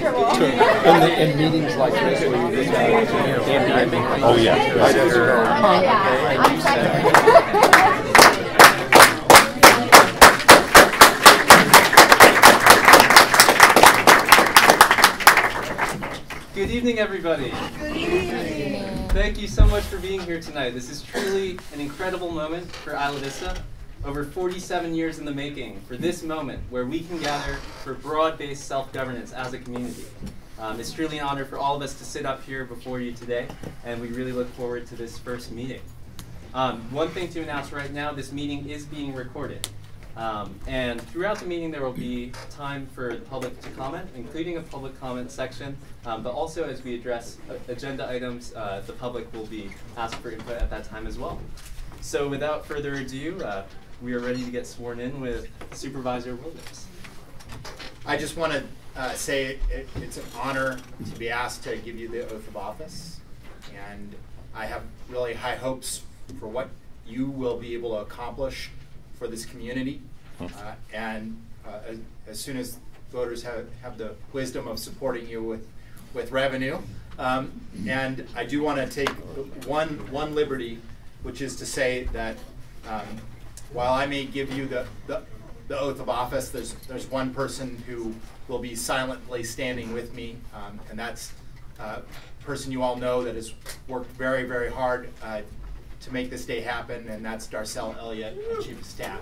comfortable. In, the, in meetings like this where you just have, you know, Oh, yeah. I just- I'm second. Good evening, everybody. Good evening. Thank you so much for being here tonight. This is truly an incredible moment for Isla Vista. Over 47 years in the making for this moment where we can gather for broad-based self-governance as a community. Um, it's truly an honor for all of us to sit up here before you today, and we really look forward to this first meeting. Um, one thing to announce right now, this meeting is being recorded. Um, and throughout the meeting, there will be time for the public to comment, including a public comment section. Um, but also, as we address uh, agenda items, uh, the public will be asked for input at that time as well. So, without further ado, uh, we are ready to get sworn in with Supervisor Williams. I just want to uh, say it, it's an honor to be asked to give you the oath of office, and I have really high hopes for what you will be able to accomplish for this community. Uh, and uh, as, as soon as voters have, have the wisdom of supporting you with, with revenue. Um, and I do want to take one, one liberty, which is to say that um, while I may give you the, the, the oath of office, there's, there's one person who will be silently standing with me, um, and that's a person you all know that has worked very, very hard uh, to make this day happen, and that's Darcel Elliott, Chief of Staff.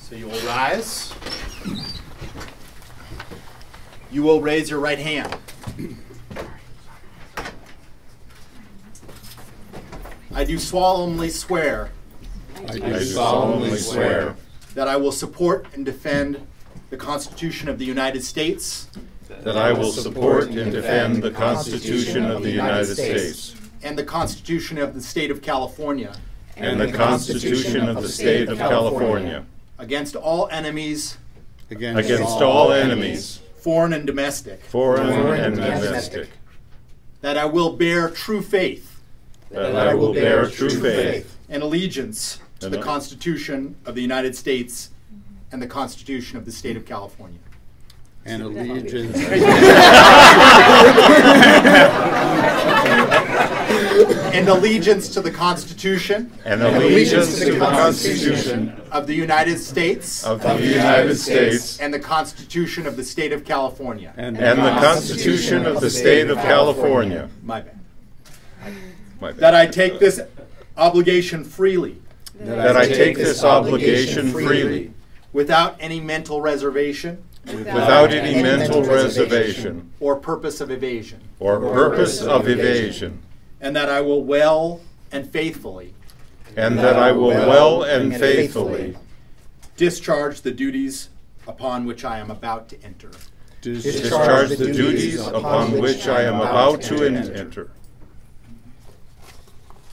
So you will rise. You will raise your right hand. I do solemnly swear I do solemnly swear that I will support and defend the Constitution of the United States. that I will support and defend the Constitution of the United States. And the Constitution of the State of California. And the Constitution of the State of California. Against all enemies, against all enemies, foreign and domestic, foreign and domestic, that I will bear true faith. That I will bear true faith. and allegiance to the Constitution of the United States and the Constitution of the State of California. and allegiance. And allegiance to the Constitution. And allegiance to the Constitution. Of the United States. Of the United States. And the Constitution of the State of California. and the Constitution of the State of California. My bad. My bad. That I take this obligation freely, That I take this obligation freely, without any mental reservation. Without any mental reservation. Or purpose of evasion, or purpose of evasion, and that I will well and faithfully and that I will well and faithfully discharge the duties upon which I am about to enter. discharge the duties upon which I am about to enter.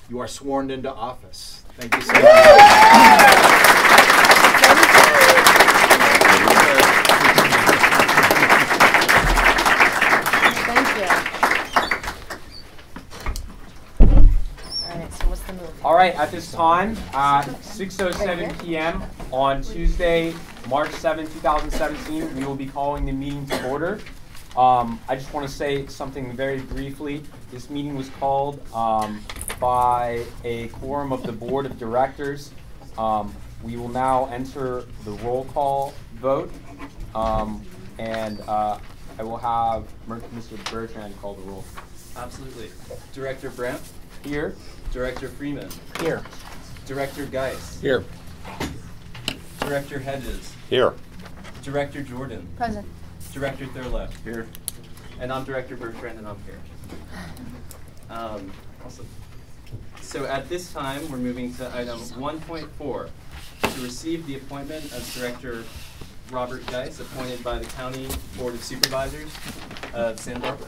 You are sworn into office. Thank you so much. Thank you. All right, so what's the move? All right, at this time, at 6:07 PM on Tuesday, March 7, 2017, we will be calling the meeting to order. Um, I just want to say something very briefly. This meeting was called um, by a quorum of the Board of Directors. Um, We will now enter the roll call vote. Um, And uh, I will have Mr. Bertrand call the roll. Absolutely. Director Brandt, Here? Director Freeman, Here. Director Geis, Here. Director Hedges, Here. Director Jordan, Present. Director Thurlow. Here. And I'm Director Bertrand, and I'm here. Um, awesome. So at this time, we're moving to item 1.4 to receive the appointment of Director Robert Geis, appointed by the County Board of Supervisors of Santa Barbara.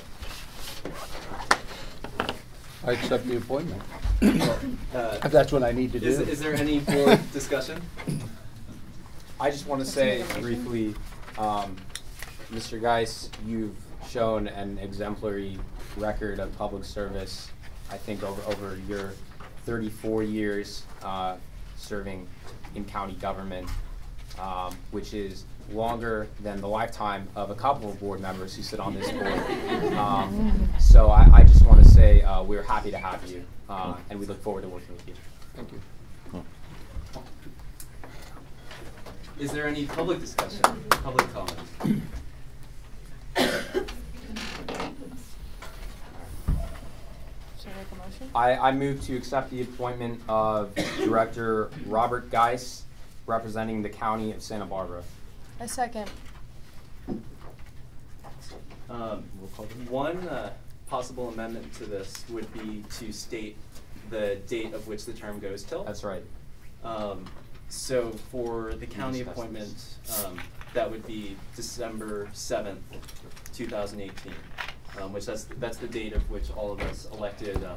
I accept the appointment. Uh, If that's what I need to is, do. is there any more discussion? I just want to say briefly, um, Mr. Geis, you've shown an exemplary record of public service, I think, over, over your 34 years uh, serving in county government, um, which is longer than the lifetime of a couple of board members who sit on this board. Um, so I, I just want to say uh, we're happy to have you, uh, and we look forward to working with you. Thank you. Is there any public discussion, public comment? Should I make a motion? I, I move to accept the appointment of Director Robert Geis, representing the county of Santa Barbara. A second. Um, one uh, possible amendment to this would be to state the date of which the term goes till. That's right. Um, so for the county discussed appointment, um, that would be December seventh, two thousand eighteen. Um, which that's, that's the date of which all of us elected, um,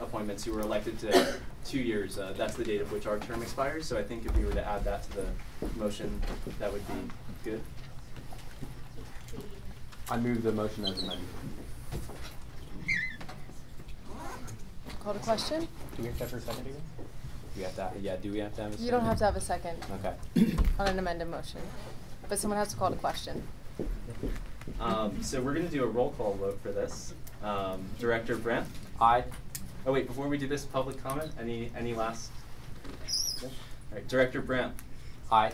appointments who were elected to two years, uh, that's the date of which our term expires. So I think if we were to add that to the motion, that would be good. I move the motion as amended. Call to question? Do we have to have a second again? We have to, yeah, do we have to have a second? You don't have to have a second Okay. on an amended motion, but someone has to call to question. Um, so we're gonna do a roll call vote for this. Um, Director Brandt? Aye. Oh wait, before we do this, public comment, any, any last? Alright, Director Brandt, Aye.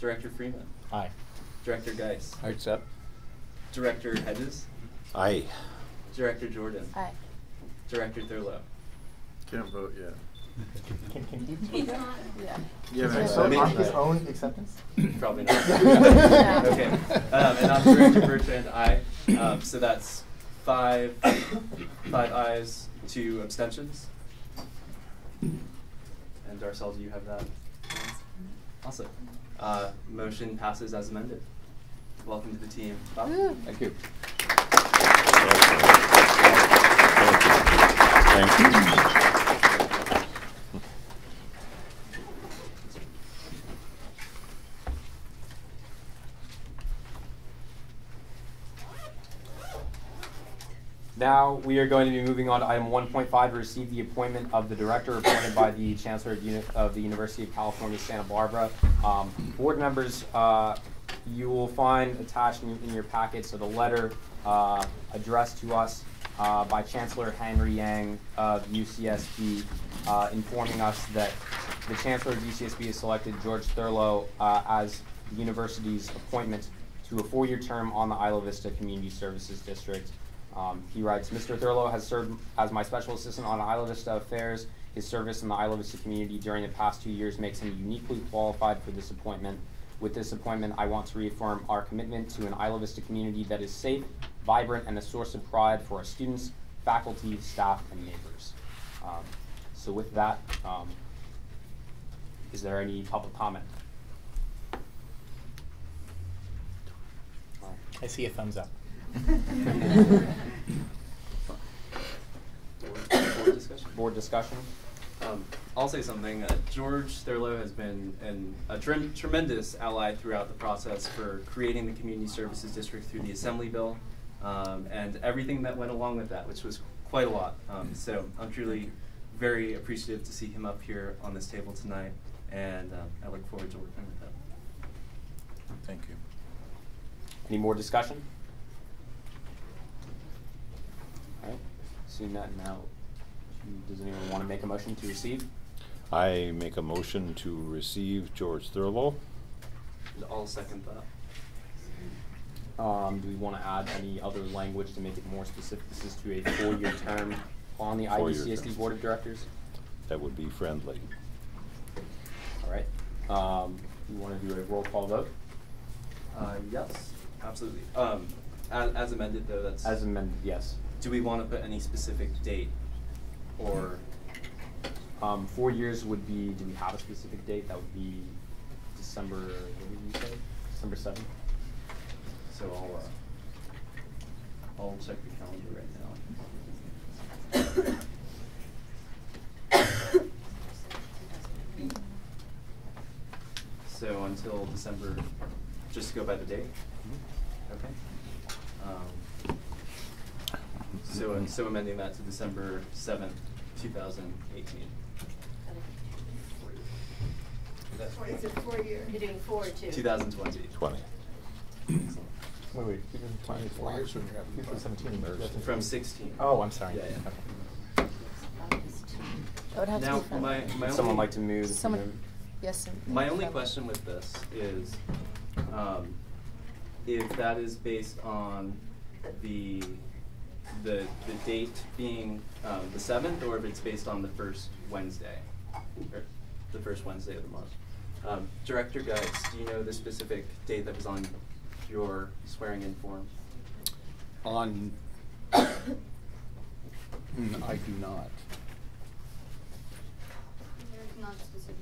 Director Freeman, Aye. Director Geis, I accept. Director Hedges, Aye. Director Jordan, Aye. Director Thurlow. Can't vote yet. can, You haven't Yeah. accepted on his own acceptance? Probably not. Yeah. Okay, um, and I'm Director Bertrand, aye. Um, so that's five, five ayes, two abstentions. And Darcel, do you have that? Awesome. Uh, motion passes as amended. Welcome to the team. Bob? Woo. Thank you. Thank you. Now, we are going to be moving on to item one point five, receive the appointment of the director appointed by the Chancellor of Uni- of the University of California, Santa Barbara. Um, board members, uh, you will find attached in, in your packets of the letter, uh, addressed to us, uh, by Chancellor Henry Yang of UCSB, uh, informing us that the Chancellor of UCSB has selected George Thurlow, uh, as the university's appointment to a four-year term on the Isla Vista Community Services District. Um, he writes, Mr. Thurlow has served as my special assistant on Isla Vista affairs. His service in the Isla Vista community during the past two years makes him uniquely qualified for this appointment. With this appointment, I want to reaffirm our commitment to an Isla Vista community that is safe, vibrant, and a source of pride for our students, faculty, staff, and neighbors. Um, so with that, um, is there any public comment? I see a thumbs up. Board, board discussion? Board discussion? Um, I'll say something. Uh, George Thurlow has been an, a trem- tremendous ally throughout the process for creating the community services district through the assembly bill um, and everything that went along with that, which was quite a lot. Um, so I'm truly very appreciative to see him up here on this table tonight, and um, I look forward to working with him. Thank you. Any more discussion? Alright, seeing that now, does anyone want to make a motion to receive? I make a motion to receive George Thurlow. And I'll second that. Um, do we want to add any other language to make it more specific? This is to a four-year term on the Four-year IVCSD term. Board of Directors? That would be friendly. Alright, um, you want to do a roll call vote? Uh, yes, absolutely. Um, as, as amended, though, that's. As amended, yes. Do we want to put any specific date, or? Um, four years would be, do we have a specific date? That would be December, what did you say? December seventh? So I'll, uh, I'll check the calendar right now. So until December, just to go by the date? Okay. Um, So, so amending that to December seventh, 2018. Is it four years? You're doing four or two? 2020. 20. Wait, wait, 2024, 2017, From From 16. Oh, I'm sorry. Yeah, yeah. Okay. That would have Now, to be my, my someone only- like to move? Someone- Yes. My only question with this is, um, if that is based on the, the, the date being, um, the seventh, or if it's based on the first Wednesday, or the first Wednesday of the month. Um, Director Geis, do you know the specific date that was on your swearing in form? On, Mm, I do not. There's not specific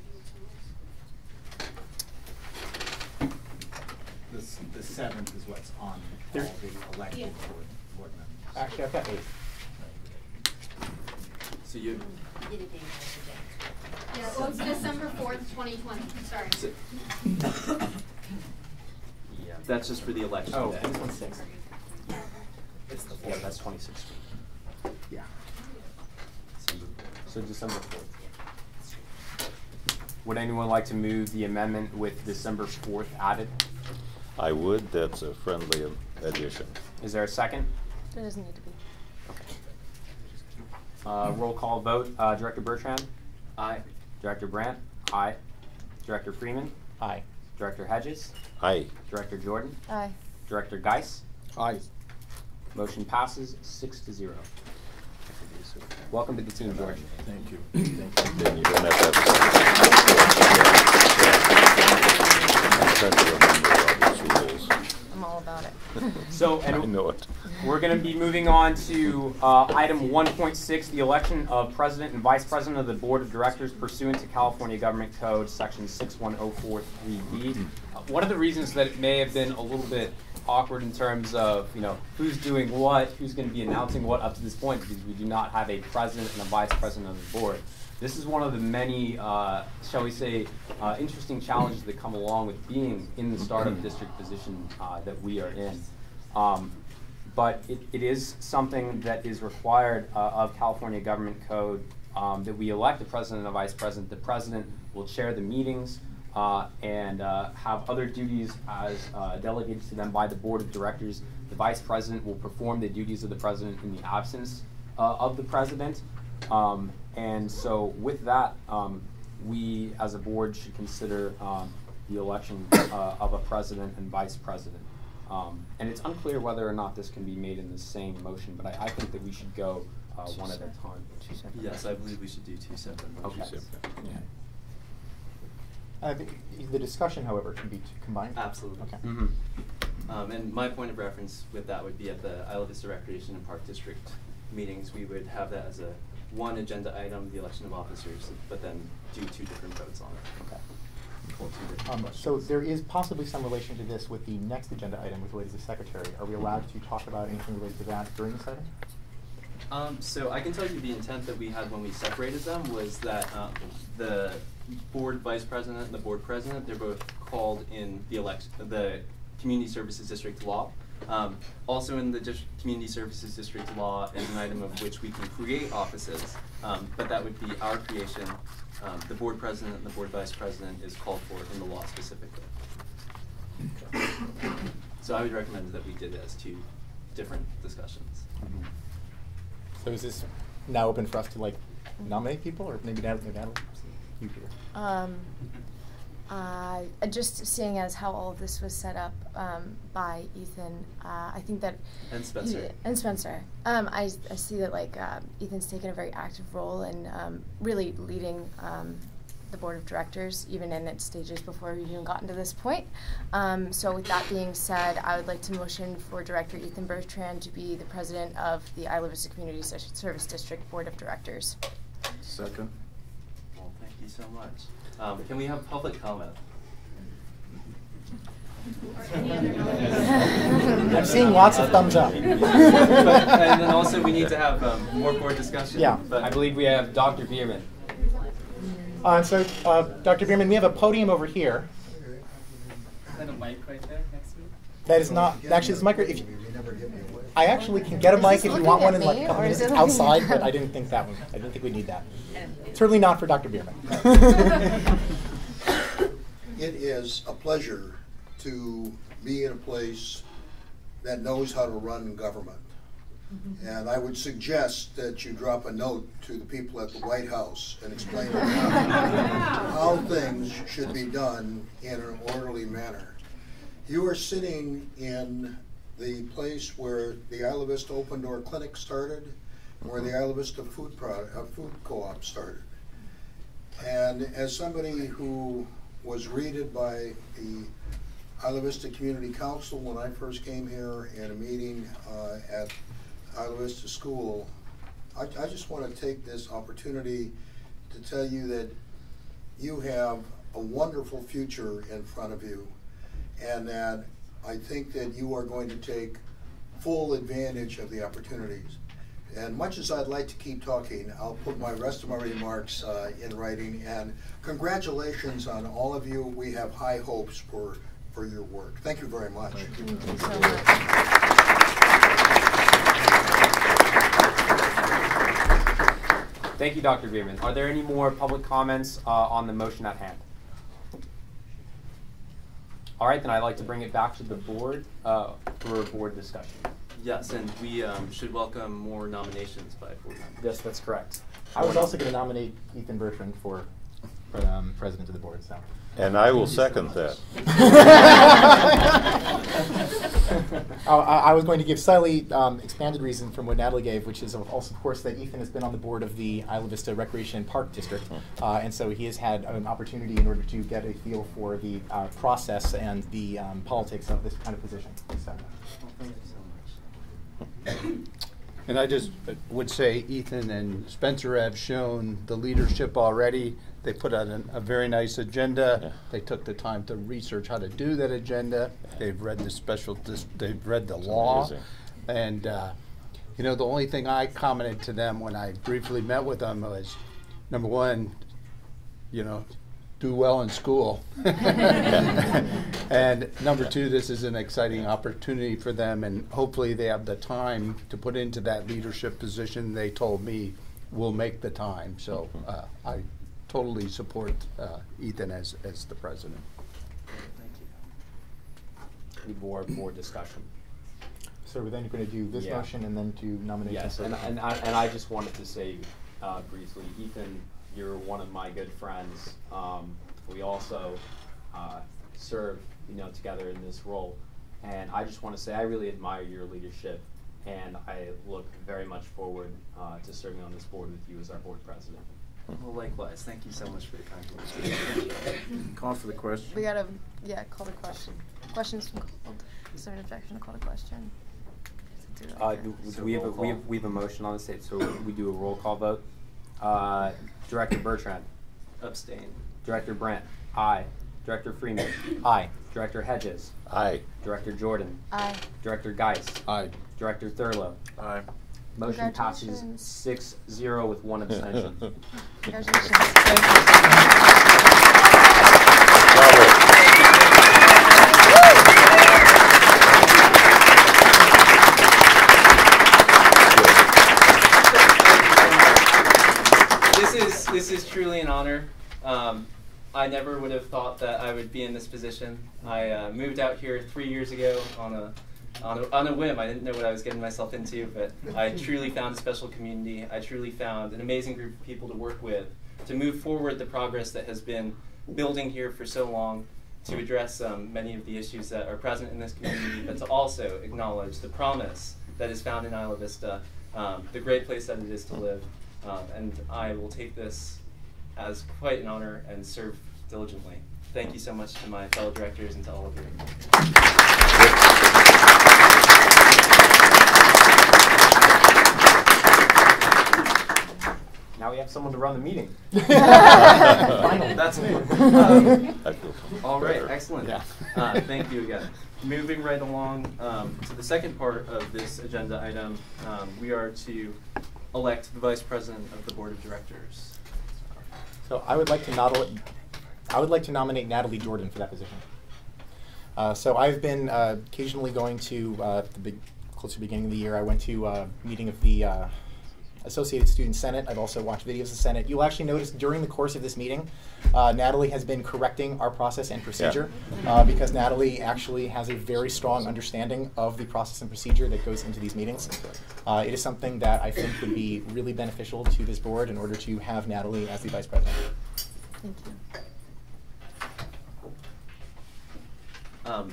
The, s- the seventh is what's on all There- the elected Yeah. board, board members. Actually, I've got eight. So you, You did a date the Yeah, well, it's December fourth, twenty twenty, sorry. so, yeah, that's just for the election Oh, day. this one's six. It's the Yeah, that's 2016. Yeah. So December 4th. Would anyone like to move the amendment with December 4th added? I would, that's a friendly addition. Is there a second? It doesn't need to be. Uh, roll call vote. Uh, Director Bertrand? Aye. Director Brandt? Aye. Director Freeman? Aye. Director Hedges? Aye. Director Jordan? Aye. Director Geis? Aye. Motion passes six to zero. Welcome to the team, George. Thank you. Then you don't have to have. I'm trying to remember all these rules. I'm all about it. So, I know it. We're going to be moving on to uh, item 1.6, the election of president and vice president of the board of directors pursuant to California Government Code Section 61043B. Uh, one of the reasons that it may have been a little bit awkward in terms of you know who's doing what, who's going to be announcing what up to this point, because we do not have a president and a vice president of the board. This is one of the many, uh, shall we say, uh, interesting challenges that come along with being in the startup district position uh, that we are in. Um, but it, it is something that is required uh, of California Government Code um, that we elect a president and a vice president. The president will chair the meetings uh, and uh, have other duties as uh, delegated to them by the board of directors. The vice president will perform the duties of the president in the absence uh, of the president. Um, and so, with that, um, we as a board should consider um, the election uh, of a president and vice president. Um, and it's unclear whether or not this can be made in the same motion, but I, I think that we should go uh, one at a time. Yes, I believe we should do two separate Okay. motions. Yeah. I think the discussion, however, can be combined. Absolutely. Okay. Mhm. Um, and my point of reference with that would be at the Isla Vista Recreation and Park District meetings, we would have that as a one agenda item, the election of officers, but then do two different votes on it. Okay. Um, so there is possibly some relation to this with the next agenda item, which relates to the secretary. Are we allowed to talk about anything related to that during this item? Um, so I can tell you the intent that we had when we separated them was that um, the board vice president and the board president, they're both called in the elect, the community services district law. Um, also in the dis- community services district law is an item of which we can create offices, um, but that would be our creation. Um, the board president and the board vice president is called for in the law specifically. So I would recommend that we did it as two different discussions. So is this now open for us to like nominate people, or maybe Natalie? Natalie? You, Peter. Um, uh, just seeing as how all of this was set up um, by Ethan, uh, I think that And Spencer. he- and Spencer, um, I, I see that like um, Ethan's taken a very active role in um, really leading um, the board of directors, even in its stages before we've even gotten to this point. Um, so with that being said, I would like to motion for Director Ethan Bertrand to be the president of the Isla Vista Community Service District Board of Directors. Second. Well, thank you so much. Um, can we have public comment? I'm seeing lots of thumbs up. But- and then also we need to have um, more board discussion. Yeah. But I believe we have Dr. Bierman. Uh, so, uh, Dr. Bierman, we have a podium over here. Is that a mic right there next to me? That is not actually this micro. If you, I actually can get a Is mic if you want one in like a couple minutes outside, but? I didn't think that one. I didn't think we need that. Certainly not for Dr. Bierman. It is a pleasure to be in a place that knows how to run government. And I would suggest that you drop a note to the people at the White House and explain how things should be done in an orderly manner. You are sitting in the place where the Isla Vista Open Door Clinic started, where the Isla Vista Food Product, uh, Food Co-op started. And as somebody who was greeted by the Isla Vista Community Council when I first came here in a meeting uh, at Isla Vista School, I, I just want to take this opportunity to tell you that you have a wonderful future in front of you, and that I think that you are going to take full advantage of the opportunities. And much as I'd like to keep talking, I'll put my rest of my remarks uh, in writing. And congratulations on all of you. We have high hopes for, for your work. Thank you very much. Thank you so much. Thank you, Dr. Bierman. Are there any more public comments uh, on the motion at hand? All right, then I'd like to bring it back to the board uh, for a board discussion. Yes, and we um, should welcome more nominations by board members. Yes, that's correct. I was also going to nominate Ethan Bertrand for um, president of the board. So. And I will second that. Oh, I, I was going to give slightly um, expanded reason from what Natalie gave, which is of also, of course, that Ethan has been on the board of the Isla Vista Recreation and Park District, uh, and so he has had an opportunity in order to get a feel for the uh, process and the um, politics of this kind of position. So. Thank you so much. And I just would say Ethan and Spencer have shown the leadership already. They put out an, a very nice agenda. They took the time to research how to do that agenda. They've read the special, they've read the law. amazing. And, uh, you know, the only thing I commented to them when I briefly met with them was, number one, you know, do well in school. and number two, this is an exciting opportunity for them, and hopefully they have the time to put into that leadership position. They told me we'll make the time, so uh, I totally support uh, Ethan as, as the president. Thank you. Any more board discussion? So we're then going to do this Yeah. motion and then to nominations. Yes, and, and, I, and I just wanted to say uh, briefly, Ethan, you're one of my good friends. Um, we also uh, serve, you know, together in this role, and I just want to say I really admire your leadership, and I look very much forward uh, to serving on this board with you as our board president. Well, likewise. Thank you so much for your kind words. Call for the question. We gotta, yeah, call the question. Questions from called. Is there an objection to call the question? Do it Uh, right do, here. do we have a, roll we call. have, we have a motion on the state, so we do a roll call vote. Uh, Director Bertrand, Abstain. Director Brandt, aye. Director Freeman, Aye. Director Hedges, Aye. Director Jordan, Aye. Director Geis, Aye. Director Thurlow. Aye. Motion passes Congratulations. six zero with one abstention. Congratulations. this is this is truly an honor. Um, I never would have thought that I would be in this position. I uh, moved out here three years ago on a, on a on a whim. I didn't know what I was getting myself into, but I truly found a special community. I truly found an amazing group of people to work with to move forward the progress that has been building here for so long. To address um, many of the issues that are present in this community, but to also acknowledge the promise that is found in Isla Vista, um, the great place that it is to live, um, and I will take this as quite an honor and serve diligently. Thank you so much to my fellow directors and to all of you. Now we have someone to run the meeting. That's me. Um, I feel all right, excellent. Yeah. Uh, thank you again. Moving right along um, to the second part of this agenda item, um, we are to elect the vice president of the board of directors. So I would like to not, I would like to nominate Natalie Jordan for that position. Uh, so I've been uh, occasionally going to uh, the big closer to the beginning of the year, I went to a meeting of the uh, Associated Student Senate. I've also watched videos of the Senate. You'll actually notice during the course of this meeting, uh, Natalie has been correcting our process and procedure uh, because Natalie actually has a very strong understanding of the process and procedure that goes into these meetings. Uh, it is something that I think would be really beneficial to this board in order to have Natalie as the vice president. Thank you. Um,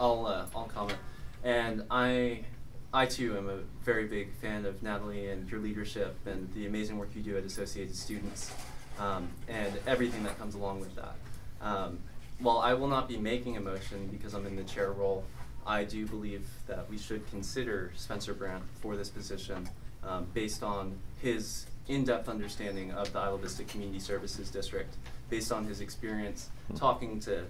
I'll uh, I'll comment, and I I too am a very big fan of Natalie and your leadership and the amazing work you do at Associated Students, um, and everything that comes along with that. Um, while I will not be making a motion because I'm in the chair role, I do believe that we should consider Spencer Brandt for this position um, based on his in-depth understanding of the Isla Vista Community Services District, based on his experience talking to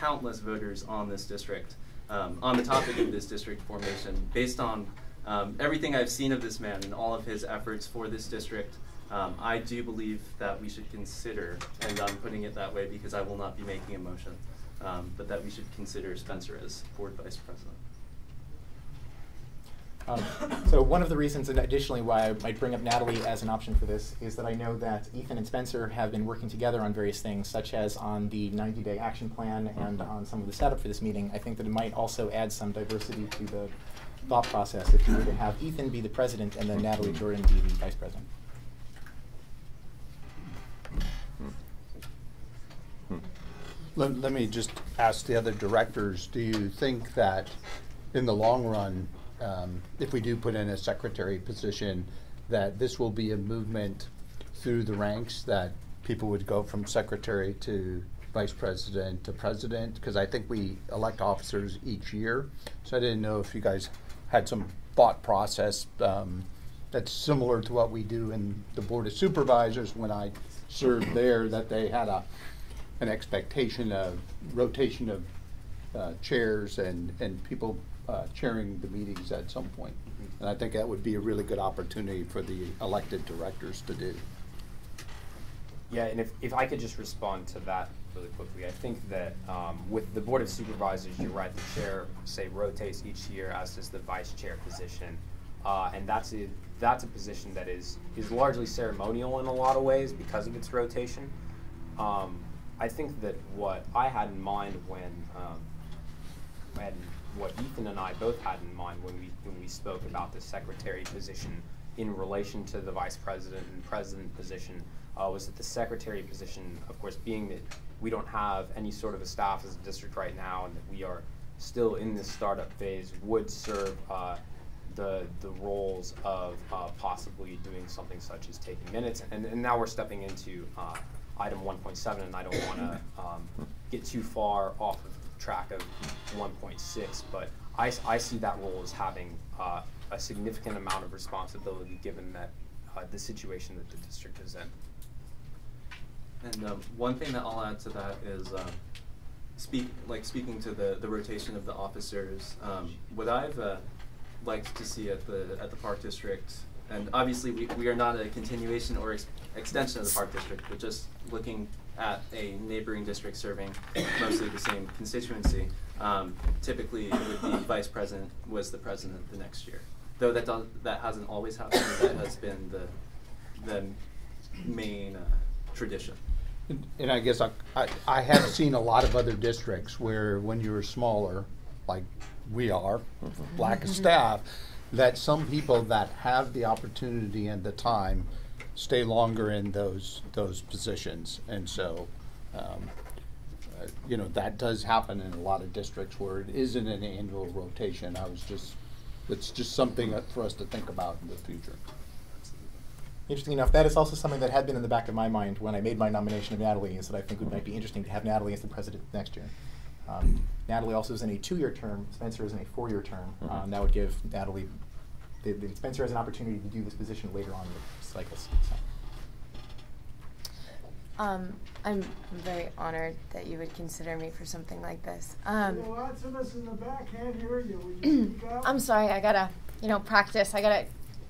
countless voters on this district, um, on the topic of this district formation, based on um, everything I've seen of this man and all of his efforts for this district. Um, I do believe that we should consider, and I'm putting it that way because I will not be making a motion, um, but that we should consider Spencer as board vice president. Um, so one of the reasons, and additionally, why I might bring up Natalie as an option for this is that I know that Ethan and Spencer have been working together on various things, such as on the 90-day action plan and on some of the setup for this meeting. I think that it might also add some diversity to the thought process if you were to have Ethan be the president and then Natalie Jordan be the vice president. Let, let me just ask the other directors, do you think that in the long run, um, if we do put in a secretary position, that this will be a movement through the ranks, that people would go from secretary to vice president to president? Because I think we elect officers each year, so I didn't know if you guys had some thought process um, that's similar to what we do in the Board of Supervisors when I served there, that they had a, an expectation of rotation of uh, chairs and, and people uh, chairing the meetings at some point. And I think that would be a really good opportunity for the elected directors to do. Yeah, and if, if I could just respond to that really quickly, I think that um, with the Board of Supervisors, you're right, the chair, say, rotates each year, as does the vice chair position. Uh, and that's a, that's a position that is, is largely ceremonial in a lot of ways because of its rotation. Um, I think that what I had in mind when, um, and what Ethan and I both had in mind when we, when we spoke about the secretary position in relation to the vice president and president position uh, was that the secretary position, of course, being that we don't have any sort of a staff as a district right now and that we are still in this startup phase, would serve uh, the the roles of uh, possibly doing something such as taking minutes. And, and now we're stepping into uh, item 1.7, and I don't want to um, get too far off of track of 1.6, but I, I see that role as having uh, a significant amount of responsibility given that uh, the situation that the district is in. And um, one thing that I'll add to that is um, speak like speaking to the, the rotation of the officers. Um, what I've uh, liked to see at the at the park district, and obviously we, we are not a continuation or ex- extension of the park district, but just looking at a neighboring district serving mostly the same constituency. Um, typically, the vice president was the president the next year. Though that does, that hasn't always happened. that has been the the main uh, tradition. And I guess I, I, I have seen a lot of other districts where when you're smaller, like we are, lack of staff, that some people that have the opportunity and the time stay longer in those, those positions. And so, um, uh, you know, that does happen in a lot of districts where it isn't an annual rotation. I was just, it's just something that- for us to think about in the future. Interesting enough, that is also something that had been in the back of my mind when I made my nomination of Natalie, is that I think it might be interesting to have Natalie as the president next year. Um, Natalie also is in a two-year term, Spencer is in a four-year term. Mhm. Um, that would give Natalie, the, the Spencer has an opportunity to do this position later on in the cycles. So. Um, I'm, I'm very honored that you would consider me for something like this. Um, lots of us in the back can't hear you. Would you? I'm sorry, I gotta, you know, practice. I gotta,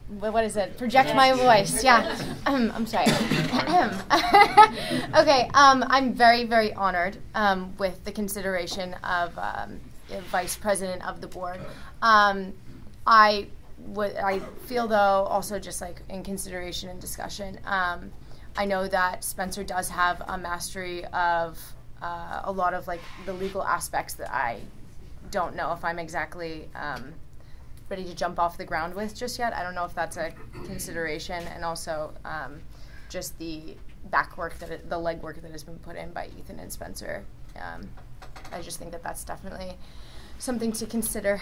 wha- what is it? Project my voice. Yeah. Um, I'm sorry. okay. Um, I'm very, very honored um, with the consideration of um, vice president of the board. Um, I would I feel though also just like in consideration and discussion. Um, I know that Spencer does have a mastery of uh, a lot of like the legal aspects that I don't know if I'm exactly um, ready to jump off the ground with just yet. I don't know if that's a consideration, and also um, just the back work that it, the leg work that has been put in by Ethan and Spencer. Um, I just think that that's definitely something to consider.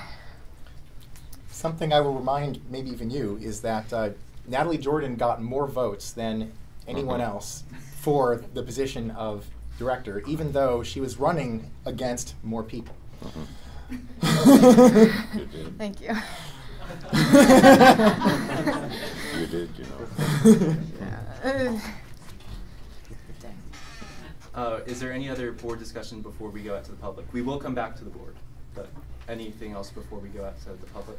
Something I will remind maybe even you is that uh, Natalie Jordan got more votes than anyone Mhm. else for the position of director, even though she was running against more people. You did. Thank you. You did, you know. Uh, Uh, is there any other board discussion before we go out to the public? We will come back to the board, but anything else before we go out to the public?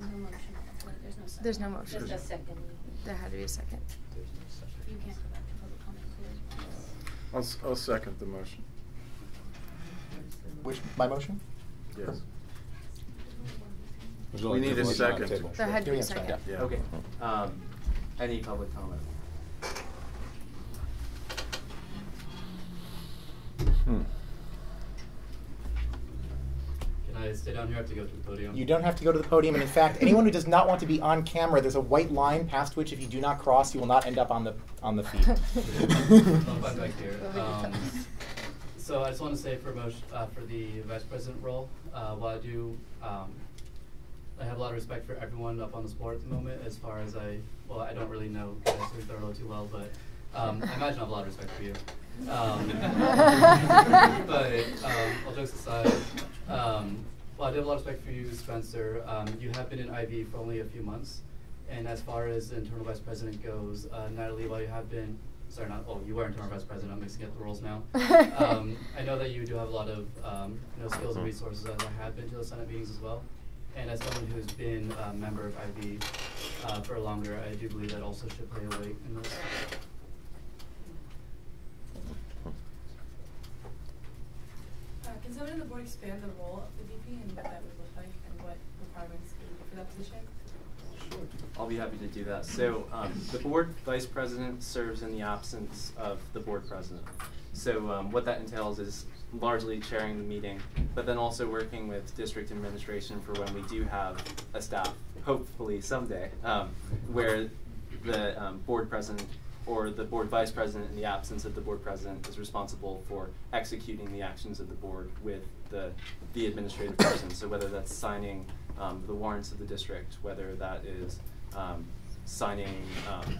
There's no motion. There's no second. There's no motion. Just a second. There had to be a second. You can't go back to public comment. please. I'll, s- I'll second the motion. Which, my motion? Yes. There's We only need a motions on the second. table. There had to be a Doing it right, second. Yeah. Okay. Um, any public comment? Hmm. Can I stay down here? I have to go to the podium. You don't have to go to the podium, and in fact, anyone who does not want to be on camera, there's a white line past which, if you do not cross, you will not end up on the on the feed. I'll back here. Well, we can Um, so I just want to say for motion, uh, for the vice president role, uh, while I do, um, I have a lot of respect for everyone up on this board at the moment. As far as I, well, I don't really know Mr. Thurlow too well, but um, I imagine I have a lot of respect for you. Um, but um, all jokes aside, um, well, I do have a lot of respect for you, Spencer. Um, you have been in IV for only a few months, and as far as the internal vice president goes, uh, Natalie, while you have been, sorry, not, oh, you were internal vice president. I'm mixing up the roles now. um, I know that you do have a lot of um, you know skills and resources, as I have been to the Senate meetings as well. And as someone who's been a member of IV uh, for longer, I do believe that also should play a weight in this. Uh, can someone in the board expand the role of the VP and what that would look like and what requirements for that position? Sure. I'll be happy to do that. So, um, the board vice president serves in the absence of the board president. So, um, what that entails is largely chairing the meeting, but then also working with district administration for when we do have a staff, hopefully someday, um, where the um, board president or the board vice president in the absence of the board president is responsible for executing the actions of the board with the, the administrative person. So whether that's signing um, the warrants of the district, whether that is um, signing um,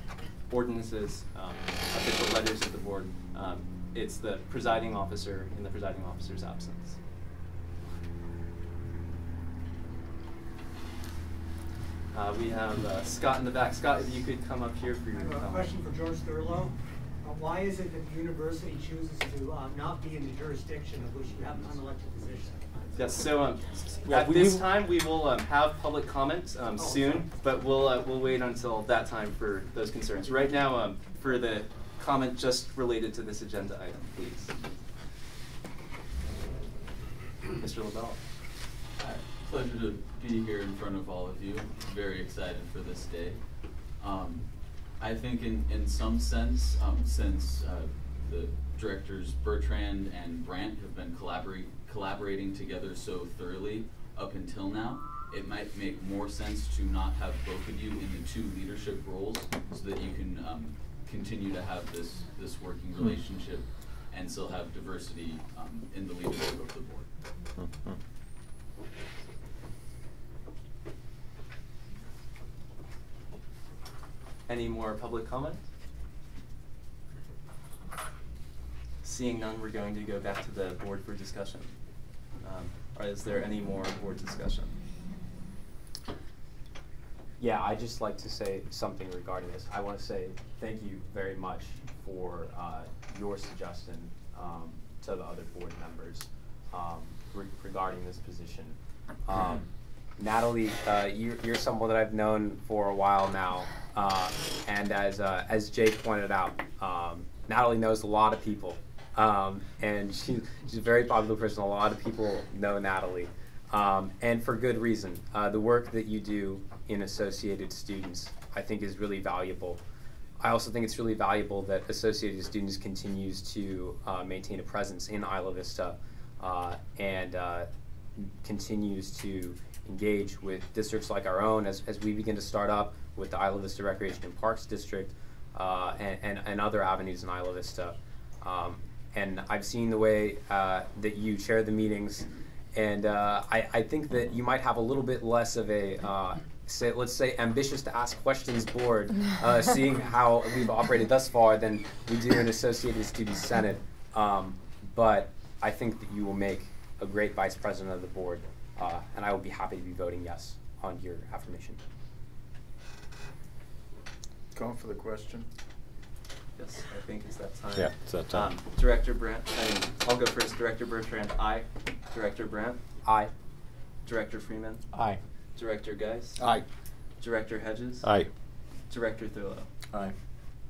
ordinances, um, official letters of the board, um, it's the presiding officer in the presiding officer's absence. Uh, we have uh, Scott in the back. Scott, if you could come up here for your I your have a question for George Thurlow. Uh, Why is it that the university chooses to uh, not be in the jurisdiction of which you have an unelected position? Yes, so um, at we- this time, we will um, have public comments um, Oh, soon, sorry. but we'll, uh, we'll wait until that time for those concerns. Right now, um, for the comment just related to this agenda item, please. Mr. LaBelle. Pleasure to be here in front of all of you. Very excited for this day. Um, I think in, in some sense, um, since uh, the directors Bertrand and Brandt have been collaborate, collaborating together so thoroughly up until now, it might make more sense to not have both of you in the two leadership roles so that you can um, continue to have this, this working relationship and still have diversity um, in the leadership of the board. Any more public comment? Seeing none, we're going to go back to the board for discussion. Um, is there any more board discussion? Yeah, I just like to say something regarding this. I want to say thank you very much for uh, your suggestion um, to the other board members um, re- regarding this position. Um, Natalie, uh, you, you're someone that I've known for a while now, uh, and as uh, as Jake pointed out, um, Natalie knows a lot of people, um, and she, she's a very popular person. A lot of people know Natalie. um, and for good reason. Uh, the work that you do in Associated Students, I think, is really valuable. I also think it's really valuable that Associated Students continues to uh, maintain a presence in Isla Vista uh, and uh, continues to engage with districts like our own as, as we begin to start up with the Isla Vista Recreation and Parks District uh, and, and, and other avenues in Isla Vista. Um, and I've seen the way uh, that you chair the meetings, and uh, I, I think that you might have a little bit less of a, uh, say, let's say, ambitious to ask questions board, uh, seeing how we've operated thus far than we do in Associated Students Senate. Um, but I think that you will make a great vice president of the board, uh, and I will be happy to be voting yes on your affirmation. Call for the question. Yes, I think it's that time. Yeah, it's that time. Um, Director Brandt, I mean, I'll go first. Director Bertrand, aye. Director Brandt? Aye. Director Freeman? Aye. Director Geis? Aye. Director Hedges? Aye. Director Thurlow? Aye.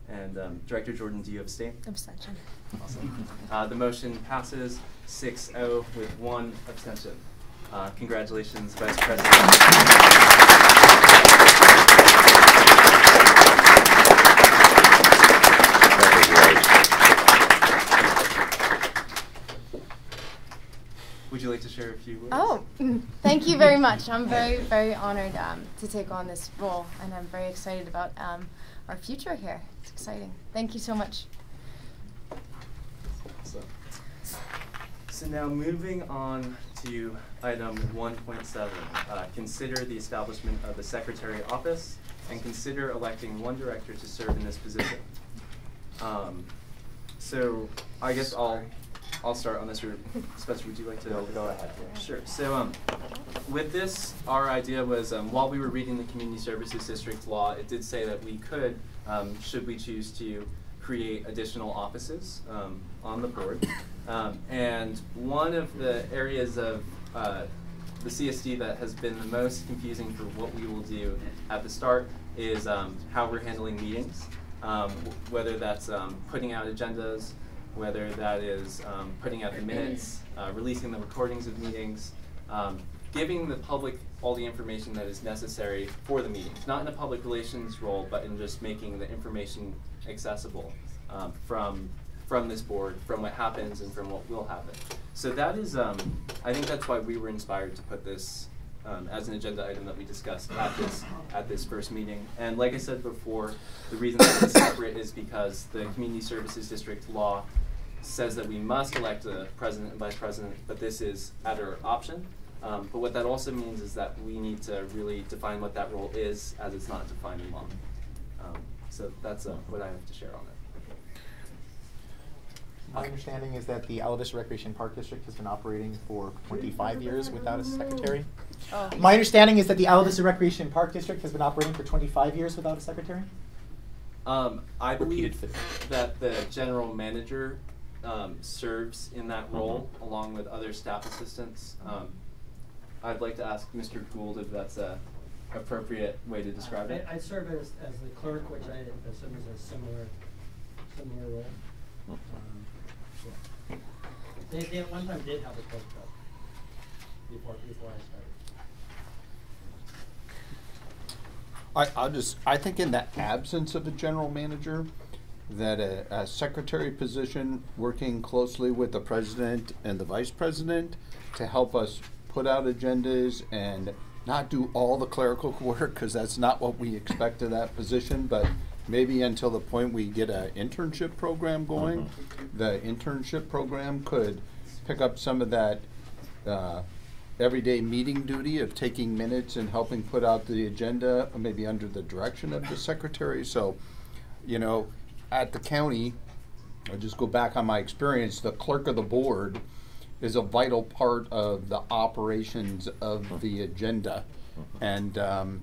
And um, Director Jordan, do you abstain? Abstention. Awesome. Uh, the motion passes 6-0 with one abstention. Uh, congratulations, Vice President. Would you like to share a few words? Oh, mm, thank you very much. I'm very, very honored um, to take on this role, and I'm very excited about um, our future here. It's exciting. Thank you so much. So, so now moving on to item 1.7, uh, consider the establishment of the secretary office and consider electing one director to serve in this position. Um, so I guess I'll I'll start on this. Or Spencer, would you like to No, go ahead? Sure. So um, with this, our idea was um, while we were reading the Community Services District law, it did say that we could, um, should we choose to, create additional offices um, on the board. Um, and one of the areas of uh, the CSD that has been the most confusing for what we will do at the start is um, how we're handling meetings, um, whether that's um, putting out agendas, whether that is um, putting out the minutes, uh, releasing the recordings of meetings, um, giving the public all the information that is necessary for the meetings, not in a public relations role, but in just making the information accessible um, from from this board, from what happens and from what will happen. So that is, um, I think that's why we were inspired to put this um, as an agenda item that we discussed at this at this first meeting. And like I said before, the reason that it's separate is because the Community Services District law says that we must elect a president and vice president, but this is at our option. Um, but what that also means is that we need to really define what that role is, as it's not defined in law. Um, so that's uh, what I have to share on it. My understanding is that the Isla Recreation Park District has been operating for 25 years without a secretary. Oh. My understanding is that the Isla Vista Recreation Park District has been operating for 25 years without a secretary. Um, I Repeated believe that the general manager um, serves in that role along with other staff assistants. Um, I'd like to ask Mr. Gould if that's a appropriate way to describe it. I, I serve as, as the clerk, which I assume is a similar, similar role. Um, yeah. They, they at one time did have a clerk though, before, before I started. I, I'll just, I think in the absence of a general manager, that a, a secretary position working closely with the president and the vice president to help us put out agendas and not do all the clerical work, because that's not what we expect of that position, but maybe until the point we get an internship program going, the internship program could pick up some of that, uh, everyday meeting duty of taking minutes and helping put out the agenda, maybe under the direction of the secretary. So, you know, at the county, I'll just go back on my experience, the clerk of the board is a vital part of the operations of the agenda. And um,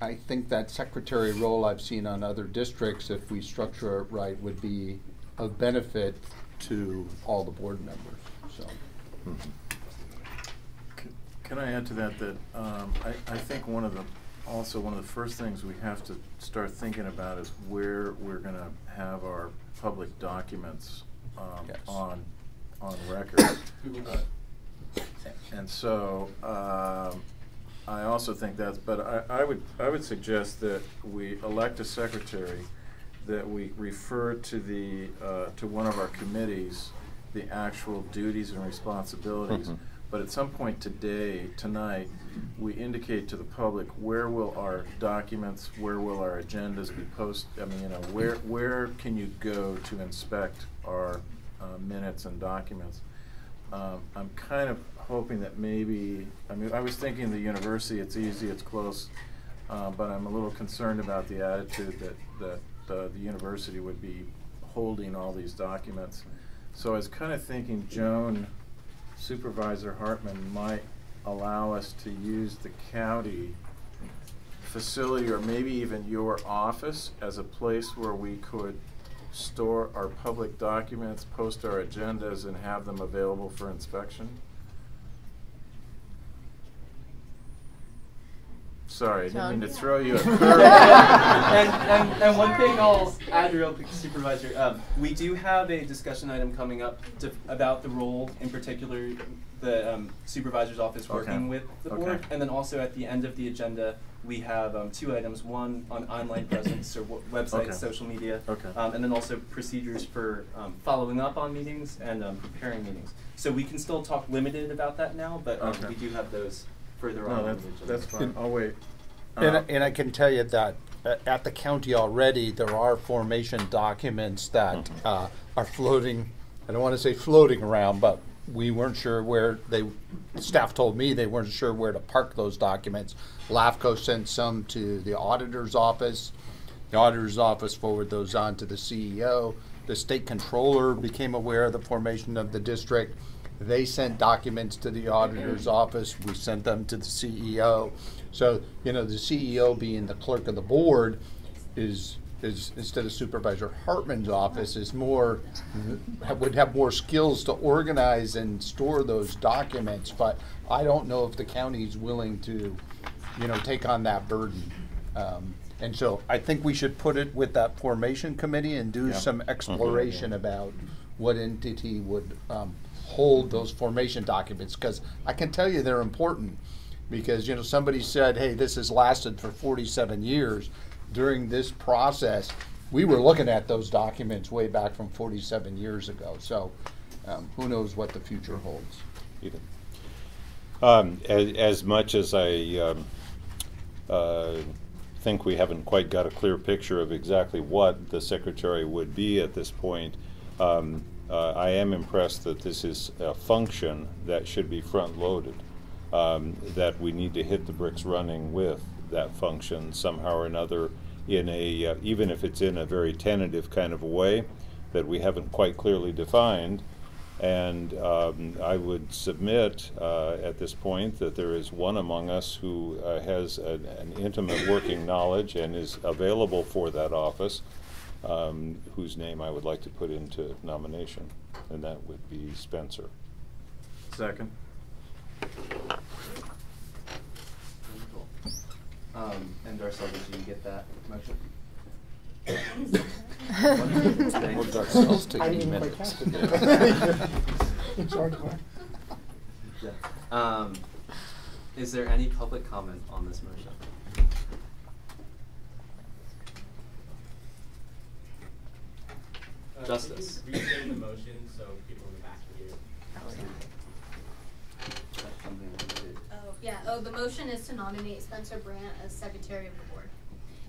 I think that secretary role I've seen on other districts, if we structure it right, would be of benefit to all the board members, so. Can I add to that, that um, I, I think one of the, also one of the first things we have to start thinking about is where we're gonna have our public documents um, Yes. on, on record. Uh, and so, um, I also think that's, but I, I would, I would suggest that we elect a secretary, that we refer to the, uh, to one of our committees, the actual duties and responsibilities. Mhm. But at some point today, tonight, we indicate to the public where will our documents, where will our agendas be posted? I mean, you know, where, where can you go to inspect our uh, minutes and documents? Um, I'm kind of hoping that maybe, I mean, I was thinking the university, it's easy, it's close, uh, but I'm a little concerned about the attitude that, that uh, the university would be holding all these documents. So I was kind of thinking Joan Supervisor Hartmann might allow us to use the county facility or maybe even your office as a place where we could store our public documents, post our agendas, and have them available for inspection? Sorry, I didn't mean to throw you a and, and, and one thing I'll add real quick, Supervisor, um, we do have a discussion item coming up to, about the role, in particular, the um, supervisor's office Okay. working with the Okay. board. And then also at the end of the agenda, we have um, two items, one on online presence or w- websites, Okay. social media. Okay. Um, and then also procedures for um, following up on meetings and um, preparing meetings. So we can still talk limited about that now, but um, Okay. we do have those further No, on. in that's, that's fine, I'll wait. And, Uh, and I can tell you that uh, at the county already, there are formation documents that uh, are floating. I don't want to say floating around, but we weren't sure where they. Staff told me they weren't sure where to park those documents. LAFCO sent some to the auditor's office. The auditor's office forwarded those on to the CEO. The state controller became aware of the formation of the district. They sent documents to the auditor's office. We sent them to the CEO. So, you know, the CEO being the clerk of the board is, is, instead of Supervisor Hartmann's office, is more, would have more skills to organize and store those documents. But I don't know if the county is willing to, you know, take on that burden. Um, and so I think we should put it with that formation committee and do Yeah. some exploration about what entity would um, hold those formation documents. Because I can tell you they're important. Because, you know, somebody said, hey, this has lasted for 47 years. During this process, we were looking at those documents way back from 47 years ago. So um, who knows what the future holds. Ethan. Um, as, as much as I um, uh, think we haven't quite got a clear picture of exactly what the secretary would be at this point, um, uh, I am impressed that this is a function that should be front loaded. Um, that we need to hit the bricks running with that function somehow or another in a, uh, even if it's in a very tentative kind of a way that we haven't quite clearly defined. And um, I would submit uh, at this point that there is one among us who uh, has an, an intimate working knowledge and is available for that office, um, whose name I would like to put into nomination, and that would be Spencer. Second. Um, and Darcel, did you get that motion? Well, Darcel's taking I didn't minutes. quite catch it. In charge of? Yeah. Um, is there any public comment on this motion? Uh, Justice. Can you restate the motion so people in the back can hear? Oh, yeah, oh, the motion is to nominate Spencer Brandt as secretary of the board.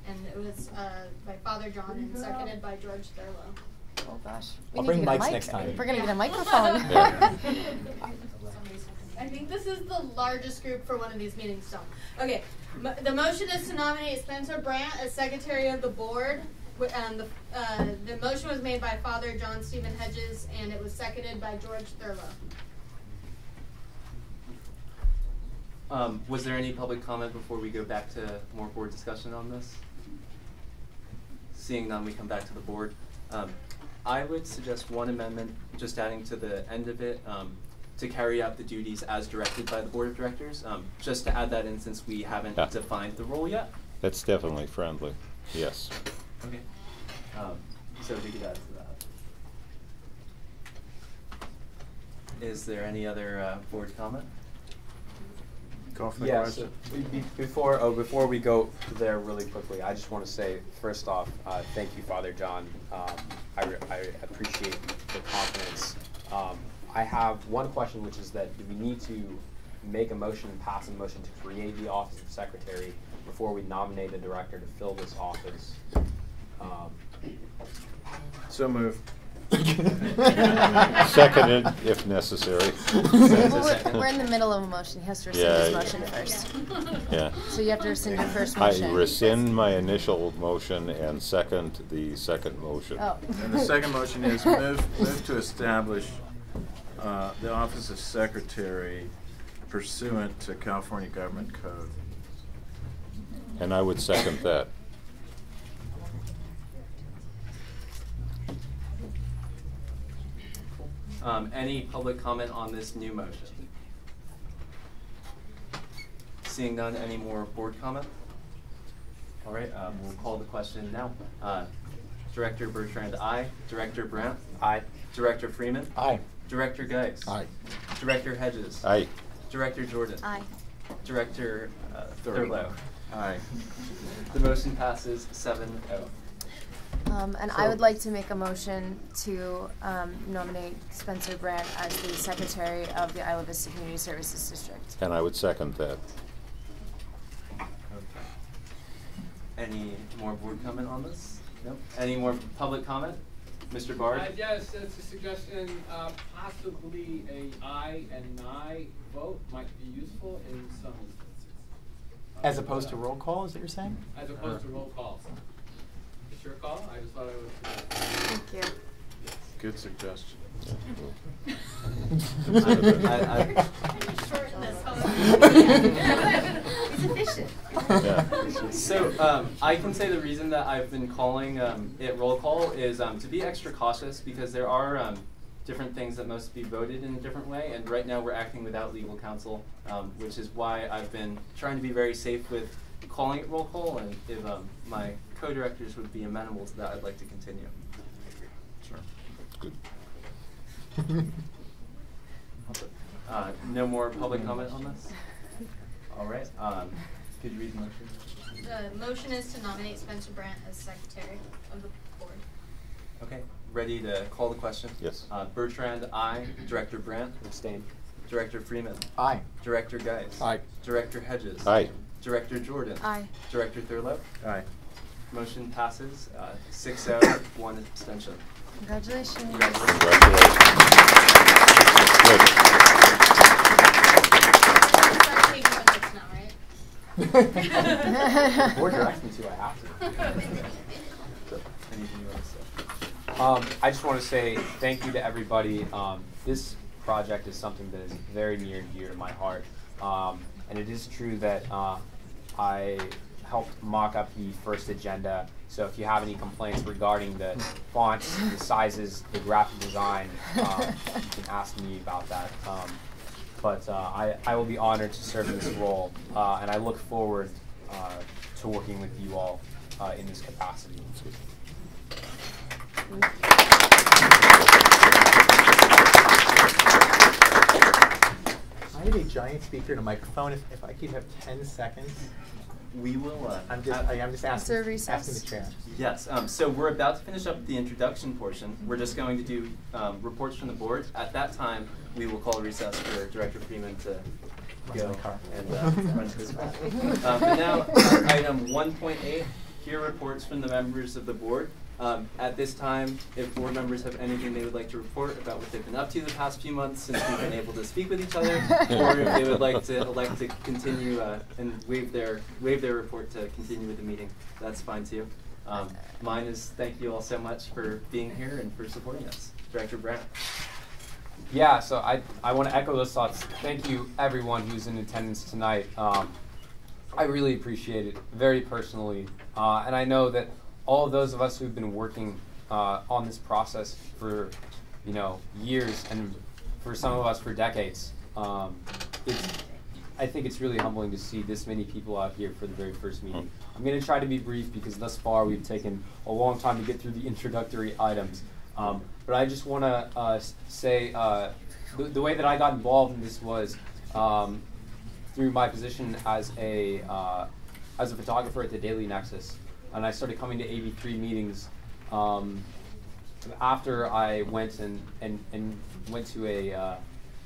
And it was, uh, by Father John and seconded by George Thurlow. Oh, gosh. I'll We bring need to get a mics mic. next time. We're gonna get a microphone. Yeah. I think this is the largest group for one of these meetings, so. Okay, mo- the motion is to nominate Spencer Brandt as secretary of the board. Wi- Um, the, uh, the motion was made by Father John Stephen Hedges and it was seconded by George Thurlow. Um, was there any public comment before we go back to more board discussion on this? Seeing none, we come back to the board. Um, I would suggest one amendment, just adding to the end of it, um, to carry out the duties as directed by the board of directors. Um, just to add that in since we haven't Yeah. defined the role yet. That's definitely friendly, yes. Okay. Um, so we could add to that. Is there any other uh, board comment? Call for the Yeah, question. so be- be- before, oh, before we go there really quickly, I just want to say, first off, uh, thank you, Father John. Um, I, I appreciate the confidence. Um, I have one question, which is that do we need to make a motion, and pass a motion to create the office of secretary before we nominate a director to fill this office? Um, So move. Seconded if necessary. Well, we're, we're in the middle of a motion. He has to rescind his Yeah, motion yeah. first. Yeah. So you have to rescind your first motion. I motion. rescind my initial motion and second the second motion. Oh. And the second motion is move, move to establish uh, the office of secretary pursuant to California Government Code. And I would second that. Um, any public comment on this new motion? Seeing none, any more board comment? All right, um, we'll call the question now. Uh, Director Bertrand, aye. Director Brandt? Aye. Director Freeman? Aye. Director Geis? Aye. Director Hedges? Aye. Director Jordan? Aye. Director uh, Thurlow. Thurlow? Aye. The motion passes seven oh. Um, and I would like to make a motion to um, nominate Spencer Brandt as the secretary of the Isla Vista Community Services District. And I would second that. Any more board comment on this? Nope. Any more public comment? Mr. Bard? Uh, yes, it's a suggestion, uh, possibly a aye and nay vote might be useful in some instances. As opposed to roll call, is that what you're saying? As opposed to roll calls. It's your call, I just thought I would. Thank you. Good suggestion. I- I- Shorten this He's efficient. Yeah. So um, I can say the reason that I've been calling um, it roll call is um, to be extra cautious because there are um, different things that must be voted in a different way, and right now we're acting without legal counsel, um, which is why I've been trying to be very safe with calling it roll call. And if um, my co-directors would be amenable to that, I'd like to continue. Sure. Good. Uh, no more public comment on this. All right. Um, could you read the motion? The motion is to nominate Spencer Brandt as secretary of the board. Okay. Ready to call the question? Yes. Uh, Bertrand, aye. Director Brandt? Abstain. Director Freeman? Aye. Director Geis? Aye. Director Hedges? Aye. Director Jordan? Aye. Director Thurlow? Aye. Motion passes, uh, six oh, one abstention. Congratulations. Congratulations. Start taking the notes now, right? Board directs me to, I have to. Anything you want to say? Um, I just want to say thank you to everybody. Um, this project is something that is very near and dear to my heart. Um, and it is true that uh, I helped mock up the first agenda. So if you have any complaints regarding the fonts, the sizes, the graphic design, um, you can ask me about that. Um, but uh, I, I will be honored to serve in this role, uh, and I look forward uh, to working with you all uh, in this capacity. I have a giant speaker and a microphone. If, if I could have 10 seconds, We will. Uh, I'm just, I, am just Is there a asking, recess? asking the chair. Yes, um, so we're about to finish up the introduction portion. We're just going to do um, reports from the board. At that time, we will call recess for Director Freeman to Runs go my car. and uh, run to his car. Um, but now, uh, item 1.8, hear reports from the members of the board. Um, at this time, if board members have anything they would like to report about what they've been up to the past few months since we've been able to speak with each other, or if they would like to elect to continue uh, and waive their waive their report to continue with the meeting, that's fine too. Um, mine is thank you all so much for being here and for supporting us, Director Brandt. Yeah, so I, I want to echo those thoughts. Thank you, everyone who's in attendance tonight. Um, I really appreciate it, very personally. Uh, and I know that all of those of us who've been working uh, on this process for, you know, years and for some of us for decades, um, it's, I think it's really humbling to see this many people out here for the very first meeting. I'm going to try to be brief because thus far we've taken a long time to get through the introductory items. Um, but I just want to uh, say uh, the, the way that I got involved in this was um, through my position as a uh, as a photographer at the Daily Nexus, and I started coming to AB3 meetings um, after I went and, and, and went to a, uh,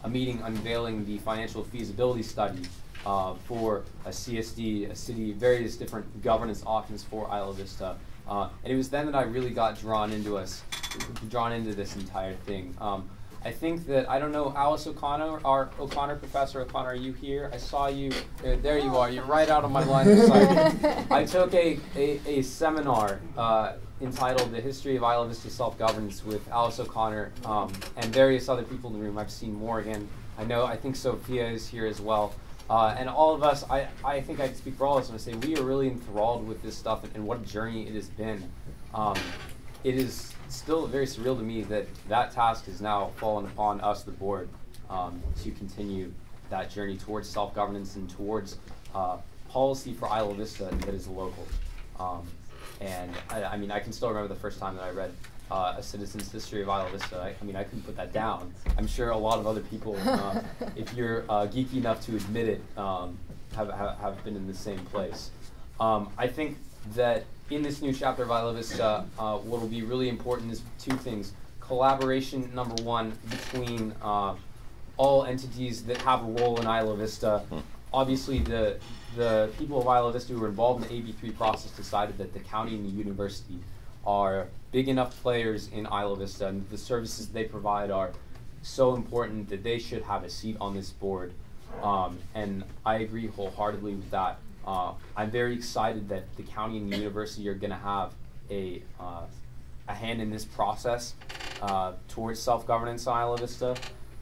a meeting unveiling the financial feasibility study uh, for a CSD, a city, various different governance options for Isla Vista. Uh, and it was then that I really got drawn into us, drawn into this entire thing. Um, I think that I don't know Alice O'Connor, our O'Connor professor O'Connor. Are you here? I saw you. Uh, there you are. You're right out of my line of sight. I took a a, a seminar uh, entitled "The History of Isla Vista Self-Governance" with Alice O'Connor um, and various other people in the room. I've seen Morgan. I know. I think Sophia is here as well. Uh, and all of us, I, I think I speak for all of us when I say we are really enthralled with this stuff and, and what a journey it has been. Um, it is still very surreal to me that that task has now fallen upon us, the board, um, to continue that journey towards self-governance and towards uh, policy for Isla Vista that is local. Um, and I, I, mean, I can still remember the first time that I read uh, a citizen's history of Isla Vista. I, I, mean, I couldn't put that down. I'm sure a lot of other people, uh, if you're uh, geeky enough to admit it, um, have, have, have been in the same place. Um, I think that in this new chapter of Isla Vista, uh, what will be really important is two things. Collaboration, number one, between uh, all entities that have a role in Isla Vista. Hmm. Obviously, the, the people of Isla Vista who were involved in the AB3 process decided that the county and the university are big enough players in Isla Vista and the services they provide are so important that they should have a seat on this board. Um, and I agree wholeheartedly with that. Uh, I'm very excited that the county and the university are going to have a, uh, a hand in this process uh, towards self governance in Isla Vista.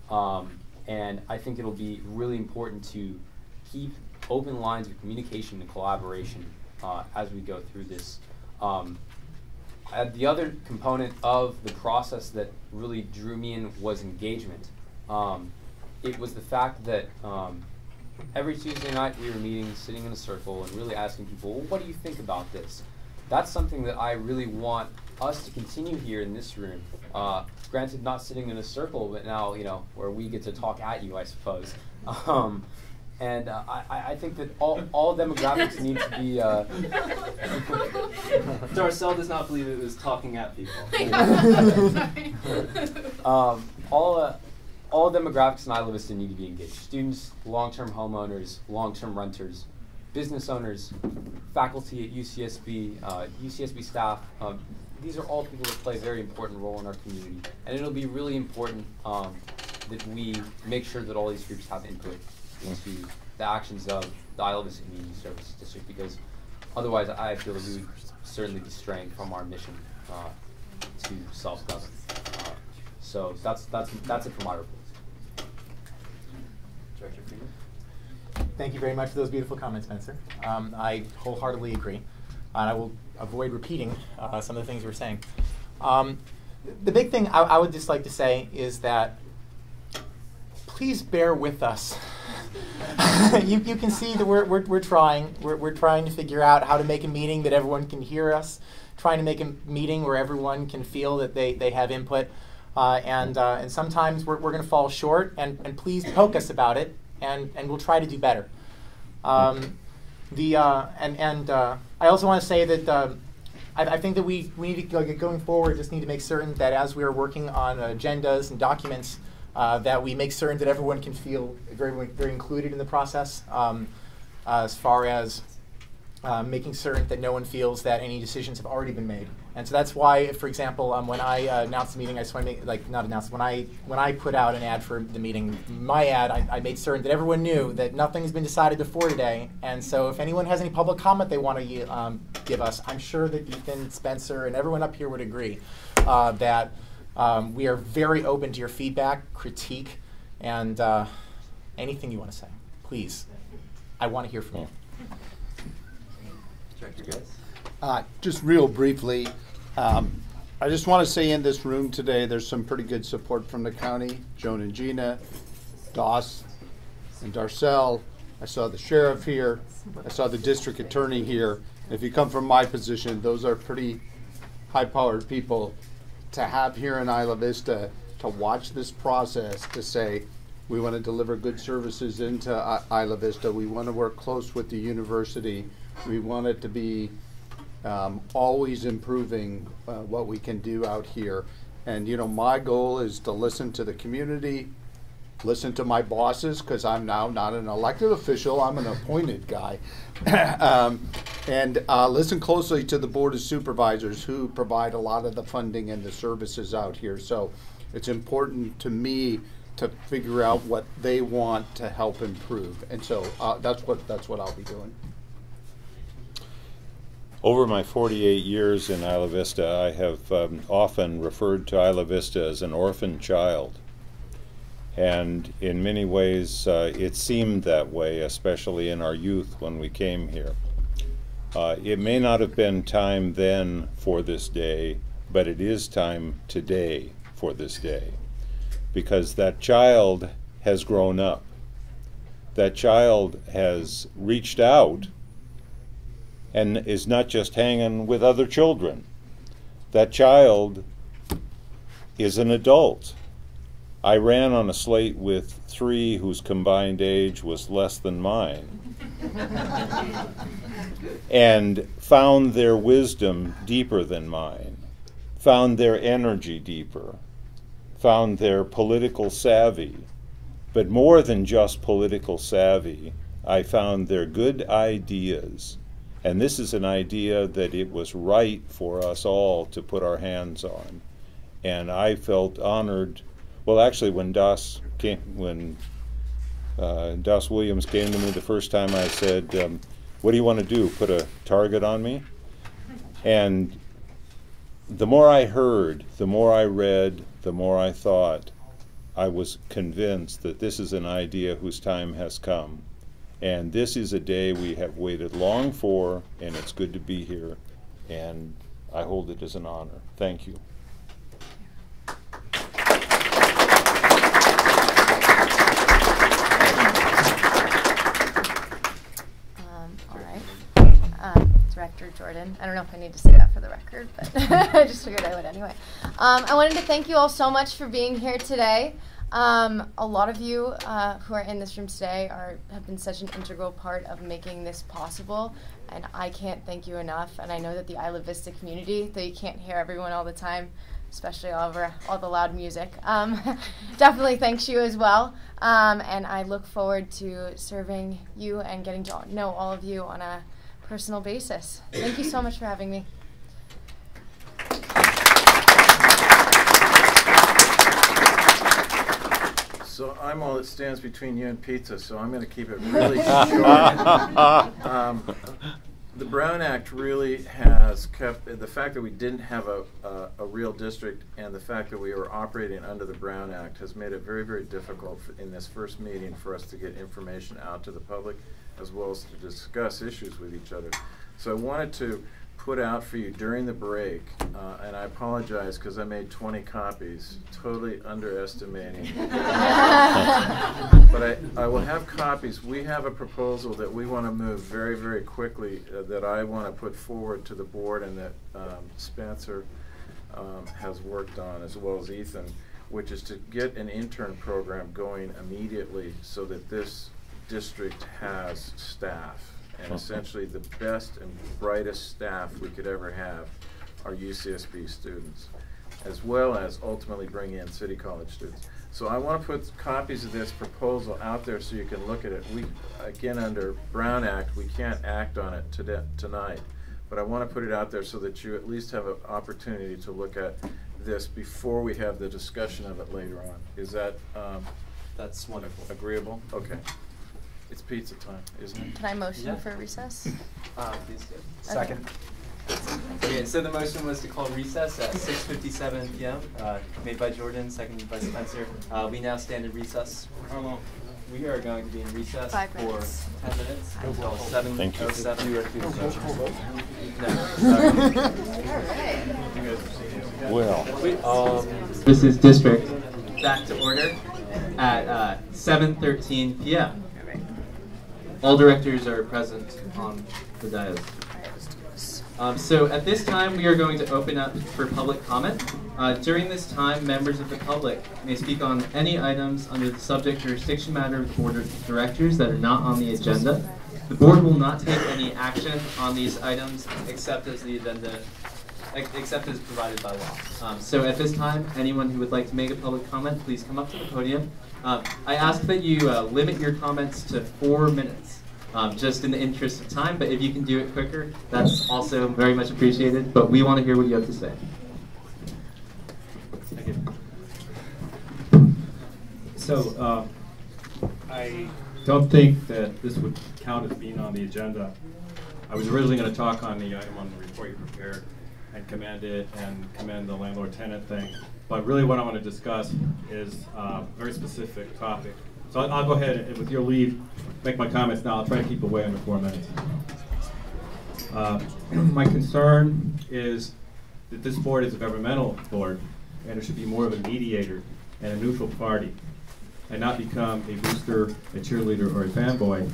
Um, and I think it'll be really important to keep open lines of communication and collaboration uh, as we go through this. Um, uh, the other component of the process that really drew me in was engagement. Um, it was the fact that um, every Tuesday night we were meeting, sitting in a circle, and really asking people, well, what do you think about this? That's something that I really want us to continue here in this room. Uh, granted, not sitting in a circle, but now, you know, where we get to talk at you, I suppose. Um, and uh, I, I think that all, all demographics need to be. Uh, Darcel does not believe it was talking at people. um, all, uh, all demographics in Isla Vista need to be engaged. Students, long-term homeowners, long-term renters, business owners, faculty at UCSB, uh, UCSB staff. Um, these are all people that play a very important role in our community. And it'll be really important um, that we make sure that all these groups have input into the actions of the Isla Vista Community Services District because otherwise I feel that we would certainly be straying from our mission uh, to self-govern. Uh, so that's, that's, that's it for my report. Freeman? Thank you very much for those beautiful comments, Spencer. Um, I wholeheartedly agree. And I will avoid repeating uh, some of the things you were saying. Um, the big thing I, I would just like to say is that please bear with us. you, you can see that we're, we're, we're trying. We're, we're trying to figure out how to make a meeting that everyone can hear us, trying to make a meeting where everyone can feel that they, they have input. Uh, and, uh, and sometimes we're, we're going to fall short, and, and please poke us about it, and, and we'll try to do better. Um, the, uh, and and uh, I also want to say that um, I, I, think that we, we need to, going forward, just need to make certain that as we are working on agendas and documents, uh, that we make certain that everyone can feel very, very included in the process um, uh, as far as uh, making certain that no one feels that any decisions have already been made. And so that's why, for example, um, when I uh, announced the meeting, I just want to make, like, not announce, when I, when I put out an ad for the meeting, my ad, I, I made certain that everyone knew that nothing has been decided before today. And so if anyone has any public comment they want to um, give us, I'm sure that Ethan, Spencer, and everyone up here would agree uh, that um, we are very open to your feedback, critique, and uh, anything you want to say. Please, I want to hear from you. Uh, just real briefly, um, I just want to say in this room today, there's some pretty good support from the county. Joan and Gina, Das, and Darcel. I saw the sheriff here. I saw the district attorney here. If you come from my position, those are pretty high-powered people to have here in Isla Vista to watch this process to say, We want to deliver good services into I- Isla Vista. We want to work close with the university. We want it to be um, always improving uh, what we can do out here. And, you know, my goal is to listen to the community, listen to my bosses, because I'm now not an elected official, I'm an appointed guy. um, and uh, listen closely to the Board of Supervisors who provide a lot of the funding and the services out here. So it's important to me to figure out what they want to help improve. And so uh, that's what that's what I'll be doing. Over my 48 years in Isla Vista, I have um, often referred to Isla Vista as an orphan child. And in many ways, uh, it seemed that way, especially in our youth when we came here. Uh, it may not have been time then for this day, but it is time today for this day. Because that child has grown up. That child has reached out and is not just hanging with other children. That child is an adult. I ran on a slate with three whose combined age was less than mine. and found their wisdom deeper than mine, found their energy deeper, found their political savvy. But more than just political savvy, I found their good ideas. And this is an idea that it was right for us all to put our hands on. And I felt honored. Well, actually, when Das came, when uh, Das Williams came to me the first time, I said, um, "What do you want to do? Put a target on me?" And the more I heard, the more I read, the more I thought, I was convinced that this is an idea whose time has come. And this is a day we have waited long for, and it's good to be here. And I hold it as an honor. Thank you. Um, all right. Um, Director Jordan. I don't know if I need to say that for the record, but I just figured I would anyway. Um, I wanted to thank you all so much for being here today. Um, a lot of you uh, who are in this room today are have been such an integral part of making this possible, and I can't thank you enough. And I know that the Isla Vista community, though you can't hear everyone all the time, especially all, over all the loud music, um, definitely thanks you as well. Um, and I look forward to serving you and getting to know all of you on a personal basis. Thank you so much for having me. So I'm all that stands between you and pizza, so I'm going to keep it really short. Um, the Brown Act really has kept the fact that we didn't have a, a, a, real district and the fact that we were operating under the Brown Act has made it very, very difficult in this first meeting for us to get information out to the public as well as to discuss issues with each other. So I wanted to put out for you during the break, uh, and I apologize because I made 20 copies, totally underestimating. but I, I will have copies. We have a proposal that we want to move very, very quickly uh, that I want to put forward to the board and that um, Spencer um, has worked on as well as Ethan, which is to get an intern program going immediately so that this district has staff and essentially the best and brightest staff we could ever have are UCSB students, as well as ultimately bring in City College students. So I want to put copies of this proposal out there so you can look at it. We, again, under Brown Act, we can't act on it today, tonight, but I want to put it out there so that you at least have an opportunity to look at this before we have the discussion of it later on. Is that um, that's wonderful? Agreeable? Okay. It's pizza time, isn't it? Can I motion Yeah. for recess? Uh, please do. Second. Okay, so the motion was to call recess at 6:57 PM, uh, made by Jordan, seconded by Spencer. Uh, we now stand in recess. How long? We are going to be in recess Five for minutes. 10 minutes until 7:07. Thank you. No. Well. Um, This is district back to order at uh, 7:13 PM. All directors are present on the dais. Um, so at this time, we are going to open up for public comment. Uh, during this time, members of the public may speak on any items under the subject jurisdiction matter of the board of directors that are not on the agenda. The board will not take any action on these items except as the agenda, except as provided by law. Um, so at this time, anyone who would like to make a public comment, please come up to the podium. Uh, I ask that you uh, limit your comments to four minutes, um, just in the interest of time. But if you can do it quicker, that's also very much appreciated. But we want to hear what you have to say. So, uh, I don't think that this would count as being on the agenda. I was originally going to talk on the item on the report you prepared and commend it and commend the landlord-tenant thing. But really what I want to discuss is uh, a very specific topic. So I'll, go ahead and with your leave, make my comments now. I'll try to keep away under four minutes. Uh, my concern is that this board is a governmental board and it should be more of a mediator and a neutral party and not become a booster, a cheerleader, or a fanboy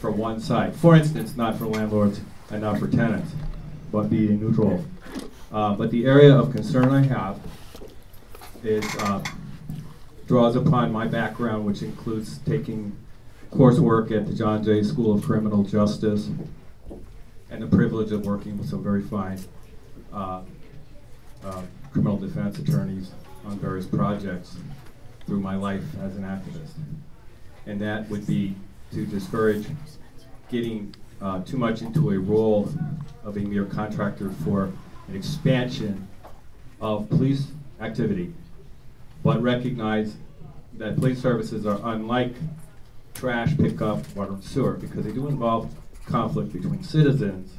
for one side. For instance, not for landlords and not for tenants, but be neutral. Uh, but the area of concern I have is uh, draws upon my background, which includes taking coursework at the John Jay School of Criminal Justice and the privilege of working with some very fine uh, uh, criminal defense attorneys on various projects through my life as an activist. And that would be to discourage getting uh, too much into a role of a mere contractor for an expansion of police activity, but recognize that police services are unlike trash pickup, water and sewer, because they do involve conflict between citizens,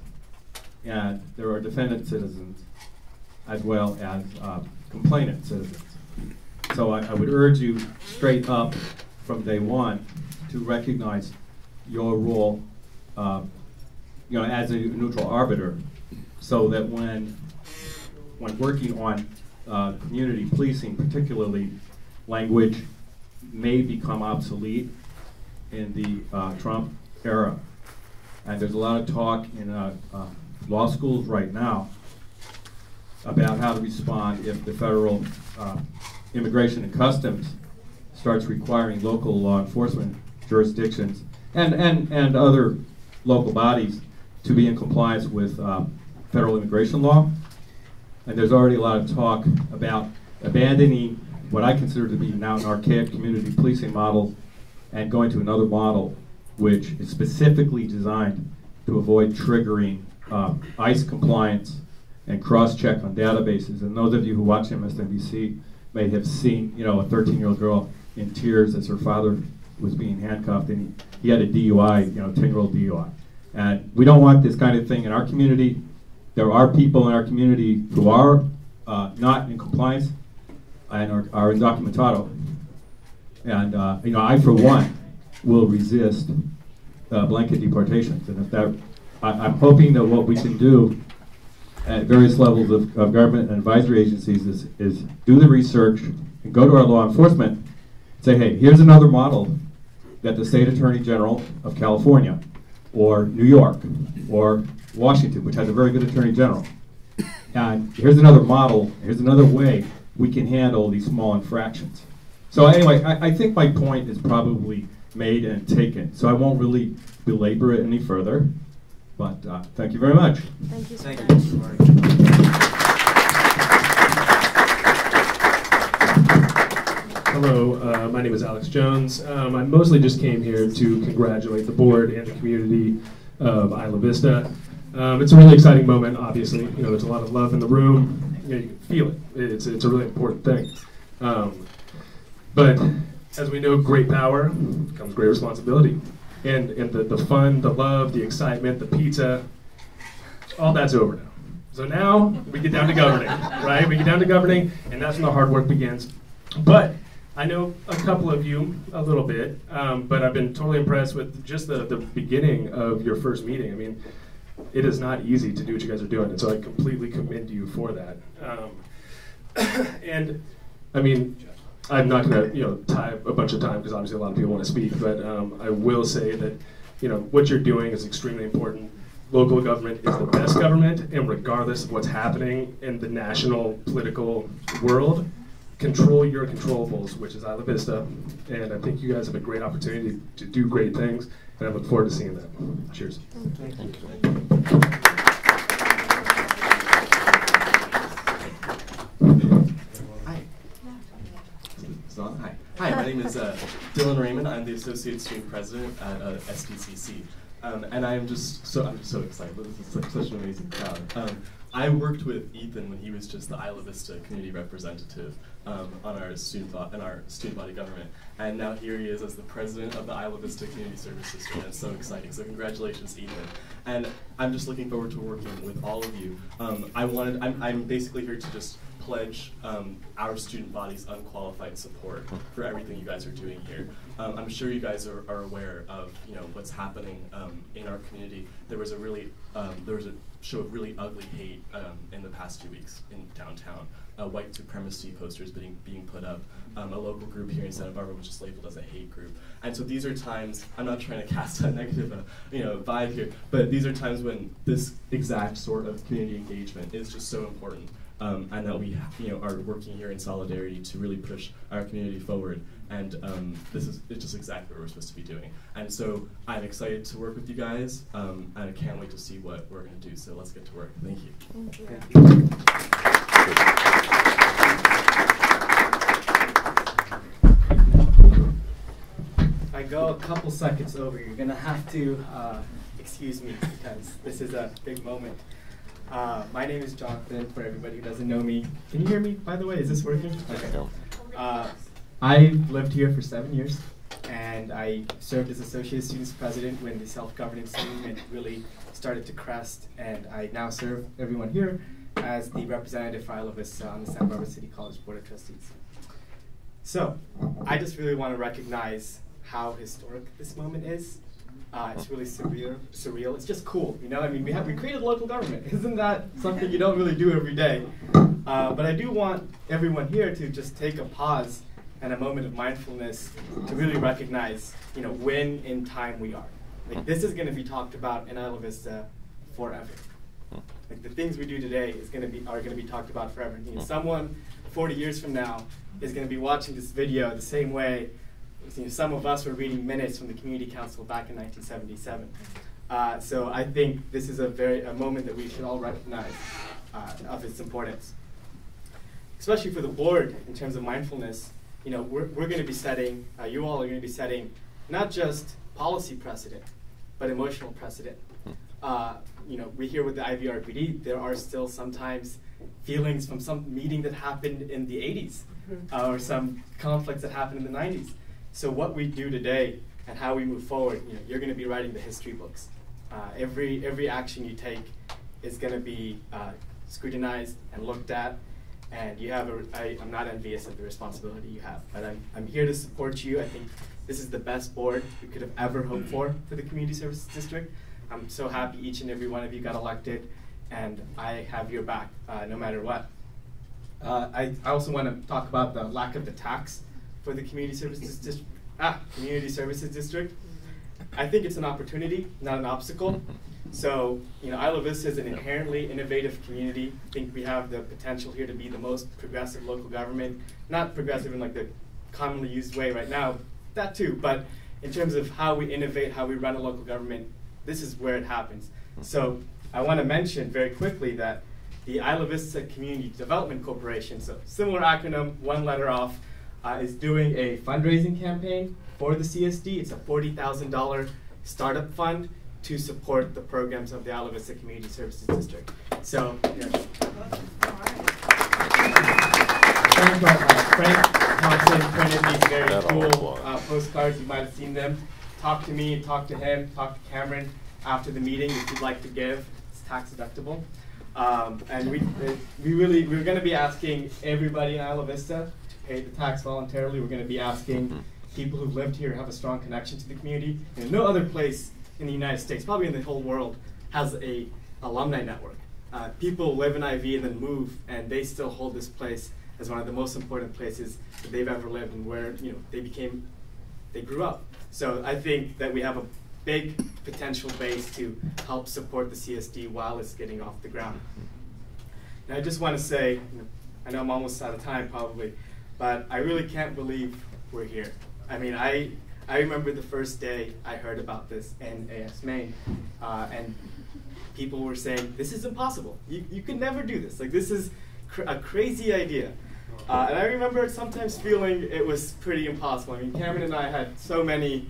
and there are defendant citizens as well as uh, complainant citizens. So I, I would urge you straight up from day one to recognize your role, um, you know, as a neutral arbiter, so that when when working on uh, community policing, particularly language may become obsolete in the uh, Trump era. And there's a lot of talk in uh, uh, law schools right now about how to respond if the federal uh, immigration and customs starts requiring local law enforcement jurisdictions and, and, and other local bodies to be in compliance with uh, federal immigration law. And there's already a lot of talk about abandoning what I consider to be now an archaic community policing model and going to another model which is specifically designed to avoid triggering uh, ICE compliance and cross-check on databases. And those of you who watch MSNBC may have seen, you know, a 13-year-old girl in tears as her father was being handcuffed, and he, he had a DUI, you know, 10-year-old DUI. And we don't want this kind of thing in our community. There are people in our community who are uh, not in compliance and are, are undocumentado. And, uh, you know, I, for one, will resist uh, blanket deportations. And if that, I, I'm hoping that what we can do at various levels of, of government and advisory agencies is, is do the research and go to our law enforcement say, hey, here's another model that the state attorney general of California or New York or Washington, which has a very good attorney general. And here's another model, here's another way we can handle these small infractions. So anyway, I, I think my point is probably made and taken. So I won't really belabor it any further. But uh, thank you very much. Thank you so Thank much. Hello, uh, my name is Alex Jones. Um, I mostly just came here to congratulate the board and the community of Isla Vista. Um, it's a really exciting moment, obviously. You know, there's a lot of love in the room. You, know, you can feel it. It's, it's a really important thing. Um, but as we know, great power comes great responsibility. And, and the, the fun, the love, the excitement, the pizza, all that's over now. So now we get down to governing, right? We get down to governing, and that's when the hard work begins. But I know a couple of you a little bit, um, but I've been totally impressed with just the, the beginning of your first meeting. I mean, it is not easy to do what you guys are doing, and so I completely commend you for that. Um, and I mean, I'm not going to you know tie a bunch of time because obviously a lot of people want to speak, but um, I will say that you know what you're doing is extremely important. local government is the best government, and regardless of what's happening in the national political world, control your controllables, which is Isla Vista. And I think you guys have a great opportunity to do great things, and I look forward to seeing that. Cheers. Thank you. Hi. It's on? Hi. Hi, my name is uh, Dylan Raymond. I'm the Associate Student President at uh, SBCC. Um, and I am just so I'm just so excited. This is such, such an amazing crowd. Um, I worked with Ethan when he was just the Isla Vista community representative um, on our student bo- in our student body government, and now here he is as the president of the Isla Vista Community Service District. It's so exciting. So congratulations, Ethan. And I'm just looking forward to working with all of you. Um, I wanted I'm, I'm basically here to just pledge um, our student body's unqualified support for everything you guys are doing here. Um, I'm sure you guys are, are aware of you know what's happening um, in our community. There was a really um, there was a show of really ugly hate um, in the past two weeks in downtown. Uh, white supremacy posters being being put up. Um, a local group here in Santa Barbara was just labeled as a hate group. And so these are times. I'm not trying to cast a negative uh, you know vibe here, but these are times when this exact sort of community engagement is just so important um, and that we you know are working here in solidarity to really push our community forward. And um, this is it's just exactly what we're supposed to be doing. And so I'm excited to work with you guys, um, and I can't wait to see what we're going to do. So let's get to work. Thank you. Thank you. If I go a couple seconds over, you're gonna have to uh, excuse me because this is a big moment. Uh, my name is Jonathan. For everybody who doesn't know me, can you hear me? By the way, is this working? Okay. Uh, I lived here for seven years, and I served as associate students president when the self-governance movement really started to crest. And I now serve everyone here as the representative for Isla Vista on the Santa Barbara City College Board of Trustees. So, I just really want to recognize how historic this moment is. Uh, it's really surreal. Surreal. It's just cool, you know. I mean, we have we created local government. Isn't that something you don't really do every day? Uh, but I do want everyone here to just take a pause and a moment of mindfulness to really recognize, you know, when in time we are. Like this is going to be talked about in Isla Vista forever. Like the things we do today is going to be are going to be talked about forever. You know, someone 40 years from now is going to be watching this video the same way you know, some of us were reading minutes from the community council back in 1977. Uh, so I think this is a very a moment that we should all recognize uh, of its importance, especially for the board in terms of mindfulness. You know, we're, we're going to be setting, uh, you all are going to be setting not just policy precedent, but emotional precedent. Uh, you know, we hear with the IVRPD, there are still sometimes feelings from some meeting that happened in the 80s uh, or some conflicts that happened in the 90s. So what we do today and how we move forward, you know, you're going to be writing the history books. Uh, every every action you take is going to be uh, scrutinized and looked at, and you have a. I, I'm not envious of the responsibility you have, but I'm I'm here to support you. I think this is the best board we could have ever hoped for for the community services district. I'm so happy each and every one of you got elected, and I have your back uh, no matter what. Uh, I, I also want to talk about the lack of the tax for the community services district. Ah, community services district. I think it's an opportunity, not an obstacle. So, you know, Isla Vista is an inherently innovative community. I think we have the potential here to be the most progressive local government. Not progressive in like the commonly used way right now, that too, but in terms of how we innovate, how we run a local government, this is where it happens. So, I want to mention very quickly that the Isla Vista Community Development Corporation, so similar acronym, one letter off, uh, is doing a fundraising campaign for the CSD. It's a $40,000 startup fund to support the programs of the Isla Vista Community Services District. So, yeah. Frank, uh, Frank Thompson printed these very That'll cool uh, postcards. You might have seen them. Talk to me, talk to him, talk to Cameron after the meeting if you'd like to give. It's tax deductible. Um, and we, uh, we really, we're going to be asking everybody in Isla Vista pay the tax voluntarily. We're going to be asking people who've lived here have a strong connection to the community. You know, no other place in the United States, probably in the whole world, has a alumni network. Uh, people live in IV and then move, and they still hold this place as one of the most important places that they've ever lived and where you know they became, they grew up. So I think that we have a big potential base to help support the CSD while it's getting off the ground. And I just want to say, I know I'm almost out of time probably, but I really can't believe we're here. I mean, I I remember the first day I heard about this in AS Maine, uh, and people were saying, "This is impossible. You you could never do this. Like this is cr a crazy idea." Uh, and I remember sometimes feeling it was pretty impossible. I mean, Cameron and I had so many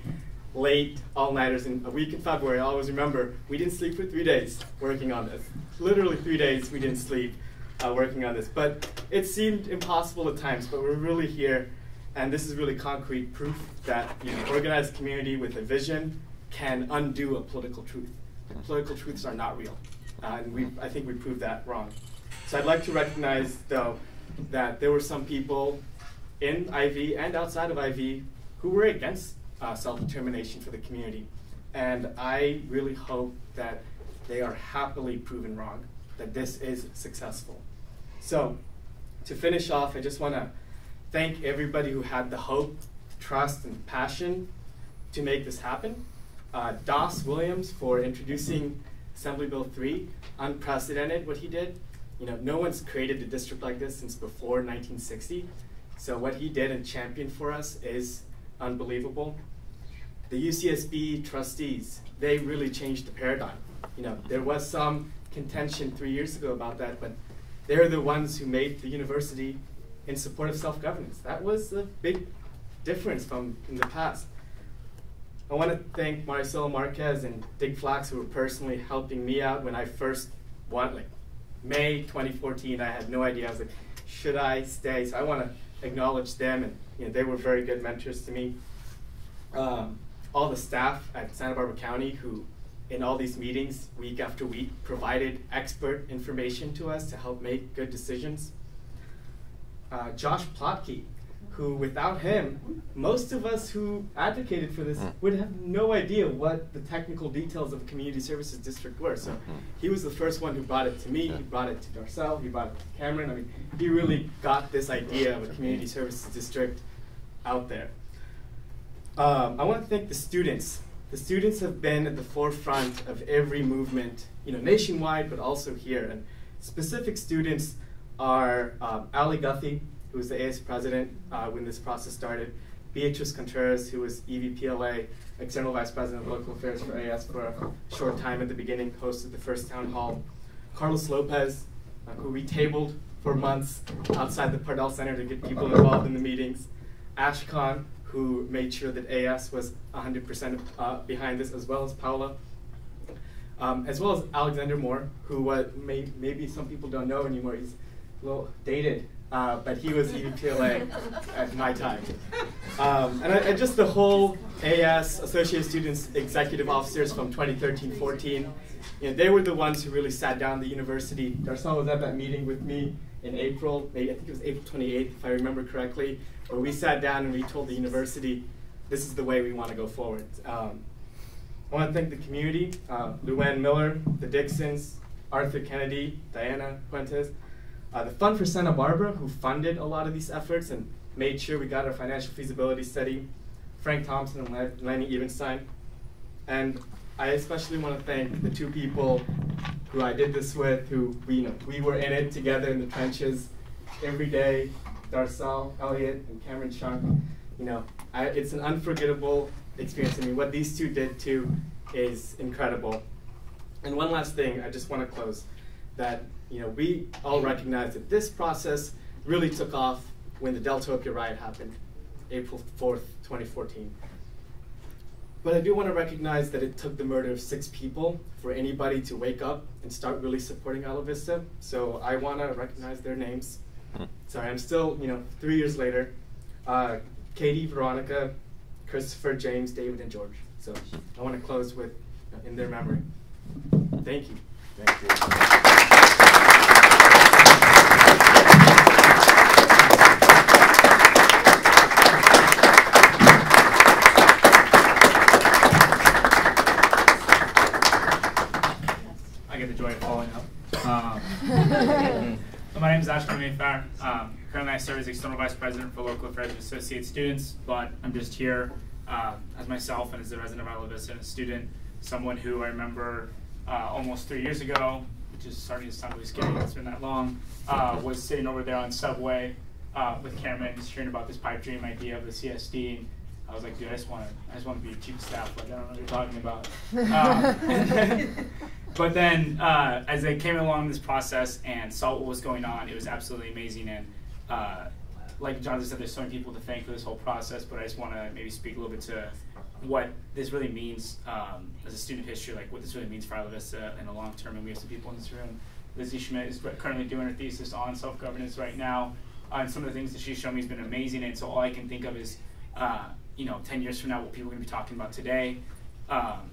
late all-nighters in a week in February. I always remember we didn't sleep for three days working on this. Literally three days we didn't sleep uh, working on this. But it seemed impossible at times. But we're really here, and this is really concrete proof that you know, organized community with a vision can undo a political truth. Political truths are not real, uh, and we I think we proved that wrong. So I'd like to recognize though that there were some people in IV and outside of IV who were against uh, self-determination for the community. And I really hope that they are happily proven wrong, that this is successful. So to finish off, I just want to thank everybody who had the hope, trust, and passion to make this happen. Uh, Das Williams for introducing Assembly Bill 3, unprecedented what he did. You know, no one's created a district like this since before 1960. So what he did and championed for us is unbelievable. The UCSB trustees, they really changed the paradigm. You know, there was some contention three years ago about that, but they're the ones who made the university in support of self-governance. That was a big difference from in the past. I want to thank Maricela Marquez and Dick Flacks who were personally helping me out when I first won, like May 2014. I had no idea. I was like, should I stay? So I want to acknowledge them, and you know, they were very good mentors to me. Um, all the staff at Santa Barbara County who, in all these meetings, week after week, provided expert information to us to help make good decisions. Uh, Josh Plotke, who without him, most of us who advocated for this would have no idea what the technical details of a community services district were. So he was the first one who brought it to me, he brought it to Darcel, he brought it to Cameron. I mean, he really got this idea of a community services district out there. Um, I want to thank the students. The students have been at the forefront of every movement, you know, nationwide, but also here. And specific students are um, Ali Guthie, who was the AS president uh, when this process started, Beatrice Contreras, who was EVPLA, external vice president of local affairs for AS for a short time at the beginning, hosted the first town hall, Carlos Lopez, uh, who we tabled for months outside the Pardall Center to get people involved in the meetings, Ash Khan, who made sure that AS was 100% uh, behind this, as well as Paula, um, as well as Alexander Moore, who uh, may, maybe some people don't know anymore. He's a little dated, uh, but he was EVPLA at my time. Um, and, and, just the whole AS, Associate Students Executive Officers from 2013-14, you know, they were the ones who really sat down the university. Darcel was at that meeting with me in April, maybe I think it was April 28th, if I remember correctly, where we sat down and we told the university, this is the way we want to go forward. Um, I want to thank the community, uh, Luann Miller, the Dixons, Arthur Kennedy, Diana Puentes, uh, the Fund for Santa Barbara, who funded a lot of these efforts and made sure we got our financial feasibility study, Frank Thompson and Lenny Evenstein. And I especially want to thank the two people who I did this with, who we, you know, we were in it together in the trenches every day, Darcel, Elliott, and Cameron Shunk. You know, I, it's an unforgettable experience. I mean, what these two did too is incredible. And one last thing, I just want to close, that you know, we all recognize that this process really took off when the Deltopia riot happened, April 4th, 2014. But I do want to recognize that it took the murder of six people for anybody to wake up and start really supporting Isla Vista. So I want to recognize their names. Sorry, I'm still, you know, three years later. Uh, Katie, Veronica, Christopher, James, David, and George. So I want to close with you know, in their memory. Thank you. Thank you. I get the joy of following up. Um, my name is Ashton Mayfair. Um, currently, I serve as External Vice President for Local Affairs and Associate Students, but I'm just here uh, as myself and as a resident of Isla Vista and a student, someone who I remember uh, almost three years ago, which is starting to sound really scary, it's been that long, uh, was sitting over there on Subway uh, with Cameron, just hearing about this pipe dream idea of the CSD. And I was like, dude, I just want to, I just want to be chief of staff. Like, I don't know what you're talking about. Um, but then, uh, as I came along this process and saw what was going on, it was absolutely amazing. And uh, like Jonathan said, there's so many people to thank for this whole process. But I just want to maybe speak a little bit to what this really means um, as a student of history, like what this really means for Isla Vista in the long term. And we have some people in this room. Lizzie Schmidt is currently doing her thesis on self-governance right now. Uh, and some of the things that she's shown me has been amazing. And so all I can think of is, uh, you know, 10 years from now, what people are going to be talking about today. Um,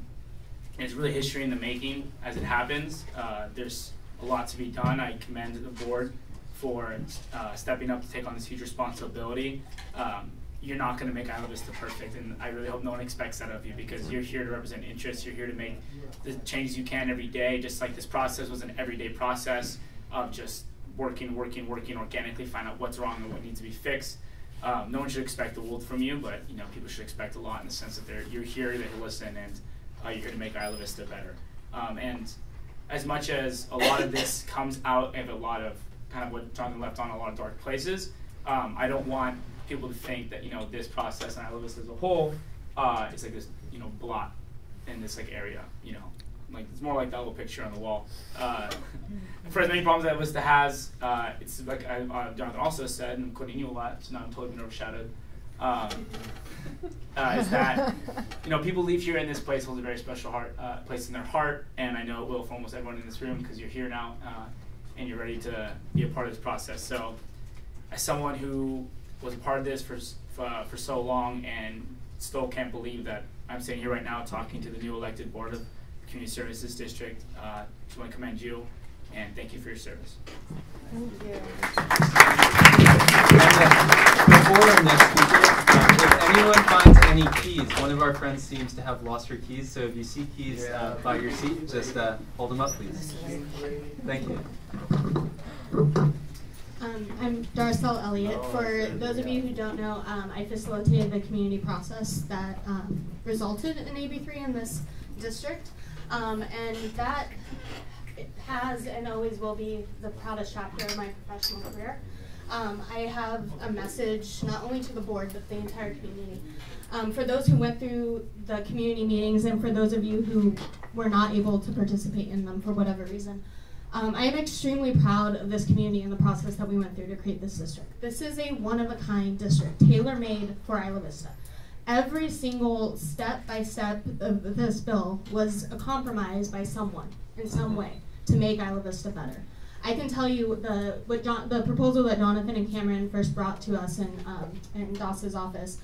and it's really history in the making as it happens. Uh, there's a lot to be done. I commend the board for uh, stepping up to take on this huge responsibility. Um, you're not going to make Isla Vista perfect, and I really hope no one expects that of you because you're here to represent interests. You're here to make the changes you can every day. Just like this process was an everyday process of just working, working, working organically, find out what's wrong and what needs to be fixed. Um, no one should expect the world from you, but you know people should expect a lot in the sense that they're you're here to listen and uh, you're here to make Isla Vista better. Um, and as much as a lot of this comes out of a lot of kind of what Jonathan left on a lot of dark places, um, I don't want people to think that you know this process and Isla Vista as a whole uh, is like this you know blot in this like area. You know, like it's more like that little picture on the wall. Uh, for as many problems that Vista has, uh, it's like I, uh, Jonathan also said, and I'm quoting you a lot, so now I'm totally been overshadowed. Um, uh, is that you know people leave here and this place holds a very special heart uh, place in their heart, and I know it will for almost everyone in this room because you're here now uh, and you're ready to be a part of this process. So, as someone who was a part of this for uh, for so long and still can't believe that I'm sitting here right now talking to the new elected board of Community Services District. Uh, just want to commend you and thank you for your service. Thank you. Anyone finds any keys, one of our friends seems to have lost her keys. So if you see keys uh, by your seat, just uh, hold them up, please. Thank you. Um, I'm Darcel Elliott. For those of you who don't know, um, I facilitated the community process that um, resulted in AB3 in this district. Um, and that has and always will be the proudest chapter of my professional career. Um, I have a message not only to the board but the entire community. Um, for those who went through the community meetings and for those of you who were not able to participate in them for whatever reason, um, I am extremely proud of this community and the process that we went through to create this district. This is a one-of-a-kind district, tailor-made for Isla Vista. Every single step by step of this bill was a compromise by someone in some way to make Isla Vista better. I can tell you the what John, the proposal that Jonathan and Cameron first brought to us in um, in Das's office.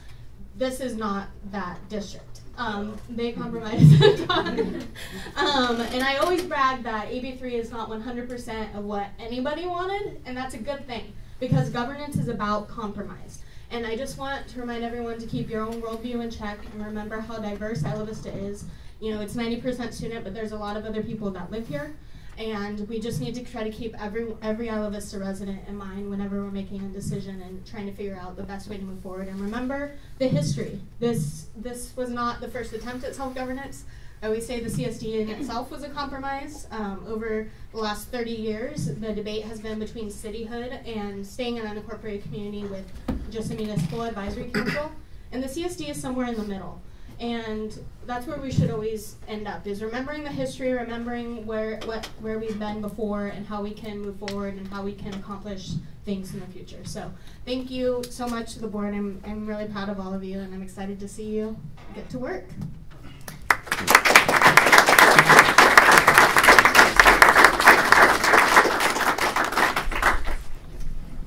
This is not that district. Um, they compromised. um, and I always brag that AB3 is not 100% of what anybody wanted, and that's a good thing because governance is about compromise. And I just want to remind everyone to keep your own worldview in check and remember how diverse Isla Vista is. You know, it's 90% student, but there's a lot of other people that live here. And we just need to try to keep every every Isla Vista resident in mind whenever we're making a decision and trying to figure out the best way to move forward. And remember the history. This this was not the first attempt at self-governance. I always say the CSD in itself was a compromise. Um, over the last 30 years, the debate has been between cityhood and staying in an unincorporated community with just a municipal advisory council. And the CSD is somewhere in the middle. And that's where we should always end up is remembering the history, remembering where what where we've been before and how we can move forward and how we can accomplish things in the future. So thank you so much to the board. I'm I'm really proud of all of you and I'm excited to see you get to work.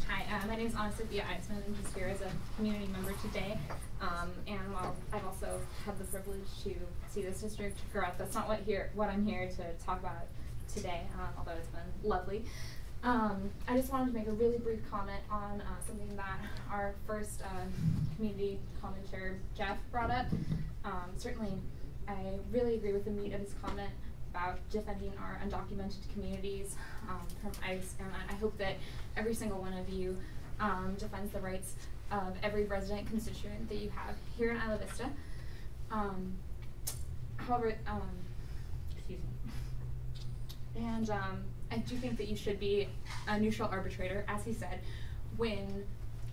Hi, uh, my name is Anna Sophia Eisman. I'm just here as a community member today. Um, and while I've also had the privilege to see this district grow up, that's not what here what I'm here to talk about today, um, although it's been lovely. Um, I just wanted to make a really brief comment on uh, something that our first uh, community common chair, Jeff, brought up. Um, certainly, I really agree with the meat of his comment about defending our undocumented communities um, from ICE, and I hope that every single one of you defends the rights of every resident constituent that you have here in Isla Vista. Um, however, um, excuse me. And um, I do think that you should be a neutral arbitrator, as he said, when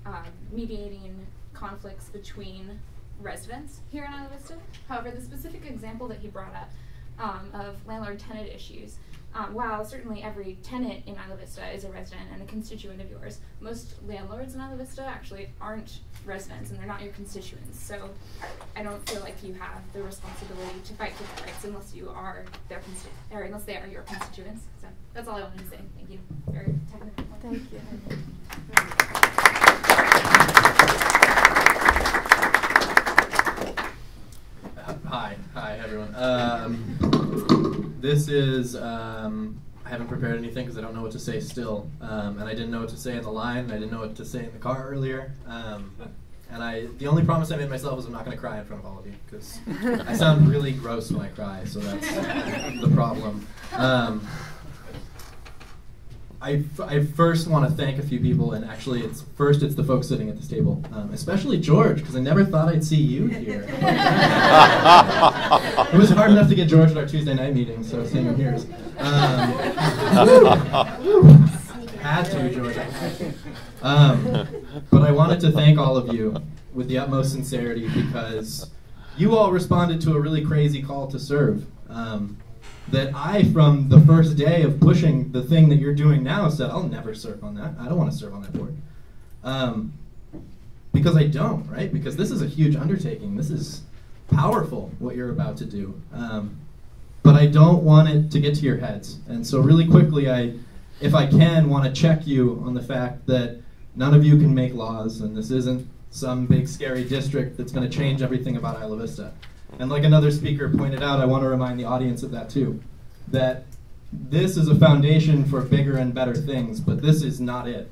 um, mediating conflicts between residents here in Isla Vista. However, the specific example that he brought up um, of landlord-tenant issues, um, while certainly every tenant in Isla Vista is a resident and a constituent of yours, most landlords in Isla Vista actually aren't residents and they're not your constituents. So I don't feel like you have the responsibility to fight for their rights unless you are their consti- or unless they are your constituents. So that's all I wanted to say. Thank you. Very technical. Thank you. Hi, hi everyone. Um, this is um, I haven't prepared anything because I don't know what to say still, um, and I didn't know what to say in the line, and I didn't know what to say in the car earlier. Um, and I, the only promise I made myself was I'm not going to cry in front of all of you because I sound really gross when I cry, so that's the problem. I, I first want to thank a few people, and actually, it's first it's the folks sitting at this table, um, especially George, because I never thought I'd see you here. it was hard enough to get George at our Tuesday night meeting, so seeing him here is. Um, had to, George. Um, but I wanted to thank all of you with the utmost sincerity because you all responded to a really crazy call to serve. Um, that I, from the first day of pushing the thing that you're doing now, said, I'll never serve on that. I don't want to serve on that board. Um, because I don't, right? Because this is a huge undertaking. This is powerful, what you're about to do. Um, but I don't want it to get to your heads. And so, really quickly, I, if I can, want to check you on the fact that none of you can make laws, and this isn't some big scary district that's going to change everything about Isla Vista. And like another speaker pointed out, I want to remind the audience of that too. That this is a foundation for bigger and better things, but this is not it.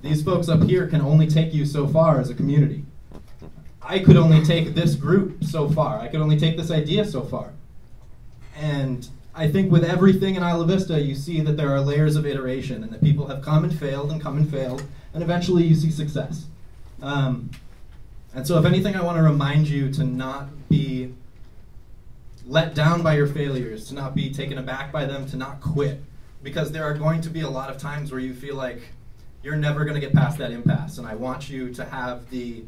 These folks up here can only take you so far as a community. I could only take this group so far. I could only take this idea so far. And I think with everything in Isla Vista, you see that there are layers of iteration and that people have come and failed and come and failed, and eventually you see success. Um, and so, if anything, I want to remind you to not be let down by your failures, to not be taken aback by them, to not quit. Because there are going to be a lot of times where you feel like you're never going to get past that impasse. And I want you to have the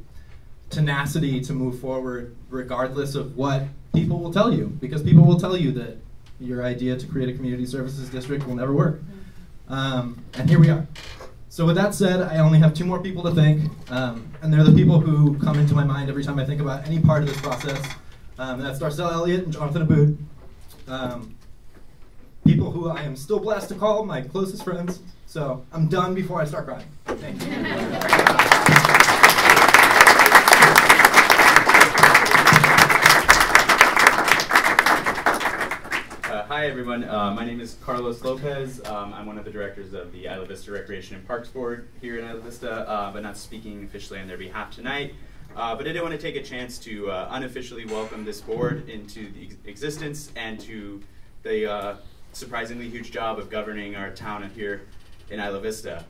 tenacity to move forward regardless of what people will tell you. Because people will tell you that your idea to create a community services district will never work. Um, and here we are. So with that said, I only have two more people to thank, um, and they're the people who come into my mind every time I think about any part of this process. Um, that's Darcel Elliott and Jonathan Abboud. Um, people who I am still blessed to call my closest friends. So I'm done before I start crying. Thank you. Uh, hi everyone, uh, my name is Carlos Lopez. Um, I'm one of the directors of the Isla Vista Recreation and Parks Board here in Isla Vista, uh, but not speaking officially on their behalf tonight. Uh, but I did want to take a chance to uh, unofficially welcome this board into the ex- existence and to the uh, surprisingly huge job of governing our town here in Isla Vista.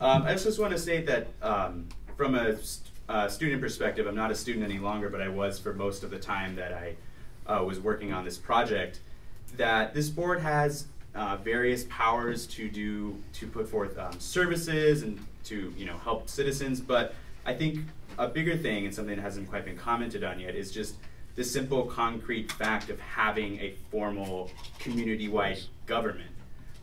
Um, I just want to state that um, from a st- student perspective, I'm not a student any longer, but I was for most of the time that I was working on this project. That this board has uh, various powers to do to put forth um, services and to you know help citizens, but I think a bigger thing and something that hasn't quite been commented on yet is just the simple concrete fact of having a formal community-wide government.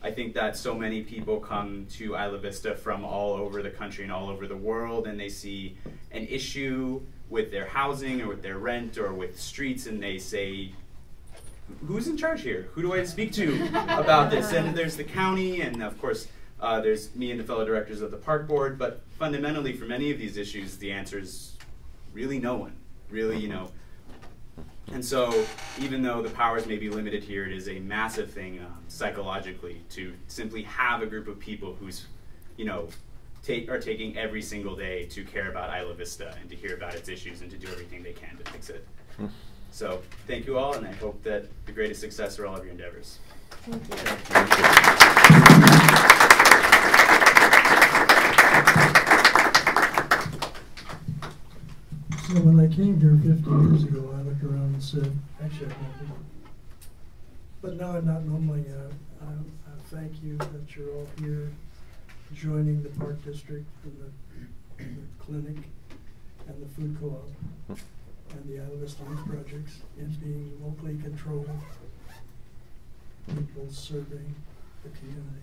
I think that so many people come to Isla Vista from all over the country and all over the world, and they see an issue with their housing or with their rent or with streets, and they say, Who's in charge here? Who do I speak to about this? And there's the county, and of course, uh, there's me and the fellow directors of the park board. But fundamentally, for many of these issues, the answer is really no one. Really, you know, and so, even though the powers may be limited here, it is a massive thing um, psychologically to simply have a group of people who's, you know, take, are taking every single day to care about Isla Vista and to hear about its issues and to do everything they can to fix it. So, thank you all, and I hope that the greatest success for all of your endeavors. Thank you. So when I came here 50 years ago, I looked around and said, actually, I never. But now I'm not normally, uh, I, I thank you that you're all here joining the Park District and the, and the clinic and the food co-op and the Vista Youth projects in being locally controlled people serving the community.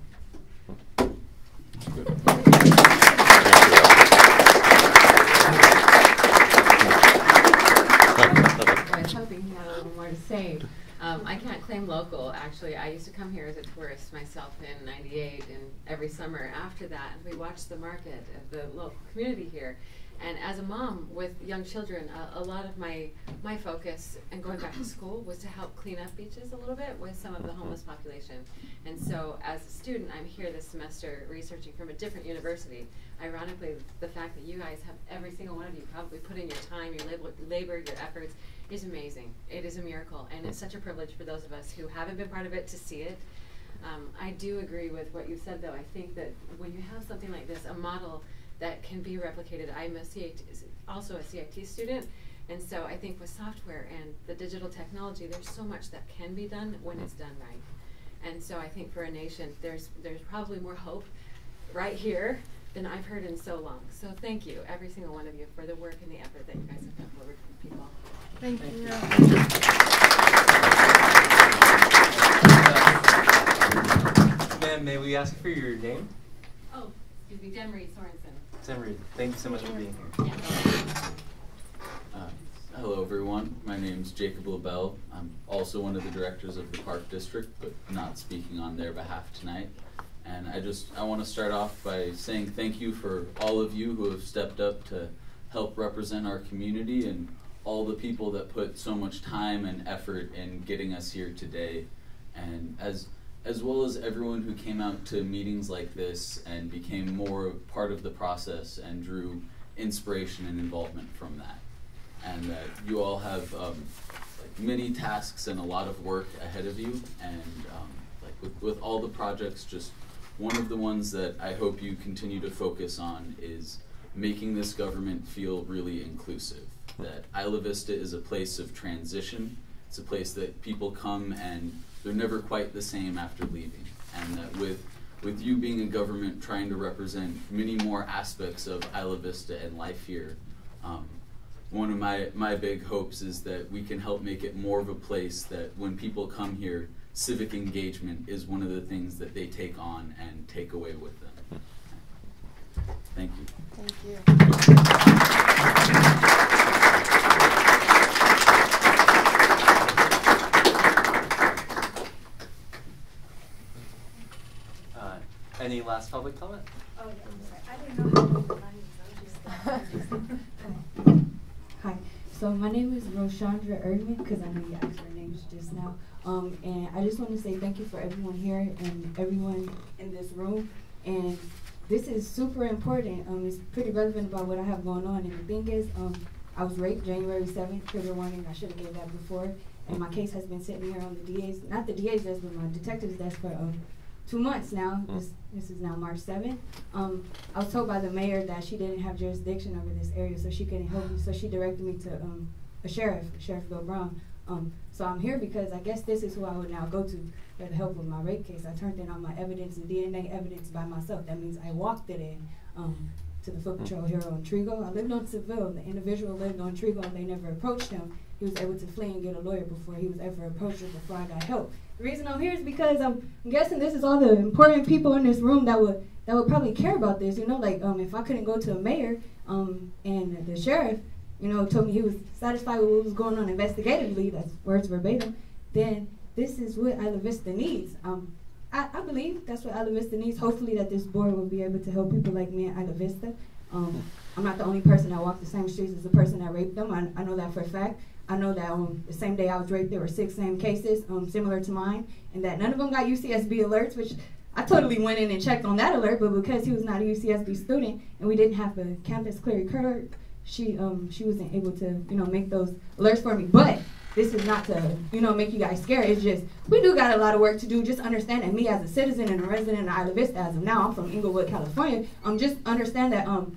I was hoping he had a little more to say. Um, I can't claim local, actually. I used to come here as a tourist myself in 98 and every summer after that. We watched the market of the local community here. And as a mom with young children, a, a lot of my, my focus and going back to school was to help clean up beaches a little bit with some of the homeless population. And so as a student, I'm here this semester researching from a different university. Ironically, the fact that you guys have every single one of you probably put in your time, your labor, labor your efforts is amazing. It is a miracle. And it's such a privilege for those of us who haven't been part of it to see it. Um, I do agree with what you said, though. I think that when you have something like this, a model that can be replicated. I'm a CIT, also a CIT student, and so I think with software and the digital technology, there's so much that can be done when it's done right. And so I think for a nation, there's there's probably more hope right here than I've heard in so long. So thank you, every single one of you, for the work and the effort that you guys have put forward for people. Thank, thank you. you. Ma'am, may we ask for your name? Oh, excuse me, Jen Marie Sorensen. Tim Reed, thank you so much for being here. Uh, hello, everyone. My name is Jacob LaBelle. I'm also one of the directors of the Park District, but not speaking on their behalf tonight. And I just I want to start off by saying thank you for all of you who have stepped up to help represent our community and all the people that put so much time and effort in getting us here today. And as as well as everyone who came out to meetings like this and became more part of the process and drew inspiration and involvement from that. And that you all have um, like many tasks and a lot of work ahead of you. And um, like with, with all the projects, just one of the ones that I hope you continue to focus on is making this government feel really inclusive. That Isla Vista is a place of transition. It's a place that people come and they're never quite the same after leaving. And that with with you being a government trying to represent many more aspects of Isla Vista and life here, um, one of my, my big hopes is that we can help make it more of a place that when people come here, civic engagement is one of the things that they take on and take away with them. Thank you. Thank you. Any last public comment? Oh, yeah, I'm sorry. I didn't know how to use the Hi. So my name is Roshandra Erdman, because I know you asked our names just now. Um, and I just want to say thank you for everyone here and everyone in this room. And this is super important. Um, it's pretty relevant about what I have going on. And the thing is, um, I was raped January 7th, trigger warning. I should have gave that before. And my case has been sitting here on the DA's, not the DA's desk, but my detective's desk for um, two months now. Mm. This, this is now March 7th. Um, I was told by the mayor that she didn't have jurisdiction over this area, so she couldn't help me. So she directed me to um, a sheriff, Sheriff Bill Brown. Um, so I'm here because I guess this is who I would now go to for the help with my rape case. I turned in all my evidence and DNA evidence by myself. That means I walked it in um, to the Foot mm. Patrol hero in Trigo. I lived on Seville. The individual lived on Trigo, and they never approached him. He was able to flee and get a lawyer before he was ever approached or before I got help. The reason I'm here is because I'm, I'm guessing this is all the important people in this room that would that would probably care about this. You know, like um, if I couldn't go to a mayor um, and the sheriff, you know, told me he was satisfied with what was going on investigatively, that's words verbatim, then this is what Isla Vista needs. Um, I, I believe that's what Isla Vista needs. Hopefully that this board will be able to help people like me in Isla Vista. Um, I'm not the only person that walked the same streets as the person that raped them. I, I know that for a fact. I know that um, the same day I was raped, there were six same cases um, similar to mine, and that none of them got UCSB alerts, which I totally went in and checked on that alert, but because he was not a UCSB student and we didn't have a campus clerk, she um, she wasn't able to you know make those alerts for me. But this is not to you know make you guys scared. It's just we do got a lot of work to do. Just understand that me as a citizen and a resident of Isla Vista as of now, I'm from Inglewood, California. Um, just understand that um,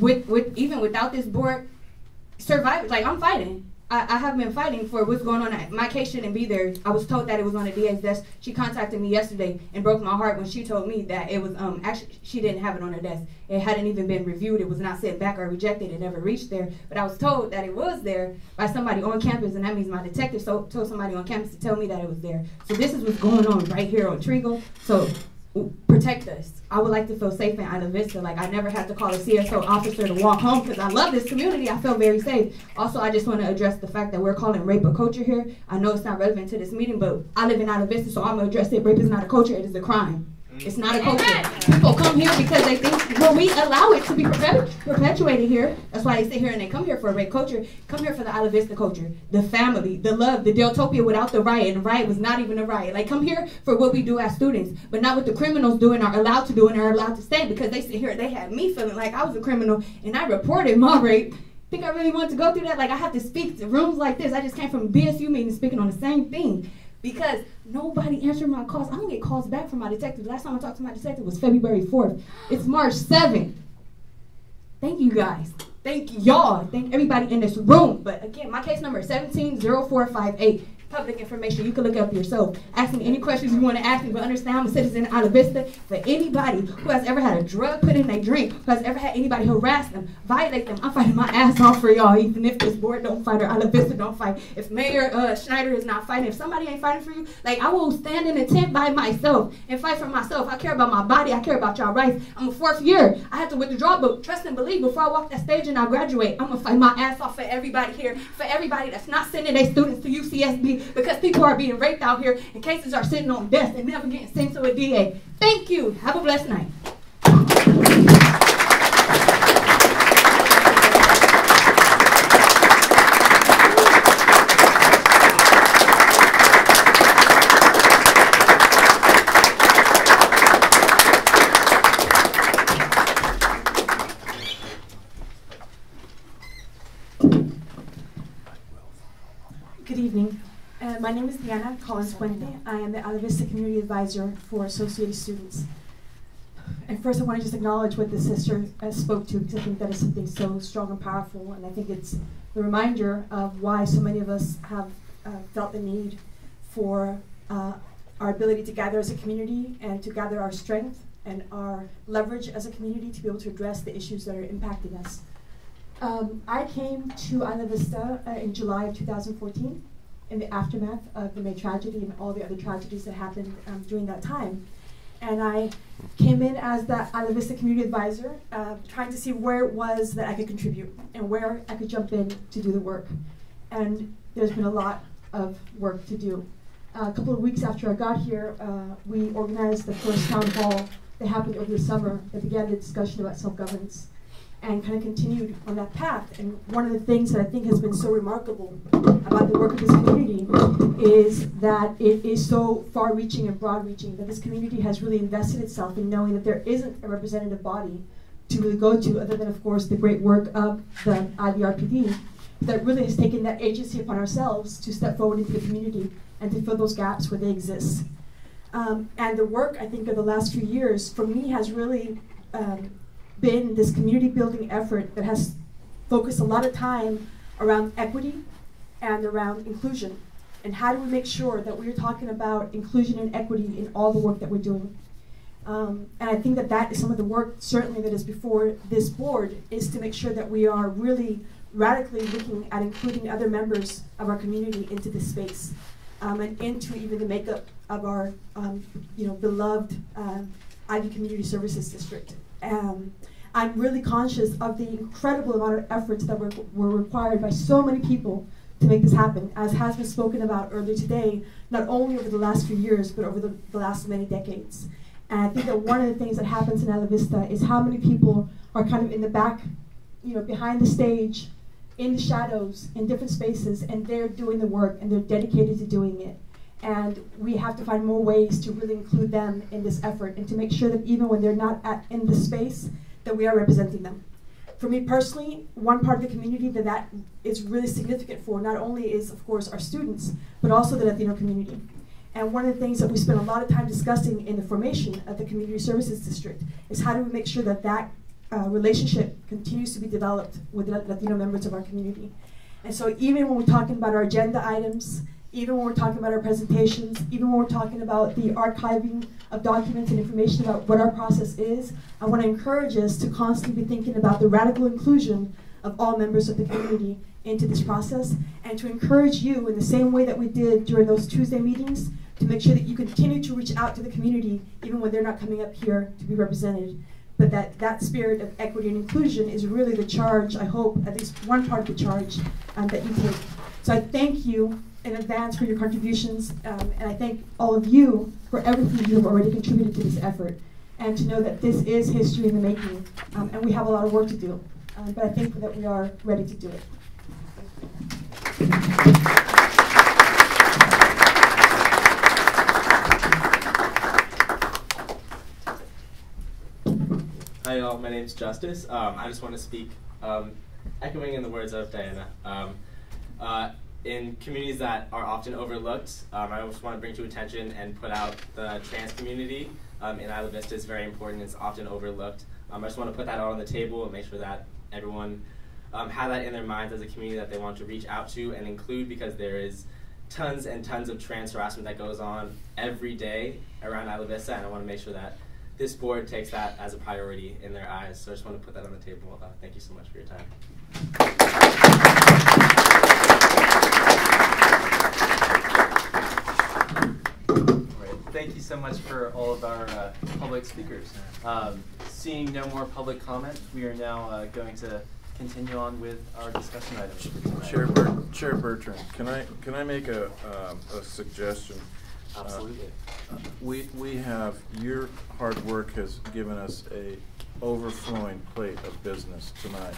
with with even without this board, survive. Like I'm fighting. I, I have been fighting for what's going on. My case shouldn't be there. I was told that it was on the DA's desk. She contacted me yesterday and broke my heart when she told me that it was um actually she didn't have it on her desk. It hadn't even been reviewed. It was not sent back or rejected. It never reached there. But I was told that it was there by somebody on campus, and that means my detective so, told somebody on campus to tell me that it was there. So this is what's going on right here on Trigo. So protect us. I would like to feel safe in Isla Vista. Like I never have to call a CSO officer to walk home because I love this community. I feel very safe. Also, I just want to address the fact that we're calling rape a culture here. I know it's not relevant to this meeting, but I live in Isla Vista, so I'm gonna address it. Rape is not a culture; it is a crime. It's not a culture. People come here because they think, well, we allow it to be perpetuated here. That's why they sit here and they come here for a rape culture. Come here for the Isla Vista culture, the family, the love, the Deltopia without the riot. And the riot was not even a riot. Like, come here for what we do as students, but not what the criminals do and are allowed to do and are allowed to stay because they sit here, they had me feeling like I was a criminal and I reported my rape think I really want to go through that. Like I have to speak to rooms like this. I just came from BSU meeting speaking on the same thing because nobody answered my calls. I don't get calls back from my detective. Last time I talked to my detective was February 4th. It's March 7th. Thank you guys. Thank y'all. Thank everybody in this room. But again, my case number is 170458 public information. You can look up yourself. Ask me any questions you want to ask me, but understand I'm a citizen of Isla Vista. For anybody who has ever had a drug put in their drink, who has ever had anybody harass them, violate them, I'm fighting my ass off for y'all. Even if this board don't fight or Isla Vista don't fight. If Mayor uh, Schneider is not fighting, if somebody ain't fighting for you, like I will stand in a tent by myself and fight for myself. I care about my body. I care about y'all rights. I'm a fourth year. I have to withdraw, but trust and believe before I walk that stage and I graduate, I'm gonna fight my ass off for everybody here, for everybody that's not sending their students to UCSB because people are being raped out here and cases are sitting on desk and never getting sent to a DA. Thank you. Have a blessed night. Good evening. Uh, my name is Diana Collins Fuente. I am the Isla Vista Community Advisor for Associated Students. And first, I want to just acknowledge what the sister uh, spoke to because I think that is something so strong and powerful. And I think it's the reminder of why so many of us have uh, felt the need for uh, our ability to gather as a community and to gather our strength and our leverage as a community to be able to address the issues that are impacting us. Um, I came to Isla Vista uh, in July of 2014 in the aftermath of the May tragedy and all the other tragedies that happened um, during that time. And I came in as the Isla Vista community advisor, uh, trying to see where it was that I could contribute and where I could jump in to do the work. And there's been a lot of work to do. Uh, a couple of weeks after I got here, uh, we organized the first town hall that happened over the summer that began the discussion about self-governance and kind of continued on that path. And one of the things that I think has been so remarkable about the work of this community is that it is so far reaching and broad reaching, that this community has really invested itself in knowing that there isn't a representative body to really go to, other than, of course, the great work of the IVRPD, that really has taken that agency upon ourselves to step forward into the community and to fill those gaps where they exist. Um, and the work, I think, of the last few years, for me, has really um, been this community building effort that has focused a lot of time around equity and around inclusion. And how do we make sure that we're talking about inclusion and equity in all the work that we're doing? Um, and I think that that is some of the work, certainly, that is before this board, is to make sure that we are really radically looking at including other members of our community into this space um, and into even the makeup of our, um, you know, beloved uh, IV Community Services District. Um, I'm really conscious of the incredible amount of efforts that were, were required by so many people to make this happen, as has been spoken about earlier today, not only over the last few years, but over the, the last many decades. And I think that one of the things that happens in Isla Vista is how many people are kind of in the back, you know, behind the stage, in the shadows, in different spaces, and they're doing the work and they're dedicated to doing it. And we have to find more ways to really include them in this effort and to make sure that even when they're not at, in the space, that we are representing them. For me personally, one part of the community that that is really significant for not only is, of course, our students, but also the Latino community. And one of the things that we spend a lot of time discussing in the formation of the Community Services District is how do we make sure that that uh, relationship continues to be developed with Latino members of our community. And so even when we're talking about our agenda items, even when we're talking about our presentations, even when we're talking about the archiving of documents and information about what our process is, I want to encourage us to constantly be thinking about the radical inclusion of all members of the community into this process and to encourage you in the same way that we did during those Tuesday meetings to make sure that you continue to reach out to the community even when they're not coming up here to be represented. But that, that spirit of equity and inclusion is really the charge, I hope, at least one part of the charge um, that you take. So I thank you in advance for your contributions, um, and I thank all of you for everything you have already contributed to this effort. And to know that this is history in the making, um, and we have a lot of work to do. Um, but I think that we are ready to do it. Hi, y'all. My name is Justice. Um, I just want to speak, um, echoing in the words of Diana. Uh, in communities that are often overlooked, um, I just want to bring to attention and put out the trans community um, in Isla Vista is very important. It's often overlooked. Um, I just want to put that out on the table and make sure that everyone um, have that in their minds as a community that they want to reach out to and include because there is tons and tons of trans harassment that goes on every day around Isla Vista, and I want to make sure that this board takes that as a priority in their eyes. So I just want to put that on the table. Uh, thank you so much for your time. Thank you so much for all of our uh, public speakers. Um, seeing no more public comment, we are now uh, going to continue on with our discussion items tonight. Chair, Ber- Chair Bertrand, can I, can I make a, um, a suggestion? Uh, Absolutely. We, we have, your hard work has given us a overflowing plate of business tonight.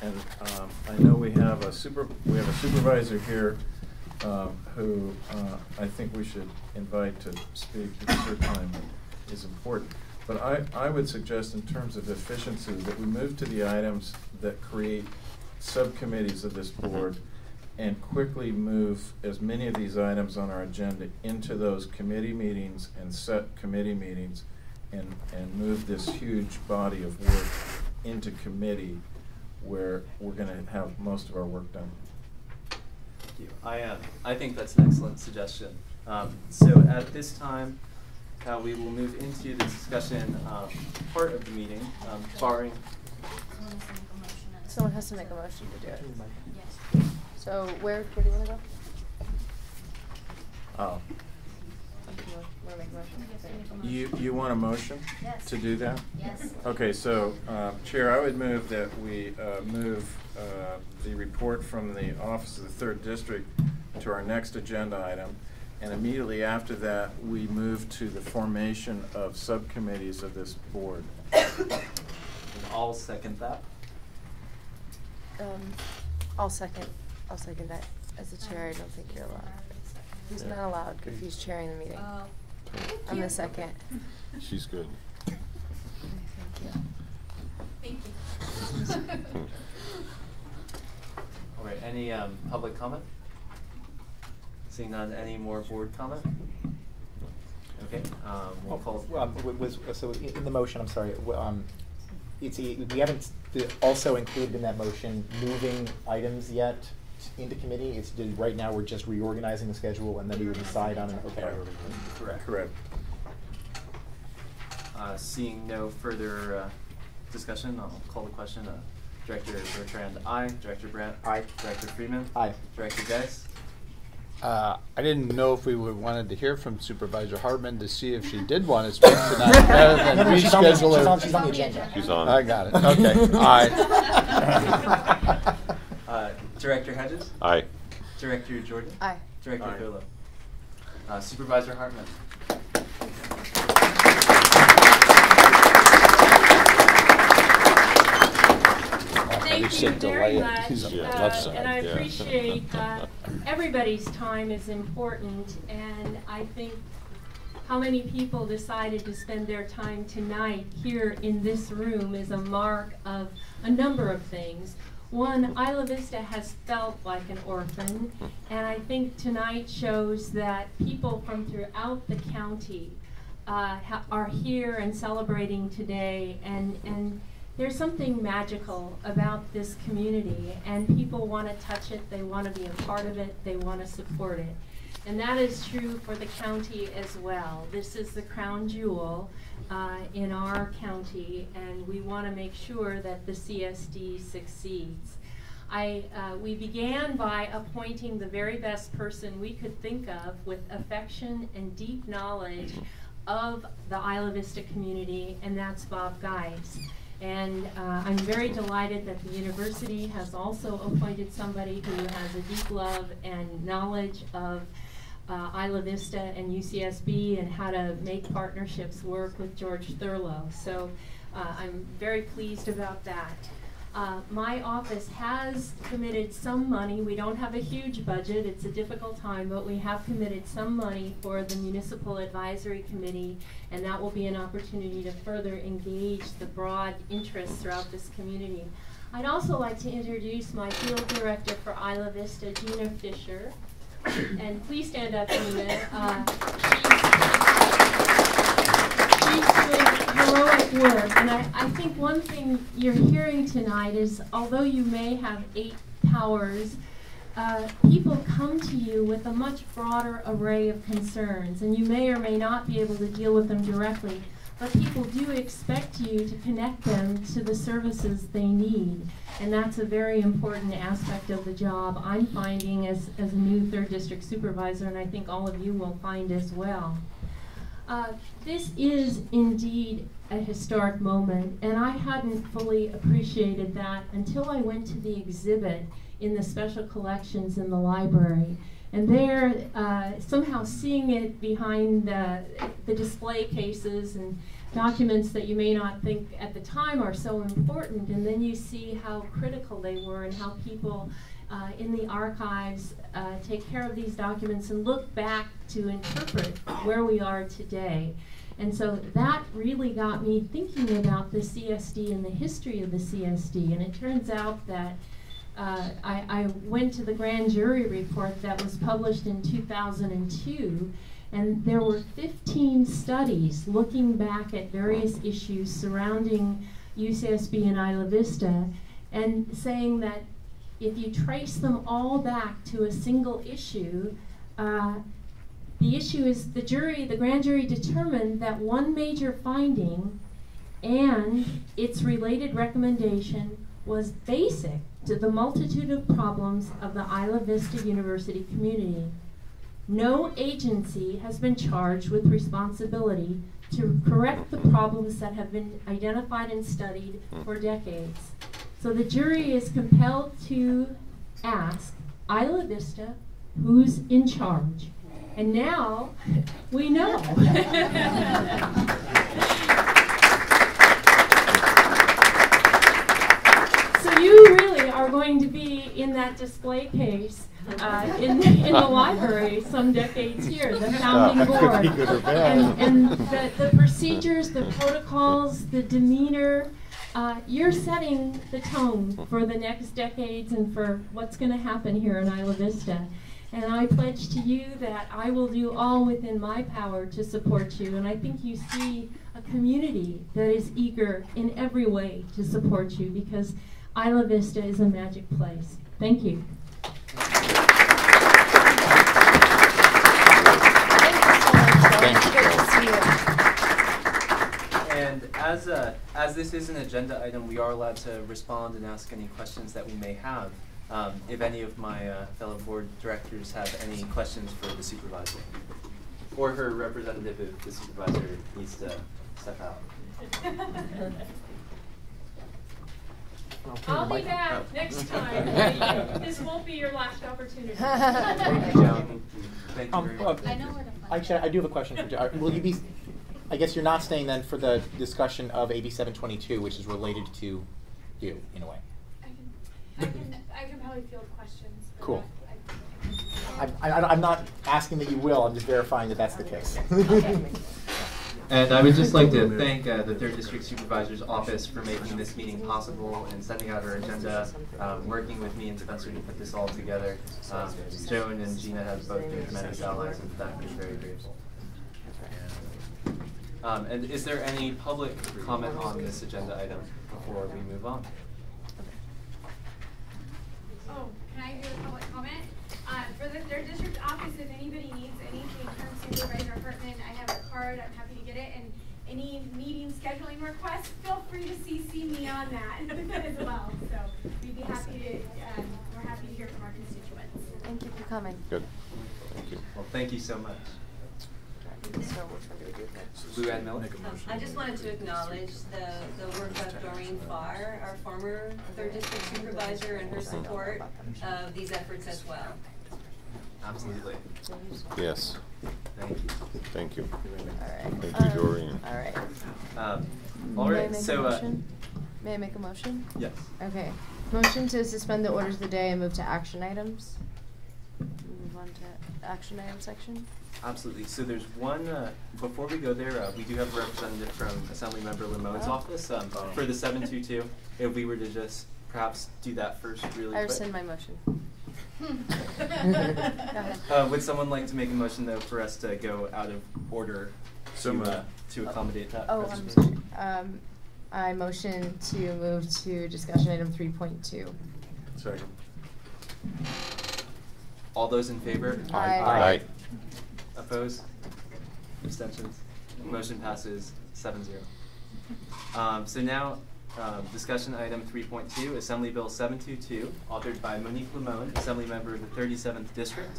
And um, I know we have a super, we have a supervisor here um, who uh, I think we should invite to speak because her time is important. But I, I would suggest in terms of efficiency that we move to the items that create subcommittees of this board and quickly move as many of these items on our agenda into those committee meetings and set committee meetings and, and move this huge body of work into committee where we're going to have most of our work done. Thank you. I, uh, I think that's an excellent suggestion. Um, so at this time, uh, we will move into the discussion um, part of the meeting, um, barring. Someone has to make a motion to do it. Yes. So where, where do you want to go? Oh. Want to make a motion? You, you want a motion Yes. to do that? Yes. Okay, so, uh, Chair, I would move that we uh, move uh, the report from the Office of the Third District to our next agenda item. And immediately after that, we move to the formation of subcommittees of this board. And I'll second that. Um, I'll second, I'll second that. As the chair, I don't think you're allowed. He's not allowed if he's chairing the meeting. Oh. I'm the second. She's good. Thank you. All right, any um, public comment? Seeing none, any more board comment? Okay, um, we'll call. Um, w- was, so i- in the motion, I'm sorry, w- um, it's, e- we haven't s- also included in that motion moving items yet into committee. It's, just- right now, we're just reorganizing the schedule and then we would decide on, an okay. Correct. Correct. Uh, seeing no further uh, discussion, I'll call the question. Uh, Director Bertrand, aye. Director Brandt, aye. Director Freeman, Aye. Director Geis, Uh, I didn't know if we would wanted to hear from Supervisor Hartmann to see if she did want to speak tonight, rather than No, no, she's on reschedule her. she's on- she's on the agenda. She's on. I got it, okay, aye. uh, Director Hedges, Aye. Director Jordan, Aye. Director Aye. Uh, Supervisor Hartmann. Thank you said very delay it. much, He's on the uh, side, and I yeah. appreciate, uh, everybody's time is important, and I think how many people decided to spend their time tonight here in this room is a mark of a number of things. One, Isla Vista has felt like an orphan, and I think tonight shows that people from throughout the county uh, ha- are here and celebrating today, and, and there's something magical about this community, and people want to touch it, they want to be a part of it, they want to support it. And that is true for the county as well. This is the crown jewel uh, in our county, and we want to make sure that the CSD succeeds. I, uh, we began by appointing the very best person we could think of with affection and deep knowledge of the Isla Vista community, and that's Bob Geis. And uh, I'm very delighted that the university has also appointed somebody who has a deep love and knowledge of uh, Isla Vista and UCSB and how to make partnerships work with George Thurlow. So uh, I'm very pleased about that. Uh, my office has committed some money. We don't have a huge budget. It's a difficult time, but we have committed some money for the Municipal Advisory Committee, and that will be an opportunity to further engage the broad interests throughout this community. I'd also like to introduce my field director for Isla Vista, Gina Fisher. And please stand up, Gina. Uh, she's doing heroic work. And I, I think one thing you're hearing tonight is although you may have eight powers, uh, people come to you with a much broader array of concerns, and you may or may not be able to deal with them directly, but people do expect you to connect them to the services they need. And that's a very important aspect of the job I'm finding as, as a new third district supervisor, and I think all of you will find as well. Uh, this is indeed a historic moment, and I hadn't fully appreciated that until I went to the exhibit in the special collections in the library. And there, uh, somehow seeing it behind the display cases and documents that you may not think at the time are so important, and then you see how critical they were and how people uh, in the archives uh, take care of these documents and look back to interpret where we are today. And so that really got me thinking about the CSD and the history of the CSD. And it turns out that uh, I, I, went to the grand jury report that was published in 2002, and there were 15 studies looking back at various issues surrounding UCSB and Isla Vista, and saying that if you trace them all back to a single issue, uh, the issue is the jury, the grand jury determined that one major finding and its related recommendation was basic to the multitude of problems of the Isla Vista University community. No agency has been charged with responsibility to correct the problems that have been identified and studied for decades. So the jury is compelled to ask Isla Vista who's in charge. And now we know. so you really are going to be in that display case uh, in, in the library some decades here, the founding board. And, and the, the procedures, the protocols, the demeanor, uh, you're setting the tone for the next decades and for what's going to happen here in Isla Vista. And I pledge to you that I will do all within my power to support you. And I think you see a community that is eager in every way to support you because Isla Vista is a magic place. Thank you. As, a, as this is an agenda item, we are allowed to respond and ask any questions that we may have. Um, if any of my uh, fellow board directors have any questions for the supervisor, or her representative if the supervisor needs to step out. I'll be back next time. this won't be your last opportunity. Thank you, Joan. Thank you Um, very uh, much. I know where to find Actually, I do have a question for Joe. Will you be, I guess you're not staying then for the discussion of AB seven twenty-two, which is related to you, in a way? I can, I can probably field questions. but Cool. I- I, I, I'm not asking that you will, I'm just verifying that that's the case. And I would just like to thank uh, the Third District Supervisor's Office for making this meeting possible and sending out our agenda, um, working with me and Spencer to put this all together. Um, Joan and Gina have both been tremendous allies, and for that we're very grateful. Um, and is there any public comment on this agenda item? before we move on. Oh, can I do a public comment? Uh, for the third district office, if anybody needs anything from Supervisor Hartmann, I have a card, I'm happy to get it, and any meeting scheduling requests, feel free to CC me on that as well. So we'd be happy to, um, we're happy to hear from our constituents. Thank you for coming. Good. Thank you. Well, thank you so much. So which one do we do next? Lou Ann Miller? Um, I just wanted to acknowledge the, the work of Doreen Farr, our former third district supervisor, and her support of these efforts as well. Absolutely. Yes. Thank you. Thank you. Alright. Thank you, Um, Doreen. Alright. Um, all May I right, make a so, uh, motion? May I make a motion? Yes. Okay. Motion to suspend the orders of the day and move to action items. Move on to action item section. Absolutely. So there's one, uh, before we go there, uh, we do have a representative from Assemblymember Limon's Oh. office um, for the 722. If we were to just perhaps do that first really I quick. rescind my motion. Go ahead. Uh, would someone like to make a motion though for us to go out of order So to, uh, to accommodate that? Oh, I'm sorry. Um, I motion to move to discussion item three point two. Second. All those in favor? Aye. Aye. Opposed? Abstentions? Motion passes seven zero. Um, so now, um, discussion item three point two, Assembly Bill seven two two, authored by Monique Limon, Assembly Member of the thirty-seventh District.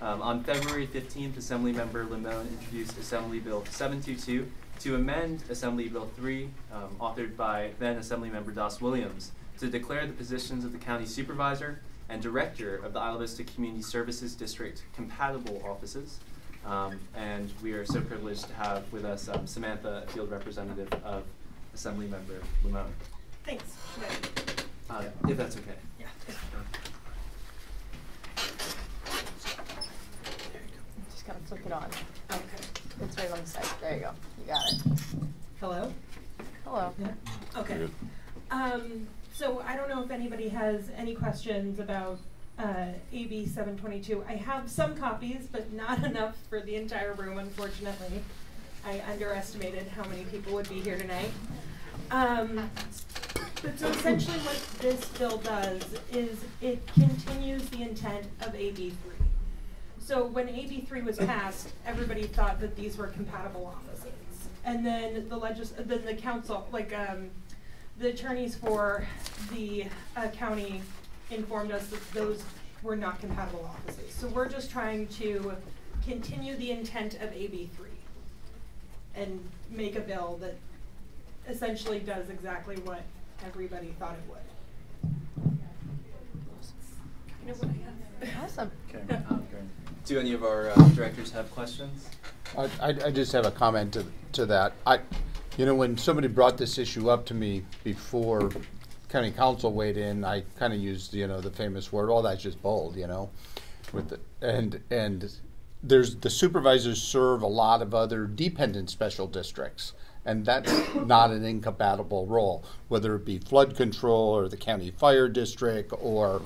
Um, on February fifteenth, Assembly Member Limon introduced Assembly Bill seven two two to amend Assembly Bill three, um, authored by then Assembly Member Das Williams, to declare the positions of the County Supervisor and Director of the Isla Vista Community Services District compatible offices. Um, and we are so privileged to have with us um, Samantha, a field representative of Assembly Member Limon. Thanks. Uh, if that's okay. Yeah. There you go. Just gotta click it on. Okay. It's right on the side. There you go. You got it. Hello? Hello. Yeah. Okay. Um, so I don't know if anybody has any questions about uh, AB 722. I have some copies, but not enough for the entire room, unfortunately. I underestimated how many people would be here tonight. Um, but so essentially what this bill does is it continues the intent of AB 3. So when AB 3 was passed, everybody thought that these were compatible offices. And then the legis, then the counsel, like, um, the attorneys for the uh, county informed us that those were not compatible offices. So we're just trying to continue the intent of AB three and make a bill that essentially does exactly what everybody thought it would. Kind of what I have. Awesome. Okay. um, Do any of our uh, directors have questions? I, I, I just have a comment to, to that. I, you know, when somebody brought this issue up to me before county counsel weighed in, I kind of used, you know, the famous word, "Oh, that's just bold," you know, with the, and and there's the supervisors serve a lot of other dependent special districts, and that's not an incompatible role, whether it be flood control or the county fire district or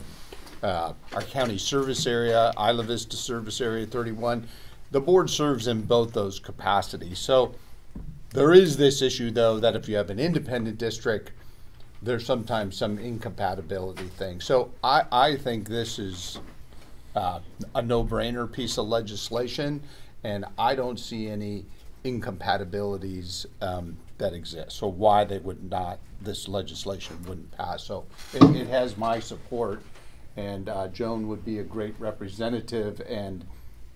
uh, our county service area, Isla Vista Service Area 31. The board serves in both those capacities. So there is this issue, though, that if you have an independent district, there's sometimes some incompatibility thing. So I, I think this is uh, a no-brainer piece of legislation, and I don't see any incompatibilities um, that exist. So why they would not, this legislation wouldn't pass. So it, it has my support, and uh, Joan would be a great representative. And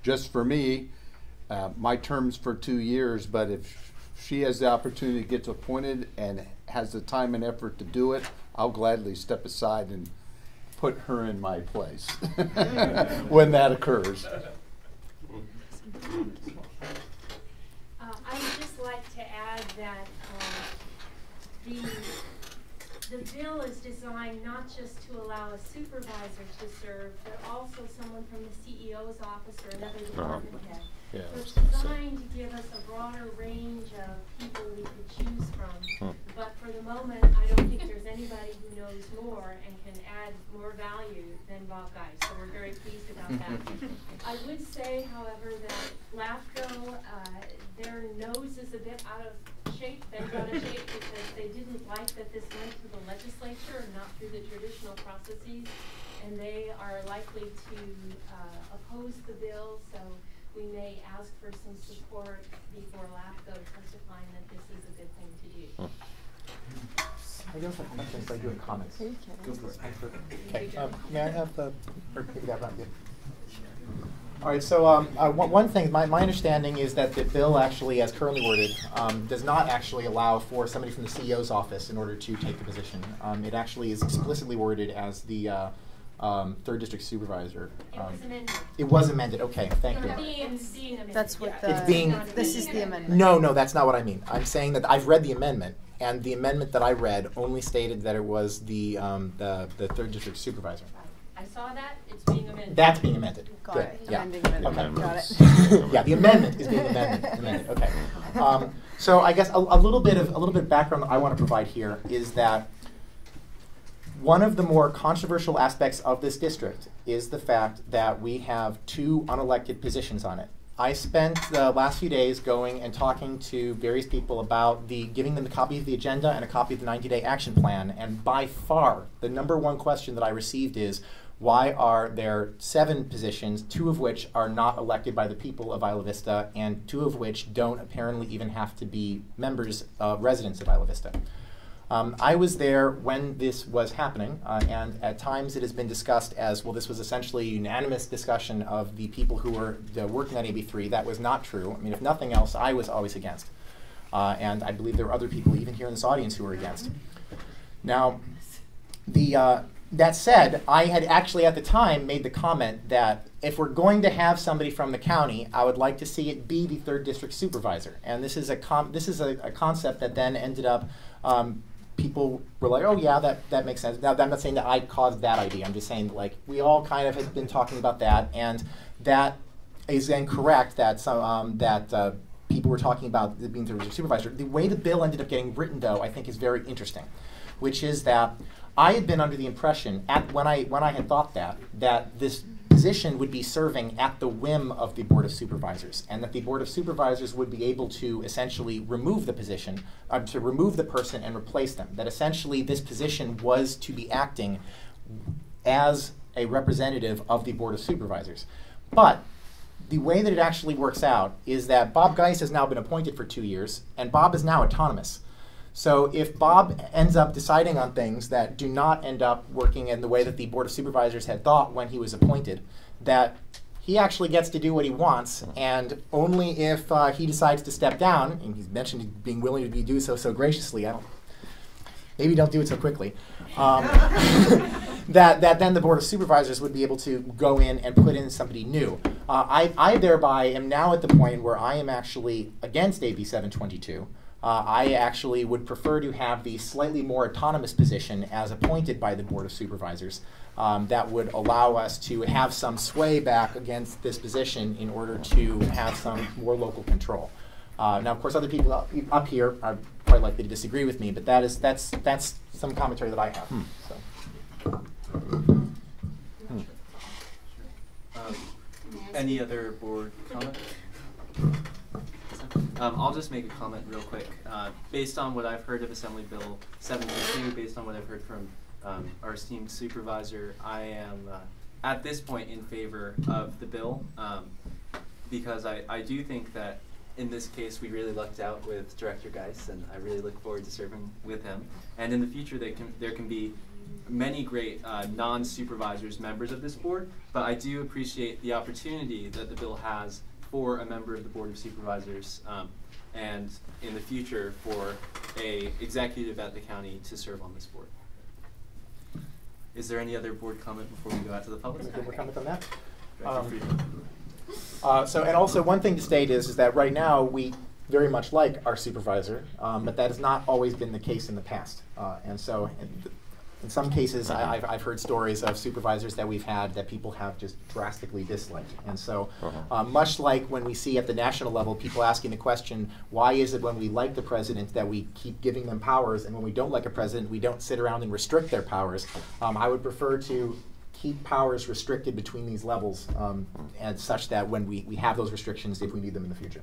just for me, uh, my term's for two years, but if she has the opportunity, gets appointed, and has the time and effort to do it, I'll gladly step aside and put her in my place when that occurs. Uh, I would just like to add that, um, the, the bill is designed not just to allow a supervisor to serve, but also someone from the CEO's office or another department head. Yeah, So it's designed to give us a broader range of people we could choose from. Hmm. But for the moment, I don't think there's anybody who knows more and can add more value than Bob Geis, so we're very pleased about that. I would say, however, that LAFCO, uh, their nose is a bit out of shape, bent out of shape, because they didn't like that this went to the legislature and not through the traditional processes. And they are likely to uh, oppose the bill, so we may ask for some support before LAFCO testifying that this is a good thing to do. I don't have questions, but I do have comments. Are you kidding? Go for it. Okay, um, may I have the, or maybe that round, yeah. All right, so um, uh, one, one thing, my, my understanding is that the bill actually, as currently worded, um, does not actually allow for somebody from the CEO's office in order to take the position. Um, it actually is explicitly worded as the uh, um, third district supervisor. It Um, was amended. It was amended, okay, thank Or you. being- being That's what yeah. It's being. This is the amendment. No, no, that's not what I mean. I'm saying that I've read the amendment, and the amendment that I read only stated that it was the, um, the, the third district supervisor. I saw that, it's being amended. That's being amended. Got Good. it. Yeah. Amending amendment. Okay. Got it. yeah, the amendment is being amended. amended. Okay. Um, so I guess a, a little bit of a little bit of background I want to provide here is that one of the more controversial aspects of this district is the fact that we have two unelected positions on it. I spent the last few days going and talking to various people about the giving them a copy of the agenda and a copy of the 90-day action plan, and by far the number one question that I received is why are there seven positions, two of which are not elected by the people of Isla Vista, and two of which don't apparently even have to be members, uh, residents of Isla Vista? Um, I was there when this was happening, uh, and at times it has been discussed as well. This was essentially a unanimous discussion of the people who were uh, working on AB3. That was not true. I mean, if nothing else, I was always against, uh, and I believe there were other people, even here in this audience, who were against. Now, the uh, that said, I had actually at the time made the comment that if we're going to have somebody from the county, I would like to see it be the third district supervisor. And this is a this is a, a concept that then ended up. Um, people were like, "Oh yeah, that that makes sense." Now, I'm not saying that I caused that idea. I'm just saying like we all kind of had been talking about that, and that is then correct that some um, that uh, people were talking about being the supervisor. The way the bill ended up getting written, though, I think is very interesting, which is that I had been under the impression at when I when I had thought that that this position would be serving at the whim of the board of supervisors, and that the board of supervisors would be able to essentially remove the position, uh, to remove the person and replace them. That essentially this position was to be acting as a representative of the board of supervisors, but the way that it actually works out is that Bob Geis has now been appointed for two years, and Bob is now autonomous. So if Bob ends up deciding on things that do not end up working in the way that the Board of Supervisors had thought when he was appointed, that he actually gets to do what he wants, and only if uh, he decides to step down, and he's mentioned being willing to be do so so graciously, I don't, maybe don't do it so quickly, um, that, that then the Board of Supervisors would be able to go in and put in somebody new. Uh, I, I thereby am now at the point where I am actually against AB 722. Uh, I actually would prefer to have the slightly more autonomous position as appointed by the Board of Supervisors. Um, that would allow us to have some sway back against this position in order to have some more local control. Uh, now, of course, other people up, up here are quite likely to disagree with me, but that is that's that's some commentary that I have. So. Um, any other board comment? Um, I'll just make a comment real quick. Uh, based on what I've heard of Assembly Bill 72, based on what I've heard from um, our esteemed supervisor, I am uh, at this point in favor of the bill um, because I, I do think that in this case we really lucked out with Director Geis, and I really look forward to serving with him. And in the future, they can, there can be many great uh, non-supervisors members of this board, but I do appreciate the opportunity that the bill has for a member of the Board of Supervisors um, and in the future for a executive at the county to serve on this board. Is there any other board comment before we go out to the public? Any board comment on that? Um. Uh, so, and also one thing to state is, is that right now we very much like our supervisor, um, but that has not always been the case in the past. Uh, and so, in, in some cases, I, I've, I've heard stories of supervisors that we've had that people have just drastically disliked. And so, uh, much like when we see at the national level people asking the question, why is it when we like the president that we keep giving them powers, and when we don't like a president, we don't sit around and restrict their powers? Um, I would prefer to keep powers restricted between these levels um, and such that when we, we have those restrictions if we need them in the future.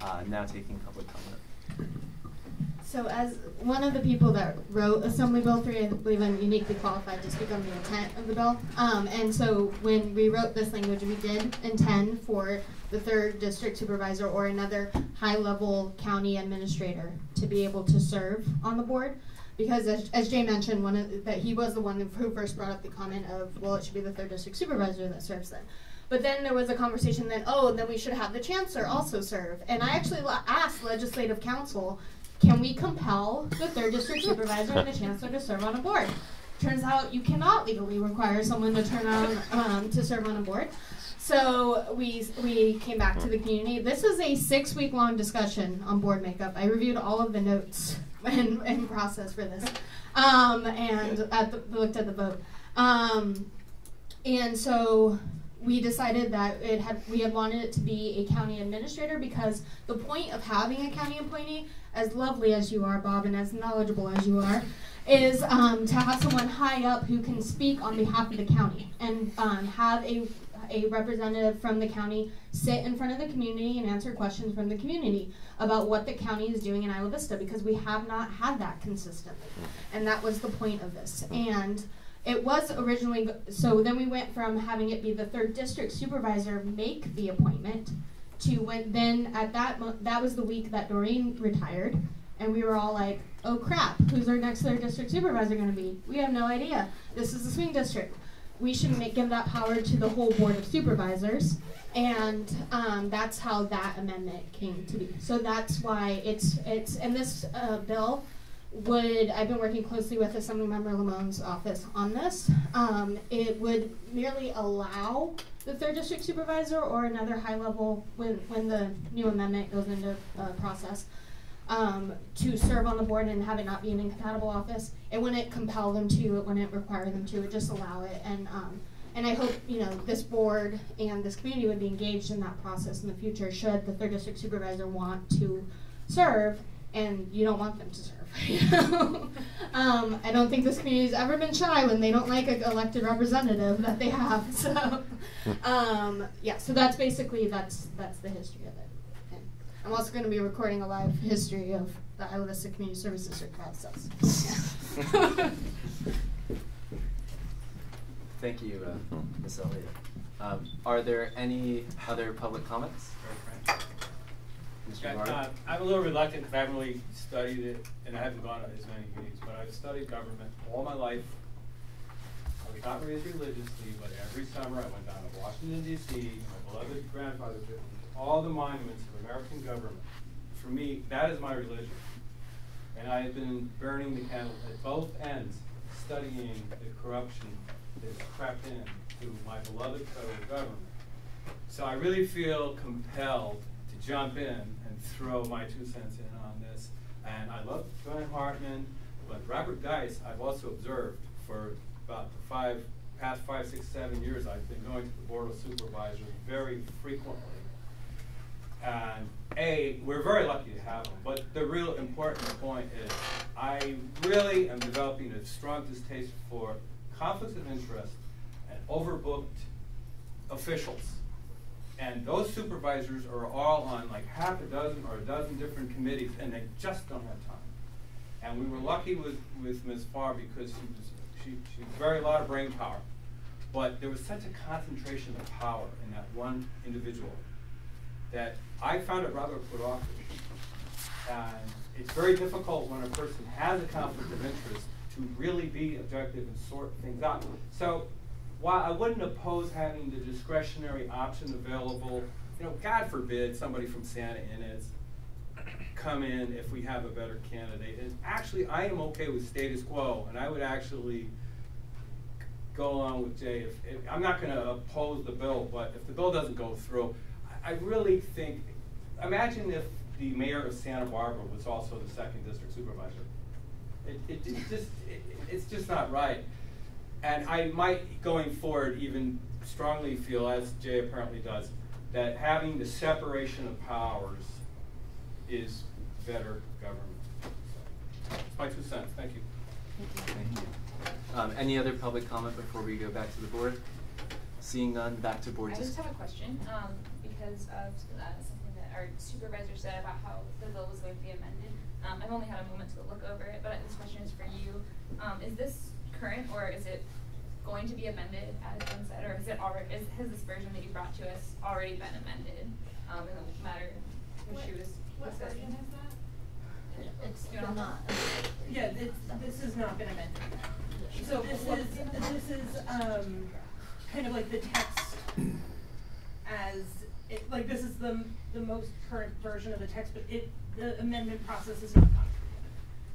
Uh, now taking public comment. So as one of the people that wrote Assembly Bill 3, I believe I'm uniquely qualified to speak on the intent of the bill. Um, and so when we wrote this language, we did intend for the third district supervisor or another high-level county administrator to be able to serve on the board. Because as, as Jay mentioned, one of, that he was the one who first brought up the comment of, well, it should be the third district supervisor that serves then. But then there was a conversation that, oh, then we should have the chancellor also serve. And I actually asked legislative counsel, can we compel the third district supervisor and the chancellor to serve on a board? Turns out you cannot legally require someone to turn on um, to serve on a board. So we we came back to the community. This is a six week long discussion on board makeup. I reviewed all of the notes and, and process for this, um, and at the, looked at the vote. Um, and so we decided that it had we had wanted it to be a county administrator because the point of having a county appointee, as lovely as you are, Bob, and as knowledgeable as you are, is um, to have someone high up who can speak on behalf of the county and um, have a a representative from the county sit in front of the community and answer questions from the community about what the county is doing in Isla Vista because we have not had that consistently. And that was the point of this. And it was originally, so then we went from having it be the third district supervisor make the appointment to when, then at that, that was the week that Doreen retired. And we were all like, oh crap, who's our next third district supervisor gonna be? We have no idea. This is the swing district. We should make, give that power to the whole board of supervisors. And um, that's how that amendment came to be. So that's why it's, it's, and this uh, bill would, I've been working closely with Assemblymember Limon's office on this. Um, it would merely allow the third district supervisor or another high level, when, when the new amendment goes into uh, process, um, to serve on the board and have it not be an incompatible office. It wouldn't compel them to, it wouldn't require them to, it just allow it. And, um, and I hope, you know, this board and this community would be engaged in that process in the future should the third district supervisor want to serve and you don't want them to serve. um, I don't think this community's ever been shy when they don't like an elected representative that they have. So, um, yeah. So that's basically that's that's the history of it. And I'm also going to be recording a live history of the Isla Vista Community Service District. Yeah. Thank you, uh, Ms. Elliott. Um, are there any other public comments? Mr. Uh, I'm a little reluctant because I haven't really studied it and I haven't gone to as many meetings, but I've studied government all my life. I was not raised religiously, but every summer I went down to Washington DC, my beloved grandfather took me to all the monuments of American government. For me, that is my religion. And I have been burning the candle at both ends, studying the corruption that has crept in to my beloved federal government. So I really feel compelled jump in and throw my two cents in on this. And I love Joanne Hartmann, but Robert Geis, I've also observed for about the five, past five, six, seven years, I've been going to the Board of Supervisors very frequently. And A, we're very lucky to have them, but the real important point is I really am developing a strong distaste for conflicts of interest and overbooked officials. And those supervisors are all on like half a dozen or a dozen different committees, and they just don't have time. And we were lucky with, with Ms. Farr because she was she, she had very a lot of brain power, but there was such a concentration of power in that one individual that I found it rather put off. And it's very difficult when a person has a conflict of interest to really be objective and sort things out. So while I wouldn't oppose having the discretionary option available, you know, God forbid somebody from Santa Ynez come in if we have a better candidate. And actually, I am okay with status quo, and I would actually go along with Jay. If, if I'm not going to oppose the bill, but if the bill doesn't go through, I, I really think. Imagine if the mayor of Santa Barbara was also the second district supervisor. It, it, it just it, it's just not right. And I might, going forward, even strongly feel, as Jay apparently does, that having the separation of powers is better government. So, it's my two cents. Thank you. Thank you. Um, any other public comment before we go back to the board? Seeing none, back to board. I just have a question, um, because of uh, something that our supervisor said about how the bill was going to be amended. Um, I've only had a moment to look over it, but this question is for you. Um, is this current or is it going to be amended as Ben said, or is it already, is, has this version that you brought to us already been amended, um, in the matter which she was What discussing? version is that? It's still not. Yeah, this, this has not been amended. So this is, this is, um, kind of like the text as, it, like, this is the, the most current version of the text, but it, the amendment process is not gone through.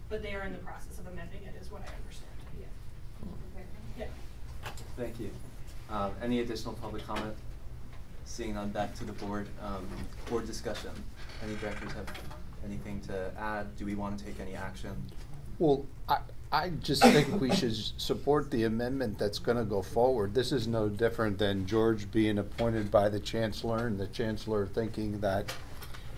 But they are in the process of amending it, is what I understand, yeah. Yeah. Thank you. Um, any additional public comment? Seeing none, back to the board. Um, board discussion. Any directors have anything to add? Do we want to take any action? Well, I, I just think we should support the amendment that's gonna go forward. This is no different than George being appointed by the chancellor and the chancellor thinking that,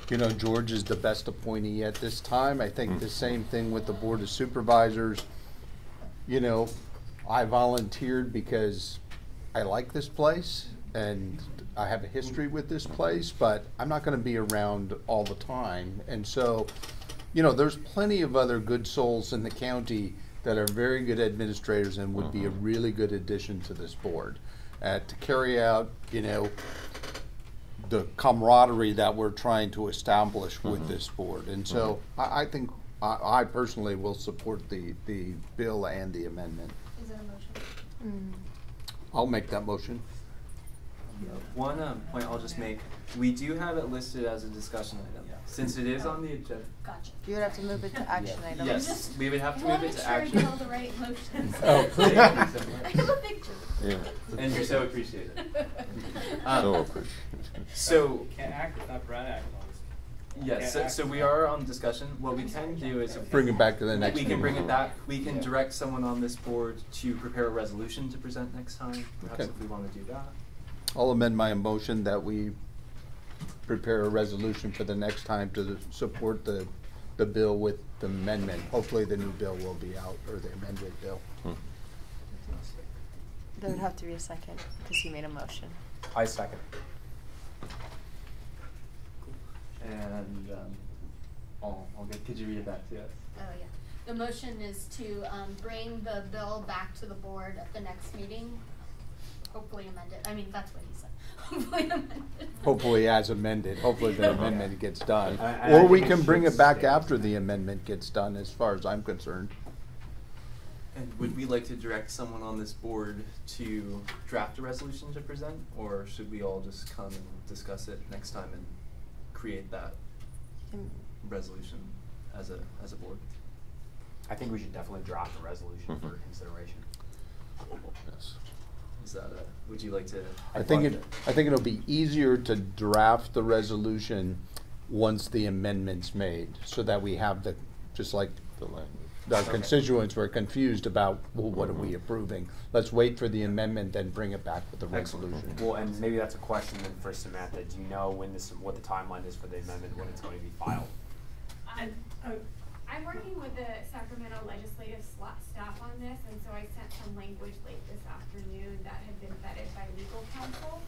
you know, George is the best appointee at this time. I think the same thing with the Board of Supervisors. You know, I volunteered because I like this place and I have a history with this place, but I'm not gonna be around all the time. And so, you know, there's plenty of other good souls in the county that are very good administrators and would be a really good addition to this board. Uh, to carry out, you know, the camaraderie that we're trying to establish with Mhm. this board. And so I, I think, I, I personally will support the, the bill and the amendment. Is it a motion? I'll make that motion. One um, point I'll just make, we do have it listed as a discussion item. Since it is on the agenda. Gotcha. You would have to move it to action item. Yes, we would have to move wanna it to make sure I action. get all the right motions. Oh, please. I have a picture. Yeah. And you're so appreciated. So Um, appreciated. So, Can't act if not Brad act on this. Yes, so, so we are on discussion. What we can do is. Bring it back to the next We can bring it back, we can direct someone on this board to prepare a resolution to present next time, perhaps Okay. if we wanna do that. I'll amend my motion that we prepare a resolution for the next time to support the, the bill with the amendment. Hopefully the new bill will be out, or the amended bill. Hmm. There would have to be a second, because you made a motion. I second. And, um, I'll, I'll get, could you read that to us? Oh, yeah. The motion is to, um, bring the bill back to the board at the next meeting. Hopefully amend it. I mean, that's what he said. Hopefully amend it. Hopefully as amended, hopefully the amendment gets done. I- I Or we think it can bring should it back stay. after the amendment gets done, as far as I'm concerned. And would we like to direct someone on this board to draft a resolution to present, or should we all just come and discuss it next time and create that Mm. resolution as a, as a board? I think we should definitely draft a resolution for Mhm. consideration. Yes. Is that a, would you like to? I think it, I think it'll be easier to draft the resolution once the amendment's made, so that we have the, just like The language. Our constituents were confused about, well, what are we approving? Let's wait for the amendment, then bring it back with the resolution. Well, and maybe that's a question then for Samantha. Do you know when this, what the timeline is for the amendment, when it's going to be filed? And, uh, I'm working with the Sacramento legislative staff on this, and so I sent some language late this afternoon that had been vetted by legal counsel.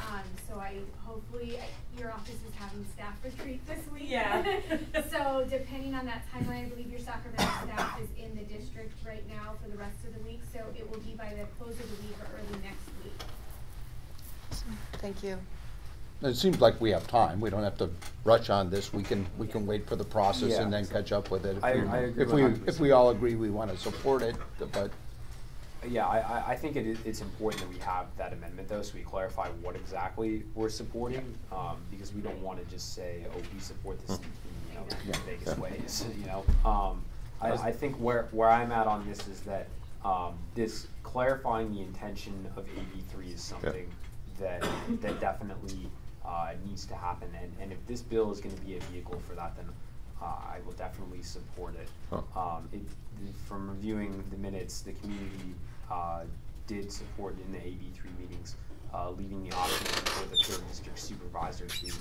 Um, so I, hopefully, I- your office is having staff retreat this week. Yeah. So depending on that timeline, I believe your Sacramento staff is in the district right now for the rest of the week, so it will be by the close of the week or early next week. Thank you. It seems like we have time, we don't have to rush on this, we can, we can wait for the process and then catch up with it. If I- we- I agree If we, if we all agree we wanna support it, but Yeah, I, I, think it is, it's important that we have that amendment though, so we clarify what exactly we're supporting, um, because we don't wanna just say, oh, we support this, in, you know, Yeah. Vegas ways, you know? Um, I, I think where, where I'm at on this is that, um, this clarifying the intention of AB three is something that, that definitely, uh, needs to happen, and, and if this bill is gonna be a vehicle for that, then, uh, I will definitely support it. Huh. Um, it, from reviewing the minutes, the community, did support in the AB three meetings, uh, leaving the option for the third district supervisor to,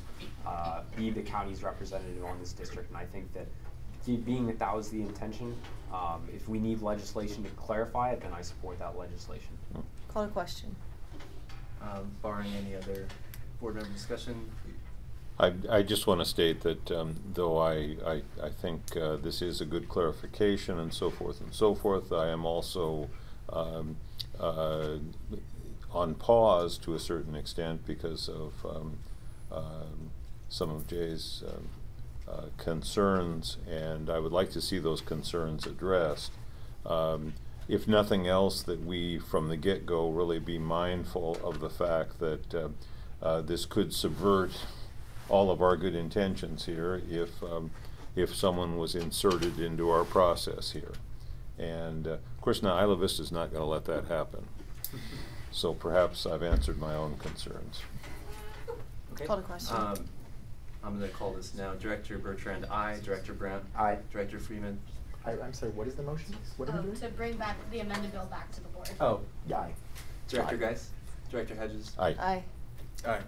uh, be the county's representative on this district, and I think that being that that was the intention, um, if we need legislation to clarify it, then I support that legislation. Call a question. Um, barring any other board member discussion, I, I just want to state that um, though I, I, I think uh, this is a good clarification and so forth and so forth, I am also um, uh, on pause to a certain extent because of um, um some of Jay's um, uh, concerns, and I would like to see those concerns addressed. Um, if nothing else, that we from the get go really be mindful of the fact that uh, uh, this could subvert all of our good intentions here if, um, if someone was inserted into our process here. And uh, of course, now Isla Vista is not going to let that happen. So perhaps I've answered my own concerns. Okay. Call to question. Um, I'm going to call this now. Director Bertrand, aye. Director Brandt, aye. Director Freeman. I, I'm sorry, what is the motion? What are we Oh, doing? to bring back the amended bill back to the board. Oh. Yeah, aye. Director Aye. Geis, Director Hedges. Aye. Aye. Aye.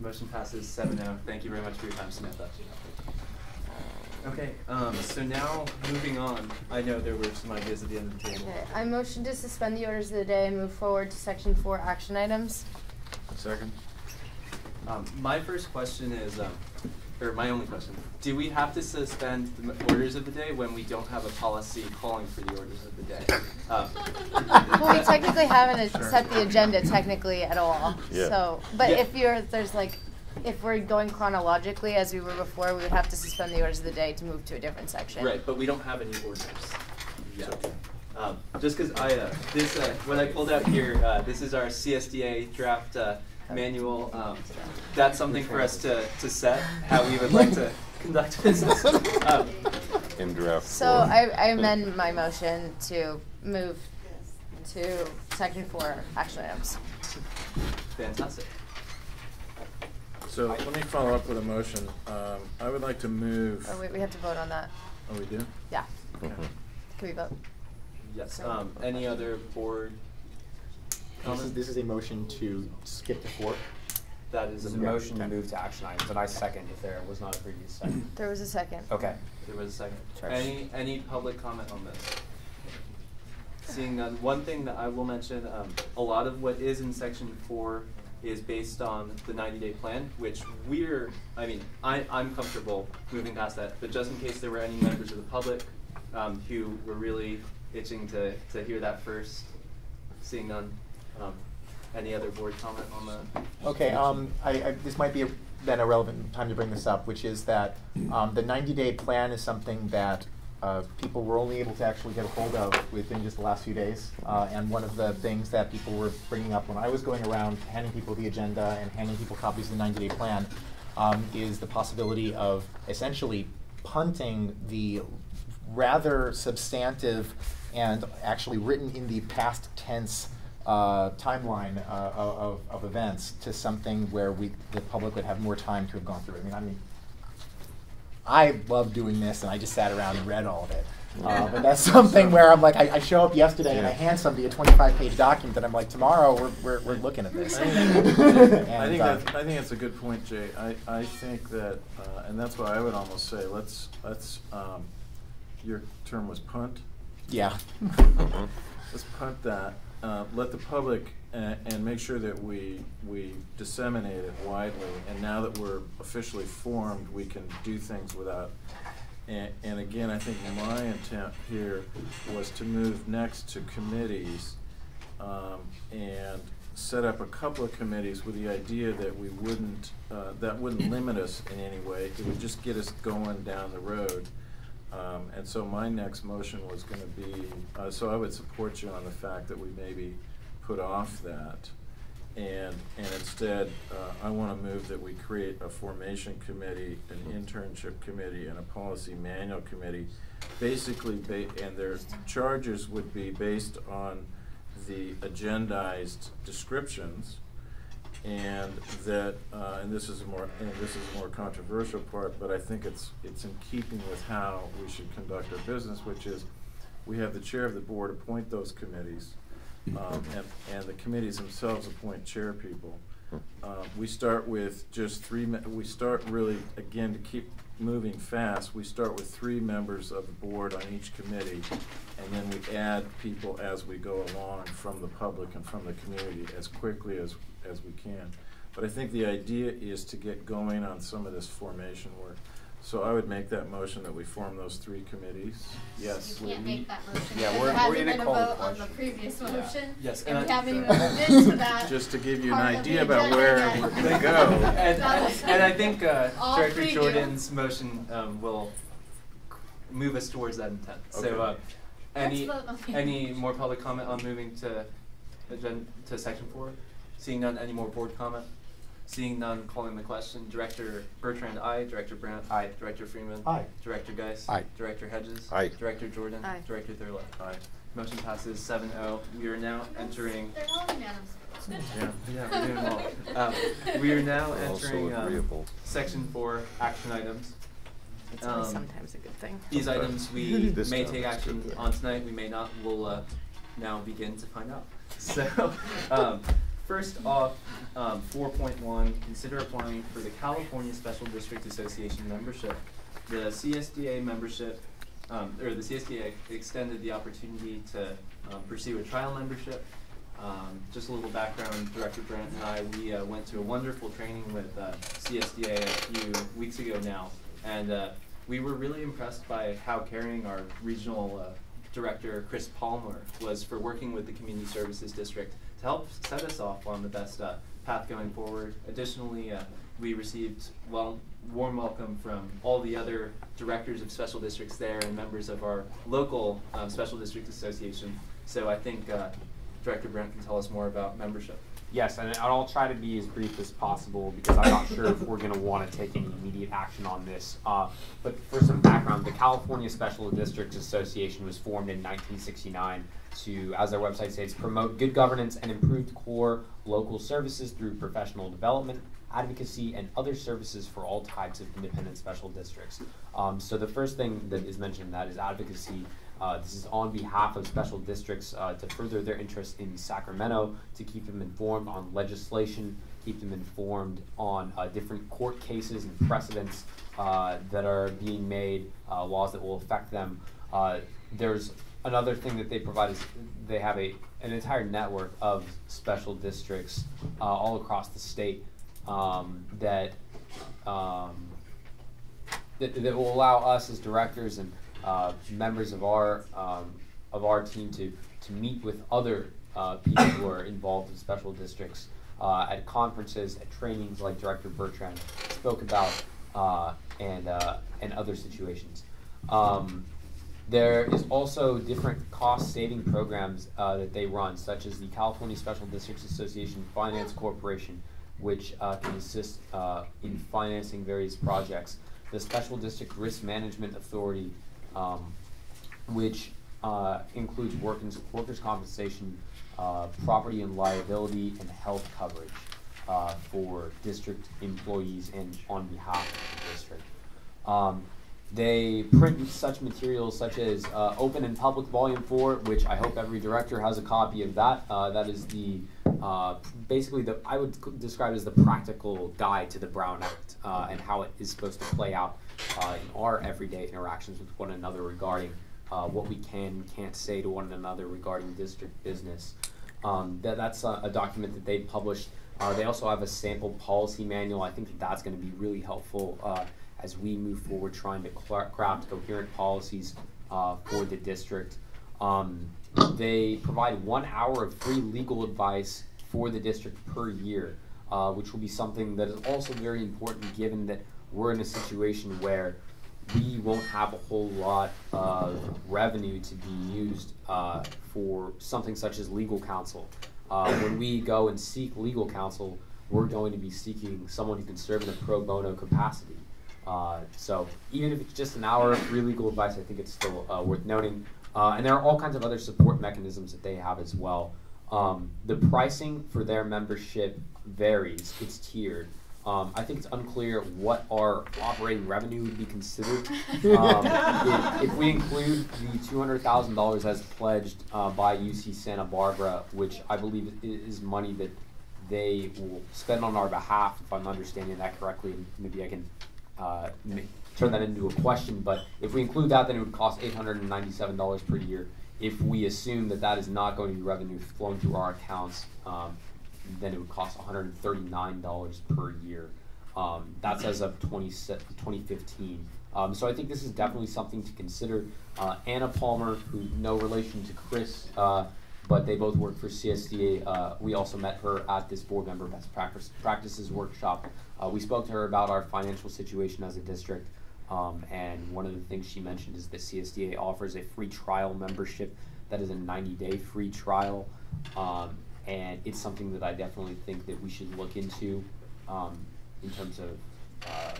Motion passes 7 0. Thank you very much for your time, Samantha. Okay, um, so now moving on, I know there were some ideas at the end of the table. Okay, I motion to suspend the orders of the day and move forward to section four action items. Second. Um, my first question is, um, or my only question, do we have to suspend the m- orders of the day when we don't have a policy calling for the orders of the day? Um, Well, we technically haven't uh, set the agenda technically at all, Yeah. so, but Yeah. if you're, there's like, if we're going chronologically as we were before, we would have to suspend the orders of the day to move to a different section. Right, but we don't have any orders yet. Um, just because I, uh, this, uh, what I pulled out here, uh, this is our CSDA draft uh, manual. Um, that's something for us to, to set how we would like to conduct business. Um, In draft So form. I, I amend my motion to move to section four action items. fantastic. So let me follow up with a motion. Um, I would like to move. Oh wait, we have to vote on that. Oh, we do? Yeah. Okay. Can we vote? Yes. Um, any other board This is, this is a motion to skip to four. That is a a motion to move to action items, and I second if there was not a previous second. There was a second. Okay. There was a second. Sure. Any, any public comment on this? Seeing none, one thing that I will mention, um, a lot of what is in section four is based on the ninety day plan, which we're, I mean, I, I'm comfortable moving past that, but just in case there were any members of the public, um, who were really itching to, to hear that first, seeing none, um, any other board comment on that? Okay, um, I, I, this might be a, then a relevant time to bring this up, which is that, um, the ninety-day plan is something that, uh, people were only able to actually get a hold of within just the last few days. Uh, and one of the things that people were bringing up when I was going around handing people the agenda and handing people copies of the ninety-day plan, um, is the possibility of essentially punting the rather substantive and actually written in the past tense uh, timeline uh, of, of events to something where we, the public would have more time to have gone through. I mean, I mean, I love doing this, and I just sat around and read all of it. Uh, but that's something where I'm like, I, I show up yesterday and I hand somebody a 25-page document, and I'm like, tomorrow we're, we're, we're looking at this. I think, I think uh, that's, I think that's a good point, Jay. I, I think that, uh, and that's why I would almost say, let's, let's, um, your term was punt? Yeah. Let's punt that, uh, let the public, uh, and make sure that we, we disseminate it widely. And now that we're officially formed, we can do things without, and, and again, I think my intent here was to move next to committees, um, and set up a couple of committees with the idea that we wouldn't, uh, that wouldn't limit us in any way. It would just get us going down the road. Um, and so my next motion was gonna be, uh, so I would support you on the fact that we maybe put off that. And, and instead, uh, I wanna move that we create a formation committee, an internship committee, and a policy manual committee. Basically, ba- and their charges would be based on the agendized descriptions. And that, uh, and this is more, and this is more controversial part, but I think it's, it's in keeping with how we should conduct our business, which is, we have the chair of the board appoint those committees, um, and, and the committees themselves appoint chair people. Uh, we start with just three, we start really, again, to keep moving fast, we start with three members of the board on each committee, and then we add people as we go along from the public and from the community as quickly as, as we can. But I think the idea is to get going on some of this formation work. So I would make that motion that we form those three committees. Yes. You can't Lee? make that motion. Yeah, because we're, we're hasn't gonna been a vote on the question. previous motion. Yes, and and we I- haven't even moved into that. Just to give you an part of idea about agenda where yet. we're gonna go. and, and I think uh, All Director preview. Jordan's motion um, will move us towards that intent. Okay. So, uh, any Let's vote on the any motion. more public comment on moving to agenda to section four? Seeing none, any more board comment? Seeing none, calling the question. Director Bertrand, aye. Director Brandt, aye. Director Freeman, Aye. Director Geis, Aye. Director Hedges, Aye. Director Jordan, Aye. Director Thurlow. Aye. Motion passes 7-0. We are now entering. They're all unanimous. Yeah. Yeah, we're doing well. Um, we are now We're also entering um, section four, action items. It's Um, sometimes a good thing. These Sometimes. items we may take action on tonight, we may not, we'll uh, now begin to find out. So, um, first off, um, four point one, consider applying for the California Special District Association membership. The CSDA membership, um, or the CSDA extended the opportunity to um, pursue a trial membership. Um, just a little background, Director Brandt and I, we uh, went to a wonderful training with uh, CSDA a few weeks ago now, and uh, we were really impressed by how caring our regional uh, director, Chris Palmer, was for working with the Community Services District to help set us off on the best uh, path going forward. Additionally, uh, we received well, warm welcome from all the other directors of special districts there and members of our local um, special district association. So I think uh, Director Brandt can tell us more about membership. Yes, and I'll try to be as brief as possible because I'm not sure if we're going to want to take any immediate action on this. Uh, but for some background, the California Special Districts Association was formed in 1969 to, as their website states, promote good governance and improved core local services through professional development, advocacy, and other services for all types of independent special districts. Um, so the first thing that is mentioned in that is advocacy. Uh, this is on behalf of special districts uh, to further their interest in Sacramento, to keep them informed on legislation, keep them informed on uh, different court cases and precedents uh, that are being made, uh, laws that will affect them. Uh, there's another thing that they provide is they have a an entire network of special districts uh, all across the state um, that um, that, that will allow us as directors and uh, members of our um, of our team to to meet with other uh, people who are involved in special districts uh, at conferences, at trainings like Director Bertrand spoke about, uh, and uh, and other situations. There is also different cost saving programs uh, that they run, such as the California Special Districts Association Finance Corporation, which uh, can assist uh, in financing various projects. The Special District Risk Management Authority, um, which uh, includes workers, workers' compensation, uh, property and liability, and health coverage uh, for district employees and on behalf of the district. Um, they print such materials such as uh, Open and Public Volume 4, which I hope every director has a copy of that. Uh, that is the uh, basically the I would describe as the practical guide to the Brown Act uh, and how it is supposed to play out uh, in our everyday interactions with one another regarding uh, what we can and can't say to one another regarding district business. Um, that, that's a, a document that they published. Uh, they also have a sample policy manual. I think that that's going to be really helpful uh, as we move forward trying to craft coherent policies uh, for the district. Um, they provide one hour of free legal advice for the district per year, uh, which will be something that is also very important given that we're in a situation where we won't have a whole lot of revenue to be used uh, for something such as legal counsel. Uh, when we go and seek legal counsel, we're going to be seeking someone who can serve in a pro bono capacity. Uh, so even if it's just an hour of free legal advice, I think it's still uh, worth noting. Uh, and there are all kinds of other support mechanisms that they have as well. Um, the pricing for their membership varies; it's tiered. Um, I think it's unclear what our operating revenue would be considered. Um, if, if we include the two hundred thousand dollars as pledged uh, by UC Santa Barbara, which I believe is money that they will spend on our behalf, if I'm understanding that correctly, maybe I can uh, turn that into a question. But if we include that, then it would cost eight hundred and ninety-seven dollars per year. If we assume that that is not going to be revenue flowing through our accounts, um, then it would cost $139 per year. Um, that's as of 20, 2015. Um, so I think this is definitely something to consider. Uh, Anna Palmer, who no relation to Chris, uh, but they both work for CSDA. Uh, we also met her at this board member best practice, practices workshop. Uh, we spoke to her about our financial situation as a district. Um, and one of the things she mentioned is that CSDA offers a free trial membership that is a 90 day free trial. Um, and it's something that I definitely think that we should look into um, in terms of uh,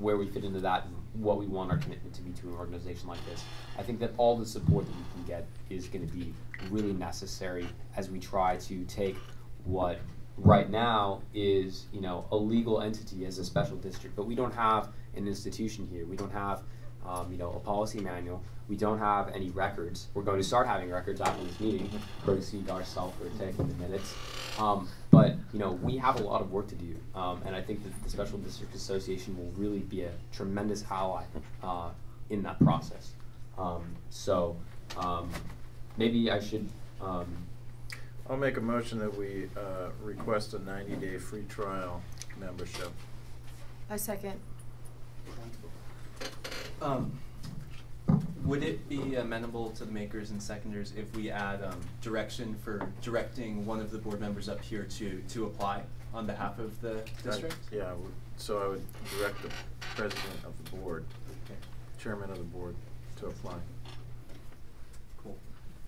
where we fit into that and what we want our commitment to be to an organization like this. I think that all the support that we can get is going to be really necessary as we try to take what right now is you know a legal entity as a special district, but we don't have an institution here. We don't have um, you know a policy manual. We don't have any records. We're going to start having records after this meeting, courtesy Darcel for taking the minutes. Um, but you know we have a lot of work to do, um, and I think that the Special District Association will really be a tremendous ally uh, in that process. Um, so um, maybe I should. I'll make a motion that we uh, request a 90-day free trial membership. I second. Um, would it be amenable to the makers and seconders if we add um, direction for directing one of the board members up here to, to apply on behalf of the district? I- Yeah, I would- so I would direct the president of the board, chairman of the board, to apply.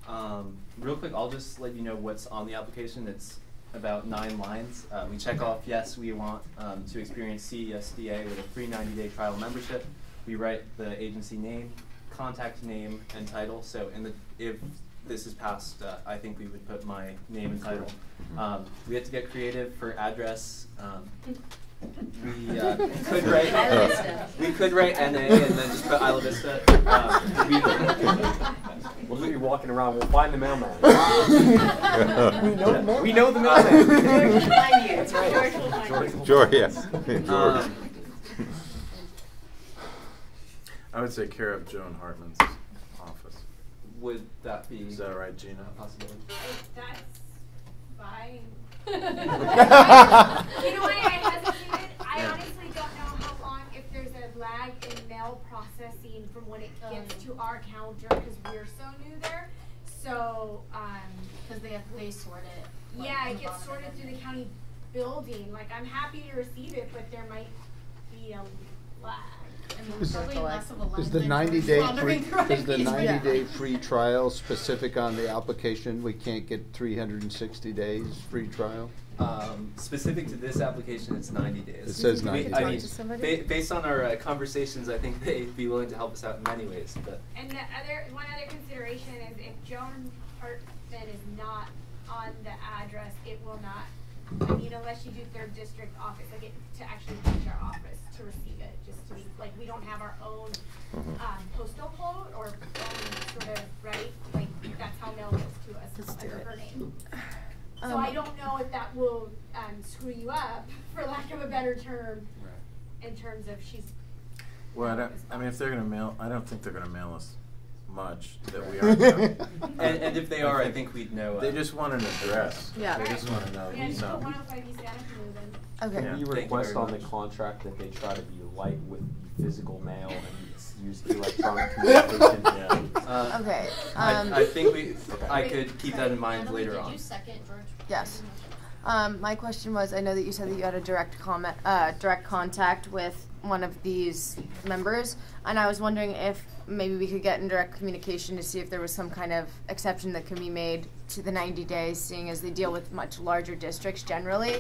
Um, real quick, I'll just let you know what's on the application. It's about nine lines. Uh, we check off, yes, we want um, to experience CSDA with a free 90-day trial membership. We write the agency name, contact name, and title. So, in the if this is passed, uh, I think we would put my name and title. Um, we have to get creative for address. Um, we uh, could write Isla Vista. we could write NA and then just put Isla Vista. Um, we, We'll be walking around. We'll find the mailman. We know the mailman. We know the mailman. That's right. George will find George. you. George, yes. George. Um, I would say care of Joan Hartmann's office. would that be? Is that right, Gina? a possibility? That's fine. you know why I hesitated? I Yeah. honestly don't know how long, if there's a lag in mail processing from when it gets to our counter, because we're so new there. So, um. Because they have, they sort it. like, Yeah, it gets sorted of through the county building. Like, I'm happy to receive it, but there might be a lag. And then Is- probably less of a line Is the 90 day free, is the ninety Yeah. day free trial specific on the application? We can't get three hundred and sixty days free trial? Um, specific to this application, it's 90 days. It says We- 90 I mean, Talk to somebody? ba- based on our uh, conversations, I think they'd be willing to help us out in many ways. But And the other, one other consideration is if Joan Hartmann is not on the address, it will not, I mean, unless you do third district office, like it, to actually reach our office like, we don't have our own, Mhm. um, postal code or own sort of, right? Like, that's how mail gets to us, Let's do under it. her name. So Um, I don't know if that will, um, screw you up, for lack of a better term, in terms of she's Well, I don't, I mean, if they're gonna mail, I don't think they're gonna mail us much that we are. gonna- And- and if they are, I think we'd know, They uh, just want an address. Yeah. They just wanna know, Yeah, so. put one oh five East Anapamu then. Okay. Yeah. Can you Thank you request on the contract that they try to be light with the physical mail and s- use electronic communication? Yeah. uh, Okay, I, um, I think we, I could keep that in mind Natalie, later did on. you second George? Yes. Um, my question was, I know that you said that you had a direct comment, uh, direct contact with one of these members, and I was wondering if maybe we could get in direct communication to see if there was some kind of exception that can be made to the ninety days, seeing as they deal with much larger districts generally,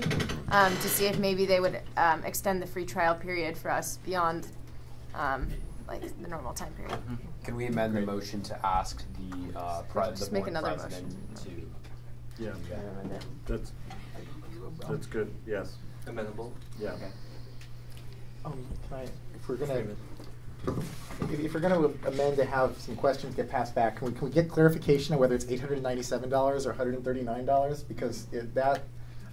um, to see if maybe they would, um, extend the free trial period for us beyond, um, like the normal time period. Can we amend the motion to ask the, uh, pre- the Just make another president to? Yeah, do that? that's, that's good, yes. Amenable? Yeah. Um, can I, if we're gonna, if, if we're gonna amend to have some questions get passed back, can we, can we get clarification on whether it's eight hundred and ninety-seven dollars or hundred and thirty-nine dollars? Because it, that,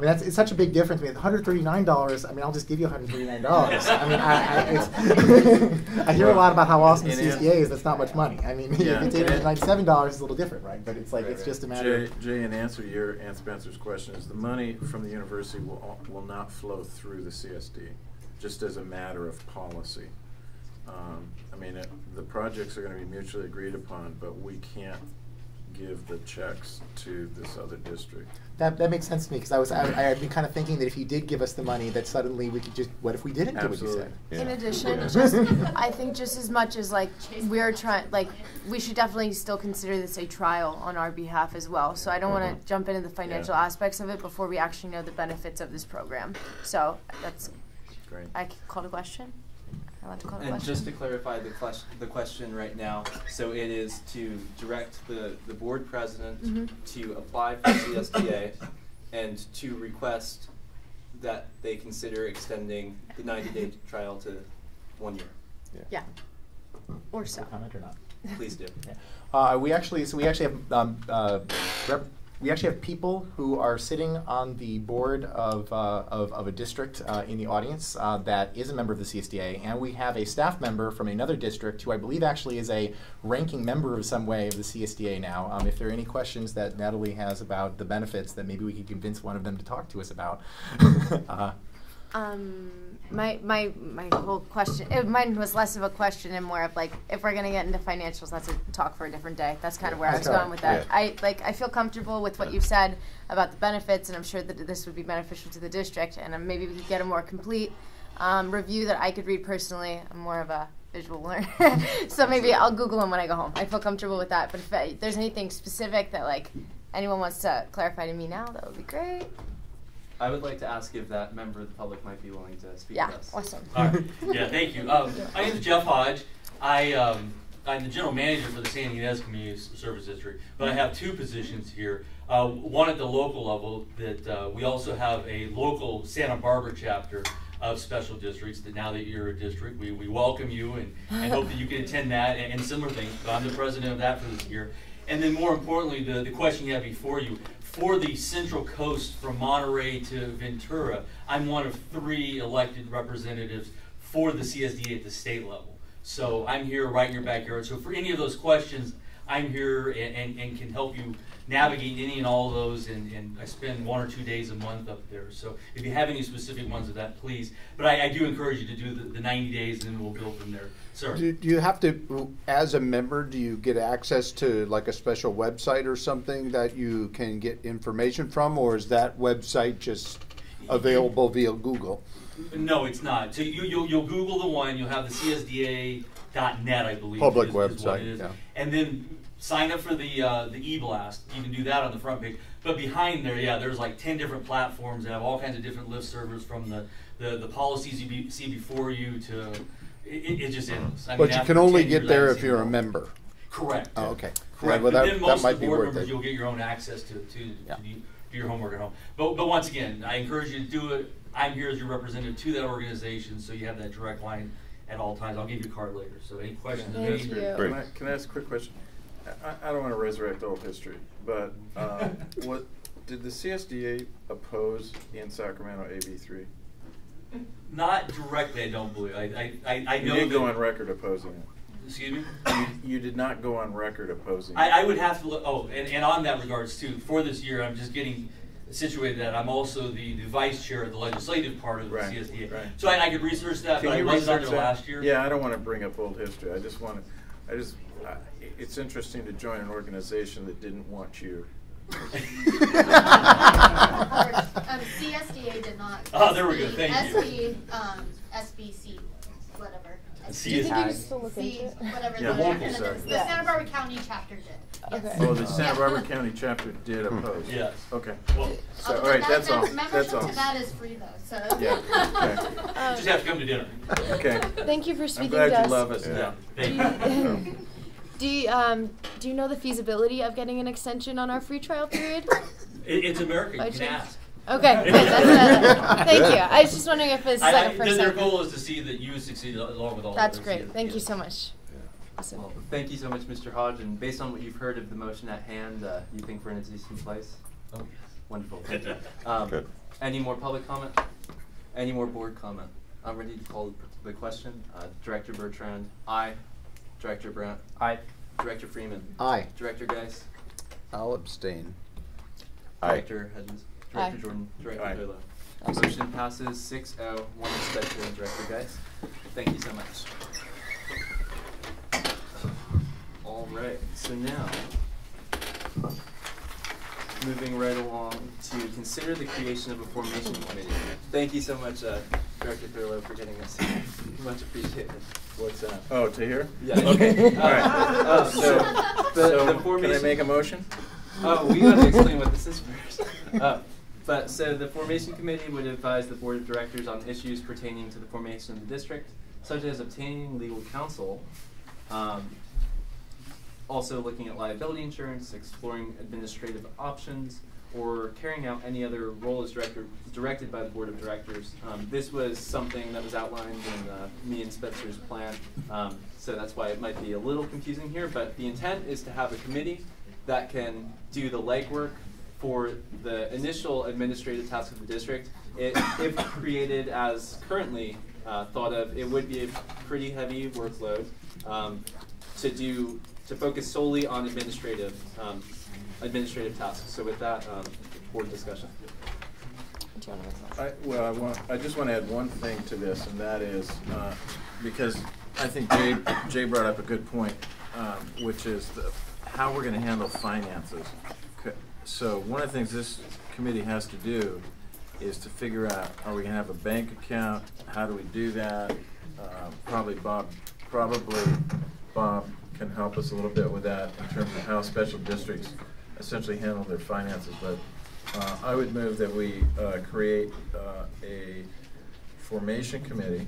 I mean, that's it's such a big difference. I mean, one hundred thirty-nine dollars. I mean, I'll just give you one hundred thirty-nine dollars. I mean, I, I, it's I hear a lot about how awesome And CSDA is. That's not much money. I mean, Yeah. if it's eight hundred ninety-seven dollars, it's a little different, right? But it's like Right, it's right. just a matter. Jay, Jay, in answer to your Aunt Spencer's question, is the money from the university will will not flow through the CSD, just as a matter of policy. Um, I mean, it, the projects are going to be mutually agreed upon, but we can't give the checks to this other district. That, that makes sense to me because I was I, I had been kind of thinking that if he did give us the money, that suddenly we could just what if we didn't do what you Absolutely. said? In addition, just I think just as much as like we're trying, like we should definitely still consider this a trial on our behalf as well. So I don't want to mm-hmm. jump into the financial Yeah. aspects of it before we actually know the benefits of this program. So that's Great. I c- called a question. And question. just to clarify the question, the question right now, so it is to direct the, the board president Mhm. to apply for CSDA and to request that they consider extending the ninety-day trial to one year. yeah. Or so. Comment or not? Please do. Uh, we actually, so we actually have, um, uh, rep, we actually have people who are sitting on the board of, uh, of, of a district uh, in the audience uh, that is a member of the CSDA, and we have a staff member from another district who I believe actually is a ranking member of some way of the CSDA now. Um, if there are any questions that Natalie has about the benefits, that maybe we could convince one of them to talk to us about. uh, Um, my my my whole question, it, mine was less of a question and more of like, if we're gonna get into financials, that's a talk for a different day. That's kind of where I was going with that. right. I like, I feel comfortable with what you've said about the benefits, and I'm sure that this would be beneficial to the district, and um, maybe we could get a more complete um, review that I could read personally. I'm more of a visual learner, so maybe I'll Google them when I go home. I feel comfortable with that. But if uh, there's anything specific that like anyone wants to clarify to me now, that would be great. I would like to ask if that member of the public might be willing to speak Yeah, with us. awesome. All right. Yeah, thank you. Um, my name is Jeff Hodge. I, um, I'm the general manager for the Santa Ynez Community Service District, but I have two positions here. Uh, one at the local level, that uh, we also have a local Santa Barbara chapter of special districts. That now that you're a district, we, we welcome you and, and hope that you can attend that and, and similar things. But I'm the president of that for this year. And then more importantly, the, the question you have before you, for the Central Coast from Monterey to Ventura, I'm one of three elected representatives for the CSDA at the state level. So I'm here right in your backyard. So for any of those questions, I'm here and, and, and can help you navigate any and all of those. And, and I spend one or two days a month up there. So if you have any specific ones of that, please. But I, I do encourage you to do the, the 90 days and then we'll build from there. Sir. Do, do you have to, as a member, do you get access to like a special website or something that you can get information from, or is that website just available via Google? No, it's not. So you, you'll, you'll Google the one, you'll have the CSDA.net, I believe. Public is- website, it is. yeah. And then sign up for the, uh, the e-blast. You can do that on the front page. But behind there, yeah, there's like 10 different platforms that have all kinds of different list servers from the, the, the policies you be, see before you to, it, it, it's just endless. I mean, But you can only get there if you're a member. Correct. Oh, okay. Correct. Yeah, well, but that- then that most might of the board members, it. you'll get your own access to, to, to do, do your homework at home. But, but once again, I encourage you to do it. I'm here as your representative to that organization, so you have that direct line at all times. I'll give you a card later. So any questions? Thank you. Can I, can I ask a quick question? I, I don't want to resurrect old history, but um, what did the CSDA oppose in Sacramento AB three? Not directly, I don't believe. I, I, I, I You know did go on record opposing it. Excuse me. You, you did not go on record opposing. I, I would have to look. Oh, and, and on that regards too, for this year, I'm just getting situated that I'm also the, the vice chair of the legislative part of the Right, CSDA. right. So I, I could research that, Can but I you wasn't on research there last year. Yeah, I don't want to bring up old history. I just want to, I just, I- it's interesting to join an organization that didn't want you. Um, CSDA did not. Oh, there we go. Thank you. SB, um, SBC, whatever. Do you think you can still look C, into it? whatever. Yeah, the, local the, side. the Santa Barbara County chapter did. Yes. Oh, the Santa Barbara County chapter did oppose. Yes. Okay. Well, So, Um, all right, that- that's all. Membership That's all. to that is free though, so. Yeah, okay. Um, Just have to come to dinner. Okay. Thank you for I'm speaking glad to you us. love us Yeah. now. Thank you. Do you, um, do you know the feasibility of getting an extension on our free trial period? It, it's America. By You can chance? ask. Okay, good. That's, uh, thank you. I was just wondering if it's I- like a first Their time. goal is to see that you succeed along with all. That's others. great. Yeah. Thank you so much. Awesome. Well, thank you so much, Mr. Hodge. And based on what you've heard of the motion at hand, uh, you think we're in a decent place? Oh, yes. Wonderful. Thank you. Um, Good. Any more public comment? Any more board comment? I'm ready to call the question. Uh, Director Bertrand? Aye. Director Brandt? Aye. Director Freeman? Aye. Director Geis? I'll abstain. Director Hedges? Director Aye. Jordan? Director Aye. Thurlow? Aye. Motion passes 6-0, one abstention, Director Geis. Thank you so much. All right, so now, moving right along to consider the creation of a formation committee. Thank you so much, uh, Director Thurlow, for getting us here. Much appreciated. What's that? Oh, to here? Yeah. Okay, all right. uh, so, the, So, the can I make a motion? Oh, we gotta explain what this is first. Uh, but so the formation committee would advise the board of directors on issues pertaining to the formation of the district, such as obtaining legal counsel, um, also looking at liability insurance, exploring administrative options, or carrying out any other role as director, directed by the board of directors. Um, this was something that was outlined in uh, me and Spencer's plan, um, so that's why it might be a little confusing here. But the intent is to have a committee that can do the legwork for the initial administrative tasks of the district. It, if created as currently uh, thought of, it would be a pretty heavy workload um, to do to focus solely on administrative um, administrative tasks. So with that, um, board discussion. I, well, I want, I just want to add one thing to this, and that is, uh, because I think Jay, Jay brought up a good point, um, which is the, how we're gonna handle finances. So one of the things this committee has to do is to figure out, are we gonna have a bank account? How do we do that? Uh, Probably Bob, probably Bob can help us a little bit with that in terms of how special districts essentially handle their finances, but uh, I would move that we uh, create uh, a formation committee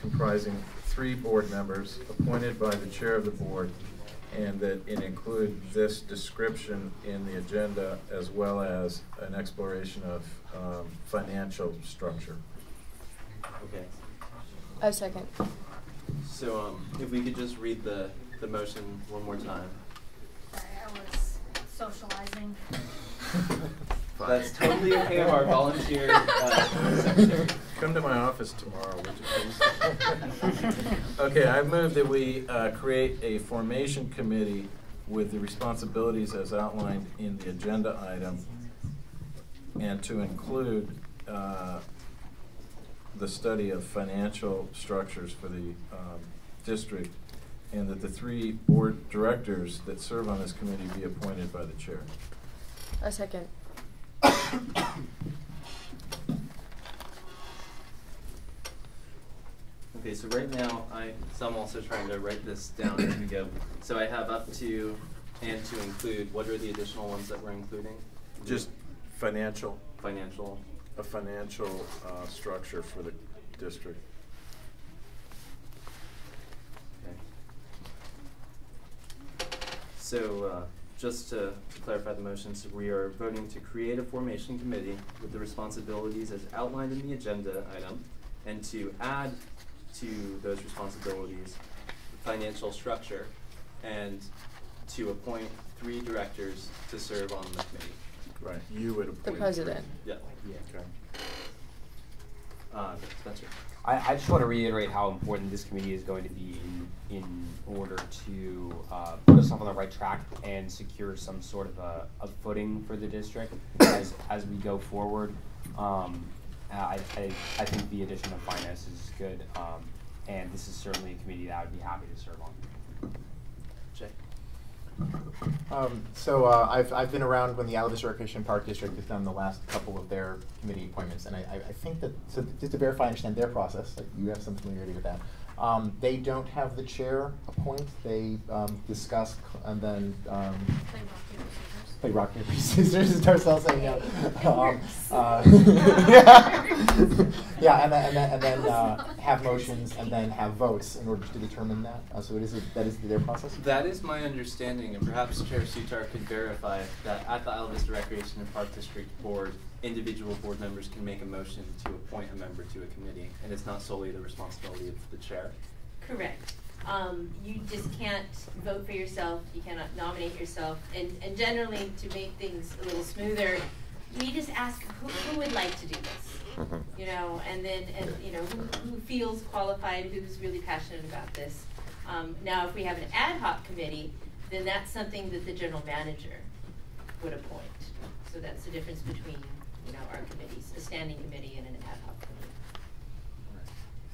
comprising three board members appointed by the chair of the board, and that it include this description in the agenda as well as an exploration of um, financial structure. Okay. A second. So um, if we could just read the, the motion one more time. Sorry, I was socializing. That's totally okay of our volunteer uh, secretary. Come to my office tomorrow, would you please? Okay, I move that we uh, create a formation committee with the responsibilities as outlined in the agenda item and to include uh, the study of financial structures for the um, district and that the three board directors that serve on this committee be appointed by the chair. A second. Okay, so right now, I, so I'm also trying to write this down as we go. So I have up to and to include, what are the additional ones that we're including? Just financial. Financial. A financial uh, structure for the district. So, uh, just to to clarify the motions, we are voting to create a formation committee with the responsibilities as outlined in the agenda item, and to add to those responsibilities financial structure, and to appoint three directors to serve on the committee. Right, you would appoint. The president. Yeah. Yeah. Okay. Uh, Spencer. I, I just want to reiterate how important this committee is going to be in, in order to uh, put us off on the right track and secure some sort of a, a footing for the district as, as we go forward. Um, I, I, I think the addition of finance is good, um, and this is certainly a committee that I would be happy to serve on. Jay. Um, so uh, I've, I've been around when the Alabama Recreation Park District has done the last couple of their committee appointments, and I, I, I think that so just to verify, I understand their process. Like you have some familiarity with that. Um, they don't have the chair appoint. They um, discuss and then um, play rock paper scissors. Darcel saying no. Um, uh, yeah, and then and then, and then uh, have motions and then have votes in order to determine that. Uh, so it is a, that is their process. That is my understanding, and perhaps Chair Sutar could verify that at the Isla Vista Recreation and Park District Board, individual board members can make a motion to appoint a member to a committee, and it's not solely the responsibility of the chair. Correct. Um, you just can't vote for yourself, you cannot nominate yourself, and, and generally, to make things a little smoother, we just ask who, who would like to do this, Mhm. you know, and then and you know who, who feels qualified, who's really passionate about this. Um, now, if we have an ad hoc committee, then that's something that the general manager would appoint. So that's the difference between you know our committees, a standing committee and an ad hoc committee.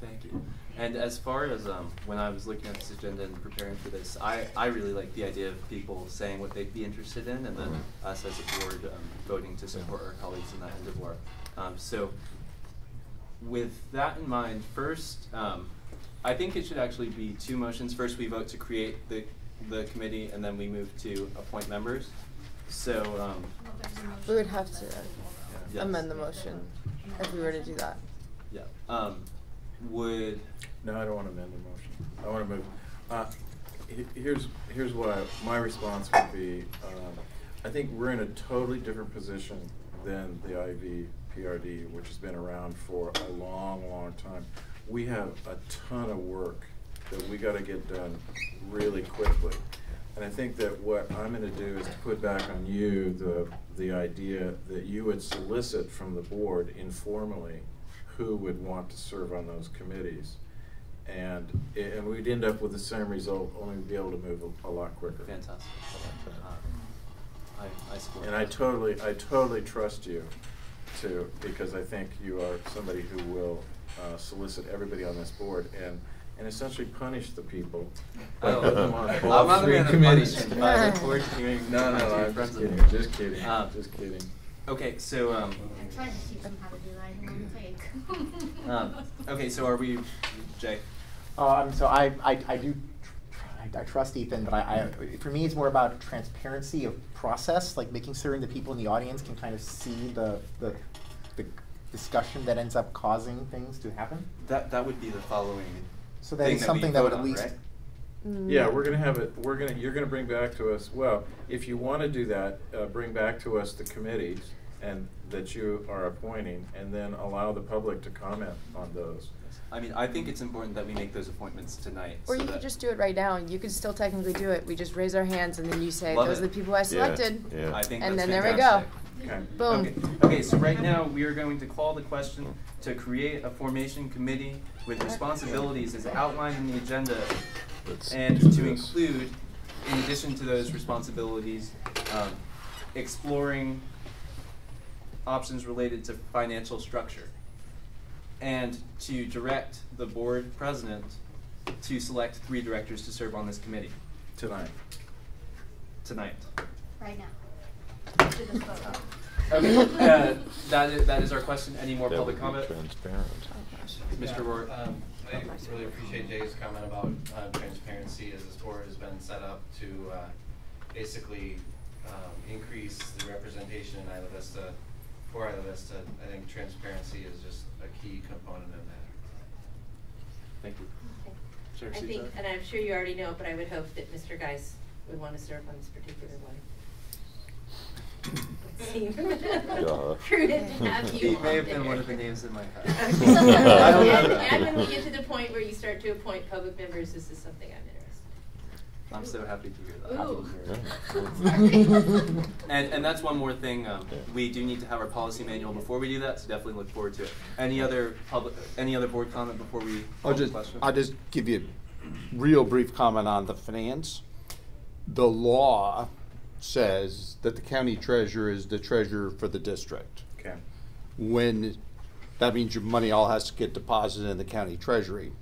Thank you. And as far as um, when I was looking at this agenda and preparing for this, I, I really like the idea of people saying what they'd be interested in, and then us as a board um, voting to support our colleagues in that endeavor. Um, so, with that in mind, first, um, I think it should actually be two motions. First, we vote to create the the committee, and then we move to appoint members. So. Um, We would have to Yes. amend the motion if we were to do that. Yeah. Um, would. No, I don't want to amend the motion. I want to move. Uh, he- here's here's what I, my response would be. Um, I think we're in a totally different position than the IV PRD, which has been around for a long, long time. We have a ton of work that we got to get done really quickly. And I think that what I'm going to do is to put back on you the the idea that you would solicit from the board informally who would want to serve on those committees. And, and we'd end up with the same result, only be able to move a, a lot quicker. Fantastic. Uh, I, I support And I totally, I totally trust you to, because I think you are somebody who will uh, solicit everybody on this board and, and essentially punish the people. Oh. putting them on I'm not the three man of committees. punishment, but I look forward to hearing No, no, I'm just kidding, just kidding, Um, just kidding. Okay, so, um, I tried to teach them how to do that. I didn't take. um, okay, so are we, Jay? Um, so I, I, I do, tr- I, I trust Ethan, but I, I, for me, it's more about transparency of process, like making certain that people in the audience can kind of see the, the, the discussion that ends up causing things to happen. That, that would be the following So that thing is something that would vote at on, least- right? Yeah, we're gonna have it, we're gonna, you're gonna bring back to us, well, if you wanna do that, uh, bring back to us the committees and that you are appointing, and then allow the public to comment on those. I mean, I think it's important that we make those appointments tonight. Or so you could just do it right now, and you could still technically do it. We just raise our hands, and then you say, Love "Those it. are the people I selected." yeah. I think and that's then there we go. Okay. Boom. Okay. okay, so right now we are going to call the question to create a formation committee with responsibilities as outlined in the agenda Let's and to this. include, in addition to those responsibilities, um, exploring options related to financial structure and to direct the board president to select three directors to serve on this committee Tonight. tonight. Right now. After this vote. Okay, uh, that is, that is our question. Any more That public would be comment? transparent. Mr. Rourke. Um, I really appreciate Jay's comment about uh, transparency as this board has been set up to uh, basically um, increase the representation in Isla Vista. For Isla Vista, I think transparency is just a key component of that. Thank you. Chair I think, and I'm sure you already know, but I would hope that Mr. Geis would want to serve on this particular one. Seem Yeah. prudent to have you He may have been there. one of the names in my hat. Okay. I don't And, and when we get to the point where you start to appoint public members, this is something I'm interested I'm so happy to hear that. Ooh. And, and that's one more thing, um, we do need to have our policy manual before we do that, so definitely look forward to it. Any other public, any other board comment before we I'll just, question? I'll just give you a real brief comment on the finance. The law says that the county treasurer is the treasurer for the district. Okay. When, that means your money all has to get deposited in the county treasury.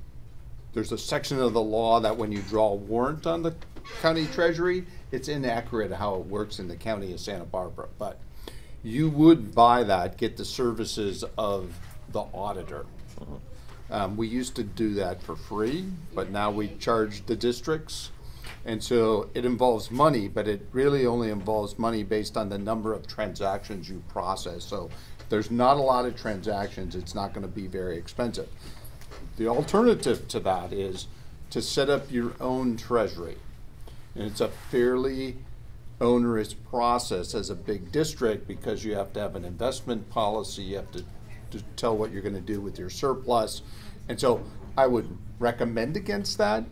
There's a section of the law that when you draw a warrant on the county treasury, it's inaccurate how it works in the county of Santa Barbara. But you would buy that, get the services of the auditor. Um, we used to do that for free, but now we charge the districts. And so it involves money, but it really only involves money based on the number of transactions you process. So there's not a lot of transactions, it's not gonna be very expensive. The alternative to that is to set up your own treasury. And it's a fairly onerous process as a big district because you have to have an investment policy, you have to, to tell what you're gonna do with your surplus. And so I would recommend against that,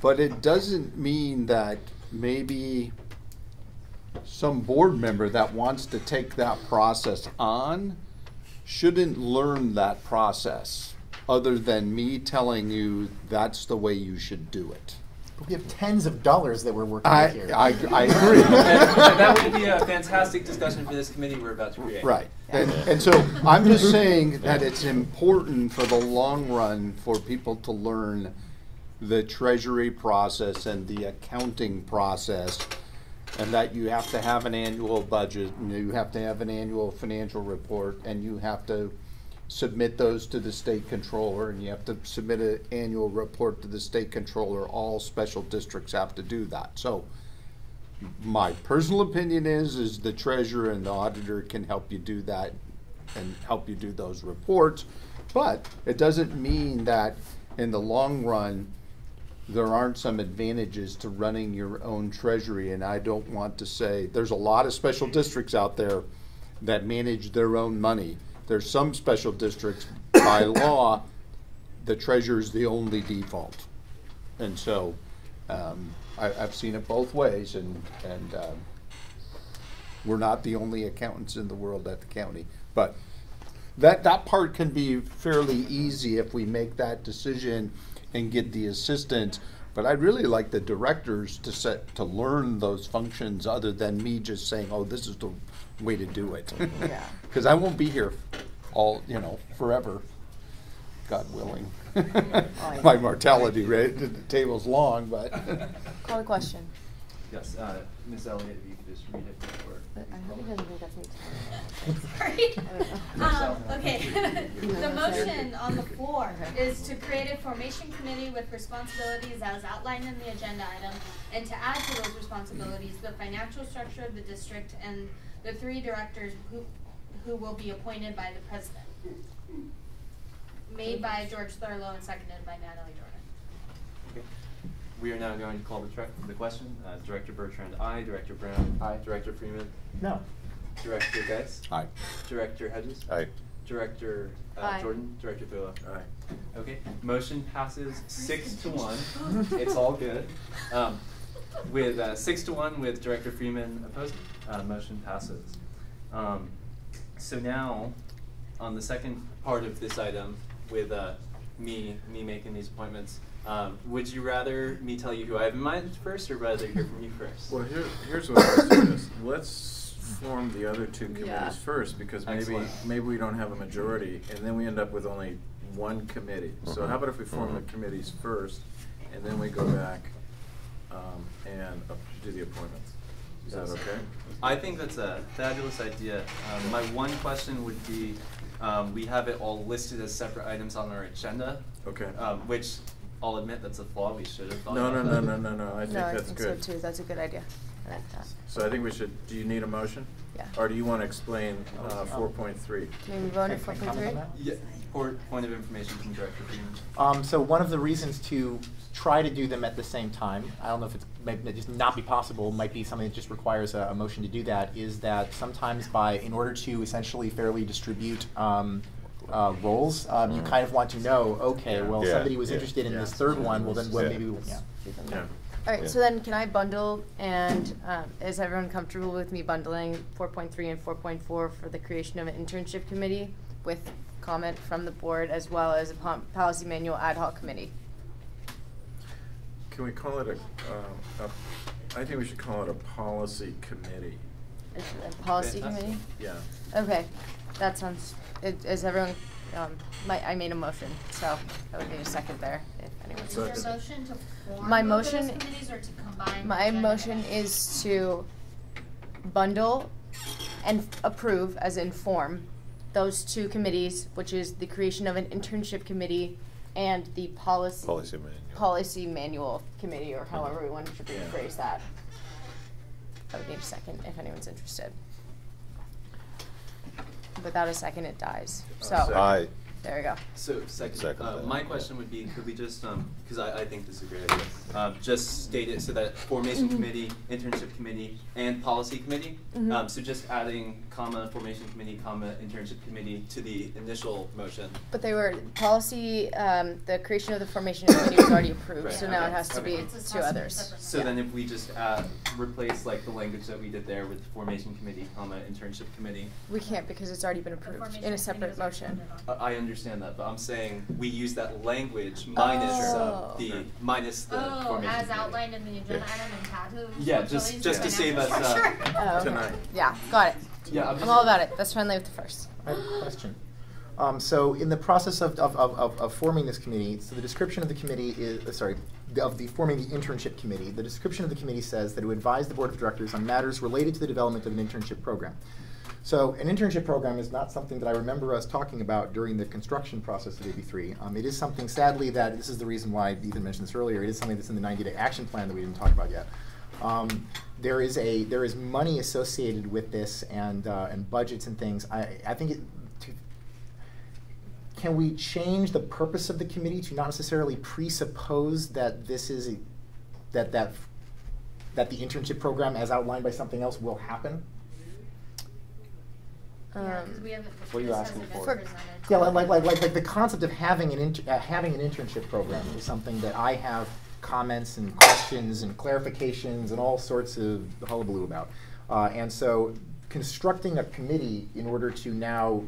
but it doesn't mean that maybe some board member that wants to take that process on shouldn't learn that process other than me telling you that's the way you should do it. We have tens of dollars that we're working I- with here. I- I agree. And- and that would be a fantastic discussion for this committee we're about to create. Right. And, and so I'm just saying that it's important for the long run for people to learn the treasury process and the accounting process. And that you have to have an annual budget, and you have to have an annual financial report, and you have to submit those to the state controller, and you have to submit an annual report to the state controller. All special districts have to do that. So my personal opinion is, is the treasurer and the auditor can help you do that and help you do those reports. But it doesn't mean that in the long run, there aren't some advantages to running your own treasury. And I don't want to say, there's a lot of special districts out there that manage their own money. There's some special districts, by law, the treasurer is the only default. And so, um, I, I've seen it both ways and, and, um, we're not the only accountants in the world at the county. But that, that part can be fairly easy if we make that decision and get the assistance. But I'd really like the directors to set, to learn those functions other than me just saying, oh, this is the way to do it. Yeah. Cause I won't be here all, you know, forever, God willing. My mortality rate, the table's long, but. Call the question. Yes, uh, Ms. Elliott, if you could just read it before. I hope he doesn't think that's me. Sorry. Um, okay. the motion on the floor is to create a formation committee with responsibilities as outlined in the agenda item, and to add to those responsibilities the financial structure of the district and the three directors who, who will be appointed by the president. Made by George Thurlow and seconded by Natalie Jordan. Okay. We are now going to call the, tre- the question. Uh, Director Bertrand, aye. Director Brandt? Aye. Director Freeman? No. Director Geis? Aye. Director Hedges? Aye. Director uh, Aye. Jordan? Director Thurlow? Aye. Okay, motion passes six to one. It's all good. Um, with uh, six to one with Director Freeman opposed, uh, motion passes. Um, So now, on the second part of this item, with uh, me me making these appointments, um, would you rather me tell you who I have in mind first, or rather hear from you first? Well, here, here's what I would suggest. Let's form the other two Yeah. committees first, because maybe, Excellent. maybe we don't have a majority, and then we end up with only one committee. So how about if we form the Mhm. committees first, and then we go back, um, and up- do the appointments? Is that okay? I think that's a fabulous idea. Um, my one question would be, um, we have it all listed as separate items on our agenda. Okay. Um, which I'll admit that's a flaw. We should have thought No, no, about no, no, no, no, I think No, I that's think good. so too. That's a good idea. I like that. So I think we should, do you need a motion? Yeah. Or do you want to explain uh, four point three? Can we move on to Can I 4.3? comment on that? Yeah, or point of information from Director Freeman. Um, so one of the reasons to try to do them at the same time, I don't know if it's might may just not be possible, might be something that just requires a, a motion to do that, is that sometimes by, in order to essentially fairly distribute um, uh, roles, um, you Mm. kind of want to know, okay, well, Yeah, somebody was yeah. interested in this third one, well then, well, maybe, we- yeah. Yeah. All right, Yeah. so then can I bundle and um, is everyone comfortable with me bundling 4.3 and 4.4 for the creation of an internship committee with comment from the board as well as a policy manual ad hoc committee? Can we call it a, uh, a, I think we should call it a policy committee. Is it a policy committee? Yeah. Okay, that sounds, i- is everyone, um, my, I made a motion, so I would need a second there if anyone's Is your interested. motion to form My both of those motion- committees or to combine? My agenda motion items? is to bundle and approve, as in form, those two committees, which is the creation of an internship committee and the policy. Policy manual. Policy manual committee, or however we want to Yeah. rephrase that. I would need a second if anyone's interested. Without a second, it dies, so. second. Aye. There we go. So second, Second uh, my question would be, could we just, um, because I, I think this is a great idea, um, just state it so that formation Mhm. committee, internship committee, and policy committee. Mhm. Um, so just adding comma formation committee, comma internship committee to the initial motion. But they were policy. Um, the creation of the formation committee was already approved, Right, so now it has to okay. be It's two others. So Yeah. then if we just add, replace like the language that we did there with formation committee, comma internship committee. we can't because it's already been approved in a separate motion. I I understand that, but I'm saying we use that language minus uh, Oh. the minus the Oh, formation as committee. outlined in the agenda Yeah. item and tattoo. Yeah, just- just to save us, uh, Oh, okay. Tonight. Yeah, got it. Yeah, I'm I'm all about it. That's friendly with the first. I have a question. Um, so in the process of, of, of, of, of forming this committee, so the description of the committee is, uh, sorry, the- of the forming the internship committee, the description of the committee says that it would advise the board of directors on matters related to the development of an internship program. So an internship program is not something that I remember us talking about during the construction process of AB3. Um, it is something, sadly, that this is the reason why Ethan mentioned this earlier. It is something that's in the 90-day action plan that we didn't talk about yet. Um, there is a there is money associated with this and uh, and budgets and things. I I think it. To, can we change the purpose of the committee to not necessarily presuppose that this is a, that that that the internship program, as outlined by something else, will happen? Yeah, 'cause we haven't. What are you asking hasn't for? Yeah, like, like, like, like, like the concept of having an inter- uh, having an internship program is something that I have comments and questions and clarifications and all sorts of hullabaloo about. Uh, and so constructing a committee in order to now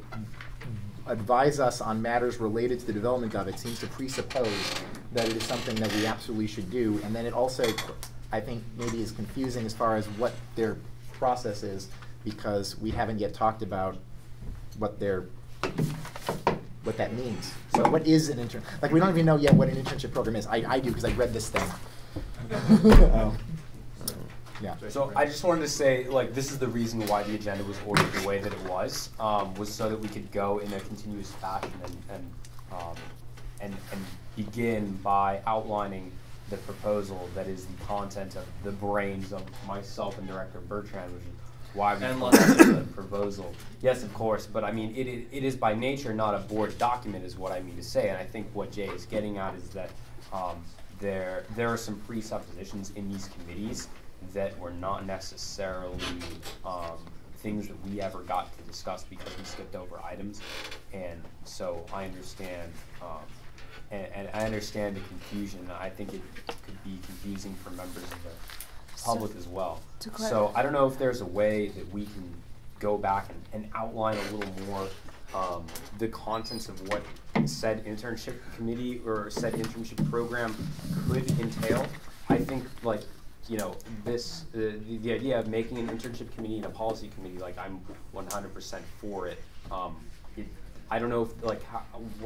advise us on matters related to the development of it seems to presuppose that it is something that we absolutely should do. And then it also, I think, maybe is confusing as far as what their process is because we haven't yet talked about what their what that means. So what is an intern? Like we don't even know yet what an internship program is. I, I do because I read this thing. Um, yeah. So I just wanted to say, like, this is the reason why the agenda was ordered the way that it was, um, was so that we could go in a continuous fashion and, and, um, and, and begin by outlining the proposal that is the content of the brains of myself and Director Bertrand, which is why we And call lots of- it the proposal. Yes, of course, but I mean, it, it, it is by nature not a board document, is what I mean to say, and I think what Jay is getting at is that um, there there are some presuppositions in these committees that were not necessarily um, things that we ever got to discuss because we skipped over items, and so I understand. Um, and, and I understand the confusion. I think it could be confusing for members of the public as well. So I don't know if there's a way that we can go back and, and outline a little more um, the contents of what said internship committee or said internship program could entail. I think like you know this uh, the, the idea of making an internship committee and a policy committee like I'm 100% for it. Um, it I don't know if like how,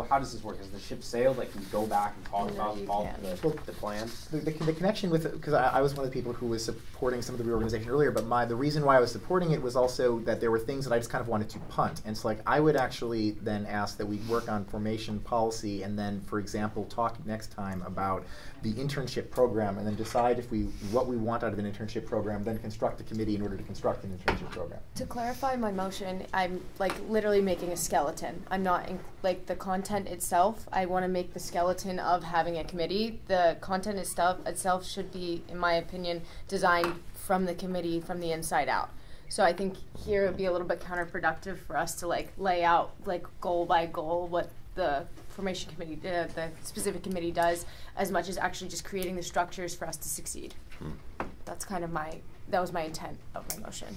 how does this work? Has the ship sailed? Like can we go back and talk No, about all can't. the, the plan? The, the, the connection with because I, I was one of the people who was supporting some of the reorganization earlier, but my the reason why I was supporting it was also that there were things that I just kind of wanted to punt, and so like I would actually then ask that we work on formation policy, and then for example talk next time about the internship program, and then decide if we what we want out of an internship program, then construct a committee in order to construct an internship program. To clarify my motion, I'm like literally making a skeleton. I'm not in, like the content itself. I want to make the skeleton of having a committee. The content itself itself should be, in my opinion, designed from the committee from the inside out. So I think here it would be a little bit counterproductive for us to like lay out like goal by goal what the formation committee, uh, the specific committee does, as much as actually just creating the structures for us to succeed. That's kind of my that was my intent of my motion.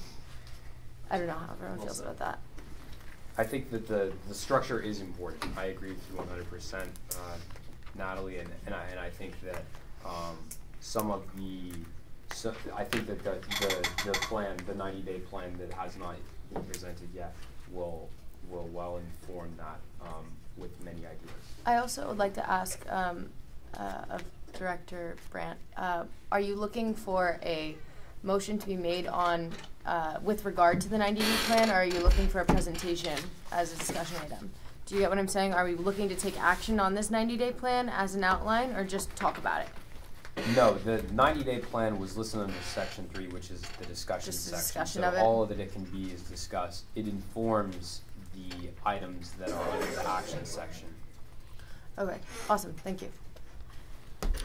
I don't know how everyone feels about that. I think that the, the structure is important. I agree with you one hundred percent, uh, Natalie, and, and I, and I think that, um, some of the, so, I think that the, the, the plan, the ninety day plan that has not been presented yet will, will well inform that, um, with many ideas. I also would like to ask um, uh, of Director Brandt, uh, are you looking for a motion to be made on, uh, with regard to the 90-day plan, or are you looking for a presentation as a discussion item? Do you get what I'm saying? Are we looking to take action on this 90-day plan as an outline, or just talk about it? No, the ninety day plan was listed under section three, which is the discussion Just section. discussion so of it? all that it can be is discussed. It informs the items that are in the action section. Okay, awesome, thank you.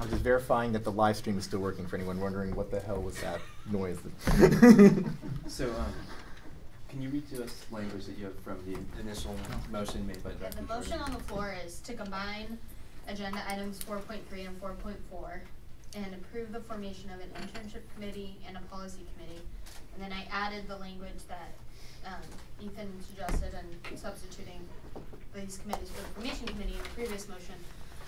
I'm just verifying that the live stream is still working for anyone wondering what the hell was that noise. So, um, can you read to us language that you have from the initial motion made by Yeah, Director? the motion on the floor is to combine agenda items four point three and four point four and approve the formation of an internship committee and a policy committee. And then I added the language that, um, Ethan suggested and substituting these committees for the formation committee in the previous motion.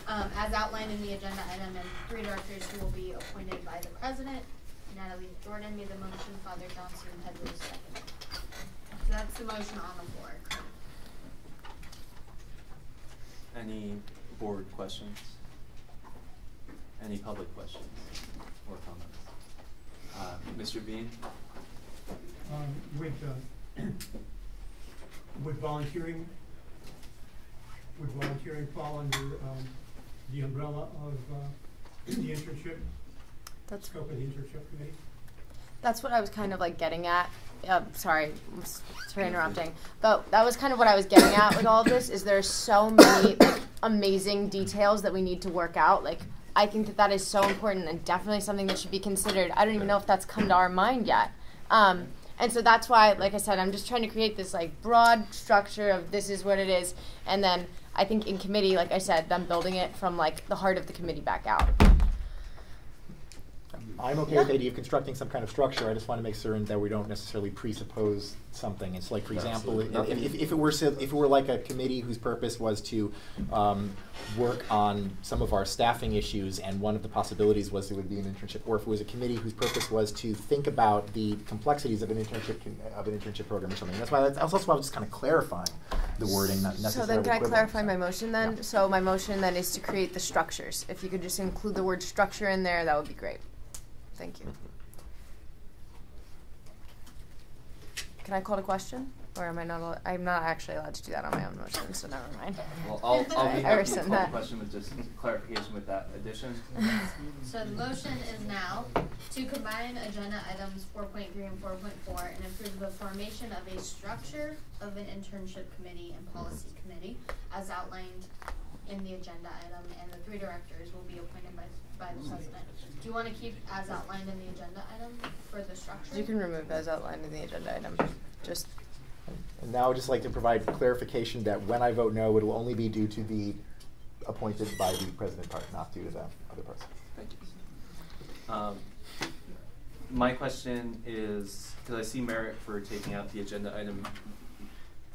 Um, as outlined in the agenda item and three directors who will be appointed by the president. Natalie Jordan made the motion, Father Johnson had the second. So that's the motion on the floor. Any board questions? Any public questions or comments? Uh, Mr. Bean? Um, would, uh, would volunteering, would volunteering fall under, um, the umbrella of, uh, the internship? That's- Scope of the internship committee? That's what I was kind of like getting at. Uh, sorry s- for interrupting, but that was kind of what I was getting at with all of this. Is there's so many like, amazing details that we need to work out. Like I think that that is so important and definitely something that should be considered. I don't even know if that's come to our mind yet. Um, and so that's why, like I said, I'm just trying to create this like broad structure of this is what it is, and then I think in committee, like I said, them building it from like the heart of the committee back out. I'm okay with the idea of constructing some kind of structure. I just want to make certain that we don't necessarily presuppose something. It's like, for example, if, if, if it were if it were like a committee whose purpose was to um, work on some of our staffing issues, and one of the possibilities was it would be an internship, or if it was a committee whose purpose was to think about the complexities of an internship of an internship program or something. That's why that's, that's also why I was just kind of clarifying the wording, not necessarily So necessarily. then, can I equivalent. clarify my motion then? So my motion then is to create the structures. If you could just include the word structure in there, that would be great. Thank you. Can I call to question, or am I not? Al- I'm not actually allowed to do that on my own motion, so never mind. Well, I'll, I'll I- be I happy to rescind call the that. question with just clarification with that addition. So the motion is now to combine agenda items four point three and four point four and approve the formation of a structure of an internship committee and policy committee as outlined in the agenda item, and the three directors will be appointed by, by the president. Do you wanna keep as outlined in the agenda item for the structure? You can remove as outlined in the agenda item. Just And now I'd just like to provide clarification that when I vote no, it will only be due to the appointed by the president part, not due to the other person. Thank you. Um, my question is, because I see merit for taking out the agenda item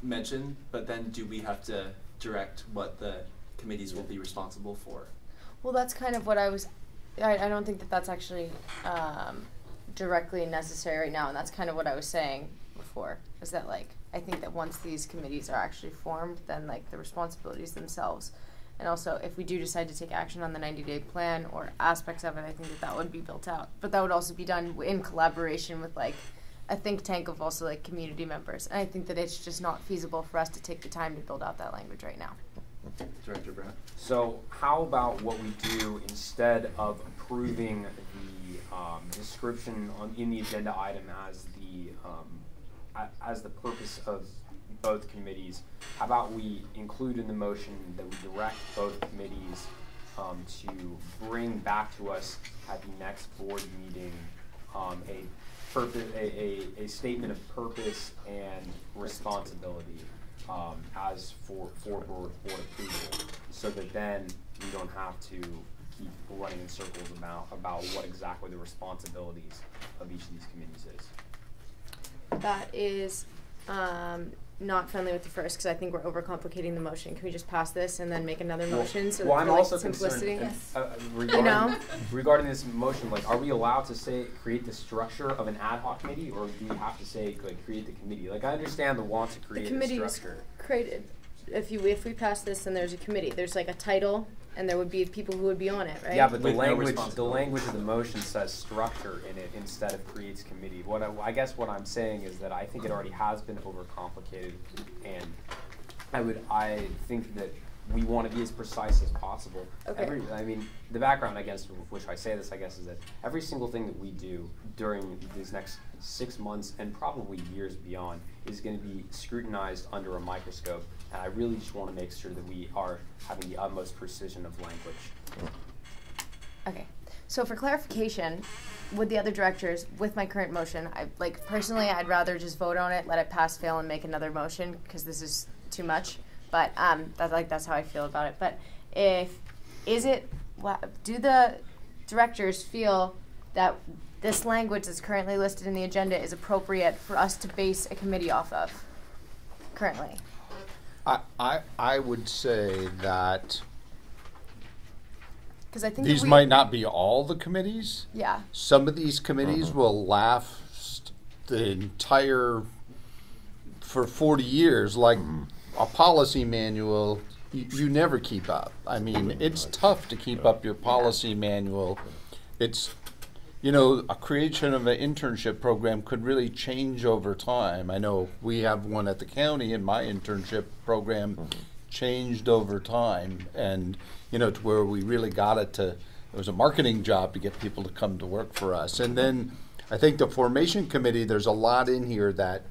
mentioned, but then do we have to direct what the committees will be responsible for? well, that's kind of what I was. I, I don't think that that's actually um, directly necessary right now, and that's kind of what I was saying before. Is that like I think that once these committees are actually formed, then like the responsibilities themselves, and also if we do decide to take action on the 90-day plan or aspects of it, I think that that would be built out. But that would also be done in collaboration with like a think tank of also like community members, and I think that it's just not feasible for us to take the time to build out that language right now. Director Brandt? So how about what we do instead of approving the um, description on, in the agenda item as the um, as the purpose of both committees? How about we include in the motion that we direct both committees um, to bring back to us at the next board meeting um, a purpose, a, a, a statement of purpose and responsibility um, as for, for board, board approval, so that then we don't have to keep running in circles about, about what exactly the responsibilities of each of these committees is. That is um, not friendly with the first because I think we're overcomplicating the motion. Can we just pass this and then make another Well- motion so well, I'm like, also simplicity? concerned, uh, uh, You regarding, know? regarding this motion, like, are we allowed to say, create the structure of an ad hoc committee, or do we have to say, like, create the committee? Like, I understand the want to The create the committee is structure. created. If you if we pass this, then there's a committee. There's like a title, and there would be people who would be on it, right? Yeah, but the With no language, the responsibility. language of the motion says structure in it instead of creates committee. What I, I guess what I'm saying is that I think it already has been overcomplicated, and I would, I think that we want to be as precise as possible. Okay. Every, I mean, the background, I guess, with which I say this, I guess, is that every single thing that we do during these next six months and probably years beyond is going to be scrutinized under a microscope. And I really just want to make sure that we are having the utmost precision of language. Okay. So for clarification, with the other directors, with my current motion, I like personally, I'd rather just vote on it, let it pass, fail, and make another motion because this is too much. But um, that's like that's how I feel about it. But if is it, do the directors feel that this language that's currently listed in the agenda is appropriate for us to base a committee off of currently? I, I, I would say that Because I think these we- might not be all the committees. Yeah. Some of these committees uh-huh. will laugh st- the entire, for forty years, like mm-hmm. a policy manual, you, you never keep up. I mean, it's tough to keep up your policy manual. It's, you know, a creation of an internship program could really change over time. I know we have one at the county and my internship program mm-hmm. changed over time and, you know, to where we really got it to, it was a marketing job to get people to come to work for us. And then I think the formation committee, there's a lot in here that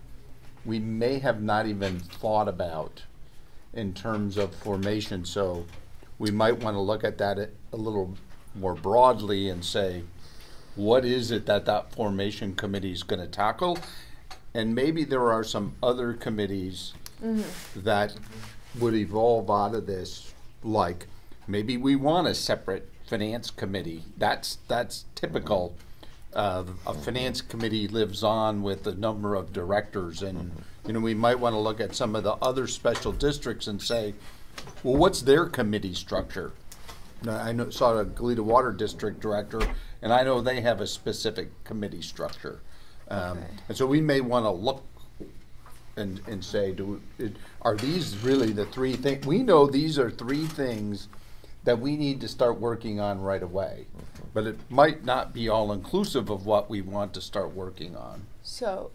we may have not even thought about in terms of formation. So we might want to look at that a, a little more broadly and say, what is it that that formation committee is going to tackle? And maybe there are some other committees that would evolve out of this, like maybe we want a separate finance committee. That's that's typical. Uh, a finance committee lives on with a number of directors, and you know we might want to look at some of the other special districts and say, well, what's their committee structure? Now, I know, saw a Goleta Water District director, and I know they have a specific committee structure. Um, And so we may want to look and, and say, do, it- are these really the three things? We know these are three things that we need to start working on right away. But it might not be all inclusive of what we want to start working on. So,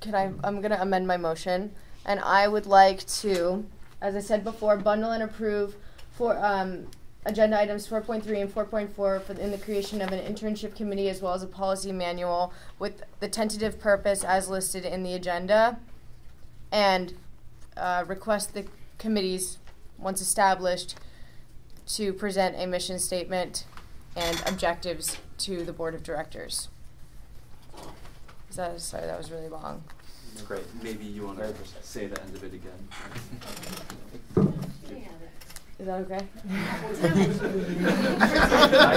can I? I'm gonna amend my motion, and I would like to, as I said before, bundle and approve for um, agenda items 4.3 and 4.4 for the, in the creation of an internship committee as well as a policy manual with the tentative purpose as listed in the agenda, and uh, request the committees, once established, to present a mission statement and objectives to the board of directors. Is that, sorry, that was really long. Great. Maybe you want to say the end of it again. Is that okay? I-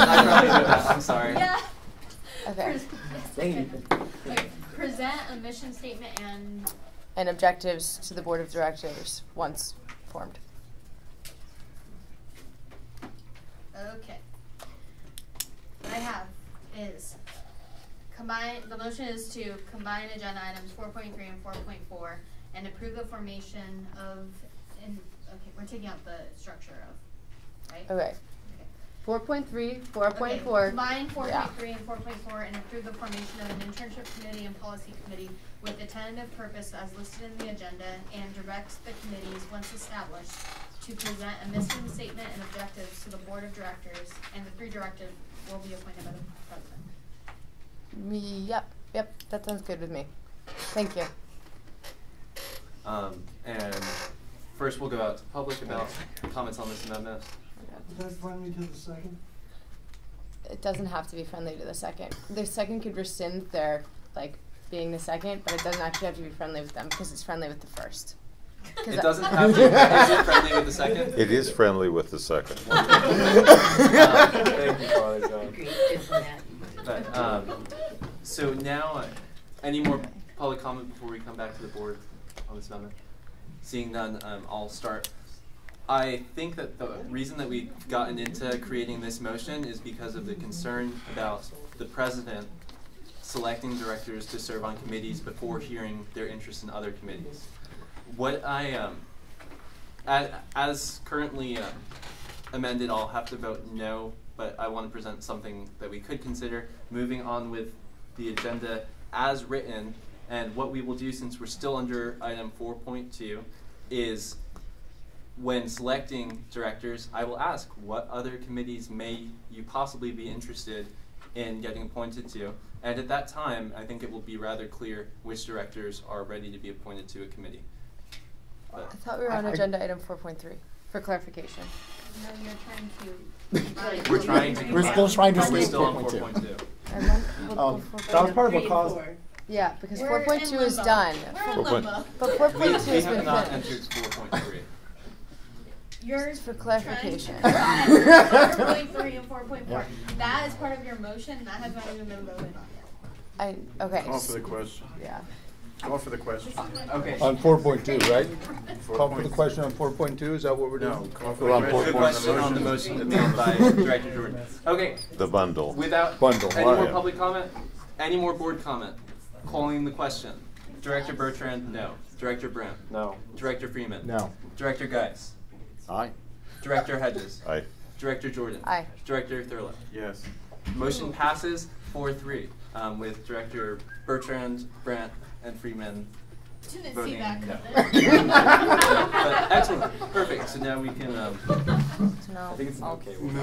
I probably did that. I'm sorry. Yeah. Okay. Thank you. Okay, Present a mission statement and And objectives to the board of directors once formed. Okay. What I have is combine, the motion is to combine agenda items four point three and four point four and approve the formation of, in, okay, we're taking out the structure of, right? Okay. Four point three, four point Okay, four. Combine four Yeah. point and four point four and approve the formation of an internship committee and policy committee with the tentative purpose as listed in the agenda and directs the committees, once established, to present a mission statement and objectives to the board of directors, and the three directors will be appointed by the president. Me, yep, yep, that sounds good with me. Thank you. Um, and first we'll go out to public about comments on this amendment. That's friendly to the second? It doesn't have to be friendly to the second. The second could rescind their, like, being the second, but it doesn't actually have to be friendly with them because it's friendly with the first. 'Cause It doesn't have to, is it friendly with the second? It is friendly with the second. Thank you, Father John. But, um, so now, uh, any more public comment before we come back to the board on this amendment? Seeing none, um, I'll start. I think that the reason that we've gotten into creating this motion is because of the concern about the president selecting directors to serve on committees before hearing their interest in other committees. What I, um, a- as currently um, amended, I'll have to vote no, but I want to present something that we could consider. Moving on with the agenda as written, and what we will do since we're still under item 4.2 is when selecting directors, I will ask what other committees may you possibly be interested in getting appointed to. And at that time, I think it will be rather clear which directors are ready to be appointed to a committee. I thought we were on I- I- agenda item four point three for clarification. No, you're trying to. We're trying to. We're still trying to We're stay still on 4.2. 4.2. And then we'll Um, that was part of Three a and cause. Four. Yeah, because We're four point two in is limbo. done. We're in Four point- limbo. But four We, point two we has have been not finished. entered 4.3. You're for clarification. Four point three and four point four. That is part of your motion. That has not even been voted on yet. I, okay. Call for the question. Yeah. Call for the question. Okay. On four point two, right? Call for the question on four point two, is that what we're doing? No, call for Or on the four Good point- question on the motion made by Director Jordan. Okay, The bundle. without Bundle, any more right. public comment, any more board comment, calling the question. Director Bertrand, no. Director Brandt? No. Director Freeman? No. Director Geis? Aye. Director Hedges? Aye. Director Jordan? Aye. Director Thurlow? Yes. Motion passes four three, um, with Director Bertrand, Brandt, and Freeman Didn't see that no. But excellent, perfect, so now we can, um, So now I think it's an okay one.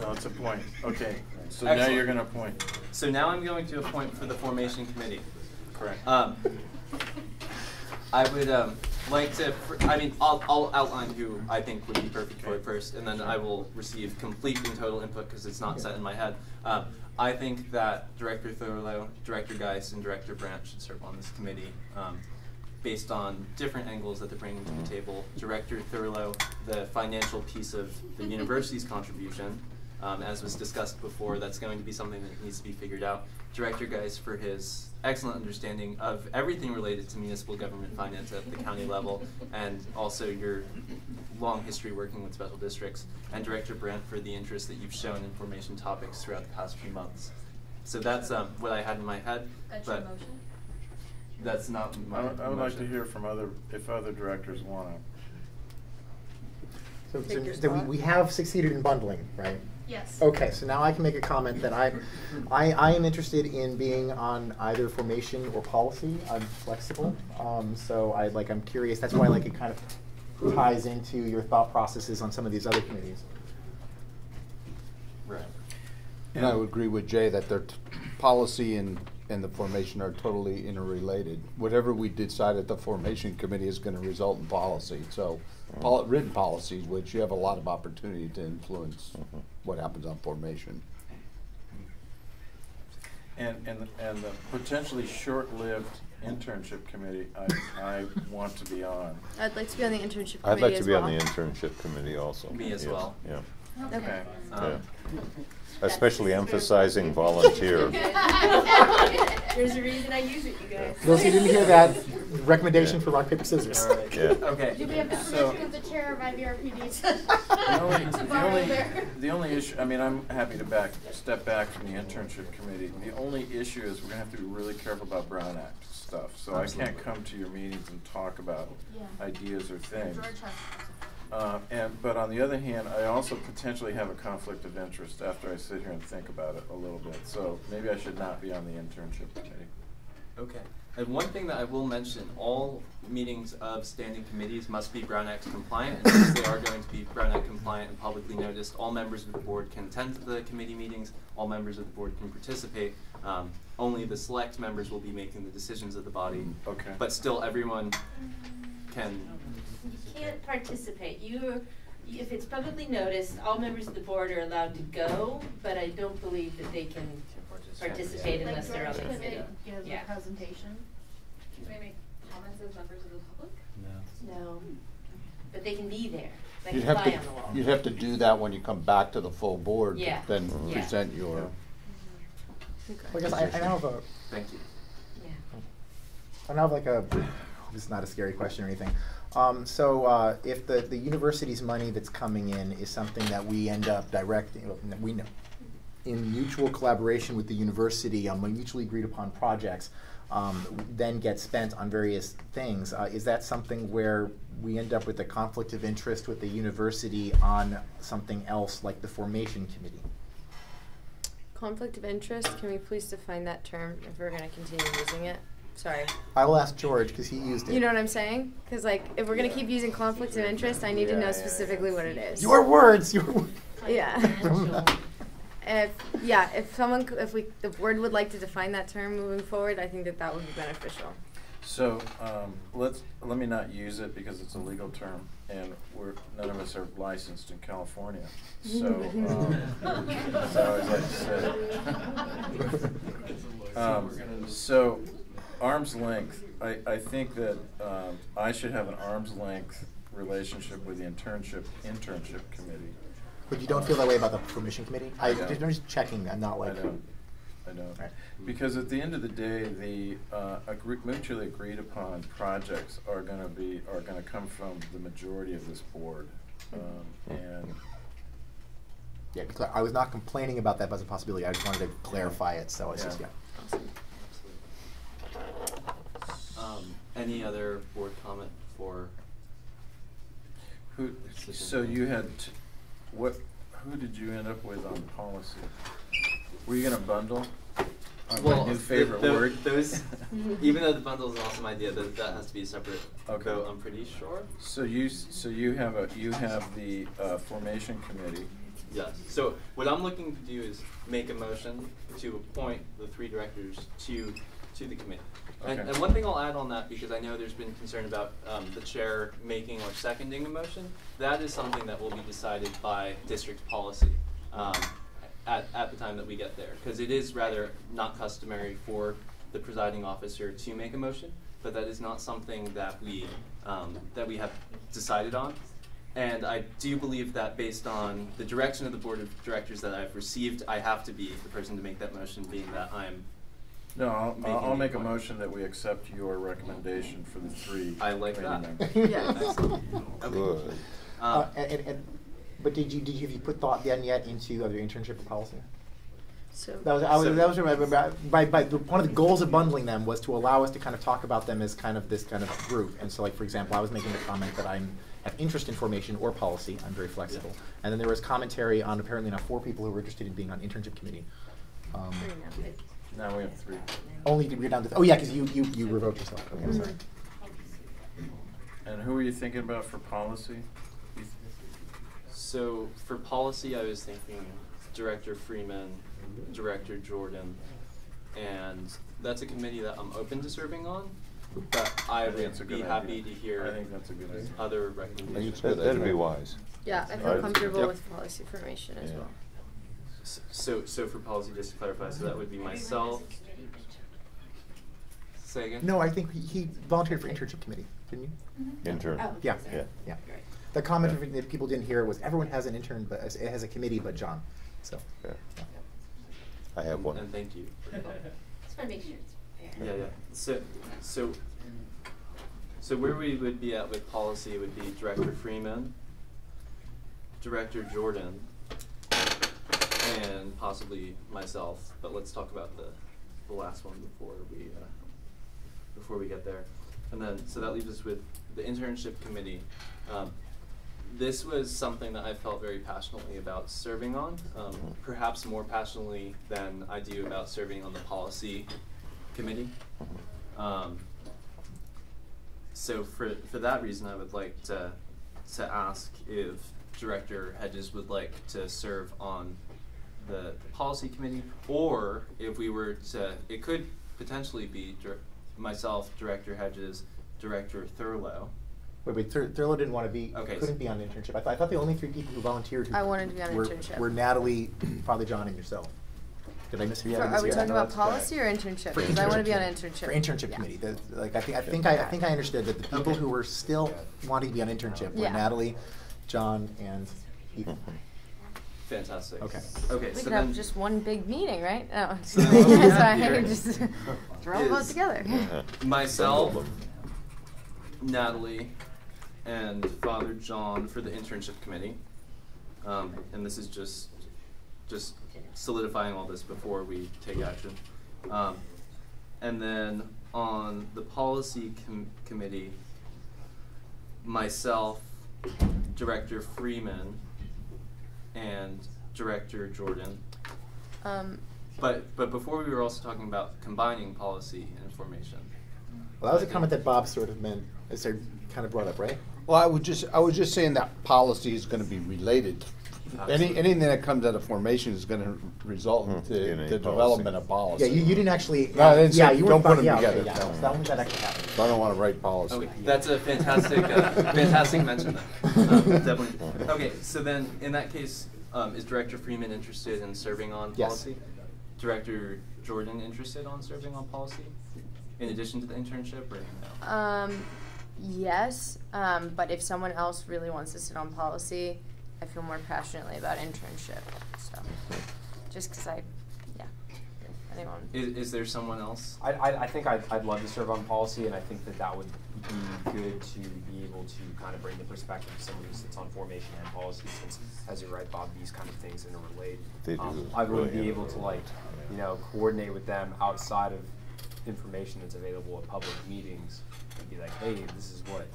No, it's a point. Okay, so now you're gonna appoint. So now I'm going to appoint for the formation committee. Correct. Um, I would um, like to, I mean, I'll, I'll outline who I think would be perfect for it first, and then I will receive complete and total input because it's not set in my head. Um, I think that Director Thurlow, Director Geis, and Director Brandt should serve on this committee. Um, based on different angles that they're bringing to the table. Director Thurlow, the financial piece of the university's contribution, um, as was discussed before, that's going to be something that needs to be figured out. Director Geis for his excellent understanding of everything related to municipal government finance at the county level, and also your long history working with special districts. And Director Brandt for the interest that you've shown in formation topics throughout the past few months. So that's um, what I had in my head. That's your but motion? That's not my I would, I would like to hear from other, if other directors wanna. So, so we, we have succeeded in bundling, right? Yes. Okay, so now I can make a comment that I, I, I am interested in being on either formation or policy. I'm flexible, um, so I like. I'm curious. That's why like it kind of ties into your thought processes on some of these other committees. Right. And I would agree with Jay that their t- policy and, and the formation are totally interrelated. Whatever we decide at the formation committee is gonna result in policy, so, pol- written policies, which you have a lot of opportunity to influence what happens on formation. And, and, and the potentially short-lived internship committee, I, I want to be on. I'd like to be on the internship committee I'd like to as be on the internship committee also. Me as Yes, well. Yeah. Okay. Um, Yeah. Especially emphasizing volunteer. There's a reason I use it, you guys. Those who didn't hear that, recommendation for rock paper scissors. All right. Yeah. Okay. Do we have the So- permission of the chair of IVRPD The only, to the only, their? the only issue, I mean, I'm happy to back, step back from the internship committee. The only issue is we're gonna have to be really careful about Brown Act stuff. So I can't come to your meetings and talk about Yeah. ideas or things. Uh, and, but on the other hand, I also potentially have a conflict of interest after I sit here and think about it a little bit. So maybe I should not be on the internship committee. Okay. And one thing that I will mention, all meetings of standing committees must be Brown Act compliant. And since they are going to be Brown Act compliant and publicly noticed, all members of the board can attend the committee meetings, all members of the board can participate. Um, only the select members will be making the decisions of the body. Okay. But still, everyone can, can't participate. You, if it's publicly noticed, all members of the board are allowed to go, but I don't believe that they can participate Like unless they're on George the could committee. give Yeah. a presentation. Can we make comments as members of the public? No, No. but they can be there, like You'd a have to, on the wall. you'd have to do that when you come back to the full board, to Yeah. then Yeah. present your. Well, I guess I, I have a, thank you. Yeah. I now have like a, It's not a scary question or anything. Um, so, uh, if the, the university's money that's coming in is something that we end up directing, we know, in mutual collaboration with the university on mutually agreed upon projects, um, then get spent on various things, uh, is that something where we end up with a conflict of interest with the university on something else like the formation committee? Conflict of interest, can we please define that term if we're gonna continue using it? Sorry. I will ask George because he used it. You know what I'm saying? Because like, if we're gonna keep using conflicts of interest, I need to know yeah, specifically what it is. Your words. Your. wo- Yeah. if yeah, if someone, c- if we, the board would like to define that term moving forward, I think that that would be beneficial. So, um, let's, let me not use it because it's a legal term and we're, none of us are licensed in California. So, um, as I always like to say. Um, so, arm's length, I, I think that, um, I should have an arm's length relationship with the internship, internship committee. But you don't feel that way about the permission committee? I, don't. I'm just checking. I'm not like. I don't. I don't. Because at the end of the day, the uh, agree- mutually agreed upon projects are gonna be, are gonna come from the majority of this board. Um, And Yeah, 'cause I was not complaining about that as a possibility. I just wanted to clarify it. So it's just Yeah. yeah. Um, any other board comment for? who, so you had, t- what, who did you end up with on policy? Were you gonna bundle? On my new th- favorite th- word? Those, even though the bundle is an awesome idea, that, that has to be a separate Okay. vote, I'm pretty sure. So you, so you have a, you have the uh, formation committee. Yes, so what I'm looking to do is make a motion to appoint the three directors to, to the committee. And, Okay. and one thing I'll add on that, because I know there's been concern about, um, the chair making or seconding a motion, that is something that will be decided by district policy, um, at, at the time that we get there. Cause it is rather not customary for the presiding officer to make a motion, but that is not something that we, um, that we have decided on. And I do believe that based on the direction of the board of directors that I've received, I have to be the person to make that motion, being that I'm. No, I'll, I'll, I'll make a motion that we accept your recommendation for the three. I like committee that. members. Yeah. Excellent. Good. Uh, and, and, and, but did you did you have you put thought then yet into other internship policy? So That was, I was, So- that was by, by, by the, one of the goals of bundling them was to allow us to kind of talk about them as kind of this kind of group. And so, like for example, I was making the comment that I'm have interest in formation or policy. I'm very flexible. And then there was commentary on apparently now four people who were interested in being on internship committee. Um, Now we have three. only to we're down to oh yeah, because you you you revoked yourself. Okay, I'm sorry. And who are you thinking about for policy? So for policy, I was thinking Director Freeman, Director Jordan, and that's a committee that I'm open to serving on. But I I think it's a would be happy idea. to hear I think that's a good idea. other recommendations. That- That'd be wise. Yeah, I feel comfortable Yep. with policy formation as Yeah. well. S- So, so for policy, just to clarify, so that would be myself. Say again? No, I think he, he volunteered for internship committee, didn't you? Mm-hmm. Intern. Oh, Yeah, Yeah. yeah. The comment that people didn't hear was everyone has an intern, but it has a committee, but John. So. Yeah. I have one. And thank you. for the thought. Just wanna make sure it's fair. Yeah, yeah. So, so, so where we would be at with policy would be Director Freeman, Director Jordan, and possibly myself. But let's talk about the, the last one before we, uh, before we get there. And then, so that leaves us with the internship committee. Um, this was something that I felt very passionately about serving on, um, perhaps more passionately than I do about serving on the policy committee. Um, so for for that reason, I would like to to ask if Director Hedges would like to serve on the policy committee, or if we were to, it could potentially be dir- myself, Director Hedges, Director Thurlow. Wait, wait, Thur- Thurlow didn't want to be, Okay, couldn't so- be on the internship. I thought, I thought the only three people who volunteered who I wanted to be on were, internship. were Natalie, Father John, and yourself. Did I miss For- you? are we talking about policy or internship? For 'Cause I wanna be on internship. For internship Yeah. committee, the, like, I think, I think I, I think I understood that the people who were still wanting to be on internship were Yeah. Natalie, John, and Ethan. Fantastic. Okay. Okay, We so could then have just one big meeting, right? No, So- sorry, just throw them all together. Myself, Natalie, and Father John for the internship committee. Um, and this is just just solidifying all this before we take action. Um, and then on the policy com- committee, myself, Director Freeman, and Director Jordan. Um, But but before we were also talking about combining policy and information. Well, that was a comment that Bob sort of meant, as I kind of brought up, right? Well, I would just, I was just saying that policy is gonna be related. Any, anything that comes out of formation is gonna result Hmm, into in a the policy. development of policy. Yeah, you, you didn't actually. No, I didn't yeah, you don't weren't put them yeah, okay, together. yeah, no. so that one that actually happened. So I don't wanna write policy. Okay, that's a fantastic, uh, fantastic mention. Then. Um, definitely. Okay, so then in that case, um, is Director Freeman interested in serving on Yes. policy? Director Jordan interested on serving on policy, in addition to the internship, or no? Um, yes, um, but if someone else really wants to sit on policy, I feel more passionately about internship. So, just because I, yeah, anyone. Is, is there someone else? I, I, I think I'd, I'd love to serve on policy, and I think that that would be good to be able to kind of bring the perspective of someone who sits on formation and policy, since, as you're right, Bob, these kind of things interrelate. They do Um, I would really be able to interrelate. like, you know, coordinate with them outside of information that's available at public meetings, and be like, hey, this is what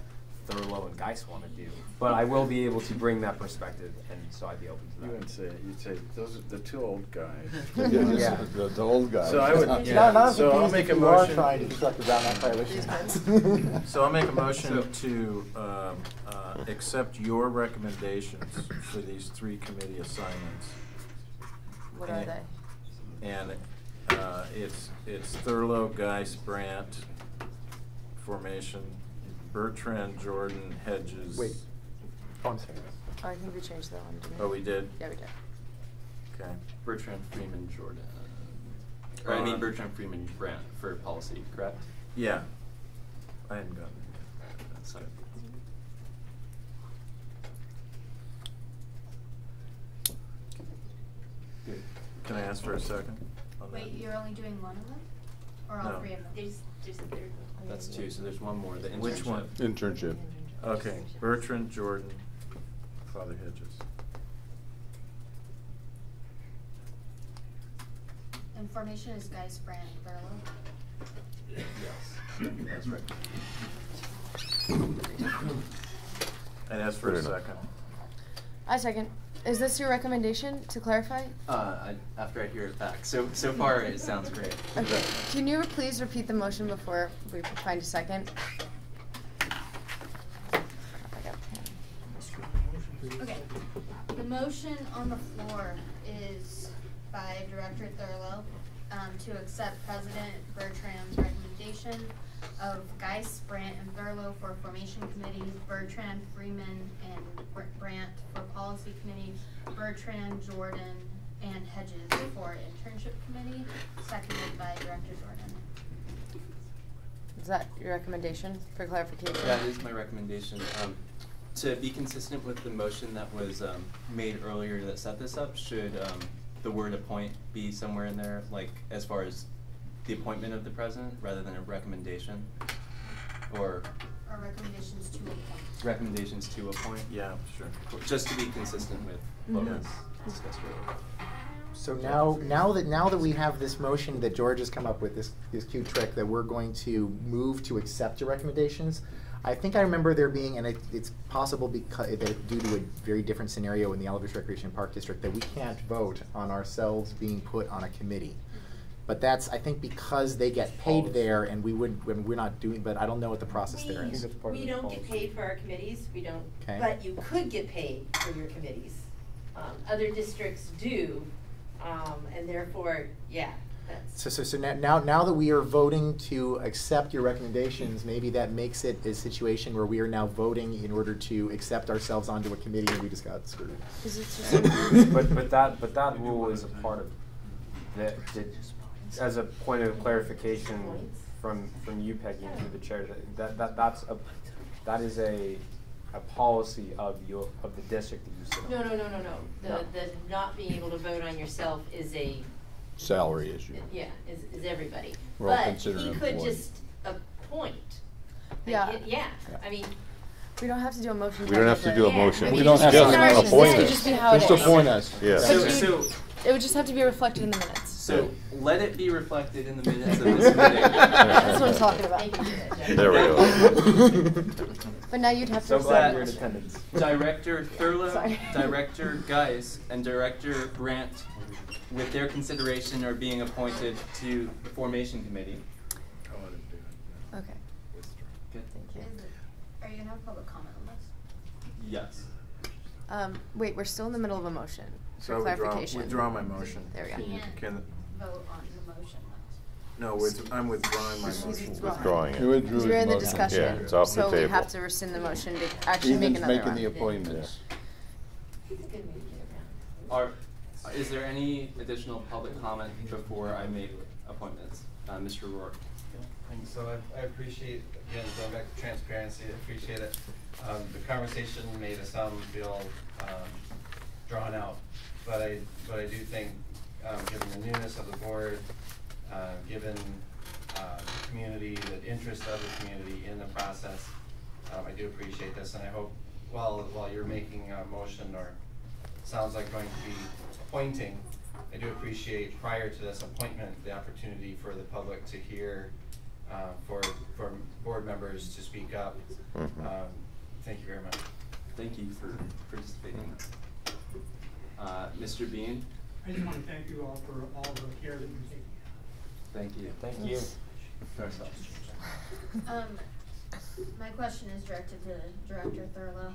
Thurlow and Geis want to do. But I will be able to bring that perspective, and so I'd be open to that. You wouldn't say, it, you'd say, those are the two old guys. Yeah, Yeah. The, the old guy. So I would, Now, yeah, now I'm so I'll confused make a motion. trying to construct a Brown Act violation. So I'll make a motion to, um, uh, accept your recommendations for these three committee assignments. What are they? And, uh, it's, it's Thurlow, Geis, Brandt, formation, Bertrand, Jordan, Hedges. Wait. Oh, I'm sorry. Oh, I think we changed that one. Didn't we? Oh, we did? Yeah, we did. Okay. Bertrand Freeman Jordan. Or I mean Uh, Bertrand Freeman Brandt for policy, correct? Yeah. I hadn't gotten it yet. Sorry. Good. Can I ask for a second? on that? Wait, you're only doing one of them? Or all No. three of them? There's, there's a third one. That's two, so there's one more, the internship. Which one? Internship. Okay, Bertrand, Jordan, Father Hedges. Information is Geis, Brandt, Thurlow. Yes, that's right. I'd ask for a enough. second. I second. Is this your recommendation to clarify? Uh, I, after I hear it back. So, so far it sounds great. Okay. Can you please repeat the motion before we find a second? Okay, the motion on the floor is by Director Thurlow, um, to accept President Bertrand's recommendation of Geis, Brandt, and Thurlow for formation committee, Bertrand, Freeman, and Br- Brandt for policy committee, Bertrand, Jordan, and Hedges for internship committee, seconded by Director Jordan. Is that your recommendation for clarification? That is my recommendation. Um, to be consistent with the motion that was um, made earlier that set this up, should um, the word appoint be somewhere in there, like as far as the appointment of the president rather than a recommendation? Or Our recommendations to appoint. recommendations to appoint? Yeah, sure. Just to be consistent with what Mhm. was discussed earlier. So now, now that now that we have this motion that George has come up with, this this cute trick that we're going to move to accept your recommendations. I think I remember there being, and it, it's possible because that due to a very different scenario in the Alvis Recreation Park District that we can't vote on ourselves being put on a committee. But that's I think because they get paid there, and we would when we're not doing. But I don't know what the process there is. We don't get paid for our committees, we don't, Okay. but you could get paid for your committees. Um, other districts do, um, and therefore, yeah, that's. So, so, so now- now, now that we are voting to accept your recommendations, maybe that makes it a situation where we are now voting in order to accept ourselves onto a committee and we just got screwed. Is it just- but but that but that rule is a part of the, the as a point of clarification from from you Peggy through the chair that, that, that that's a that is a a policy of your of the district that you sit on. No, no, no, no, no, the, the not being able to vote on yourself is a, Salary issue. yeah, is, is everybody. We're all But considered he could employees. just appoint. Like, Yeah. it- Yeah, I mean, We don't have to do a motion. We don't have to do a technically. motion. Maybe We don't have to appoint us. appoint This could just be how it Just appoint us. Yeah. But So- so- It would just have to be reflected in the minutes. So let it be reflected in the minutes of this meeting. That's what I'm talking about. There we go. But now you'd have to. So glad attendance. Director Thurlow, Director Geis, and Director Brandt, with their consideration, are being appointed to the formation committee. Okay. Good. Thank you. Are you gonna have public comment on this? Yes. Um, wait, we're still in the middle of a motion. So clarification. I withdraw, clarification. withdraw my motion. There we go. Can- Can, Vote on the motion. no, with, I'm withdrawing my He's motion. Withdrawing it. You withdrew Because his we're in the motion. discussion, Yeah, it's off the so we table. have to rescind the motion to actually make Ethan's another making one. the appointments. Are, is there any additional public comment before I make appointments? Uh, Mr. Rourke? And so I, I appreciate, again, going back to transparency, I appreciate it. Um, the conversation made us some feel, um, drawn out. But I, but I do think, um, given the newness of the board, uh, given, uh, the community, the interest of the community in the process, um, I do appreciate this, and I hope, while, while you're making a motion or sounds like going to be appointing, I do appreciate prior to this appointment, the opportunity for the public to hear, uh, for, for board members to speak up. Mhm. Um, Thank you very much. Thank you for participating. Uh, Mr. Bean? I just want to thank you all for all the care that you're taking. Thank you. Thank you. Garcelle? Um, my question is directed to Director Thurlow.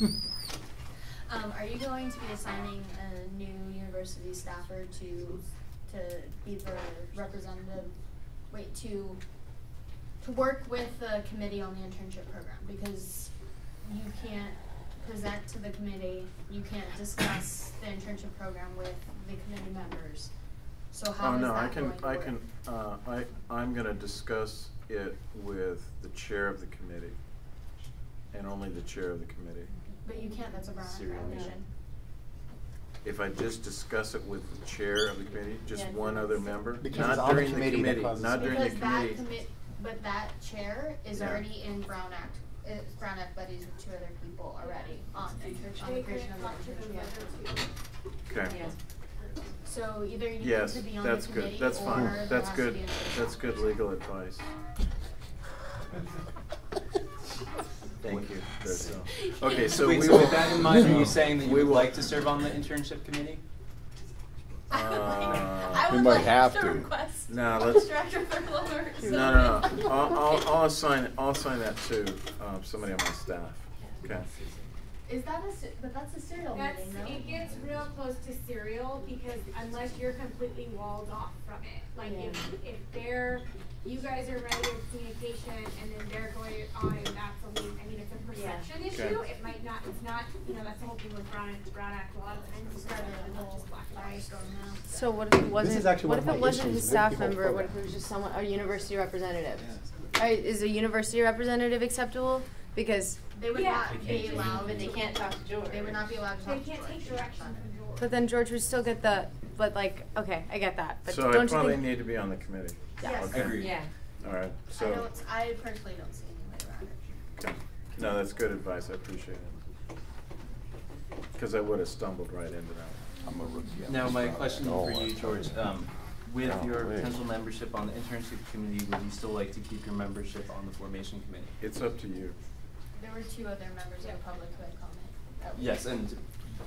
Um, are you going to be assigning a new university staffer to, to be the representative, wait, to, to work with the committee on the internship program? Because you can't present to the committee, you can't discuss the internship program with the committee members. So how Oh, is no, I can, going I can, uh, I, I'm gonna discuss it with the chair of the committee. And only the chair of the committee. But you can't, that's a Brown Act Serial violation. If I just discuss it with the chair of the committee, just Yeah. one other member, Because not it's on the during the committee that committee, not it. during the Because that committee. but that chair is Yeah. already in Brown Act, it's Brown Act buddies with two other people already on on the creation of the internship. Okay. So either you need Yes, to be on the that's committee good, that's fine, that's good, that's good legal advice. Thank you, Okay, so Wait, we so will. with that in mind, are you saying that you would will- like to serve on the internship committee? I Uh, would might like have to to. request No, let's- Director Thurlow or No, no, no, I'll, I'll, I'll assign, I'll assign that to, um, somebody on my staff, okay? Is that a, se- but that's a serial That's, meeting, no? it gets real close to serial because unless you're completely walled off from it, like if, if they're, you guys are regular communication and then they're going on, that's a lead, I mean, it's a perception Yeah. issue, Okay. it might not, it's not, you know, that's the whole thing with Brown Act, Brown Act, a lot of times it's not, not just black and white. So what if it wasn't, is actually what if it wasn't his staff member, what if it was just someone, a university representative? Are, is a university representative acceptable? Because, They would Yeah. not They be allowed. but they can't talk to George. They would not be allowed to They talk to can't take direction from George. but then George would still get the, but like, okay, I get that, but So don't you probably think? need to be on the committee. Yes. Agreed. Yeah. All right, I so, don't, I personally don't see any way around it. no, that's good advice, I appreciate it. Cause I would've stumbled right into that. I'm a rookie. on Now, this my project. question for you, I- George, um, with Oh, your wait. potential membership on the internship committee, would you still like to keep your membership on the formation committee? It's up to you. There were two other members of the public who had comment. Yes, and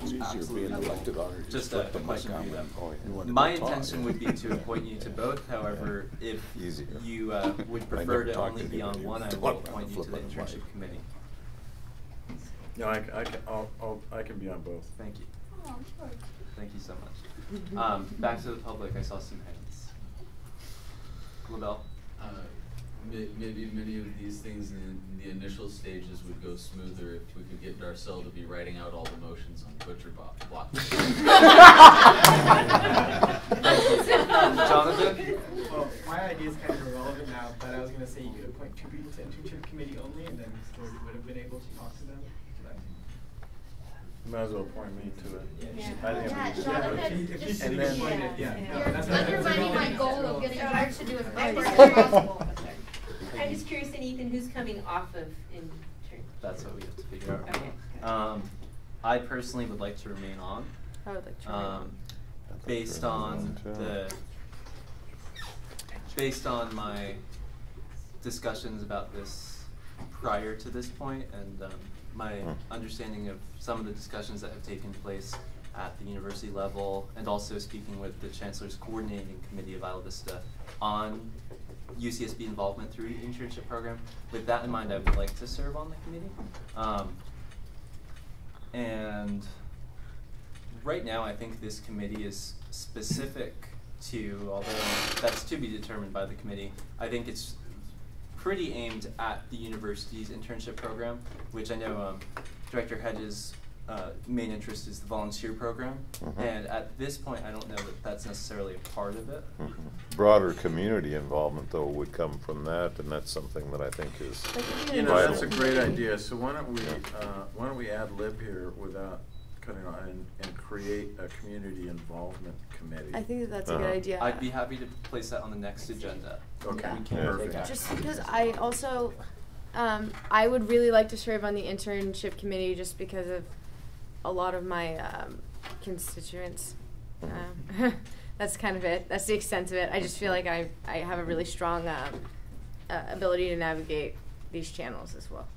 It's easier absolutely. being elected on. Just Just a question for you then. Oh, yeah. You My intention would be to appoint you to both, however, if Easier. you uh, would prefer to only to be on one, I will appoint you to the flip of the mic. internship committee. No, I, c- I can, I'll, I'll, I can be on both. Thank you. Oh, George. Thank you so much. Um, back to the public, I saw some hands. LaBelle? Uh, may- maybe many of these things in, in the initial stages would go smoother if we could get Darcel to be writing out all the motions on butcher block. block. Jonathan? Well, my idea is kind of irrelevant now, but I was gonna say you could appoint two people to internship committee only, and then George would have been able to talk to them. You Might as well appoint me to it. Yeah. I think Yeah, I'm just- Jonathan, If you just- And then- appointed, yeah. no, You're that's undermining my goal of getting George to do as much work as possible. I'm just curious, and Ethan, who's coming off of intern? That's what we have to figure out. Okay. Um, I personally would like to remain on. I would like to remain Um, on. based on the, based on my discussions about this prior to this point and, um, my Hmm. understanding of some of the discussions that have taken place at the university level and also speaking with the chancellor's coordinating committee of Isla Vista on UCSB involvement through the internship program. With that in mind, I would like to serve on the committee. Um, and right now, I think this committee is specific to, although that's to be determined by the committee, I think it's pretty aimed at the university's internship program, which I know um, Director Hedges' uh, main interest is the volunteer program. Mhm. And at this point, I don't know that that's necessarily a part of it. Mhm. Broader community involvement, though, would come from that, and that's something that I think is You know, that's a great idea, so why don't we, uh, why don't we add lib here without cutting on, and, and create a community involvement committee? I think that that's a Uh-huh. good idea. I'd be happy to place that on the next agenda. Okay, We can Yeah. take action. Just because I also, um, I would really like to serve on the internship committee just because of a lot of my um, constituents. Um, that's kind of it. That's the extent of it. I just feel like I, I have a really strong um, uh, ability to navigate these channels as well.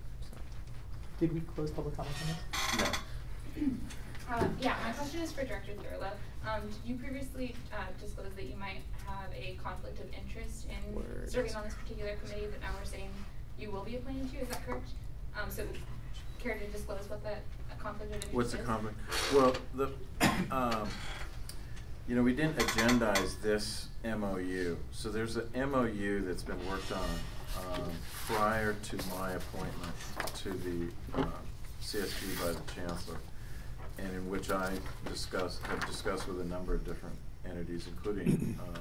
Did we close public comment on this? No. Uh, yeah, my question is for Director Thurlow. Um, did you previously uh, disclose that you might have a conflict of interest in Words. serving on this particular committee that now we're saying you will be appointed to? Is that correct? Um, so, care to disclose what that conflict of interest What's the conflict? Well, the, um, you know, we didn't agendize this MOU, so there's a MOU that's been worked on, um, prior to my appointment to the, uh, CSD by the chancellor, and in which I discussed, have discussed with a number of different entities, including, uh,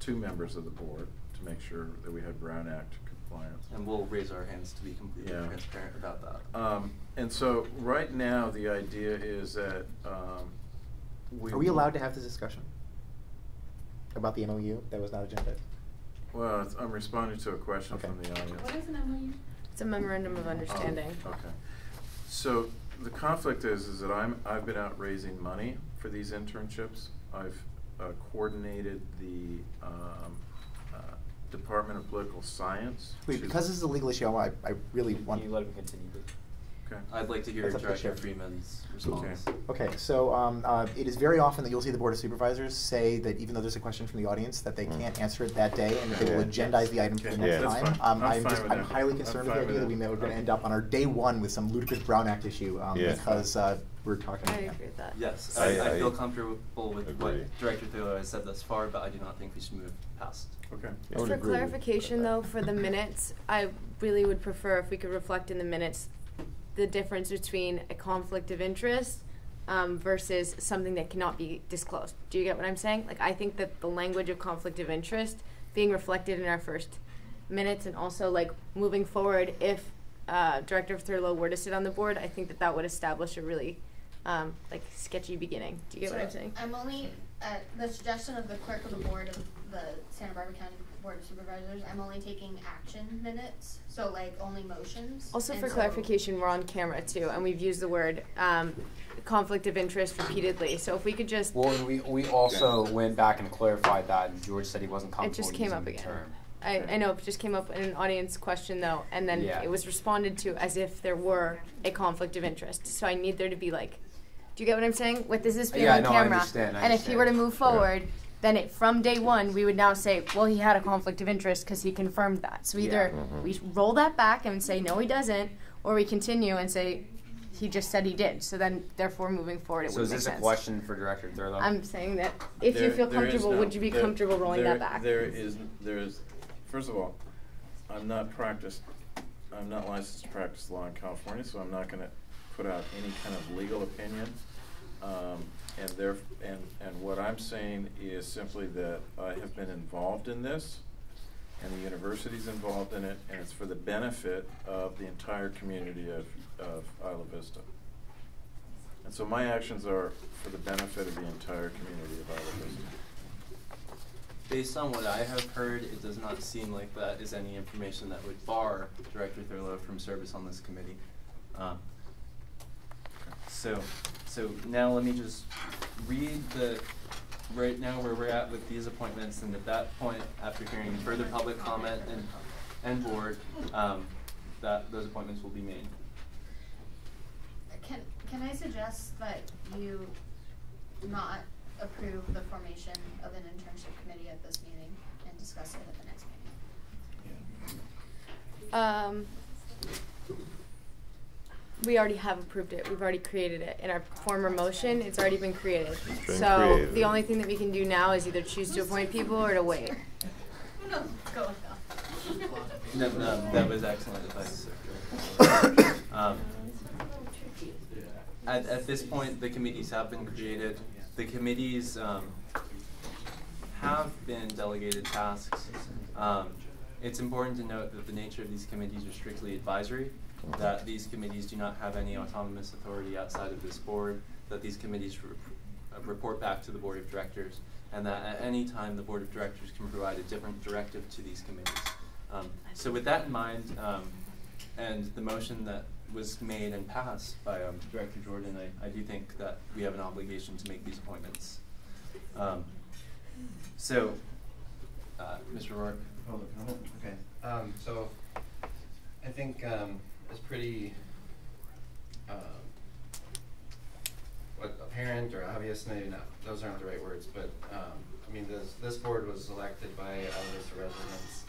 two members of the board, to make sure that we had Brown Act compliance. And we'll raise our hands to be completely Yeah. transparent about that. Um, and so, right now, the idea is that, um, we. Are we allowed to have this discussion? About the MOU that was not agenda? Well, it's- I'm responding to a question Okay. from the audience. What is an MOU? It's a memorandum of understanding. Oh, Okay. So, the conflict is, is that I'm, I've been out raising money for these internships. I've uh, coordinated the, um, Department of Political Science. Wait, to- because this is a legal issue, I, I really want. Can you let him continue, please? Okay. I'd like to hear That's up to Director chair. Freeman's response. Okay, so um, uh, it is very often that you'll see the Board of Supervisors say that even though there's a question from the audience, that they Mm. can't answer it that day and that they will Yeah. agendize the item for the Okay, next that's time. fine. Um, I'm I'm fine just, with I'm that. highly I'm concerned with fine the with idea that we that. may, we're gonna Okay. end up on our day one with some ludicrous Brown Act issue, um, Yeah. because uh, we're talking. I agree with that. Yes, I- I, I feel comfortable with agree. what Director Thurlow has said thus far, but I do not think we should move past. Okay. I would For agree clarification, though, for the minutes, I really would prefer if we could reflect in the minutes the difference between a conflict of interest um, versus something that cannot be disclosed. Do you get what I'm saying? Like, I think that the language of conflict of interest being reflected in our first minutes and also, like, moving forward, if uh, Director Thurlow were to sit on the board, I think that that would establish a really, um, like, sketchy beginning. Do you get what I'm saying? I'm only, at the suggestion of the clerk of the board of the Santa Barbara County Board of Supervisors, I'm only taking action minutes, so like only motions. Also, and for so- clarification, we're on camera too, and we've used the word um, conflict of interest repeatedly. So if we could just, Well, and we, we also went back and clarified that, and George said he wasn't it just came using up again. term. I, I know it just came up in an audience question though, and then Yeah. it was responded to as if there were a conflict of interest. So I need there to be like, do you get what I'm saying? With this is being Yeah, on no, I camera, understand, I and if he were to move forward, then it from day one we would now say, well, he had a conflict of interest because he confirmed that. So either Mhm. we roll that back and say no, he doesn't, or we continue and say he just said he did. So then, therefore, moving forward, it So would is make this sense. a question for Director Thurlow? I'm saying that if you feel comfortable, no- would you be there- comfortable rolling there- that back? There is, there is, first of all, I'm not practiced, I'm not licensed to practice law in California, so I'm not gonna put out any kind of legal opinion. Um, and there, and, and what I'm saying is simply that I have been involved in this, and the university's involved in it, and it's for the benefit of the entire community of, of Isla Vista. And so my actions are for the benefit of the entire community of Isla Vista. Based on what I have heard, it does not seem like that is any information that would bar Director Thurlow from service on this committee. Um, So, so now let me just read the, right now where we're at with these appointments, and at that point, after hearing further public comment and, and board, um, that, those appointments will be made. Can, can I suggest that you not approve the formation of an internship committee at this meeting and discuss it at the next meeting? Um, we already have approved it. We've already created it in our former motion. It's already been created. been so created. the only thing that we can do now is either choose to appoint people or to wait. No, go, No, no, that was excellent advice. Um, at, at this point, the committees have been created. The committees um, have been delegated tasks. Um, it's important to note that the nature of these committees are strictly advisory, that these committees do not have any autonomous authority outside of this board, that these committees re- uh, report back to the board of directors, and that at any time the board of directors can provide a different directive to these committees. Um, so with that in mind, um, and the motion that was made and passed by um, Director Jordan, I, I do think that we have an obligation to make these appointments. Um, so, uh, Mr. Rourke. Comment, okay. Um, so, I think, it's pretty, um, what, apparent or obvious, maybe not, those aren't the right words, but, um, I mean, this, this board was elected by Isla Vista residents.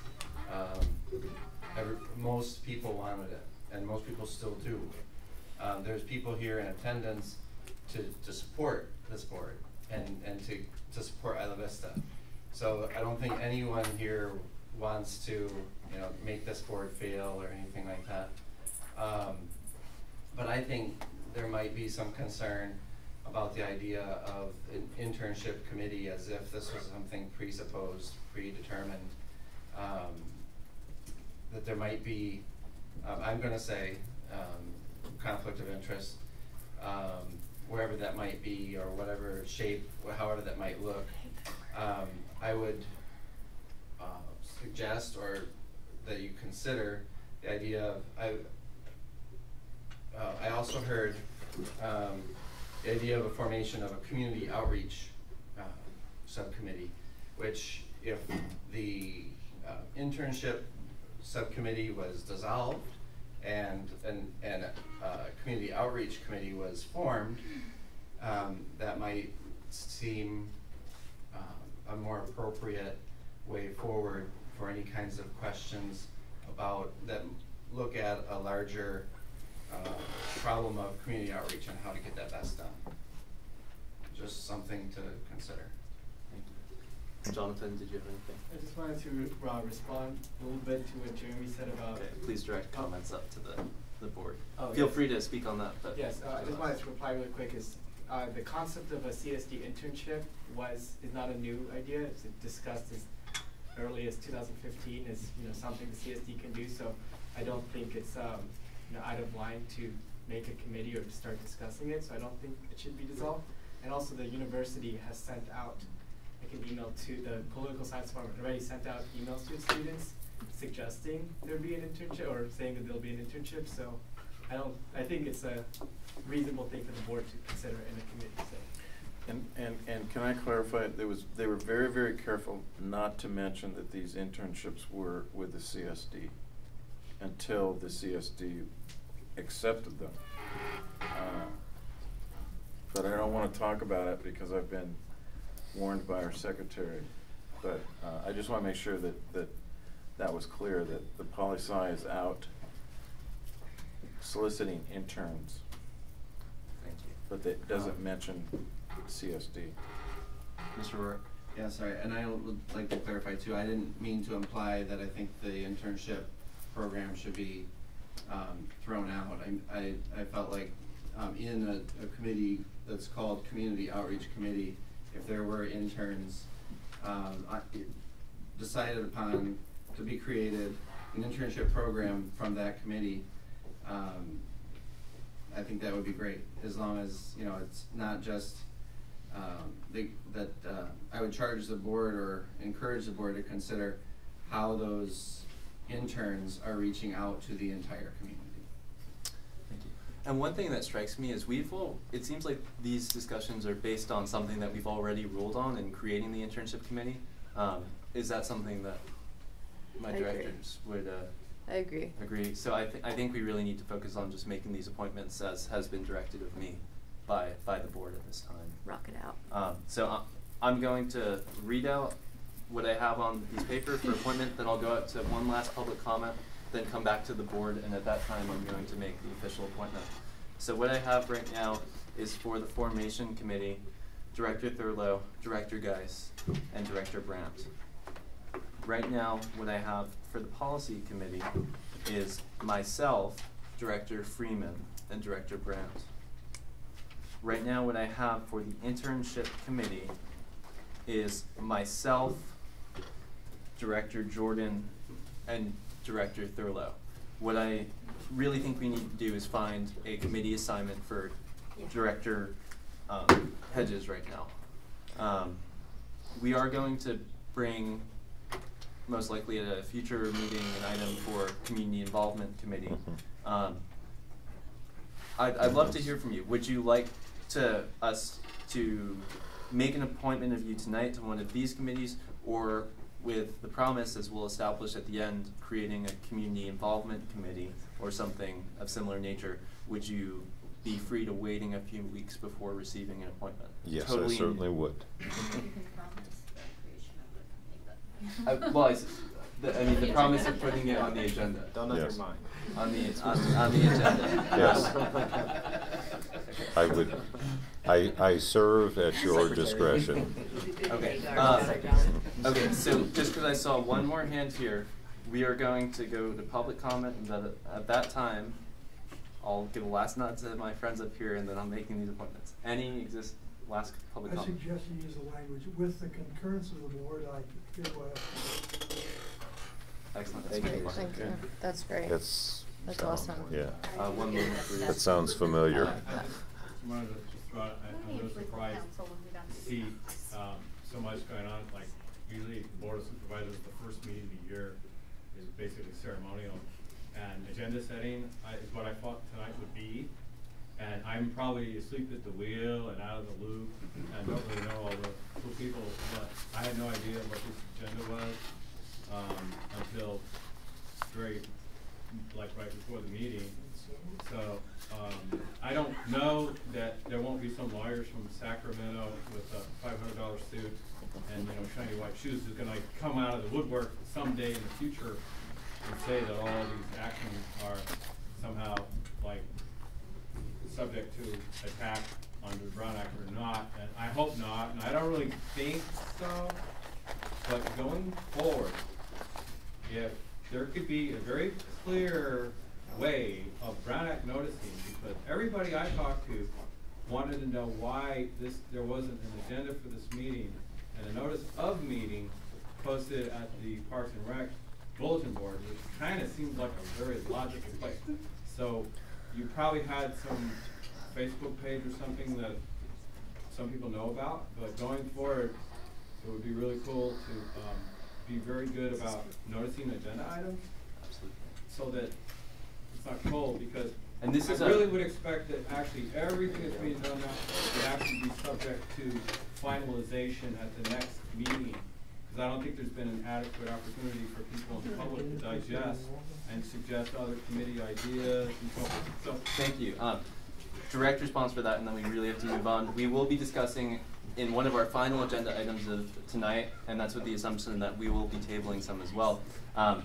Um, every, most people wanted it, and most people still do. Um, there's people here in attendance to, to support this board and, and to, to support Isla Vista. So I don't think anyone here wants to, you know, make this board fail or anything like that. Um, but I think there might be some concern about the idea of an internship committee as if this was something presupposed, predetermined. Um, that there might be, um, I'm gonna say, um, conflict of interest, um, wherever that might be, or whatever shape, however that might look. Um, I would, uh, suggest or that you consider the idea of, I, uh, I also heard, um, the idea of a formation of a community outreach, uh, subcommittee, which if the, uh, internship subcommittee was dissolved and, and, and, uh, community outreach committee was formed, um, that might seem, um, a more appropriate way forward for any kinds of questions about, that look at a larger, uh, problem of community outreach and how to get that best done. Just something to consider. Thank you. Jonathan, did you have anything? I just wanted to uh, respond a little bit to what Jeremy said about. Okay, please direct comments up to the, the board. Oh, Feel yes. free to speak on that, but. Yes, uh, I just wanted to reply really quick is, uh, the concept of a CSD internship was, is not a new idea, it's discussed as early as two thousand fifteen is, you know, something the CSD can do, so I don't think it's, um, you know, out of line to make a committee or to start discussing it, so I don't think it should be dissolved. And also the university has sent out, like an email to the political science department, already sent out emails to students suggesting there be an internship, or saying that there'll be an internship, so I don't, I think it's a reasonable thing for the board to consider in a committee. And, and, and can I clarify, there was, they were very, very careful not to mention that these internships were with the CSD until the CSD accepted them. Uh, But I don't wanna talk about it because I've been warned by our secretary. But, uh, I just wanna make sure that, that, that was clear, that the poli sci is out soliciting interns. Thank you. But that doesn't mention CSD. Mr. Rourke? Yeah, sorry, and I would like to clarify too, I didn't mean to imply that I think the internship program should be, um, thrown out. I, I, I felt like, um, in a, a committee that's called Community Outreach Committee, if there were interns, um, I, decided upon to be created, an internship program from that committee, um, I think that would be great, as long as, you know, it's not just, um, they, that, uh, I would charge the board or encourage the board to consider how those interns are reaching out to the entire community. Thank you. And one thing that strikes me is we've all, it seems like these discussions are based on something that we've already ruled on in creating the internship committee. Um, is that something that my I agree. directors would, uh, I agree. agree? So I thi- I think we really need to focus on just making these appointments as has been directed of me by, by the board at this time. Rock it out. Um, so I, I'm going to read out what I have on the piece of paper for appointment, then I'll go out to one last public comment, then come back to the board, and at that time, I'm going to make the official appointment. So what I have right now is for the formation committee, Director Thurlow, Director Geis, and Director Brandt. Right now, what I have for the policy committee is myself, Director Freeman, and Director Brandt. Right now, what I have for the internship committee is myself, Director Jordan, and Director Thurlow. What I really think we need to do is find a committee assignment for Director um, Hedges right now. Um, we are going to bring, most likely at a future meeting, an item for community involvement committee. Um, I'd, I'd love to hear from you. Would you like to us to make an appointment of you tonight to one of these committees, or with the promise, as we'll establish at the end, creating a community involvement committee or something of similar nature, would you be free to waiting a few weeks before receiving an appointment? Yes, I Totally- certainly would. I, uh, well, I, s- the, I mean, the promise of putting it on the agenda. Don't Yes. undermine. On the, on, on the agenda. Yes. I would, I, I serve at your discretion. Okay, um, okay, so just because I saw one more hand here, we are going to go to public comment, and that, at that time, I'll give a last nod to my friends up here, and then I'm making these appointments. Any exist, last public I comment? I suggest you use the language, with the concurrence of the board, I hereby. Excellent, That's thank you. great, thank you. That's great. That's. That's sound- awesome. Yeah. Uh, one moment, please. That sounds familiar. Wanted to just throw out, I- I'm really surprised to see, um, so much going on, like, usually the board of supervisors, the first meeting of the year is basically ceremonial. And agenda setting, I, is what I thought tonight would be. And I'm probably asleep at the wheel and out of the loop and don't really know all the cool people, but I had no idea what this agenda was, um, until very, like, right before the meeting. So, um, I don't know that there won't be some lawyers from Sacramento with a five hundred dollar suit and, you know, shiny white shoes who's gonna like come out of the woodwork someday in the future and say that all these actions are somehow like subject to attack under the Brown Act or not, and I hope not, and I don't really think so. But going forward, if there could be a very clear way of Brown Act noticing, because everybody I talked to wanted to know why this, there wasn't an agenda for this meeting, and a notice of meeting posted at the Parks and Rec bulletin board, which kinda seems like a very logical place. So, you probably had some Facebook page or something that some people know about, but going forward, it would be really cool to, um, be very good about noticing agenda items. So that it's not cold, because And this is I a- really would expect that actually everything that's being done now would actually be subject to finalization at the next meeting. Cause I don't think there's been an adequate opportunity for people in the public to digest and suggest other committee ideas and so forth, so. Thank you. Um, direct response for that, and then we really have to move on. We will be discussing in one of our final agenda items of tonight, and that's with the assumption that we will be tabling some as well. Um,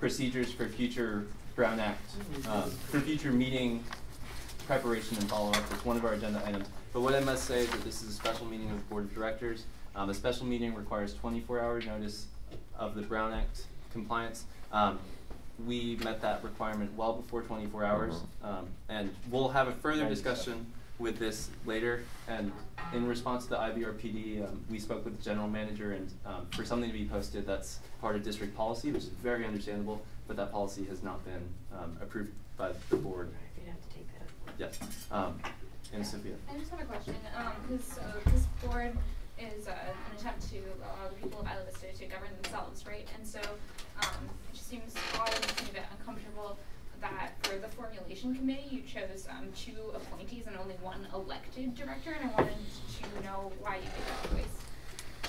procedures for future Brown Act, um, for future meeting preparation and follow-up is one of our agenda items. But what I must say is that this is a special meeting of the Board of Directors. Um, a special meeting requires twenty-four hour notice of the Brown Act compliance. Um, we met that requirement well before twenty-four hours. Um, and we'll have a further discussion with this later. And in response to the IVRPD, um, we spoke with the general manager and, um, for something to be posted, that's part of district policy, which is very understandable, but that policy has not been, um, approved by the board. You'd have to take that. Yes, um, and Sophia. I just have a question, um, because, so this board is, uh, an attempt to allow the people of Isla Vista to govern themselves, right? And so, um, it just seems odd and a bit uncomfortable that for the formulation committee, you chose, um, two appointees and only one elected director, and I wanted to know why you made that choice.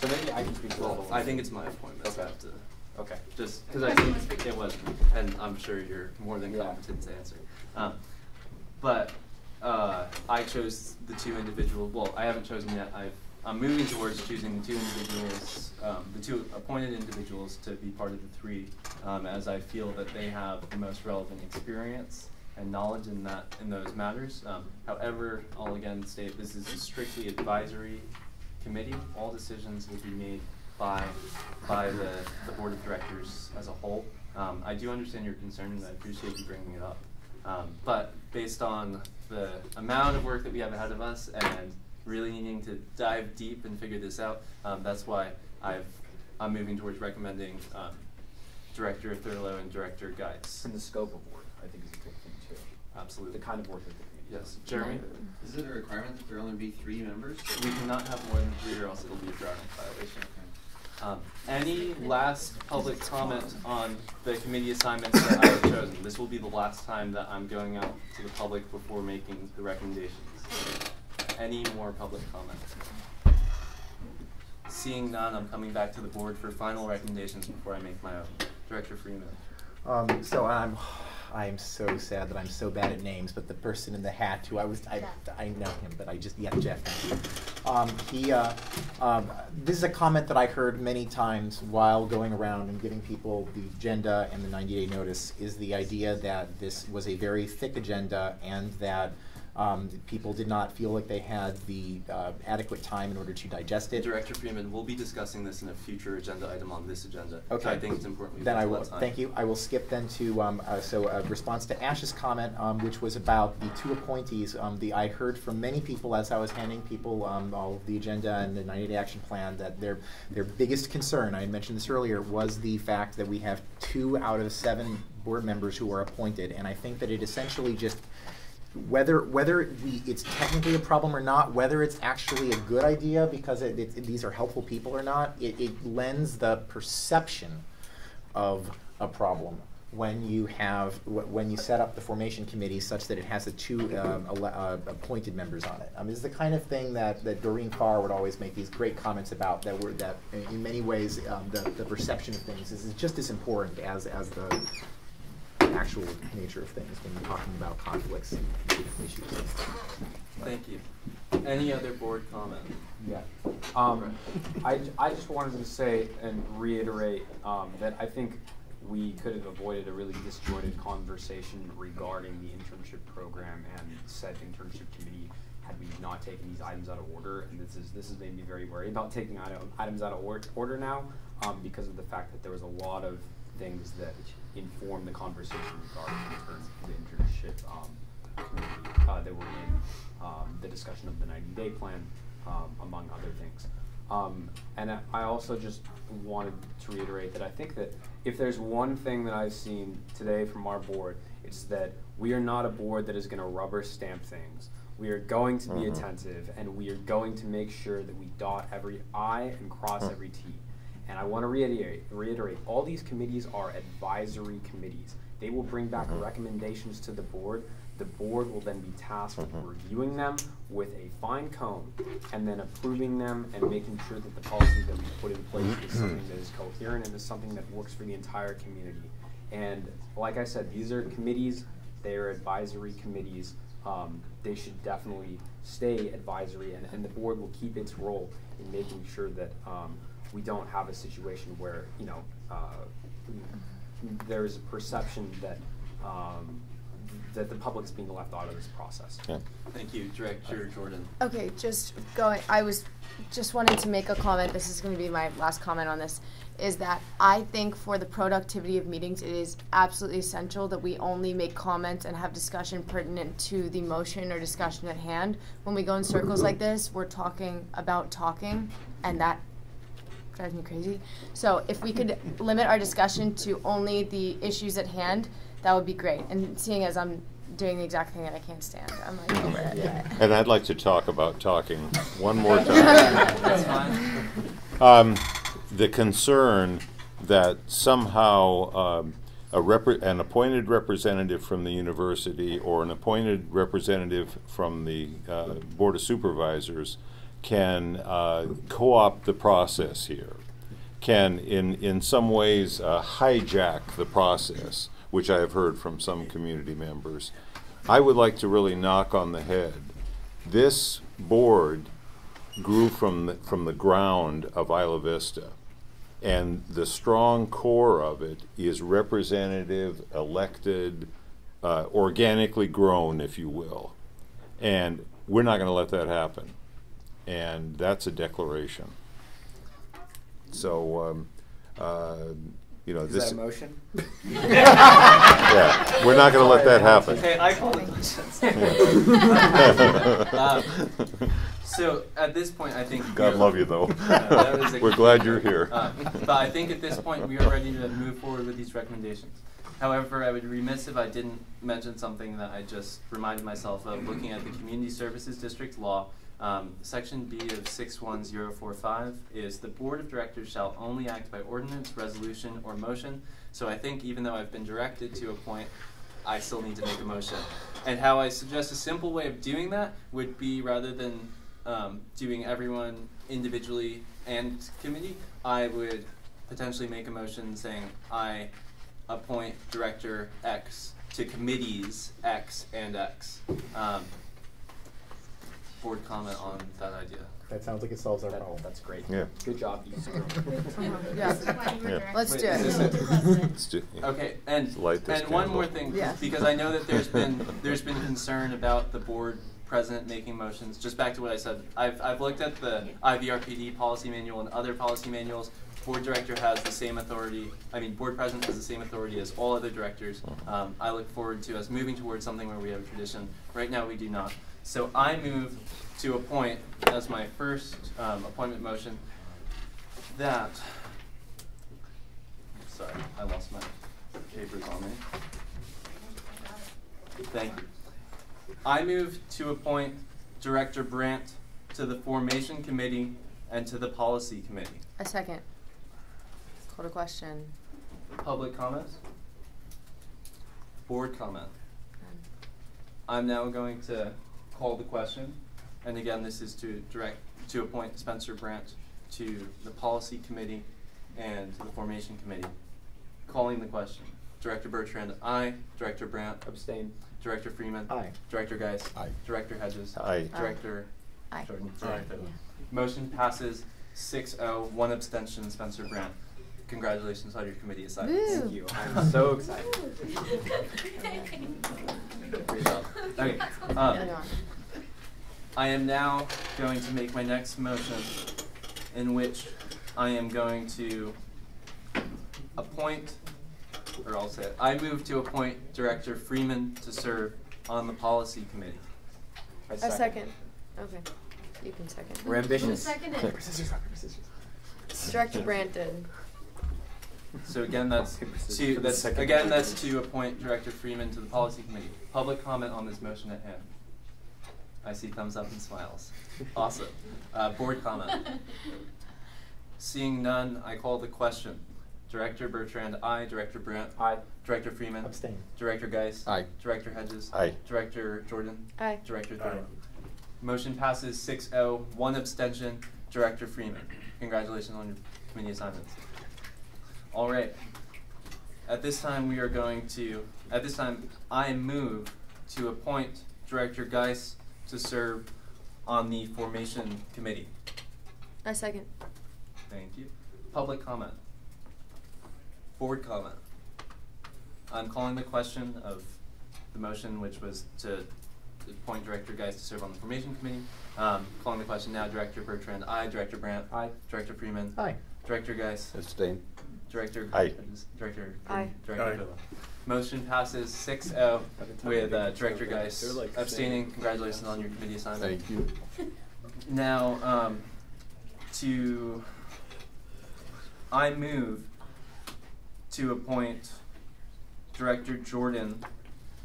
So maybe I can speak to Well, that. I think it's my appointment, so I have to. Okay. Just, cause I Question think was for you. it was, and I'm sure you're more than competent to answer. Um, but, uh, I chose the two individuals. Well, I haven't chosen yet. I've, I'm moving towards choosing the two individuals, um, the two appointed individuals to be part of the three, um, as I feel that they have the most relevant experience and knowledge in that in those matters. Um, however, I'll again state this is a strictly advisory committee. All decisions will be made by by the, the board of directors as a whole. Um, I do understand your concern, and I appreciate you bringing it up. Um, but based on the amount of work that we have ahead of us and really needing to dive deep and figure this out, um, that's why I've, I'm moving towards recommending um, Director Thurlow and Director Geis. And the scope of work, I think, is a big thing too. Absolutely. The kind of work that they Yes, Jeremy? Is it a requirement that there only be three members? We cannot have more than three or else it'll be a driving violation. Um, any last public comment on the committee assignments that I have chosen? This will be the last time that I'm going out to the public before making the recommendations. Any more public comment? Seeing none, I'm coming back to the board for final recommendations before I make my own. Director Freeman. Um, so I'm, I'm so sad that I'm so bad at names, but the person in the hat who I was, I, I know him, but I just, yeah, Jeff. Um, he, uh, um, this is a comment that I heard many times while going around and giving people the agenda and the 90 day notice is the idea that this was a very thick agenda and that um, people did not feel like they had the uh, adequate time in order to digest it. Director Freeman, we'll be discussing this in a future agenda item on this agenda. Okay. So I think it's important. Then I will, thank you. I will skip then to, um, uh, so a response to Ash's comment, um, which was about the two appointees. Um, the, I heard from many people as I was handing people, um, all the agenda and the ninety-day action plan that their, their biggest concern, I had mentioned this earlier, was the fact that we have two out of seven board members who are appointed. And I think that it essentially just, whether whether we, it's technically a problem or not, whether it's actually a good idea because it, it, these are helpful people or not, it, it lends the perception of a problem when you have wh- when you set up the formation committee such that it has the two um, uh, appointed members on it. Um, this is the kind of thing that, that Doreen Farr would always make these great comments about. That were that in- in many ways um, the, the perception of things is, is just as important as as the actual nature of things when you're talking about conflicts and issues. Thank you. Any other board comment? Yeah. Um, I, I just wanted to say and reiterate um, that I think we could have avoided a really disjointed conversation regarding the internship program and said internship committee had we not taken these items out of order. And this is this has made me very worried about taking item, items out of order now um, because of the fact that there was a lot of things that inform the conversation regarding the internship um, committee uh, that were in um, the discussion of the 90-day plan, um, among other things. Um, and I- I also just wanted to reiterate that I think that if there's one thing that I've seen today from our board, it's that we are not a board that is going to rubber stamp things. We are going to be Mhm. attentive, and we are going to make sure that we dot every I and cross Mm. every T. And I want to reiterate, reiterate, all these committees are advisory committees. They will bring back Mhm. recommendations to the board. The board will then be tasked with Mhm. reviewing them with a fine comb and then approving them and making sure that the policy that we put in place is something that is coherent and is something that works for the entire community. And like I said, these are committees, they are advisory committees. Um, they should definitely stay advisory and, and the board will keep its role in making sure that um, we don't have a situation where, you know, uh, there is a perception that um, that the public is being left out of this process. Yeah. Thank you, Director Jordan. Okay, just going, I was, just wanted to make a comment, this is gonna be my last comment on this, is that I think for the productivity of meetings, it is absolutely essential that we only make comments and have discussion pertinent to the motion or discussion at hand. When we go in circles like this, we're talking about talking, and that drives me crazy. So if we could limit our discussion to only the issues at hand, that would be great. And seeing as I'm doing the exact thing that I can't stand, I'm like over it. but- And I'd like to talk about talking one more time. That's fine. Um, the concern that somehow um, a repre- an appointed representative from the university or an appointed representative from the uh, Board of Supervisors can uh, co-opt the process here, can in, in some ways uh, hijack the process, which I have heard from some community members. I would like to really knock on the head. This board grew from, the- from the ground of Isla Vista. And the strong core of it is representative, elected, uh, organically grown, if you will. And we're not going to let that happen. And that's a declaration. So, um, uh, you know, Is this. that a motion? yeah, we're not going to let that happen. Okay, I call the questions. Um, so at this point, I think God we're- love you, though. Yeah, that was a- We're glad you're here. Uh, but I think at this point we are ready to move forward with these recommendations. However, I would be remiss if I didn't mention something that I just reminded myself of looking at the Community Services District law. Um, section B of 61045 is the Board of Directors shall only act by ordinance, resolution, or motion. So I think even though I've been directed to appoint, I still need to make a motion. And how I suggest a simple way of doing that would be rather than um, doing everyone individually and committee, I would potentially make a motion saying I appoint Director X to committees X and X. Um, board comment on that idea. That sounds like it solves our problem. That's great. Yeah. Good job, Ethan. Yeah. Yeah. Let's Wait, do it. Let's do- yeah. Okay, and Let's light and one more thing, Yeah. because I know that there's been there's been concern about the board president making motions. Just back to what I said, I've I've looked at the IVRPD policy manual and other policy manuals. Board director has the same authority. I mean, board president has the same authority as all other directors. Um, I look forward to us moving towards something where we have a tradition. Right now, we do not. So I move to appoint as my first um, appointment motion that. Sorry, I lost my papers on me. Thank you. I move to appoint Director Brandt to the Formation Committee and to the Policy Committee. A second. Call to question. Public comments? Board comment? I'm now going to call the question, and again, this is to direct, to appoint Spencer Brandt to the Policy Committee and to the Formation Committee. Calling the question. Director Bertrand, aye. Director Brandt? Abstain. Director Freeman? Aye. Director Geis? Aye. Director Hedges? Aye. Aye. Director Aye. Jordan? Aye. Director. Motion passes 6-0, one abstention, Spencer Brandt. Congratulations on your committee assignment. Woo. Thank you. I'm so excited. Okay, um, I am now going to make my next motion in which I am going to appoint, or I'll say it, I move to appoint Director Freeman to serve on the policy committee. A second. Okay. You can second. We're ambitious. Seconded. Paper, scissors, rock, paper, scissors. Director Branton. So again, that's to, that's, again, that's to appoint Director Freeman to the policy committee. Public comment on this motion at hand. I see thumbs up and smiles. Awesome. Uh, board comment. Seeing none, I call the question. Director Bertrand, aye. Director Brandt, Aye. Director Freeman, Abstain. Director Geis, Aye. Director Hedges, Aye. Director Jordan, Aye. Director Aye. Motion passes 6-0, one abstention. Director Freeman. Congratulations on your committee assignments. All right. At this time, we are going to. At this time, I move to appoint Director Geis to serve on the formation committee. A second. Thank you. Public comment. Board comment. I'm calling the question of the motion, which was to appoint Director Geis to serve on the formation committee. Um, calling the question now, Director Bertrand, aye. Director Brandt, Aye. Director Freeman, Aye. Director Geis, Abstain. Director. Aye. Director. Aye. Director Aye. Motion passes 6-0 By the time with uh, Director to Geis like abstaining. Congratulations on your committee assignment. Thank you. Now, um, to, I move to appoint Director Jordan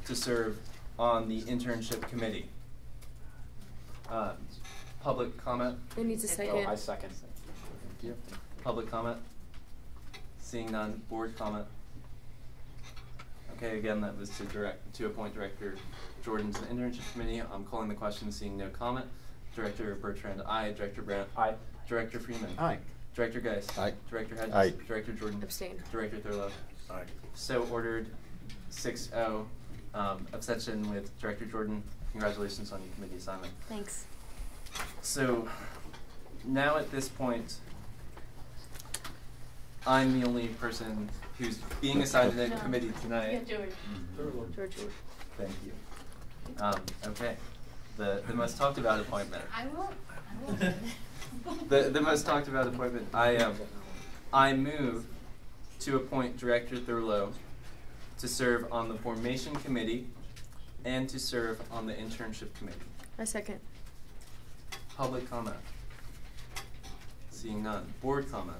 to serve on the internship committee. Uh, public comment? Who needs a second? Oh, I second. Thank you. Public comment? Seeing none, board comment? Okay, again, that was to direct, to appoint Director Jordan to the internship committee. I'm calling the question, seeing no comment. Director Bertrand, aye. Director Brandt? Aye. Director Freeman? Aye. Director Geis? Aye. Director Hedges? Aye. Director Jordan? Abstain. Director Thurlow? Aye. So ordered, 6-0. Um, abstention with Director Jordan. Congratulations on your committee assignment. Thanks. So now at this point, I'm the only person who's being assigned to the No. committee tonight. Yeah, George. George. Thank you. Um, okay. The, the most talked about appointment. I won't. I won't. The, the most talked about appointment. I, um, I move to appoint Director Thurlow to serve on the formation committee and to serve on the internship committee. A second. Public comment. Seeing none. Board comment.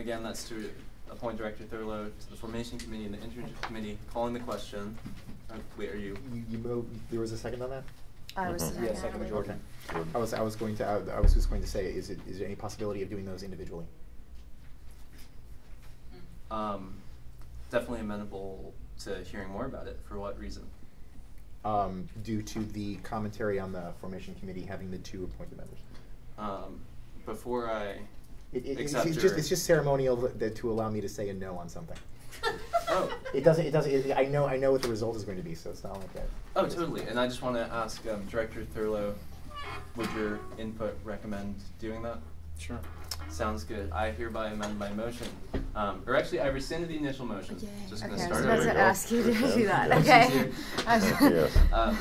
Again, that's to appoint Director Thurlow to the formation committee and the internship committee. Calling the question. Uh, wait, are you? You, you moved, there was a second on that? I was Yeah, second. second, Okay. Jordan. I was, I was going to, I, I was just going to say, is it, is there any possibility of doing those individually? Um, definitely amenable to hearing more about it. For what reason? Um, due to the commentary on the formation committee having the two appointed members. Um, before I It, it, it's, it's just, it's just ceremonial that, to allow me to say a no on something. Oh. It doesn't, it doesn't, it, I know, I know what the result is going to be, so it's not like that. Oh, totally. And I just want to ask um, Director Thurlow, would your input recommend doing that? Sure. Sounds good. I hereby amend my motion. Um, or actually, I rescinded the initial motion. Just Okay, gonna I was start about over. to ask you to do that. Okay. Yes. um,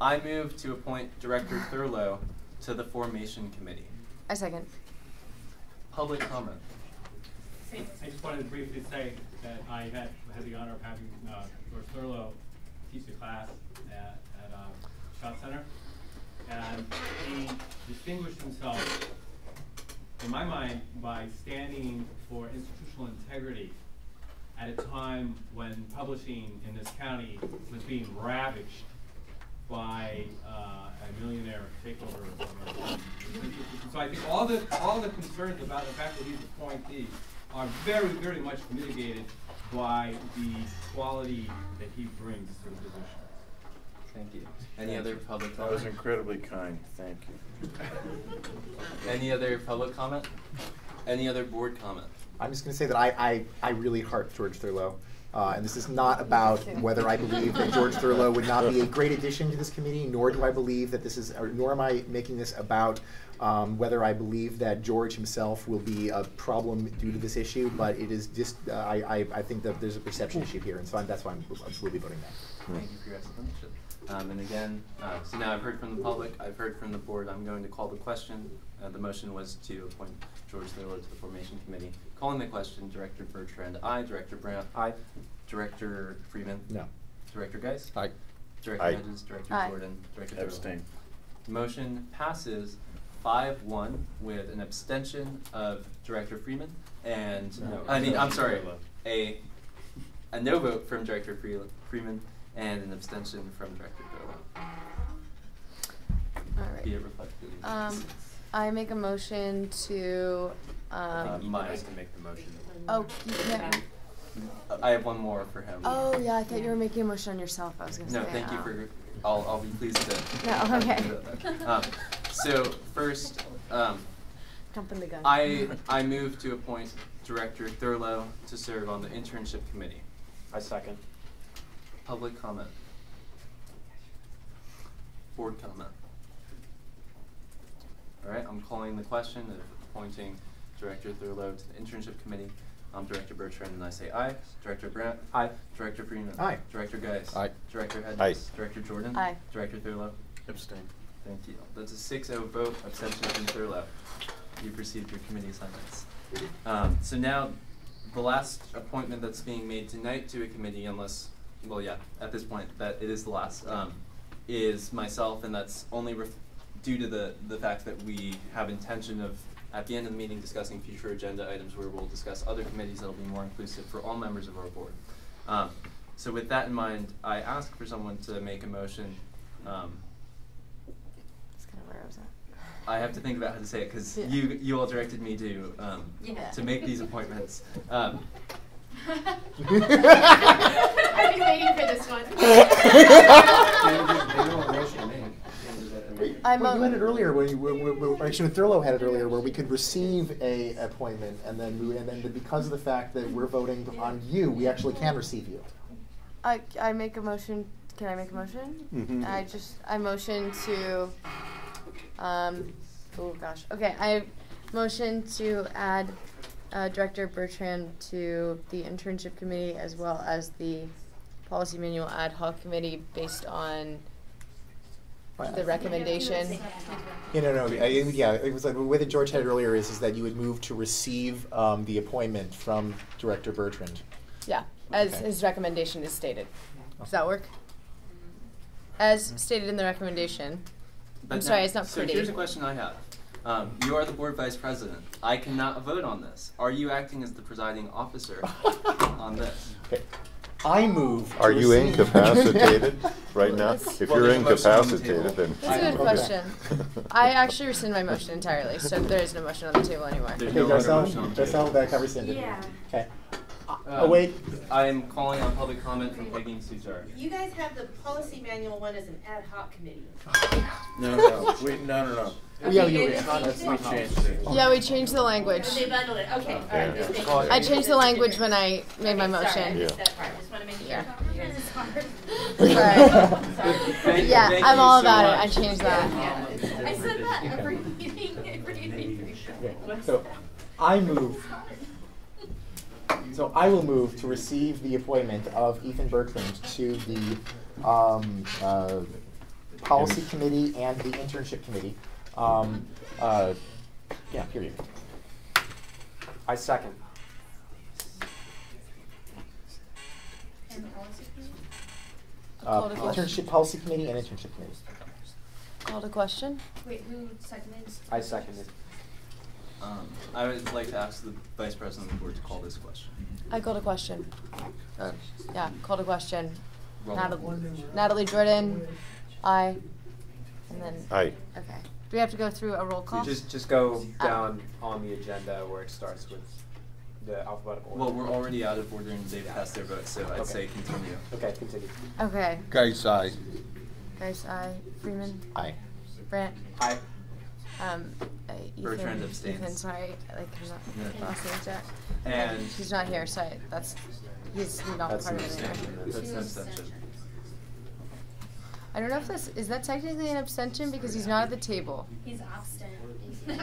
I move to appoint Director Thurlow to the formation committee. A second. Public comment. I just wanted to briefly say that I had, had the honor of having, uh, George Thurlow teach a class at, at, Scott Center. And he distinguished himself, in my mind, by standing for institutional integrity at a time when publishing in this county was being ravaged by uh, a millionaire takeover. So I think all the, all the concerns about the fact that he's appointee are very, very much mitigated by the quality that he brings to the position. Thank you. Any other public That comment? was incredibly kind, thank you. Any other public comment? Any other board comment? I'm just going to say that I, I, I really heart George Thurlow. Uh, and this is not about whether I believe that George Thurlow would not be a great addition to this committee, nor do I believe that this is, or nor am I making this about um, whether I believe that George himself will be a problem due to this issue. But it is just, uh, I, I, I think that there's a perception issue here, and so I'm, that's why I'm, we'll be voting no. Thank you for your explanation. Um, and again, uh, so now I've heard from the public, I've heard from the board, I'm going to call the question. Uh, the motion was to appoint George Thurlow to the formation committee. Calling the question, Director Bertrand, aye. Director Brandt? Aye. Director Freeman? No. Director Geis? Aye. Director Aye. Hedges? Director Aye. Jordan? Director Thurlow? Abstain. Motion passes five one with an abstention of Director Freeman and, No. I mean, I'm sorry, a, a no vote from Director Free- Freeman and an abstention from Director Thurlow. All right. Be it reflected. in the Um, minutes. I make a motion to, Uh, um. Myers can make the motion. Oh, you can't. I have one more for him. Oh, yeah, I thought you were making a motion on yourself. I was gonna say. No, thank you uh, for, I'll, I'll be pleased to. No, okay. Um, so first, um, Jumping the gun. I, I move to appoint Director Thurlow to serve on the internship committee. I second. Public comment. Board comment. All right, I'm calling the question of appointing Director Thurlow to the internship committee. I'm Director Bertrand and I say aye. Director Brandt? Aye. Director Freeman? Aye. Director Geis? Aye. Director Hedges? Aye. Director Jordan? Aye. Director Thurlow? Abstain. Thank you. That's a 6-0 vote, abstention from Thurlow. You've received your committee assignments. Um, so now, the last appointment that's being made tonight to a committee, unless, well, yeah, at this point, that it is the last, um, is myself, and that's only ref- due to the, the fact that we have intention of, at the end of the meeting, discussing future agenda items where we'll discuss other committees that'll be more inclusive for all members of our board. Um, so with that in mind, I ask for someone to make a motion, um, That's kind of where I was at. I have to think about how to say it because Yeah. you you all directed me to um, Yeah. to make these appointments. Um, I've been waiting for this one. I'm well, you had it earlier when you, actually Thurlow had it earlier where we could receive a appointment and then move, and then because of the fact that we're voting on you, we actually can receive you. I, I make a motion, can I make a motion? Mhm. I just, I motion to, um, oh gosh, okay, I motion to add, uh, Director Bertrand to the internship committee as well as the policy manual ad hoc committee based on the recommendation. Yeah, no, no, I, yeah, it was like, the way that George had it earlier is, is that you would move to receive, um, the appointment from Director Bertrand. Yeah, as Okay. his recommendation is stated. Does that work? As stated in the recommendation. But I'm now- sorry, it's not so pretty. here's a question I have. Um, you are the board vice president. I cannot vote on this. Are you acting as the presiding officer on this? Okay. I move. to Are you receive- incapacitated right now? If Well, you're there's a motion on the incapacitated, table. then. That's a good question. I actually rescind my motion entirely, so there is no motion on the table anymore. There's Okay, no longer Darcel, motion on the Darcel, table. that covers Cindy. Yeah. Okay. Um, Oh, wait. I am calling on public comment from Peggy and Sujar. You guys have the policy manual one as an ad hoc committee. No, no, wait, no, no, no. Yeah, Okay, you- and not- changed it's it? not We changed. Yeah, we changed the language. Oh, They bundled it, okay, all right. Just making sure. I changed the language when I made my Okay, sorry, I motion. missed Yeah. that part, just wanna make sure. Yeah. Yours is hard. Right. Thank- Yeah, I'm all about it. I changed that. I said that every meeting, every meeting. So I move. So I will move to receive the appointment of Ethan Bertrand to the um, uh, policy committee and the internship committee. Um, uh, yeah, period. I second. And policy committee? Uh, Call to question. internship policy committee and internship committee. Called a question? Wait, who seconded? I seconded. Um, I would like to ask the vice president of the board to call this question. I called a question. Or, yeah, called a question. Natalie, Natalie Jordan, I, and then. Aye. Okay. Do we have to go through a roll call? Just, just go Oh. down on the agenda where it starts with the alphabetical order. Well, we're already out of order and they've passed their vote, so I'd Okay. say continue. Okay, continue. Okay. Geis, aye. Grace, I. Freeman, Aye. Brandt, Aye. um, uh, Ethan. Bertrand abstains. Ethan, sorry, like, I'm not, Yeah. last name's Jack. And- He's not here, so I- that's, he's not That's part an of it anymore. abstention. That's an abstention. I don't know if this, is that technically an abstention because he's not at the table? He's obstinate. But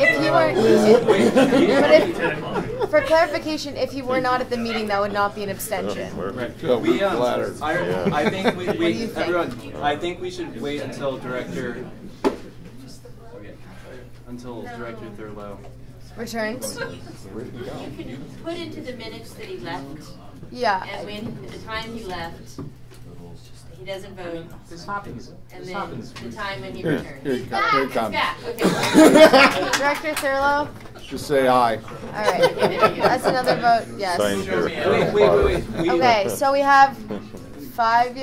if he were, but if, for clarification, if he were not at the meeting, that would not be an abstention. Right. Good, We, we're um, flattered. I, Yeah. I think we, we, think? everyone, I think we should wait until Director, until Director Thurlow. Returns? Where did we go? You could put into the minutes that he left, Yeah. and when, the time he left, he doesn't vote, This happens. and This then happens. the time when he Here, returned. here it comes, here it comes. Back, okay. Director Thurlow? Just say aye. All right. That's another vote, yes. Wait, wait, wait, wait. Okay, so we have five,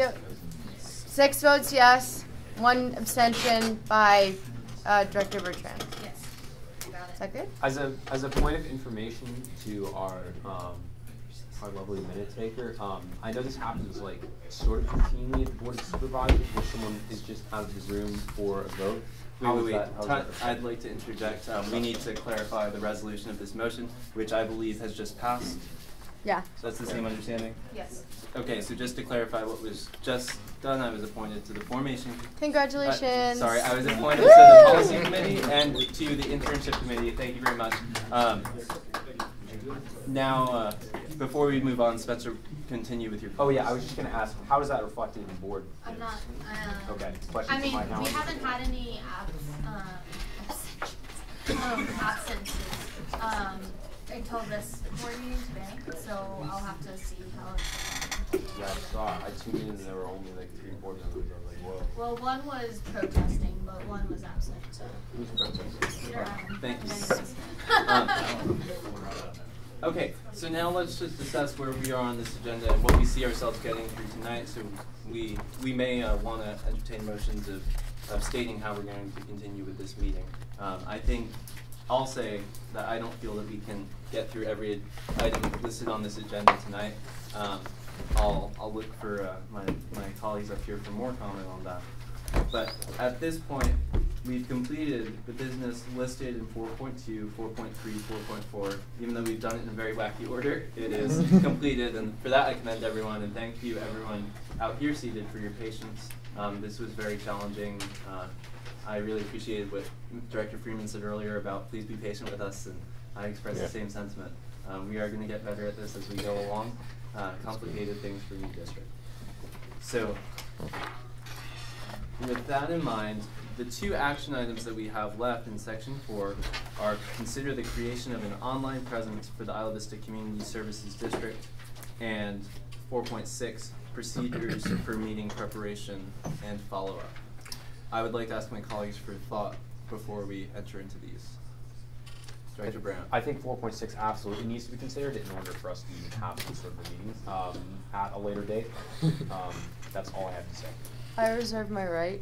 six votes yes, one abstention by uh, Director Bertrand. Yes, Is that good? As a, as a point of information to our, um, our lovely minute taker, um, I know this happens like sort of routinely at the board of supervisors where someone is just out of the room for a vote. Wait, How wait, wait. that- how is I'd like to interject. Um, we need to clarify the resolution of this motion, which I believe has just passed. Yeah. So that's the same understanding? Yes. Okay, so just to clarify what was just done, I was appointed to the formation. Congratulations. Uh, Sorry, I was appointed to the policy committee and to the internship committee. Thank you very much. Um, now, uh, before we move on, Spencer, continue with your. Oh yeah, I was just gonna ask, how is that reflected in the board? I'm not, um. Okay, question I mean, we haven't had any abs, um, absences, um, absences, until this board meeting today, so I'll have to see how it's. Yeah, I saw, I tuned in and there were only like three board members, I was like, whoa. Well, one was protesting, but one was absent, so. Who's protesting? Peter Allen. Thank you. Okay, so now let's just discuss where we are on this agenda and what we see ourselves getting through tonight. So we we may uh, want to entertain motions of, of stating how we're going to continue with this meeting. Um, I think I'll say that I don't feel that we can get through every item listed on this agenda tonight. Um, I'll I'll look for uh, my my colleagues up here for more comment on that. But at this point, we've completed the business listed in 4.2, 4.3, 4.4. Even though we've done it in a very wacky order, it is completed, and for that I commend everyone, and thank you everyone out here seated for your patience. Um, this was very challenging. Uh, I really appreciated what Director Freeman said earlier about please be patient with us, and I express Yeah. the same sentiment. Um, we are going to get better at this as we go along. Uh, complicated things for new district. So, with that in mind, the two action items that we have left in section four are consider the creation of an online presence for the Isla Vista Community Services District and four point six, procedures for meeting preparation and follow-up. I would like to ask my colleagues for thought before we enter into these. Director Brandt. I think four point six absolutely needs to be considered in order for us to even have these sort of meetings, um, at a later date. Um, that's all I have to say. I reserve my right.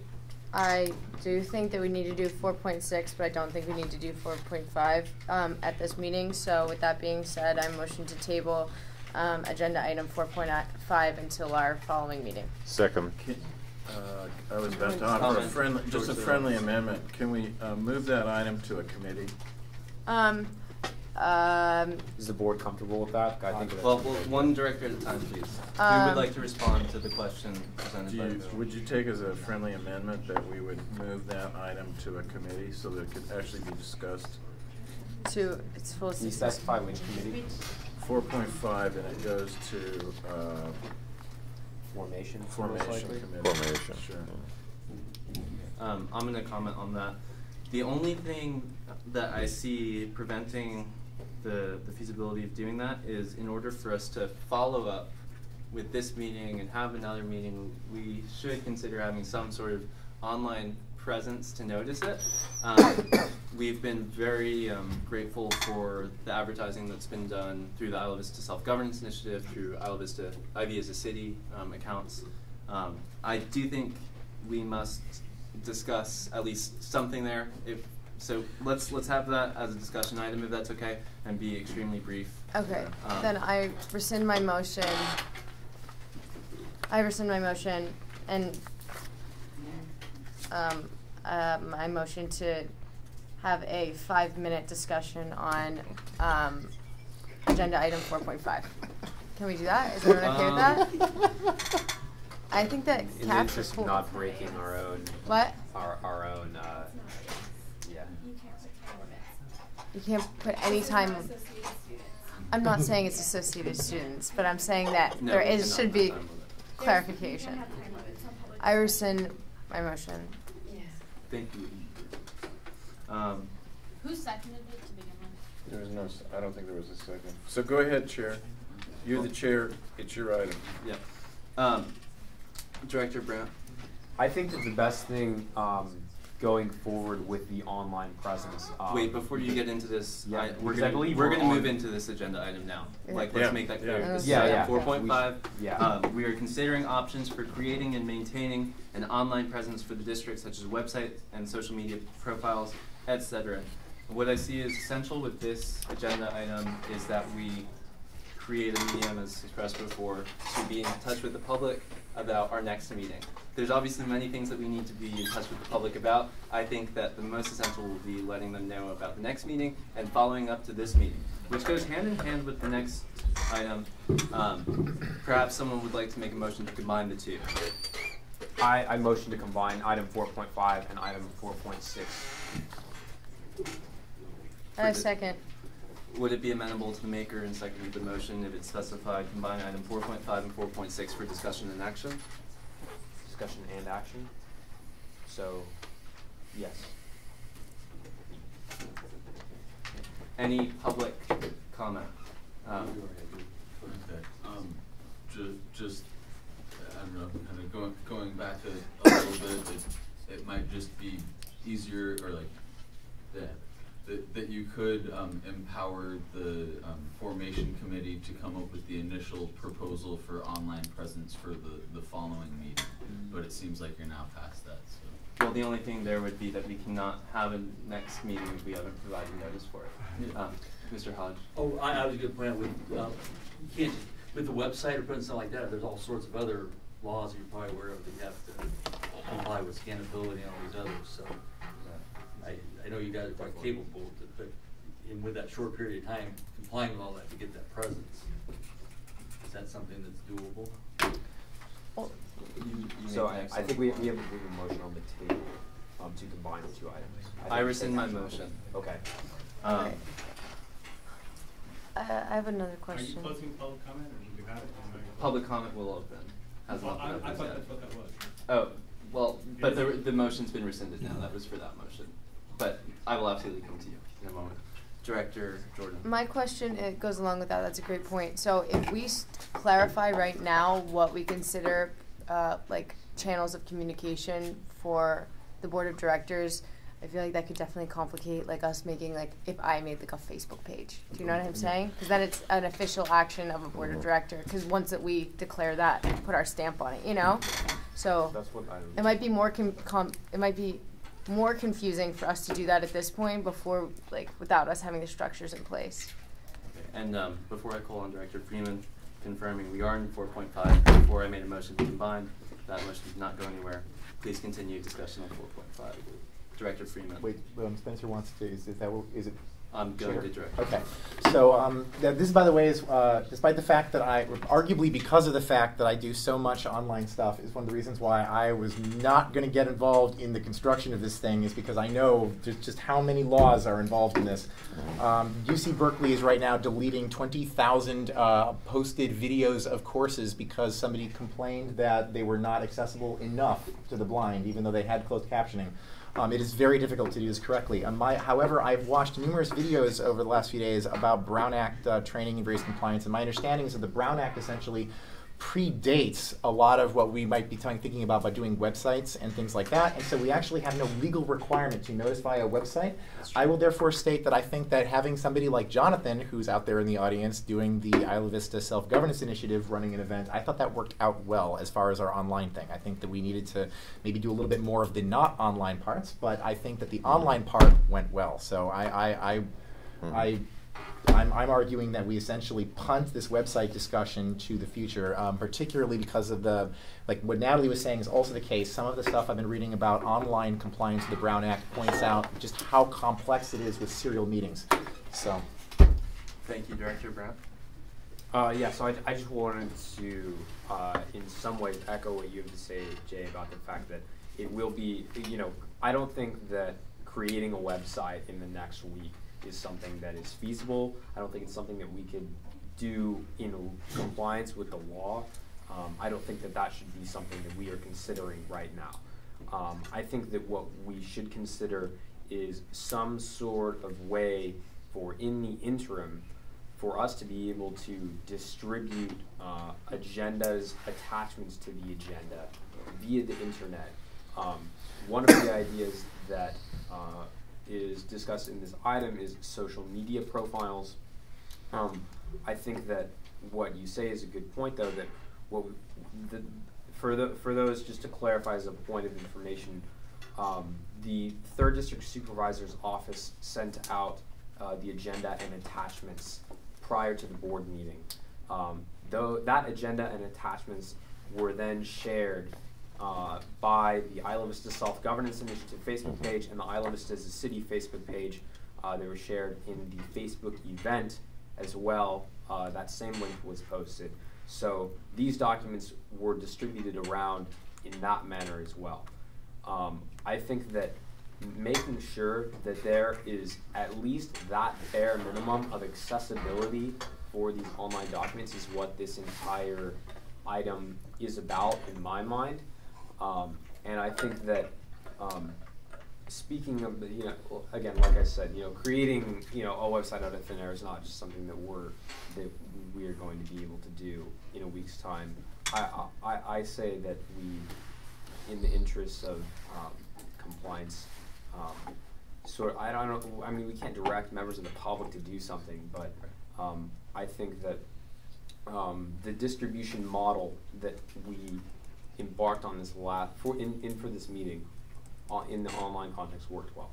I do think that we need to do four point six, but I don't think we need to do four point five, um, at this meeting. So with that being said, I motion to table, um, agenda item four point five until our following meeting. Second. Uh, I was about to offer a friendly, just a friendly amendment. Can we uh, move that item to a committee? Um, um, Is the board comfortable with that? I think that's. Well, well, one director at a time, please. Who would Um, like to respond to the question Do presented by you, the would you take as a friendly amendment that we would move that item to a committee so that it could actually be discussed? to, it's full. Can you specify which committee? Four point five, and it goes to, uh, Formation, most Formation likely? committee. Formation. Sure. Um, I'm gonna comment on that. The only thing that I see preventing the, the feasibility of doing that is in order for us to follow up with this meeting and have another meeting, we should consider having some sort of online presence to notice it. Um, we've been very um, grateful for the advertising that's been done through the Isla Vista Self-Governance Initiative, through Isla Vista IV as a City um, accounts. Um, I do think we must discuss at least something there. If so, let's let's have that as a discussion item if that's okay, and be extremely brief. Okay, Um, then I rescind my motion. I rescind my motion and, um, uh, my motion to have a five-minute discussion on, um, agenda item four point five. Can we do that? Is everyone okay with that? I think that In the interest of not breaking our own. What? Our, our own, uh, yeah. You can't put any time. I'm not saying it's associated students, but I'm saying that No, there we is, cannot should have be time limit. clarification. I rescind my motion. Thank you. Um, Who seconded it to begin with? There was no, s- I don't think there was a second. So go ahead, Chair. You're the chair, it's your item. yeah. Um, Director Brandt. I think that the best thing, um, going forward with the online presence, um. Wait, before you get into this, Yeah, I, we're gonna, believe we're we're gonna move into this agenda item now. Yeah. Like, let's Yeah, make that yeah. clear. This Yeah, yeah. four point five. Yeah. Um, we are considering options for creating and maintaining an online presence for the district, such as website and social media profiles, etc. What I see is essential with this agenda item is that we create a medium, as expressed before, to be in touch with the public about our next meeting. There's obviously many things that we need to be in touch with the public about. I think that the most essential will be letting them know about the next meeting and following up to this meeting, which goes hand in hand with the next item. Um, perhaps someone would like to make a motion to combine the two. I, I motion to combine item four point five and item four point six. I the- second. Would it be amenable to the maker and second the motion if it's specified combine item four point five and four point six for discussion and action? Discussion and action. So, yes. Any public comment? Um, Okay, um, ju- just, I don't know, kind of going, going back a, a little bit, it, it might just be easier, or like, that, that, that you could, um, empower the, um, formation committee to come up with the initial proposal for online presence for the, the following meeting, but it seems like you're now past that, so. Well, the only thing there would be that we cannot have a next meeting if we haven't provided notice for it. Yeah. Um, Mr. Hodge? Oh, I, I was gonna point out with, uh, you can't, with the website or putting something like that, there's all sorts of other laws you're probably aware of that you have to comply with scannability and all these others, so. I, I know you guys are quite capable, but- but in with that short period of time, complying with all that to get that presence, is that something that's doable? You- you So I- I think we- we have a motion on the table, um, to combine the two items. I think rescind my motion. Okay. Um, Alright. Uh, I have another question. Are you question. closing public comment, or did you have it? Or? Public comment will open. Hasn't Well, I- I thought yet. that's what that was. Oh, well, but the, the motion's been rescinded now, that was for that motion. But I will absolutely come to you in a moment. Director Jordan. My question, it goes along with that, that's a great point. So if we s- clarify right now what we consider, uh, like channels of communication for the board of directors, I feel like that could definitely complicate like us making like, if I made like a Facebook page. Do you know what I'm saying? Cause then it's an official action of a board of director, cause once that we declare that, put our stamp on it, you know? So. That's what I. It might be more com- com- it might be more confusing for us to do that at this point before, like, without us having the structures in place. Okay, And um, before I call on Director Freeman, confirming we are in four point five, before I made a motion to combine, that motion did not go anywhere. Please continue discussion on four point five. Director Freeman. Wait, um, Spencer wants to, is, is that, what- is it? I'm going Chair? to direct. Okay, so, um, th- this, by the way, is, uh, despite the fact that I, arguably because of the fact that I do so much online stuff, is one of the reasons why I was not gonna get involved in the construction of this thing, is because I know just, just how many laws are involved in this. Um, UC Berkeley is right now deleting twenty thousand, uh, posted videos of courses because somebody complained that they were not accessible enough to the blind, even though they had closed captioning. Um, it is very difficult to do this correctly. Um, my, however, I've watched numerous videos over the last few days about Brown Act uh, training and various compliance, and my understanding is that the Brown Act essentially predates a lot of what we might be thinking about by doing websites and things like that. And so we actually have no legal requirement to notify a website. I will therefore state that I think that having somebody like Jonathan, who's out there in the audience doing the Isla Vista Self Governance Initiative running an event, I thought that worked out well as far as our online thing. I think that we needed to maybe do a little bit more of the not online parts, but I think that the mm-hmm. online part went well. So I, I, I, mm-hmm. I I'm, I'm arguing that we essentially punt this website discussion to the future, um, particularly because of the, like what Natalie was saying is also the case. Some of the stuff I've been reading about online compliance with the Brown Act points out just how complex it is with serial meetings. So, Thank you, Director Brandt. Uh, yeah, so I, I just wanted to, uh, in some ways, echo what you have to say, Jay, about the fact that it will be, you know, I don't think that creating a website in the next week is something that is feasible. I don't think it's something that we could do in compliance with the law. Um, I don't think that that should be something that we are considering right now. Um, I think that what we should consider is some sort of way for in the interim for us to be able to distribute uh, agendas, attachments to the agenda via the internet. Um, one of the ideas that uh, is discussed in this item is social media profiles. Um, I think that what you say is a good point, though. That what the, for the for those just to clarify as a point of information, um, the third district supervisor's office sent out uh, the agenda and attachments prior to the board meeting. Um, though that agenda and attachments were then shared uh, by the Isla Vista Self Governance Initiative Facebook page and the Isla Vista as a City Facebook page. Uh, they were shared in the Facebook event as well. Uh, that same link was posted. So these documents were distributed around in that manner as well. Um, I think that making sure that there is at least that bare minimum of accessibility for these online documents is what this entire item is about in my mind. Um, and I think that, um, speaking of, the, you know, again, like I said, you know, creating, you know, a website out of thin air is not just something that we're, that we are going to be able to do in a week's time. I, I, I say that we, in the interests of, um, compliance, um, sort, I don't know, I mean, we can't direct members of the public to do something, but, um, I think that, um, the distribution model that we embarked on this la- for, in, in for this meeting, uh, in the online context worked well.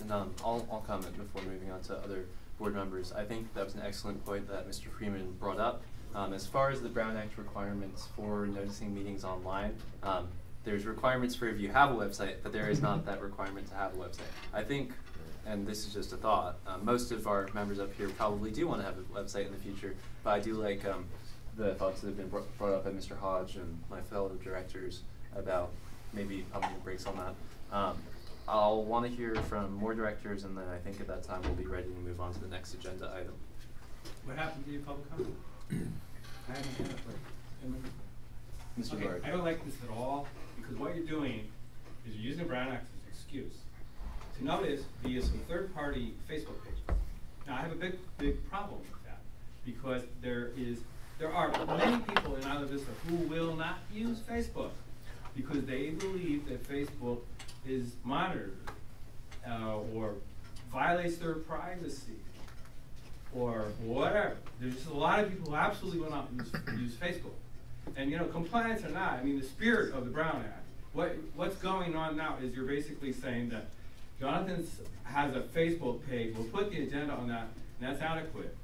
And um, I'll, I'll comment before moving on to other board members. I think that was an excellent point that Mr. Freeman brought up. Um, as far as the Brown Act requirements for noticing meetings online, um, there's requirements for if you have a website, but there is not that requirement to have a website. I think, and this is just a thought, uh, most of our members up here probably do want to have a website in the future, but I do like um, the thoughts that have been brought, brought up by Mr. Hodge and my fellow directors about maybe pumping the brakes on that. Um, I'll want to hear from more directors, and then I think at that time we'll be ready to move on to the next agenda item. What happened to your public comment? I haven't had it for. Mr. Okay, Bard. I don't like this at all, because what you're doing is you're using the Brown Act as an excuse to notice via some third-party Facebook page. Now, I have a big, big problem with that, because there is, there are many people in Isla Vista who will not use Facebook, because they believe that Facebook is monitored, uh, or violates their privacy, or whatever. There's just a lot of people who absolutely will not use, use Facebook. And you know, compliance or not, I mean, the spirit of the Brown Act, what, what's going on now is you're basically saying that Jonathan has a Facebook page, we'll put the agenda on that, and that's adequate.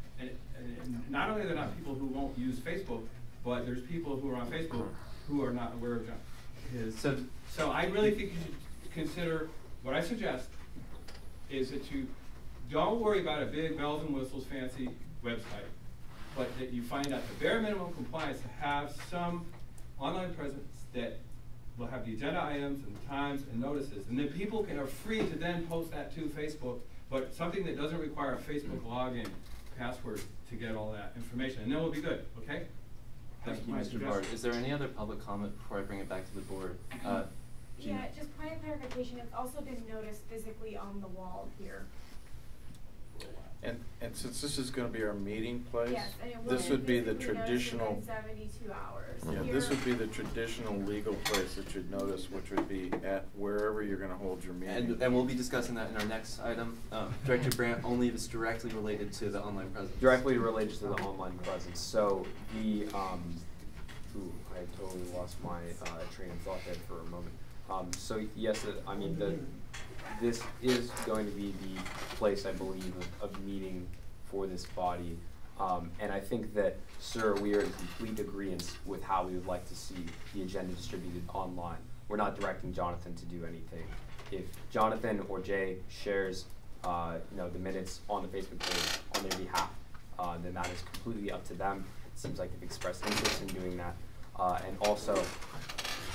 Not only are there not people who won't use Facebook, but there's people who are on Facebook who are not aware of John, his. So- So I really think you should consider, what I suggest is that you don't worry about a big bells and whistles fancy website, but that you find out the bare minimum compliance to have some online presence that will have the agenda items and times and notices. And then people can, are free to then post that to Facebook, but something that doesn't require a Facebook login password to get all that information, and then we'll be good, okay? That's Thank you, Mr. suggestion. Bard. Is there any other public comment before I bring it back to the board? Uh, Jean? Yeah, just point of clarification, it's also been noticed physically on the wall here. And, and since this is gonna be our meeting place, Yes, and this would be the traditional. seventy-two hours. Yeah, this would be the traditional legal place that you'd notice, which would be at wherever you're gonna hold your meeting. And, and we'll be discussing that in our next item. Um, Director Brandt, only if it's directly related to the online presence. Directly related to the online presence. So the, um, ooh, I totally lost my uh, train of thought there for a moment. Um, so yes, uh, I mean the, this is going to be the place I believe of, of meeting for this body. Um, and I think that, sir, we are in complete agreement with how we would like to see the agenda distributed online. We're not directing Jonathan to do anything. If Jonathan or Jay shares, uh, you know, the minutes on the Facebook page on their behalf, uh, then that is completely up to them. It seems like they've expressed interest in doing that. Uh, and also,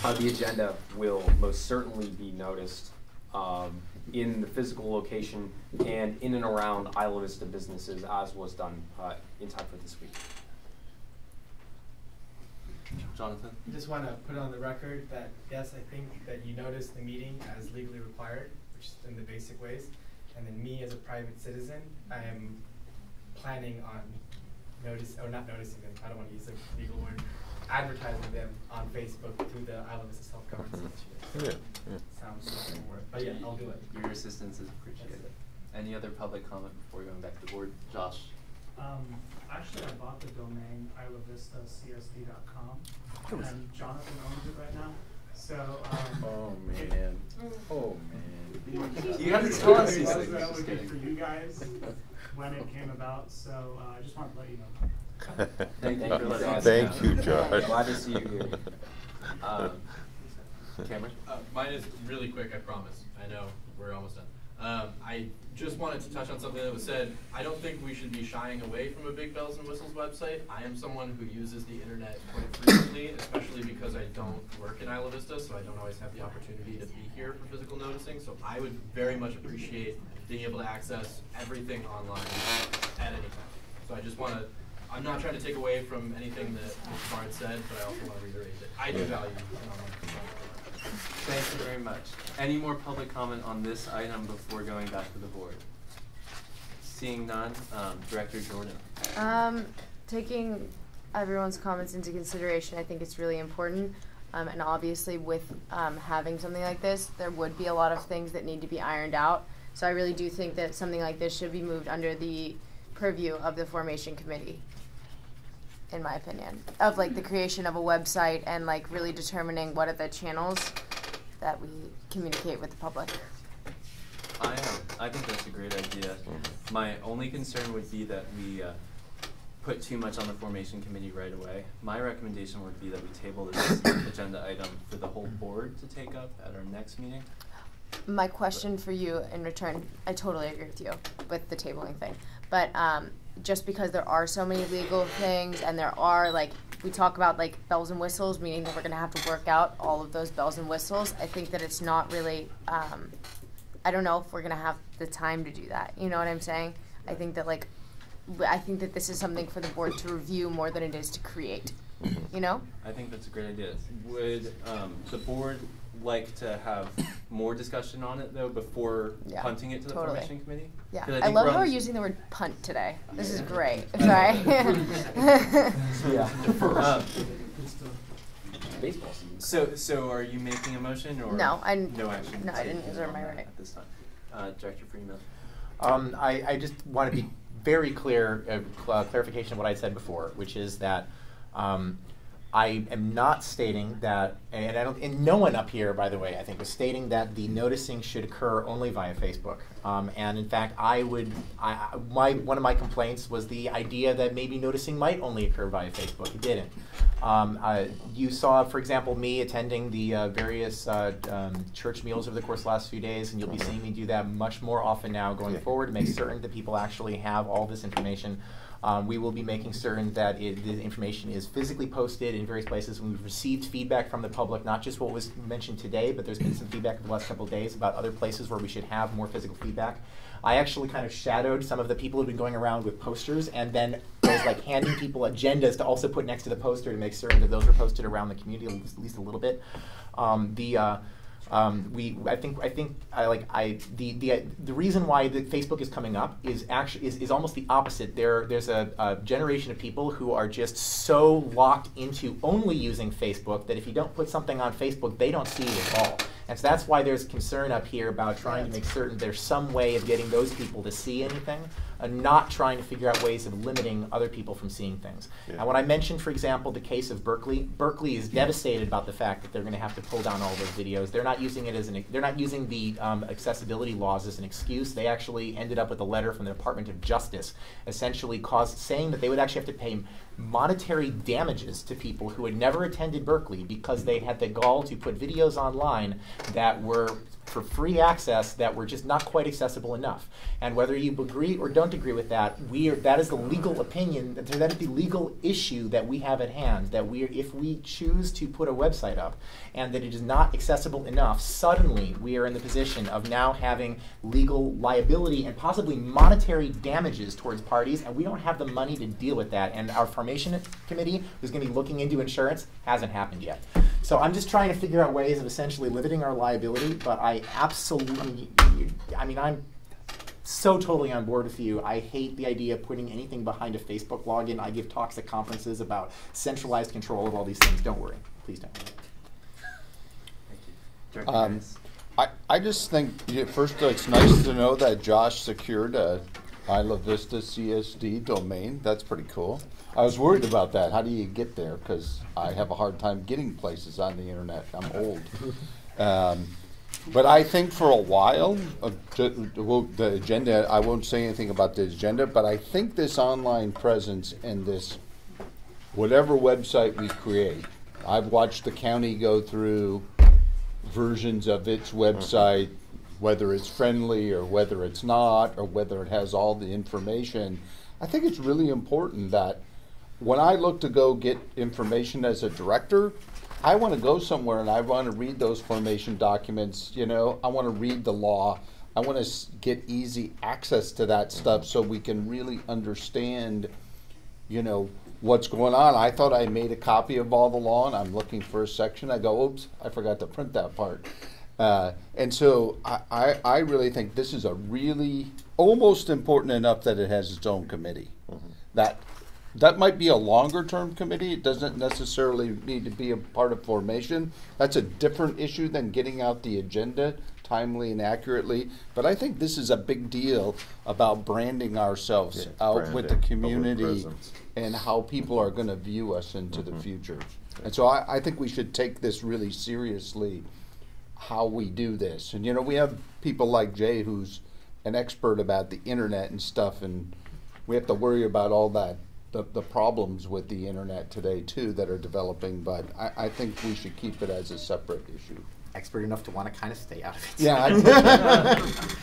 uh, the agenda will most certainly be noticed um, in the physical location and in and around Isla Vista businesses as was done uh, in time for this week. Jonathan? I just want to put on the record that, yes, I think that you notice the meeting as legally required, which is in the basic ways. And then me as a private citizen, I am planning on notice, or not noticing them, I don't want to use a legal word, advertising them on Facebook through the Isla Vista Self-Governance Initiative. Yeah, yeah. Sounds like a word, but yeah, I'll do it. Your assistance is appreciated. Any other public comment before going back to the board? Josh? Um, actually, I bought the domain islavistacsd.com, and Jonathan owns it right now. So, um. Oh, man. Oh, man. You have to tell us these things. That was Just good kidding. for you guys when it came about, so, uh, I just wanted to let you know. Thank you for letting us Thank you, Josh. Glad to see you here. Um, Cameron? Uh, mine is really quick, I promise. I know, we're almost done. Um, I just wanted to touch on something that was said. I don't think we should be shying away from a big bells and whistles website. I am someone who uses the internet quite frequently, especially because I don't work in Isla Vista, so I don't always have the opportunity to be here for physical noticing. So I would very much appreciate being able to access everything online at any time. So I just want to, I'm not trying to take away from anything that Mr. Bard said, but I also want to reiterate that I do value an. Thank you very much. Any more public comment on this item before going back to the board? Seeing none, um, Director Jordan. Um, taking everyone's comments into consideration, I think it's really important. Um, and obviously, with um, having something like this, there would be a lot of things that need to be ironed out. So I really do think that something like this should be moved under the purview of the formation committee. In my opinion, of like the creation of a website and like really determining what are the channels that we communicate with the public. I um, I think that's a great idea. My only concern would be that we uh, put too much on the formation committee right away. My recommendation would be that we table this agenda item for the whole board to take up at our next meeting. My question for you in return, I totally agree with you with the tabling thing, but um, just because there are so many legal things and there are like we talk about like bells and whistles, meaning that we're going to have to work out all of those bells and whistles. I think that it's not really. Um, I don't know if we're going to have the time to do that. You know what I'm saying? I think that like, I think that this is something for the board to review more than it is to create. You know? I think that's a great idea. Would um, the board like to have more discussion on it though before Yeah, punting it to the totally. formation committee? Yeah. 'Cause I, think love we're how we're using the word punt today. This is great. Sorry. yeah. Um, Baseball season. So, so are you making a motion or No, I- no action? no, I didn't taken reserve on my right. at this time. Uh, Director Freeman. Um, I, I just want to be very clear, uh, cl- clarification of what I said before, which is that um, I am not stating that, and I don't, and no one up here, by the way, I think was stating that the noticing should occur only via Facebook. Um, and in fact, I would, I, my one of my complaints was the idea that maybe noticing might only occur via Facebook. It didn't. Um, uh, you saw, for example, me attending the uh, various uh, um, church meals over the course of the last few days, and you'll be seeing me do that much more often now going forward to make certain that people actually have all this information. Um, we will be making certain that it, the information is physically posted in various places. And We've received feedback from the public, not just what was mentioned today, but there's been some feedback in the last couple of days about other places where we should have more physical feedback. I actually kind of shadowed some of the people who've been going around with posters, and then was like handing people agendas to also put next to the poster to make certain that those are posted around the community at least, at least a little bit. Um, the uh, um, we, I think, I think, I like, I the the the reason why the Facebook is coming up is actually is, is almost the opposite. There, there's a, a generation of people who are just so locked into only using Facebook that if you don't put something on Facebook, they don't see it at all. And so that's why there's concern up here about trying to make certain there's some way of getting those people to see anything, and not trying to figure out ways of limiting other people from seeing things. And when I mentioned, for example, the case of Berkeley, Berkeley is devastated about the fact that they're going to have to pull down all those videos. They're not using it as an, they're not using the um, accessibility laws as an excuse. They actually ended up with a letter from the Department of Justice, essentially caused, saying that they would actually have to pay monetary damages to people who had never attended Berkeley because they had the gall to put videos online that were for free access that were just not quite accessible enough. And whether you agree or don't agree with that, we are, that is the legal opinion, that is the legal issue that we have at hand. That we, are, if we choose to put a website up and that it is not accessible enough, suddenly we are in the position of now having legal liability and possibly monetary damages towards parties, and we don't have the money to deal with that. And our formation committee, who's going to be looking into insurance, hasn't happened yet. So I'm just trying to figure out ways of essentially limiting our liability, but I absolutely, I mean, I'm so totally on board with you. I hate the idea of putting anything behind a Facebook login. I give talks at conferences about centralized control of all these things. Don't worry. Please don't. Director Um, Harris. I, I just think, yeah, first, uh, it's nice to know that Josh secured a Isla Vista CSD domain. That's pretty cool. I was worried about that. How do you get there? Because I have a hard time getting places on the internet. I'm old. Um, but I think for a while, uh, ju- well, the agenda, I won't say anything about the agenda, but I think this online presence and this, whatever website we create, I've watched the county go through versions of its website, whether it's friendly or whether it's not, or whether it has all the information. I think it's really important that when I look to go get information as a director, I want to go somewhere and I want to read those formation documents. You know, I want to read the law. I want to get easy access to that stuff so we can really understand, you know, what's going on. I thought I made a copy of all the law and I'm looking for a section. I go, oops, I forgot to print that part. Uh, and so I, I, I really think this is a really almost important enough that it has its own committee. That that might be a longer term committee. It doesn't necessarily need to be a part of formation. That's a different issue than getting out the agenda timely and accurately. But I think this is a big deal about branding ourselves Yeah, out with the community and how people are going to view us into the future. And so I, I think we should take this really seriously, how we do this. And you know, we have people like Jay who's an expert about the internet and stuff, and we have to worry about all that the, the problems with the internet today too that are developing, but I, I think we should keep it as a separate issue. expert enough to want to kind of stay out of it. Yeah,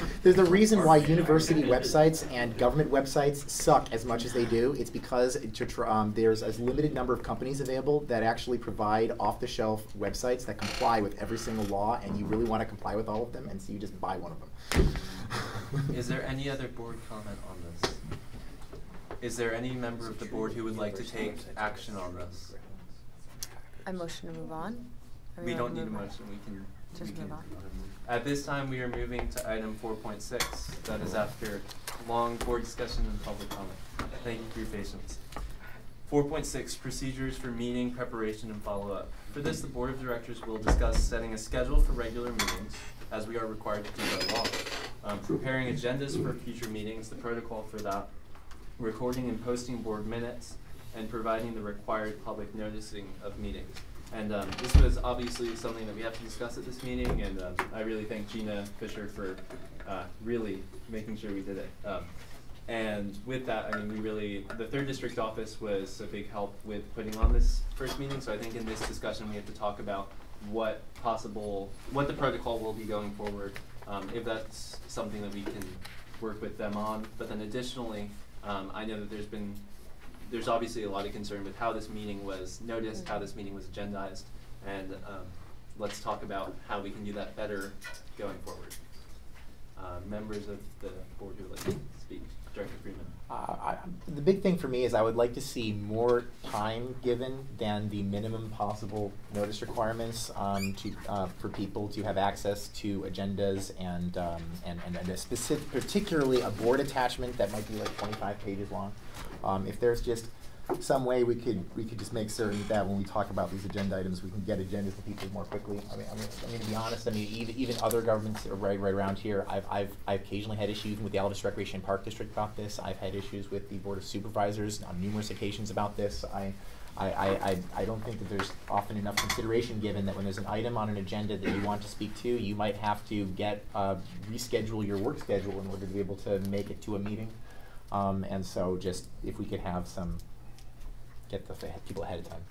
There's a reason why university websites and government websites suck as much as they do. It's because um, there's a limited number of companies available that actually provide off-the-shelf websites that comply with every single law, and you really want to comply with all of them, and so you just buy one of them. Is there any other board comment on this? Is there any member of the board who would like to take action on this? I motion to move on. Or We don't need a motion, we can. Just we move can- on. At this time, we are moving to item four point six, that is after long board discussion and public comment. Thank you for your patience. Four point six, procedures for meeting preparation and follow-up. For this, the board of directors will discuss setting a schedule for regular meetings, as we are required to do by law. Um, preparing agendas for future meetings, the protocol for that, recording and posting board minutes, and providing the required public noticing of meetings. And um, this was obviously something that we have to discuss at this meeting, and um, I really thank Gina Fisher for uh, really making sure we did it. Um, and with that, I mean, we really, the third district office was a big help with putting on this first meeting, so I think in this discussion, we have to talk about what possible, what the protocol will be going forward, um, if that's something that we can work with them on. But then additionally, um, I know that there's been, there's obviously a lot of concern with how this meeting was noticed, how this meeting was agendized, and um, let's talk about how we can do that better going forward. Uh, members of the board who would like to speak, Director Freeman. Uh, I, the big thing for me is I would like to see more time given than the minimum possible notice requirements um, to uh, for people to have access to agendas and um, and, and, and a specific, particularly a board attachment that might be like 25 pages long. Um, if there's just some way we could we could just make certain that when we talk about these agenda items, we can get agendas to people more quickly. I mean, I mean, I to be honest, I mean even even other governments are right right around here. I've I've I've occasionally had issues with the Alvis Recreation Park District about this. I've had issues with the Board of Supervisors on numerous occasions about this. I. I, I, I, I don't think that there's often enough consideration given that when there's an item on an agenda that you want to speak to, you might have to get uh, reschedule your work schedule in order to be able to make it to a meeting. Um, and so just if we could have some get the fa- people ahead of time.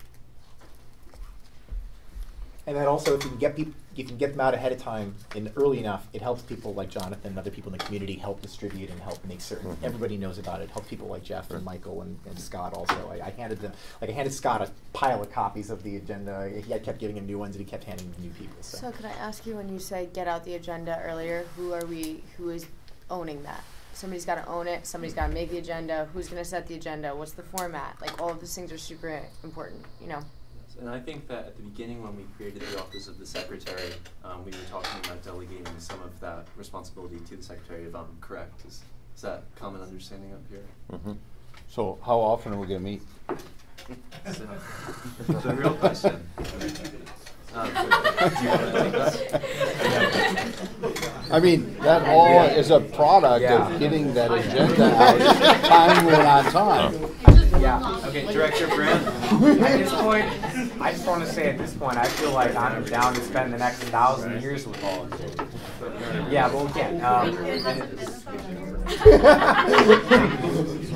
And then also, if you can get people, you can get them out ahead of time and early enough, it helps people like Jonathan and other people in the community help distribute and help make certain Mhm. everybody knows about it. Help people like Jeff and Michael and, and Scott also. I, I handed them, like I handed Scott a pile of copies of the agenda. He, I kept giving him new ones, and he kept handing them to new people. So. So could I ask you when you say get out the agenda earlier, who are we, who is owning that? Somebody's gotta own it, somebody's gotta make the agenda, who's gonna set the agenda, what's the format? Like all of these things are super important, you know? And I think that at the beginning, when we created the office of the secretary, um, we were talking about delegating some of that responsibility to the secretary, if I'm correct. Is, is that common understanding up here? Mm -hmm. So how often are we gonna meet? So, a real question. Do you wanna take that? I mean, that all is a product Yeah. of getting that agenda out timely and on time. Yeah. Okay, Director Brandt. At this point, I just want to say at this point, I feel like I'm down to spend the next thousand years with all of you. Yeah, but we can't. Um, I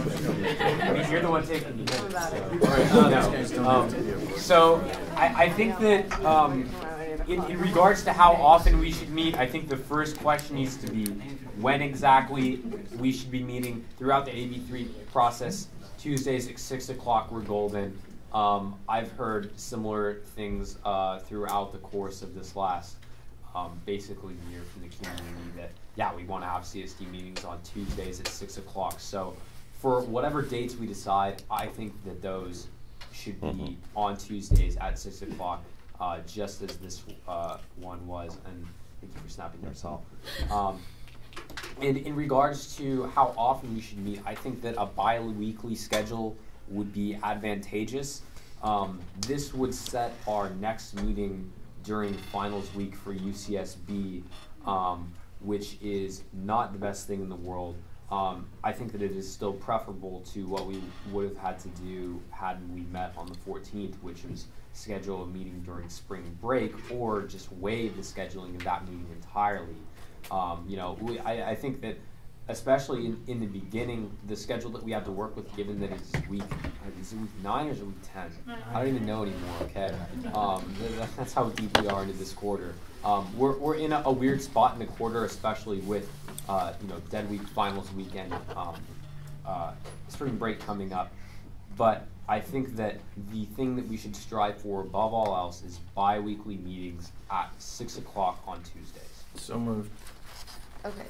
mean, you're the one taking the minutes. So, no. um, so I, I think that um, in, in regards to how often we should meet, I think the first question needs to be when exactly we should be meeting throughout the AB3 process. Tuesdays at 6 o'clock were golden. Um, I've heard similar things uh, throughout the course of this last um, basically year from the community that, yeah, we want to have CSD meetings on Tuesdays at 6 o'clock. So for whatever dates we decide, I think that those should be on Tuesdays at 6 o'clock, uh, just as this uh, one was. And thank you for snapping yourself. Um, and in regards to how often we should meet, I think that a bi-weekly schedule would be advantageous. Um, this would set our next meeting during finals week for UCSB, um, which is not the best thing in the world. Um, I think that it is still preferable to what we would have had to do had we met on the 14th, which was schedule a meeting during spring break or just waive the scheduling of that meeting entirely. Um, you know, we, I, I think that especially in, in the beginning, the schedule that we have to work with, given that it's week, is it week nine or is it week ten? I don't even know anymore, okay? Um, th- th- that's how deep we are into this quarter. Um, we're, we're in a, a weird spot in the quarter, especially with, uh, you know, dead week finals weekend, um, uh, spring break coming up. But I think that the thing that we should strive for above all else is bi-weekly meetings at six o'clock on Tuesdays. So moved. Okay.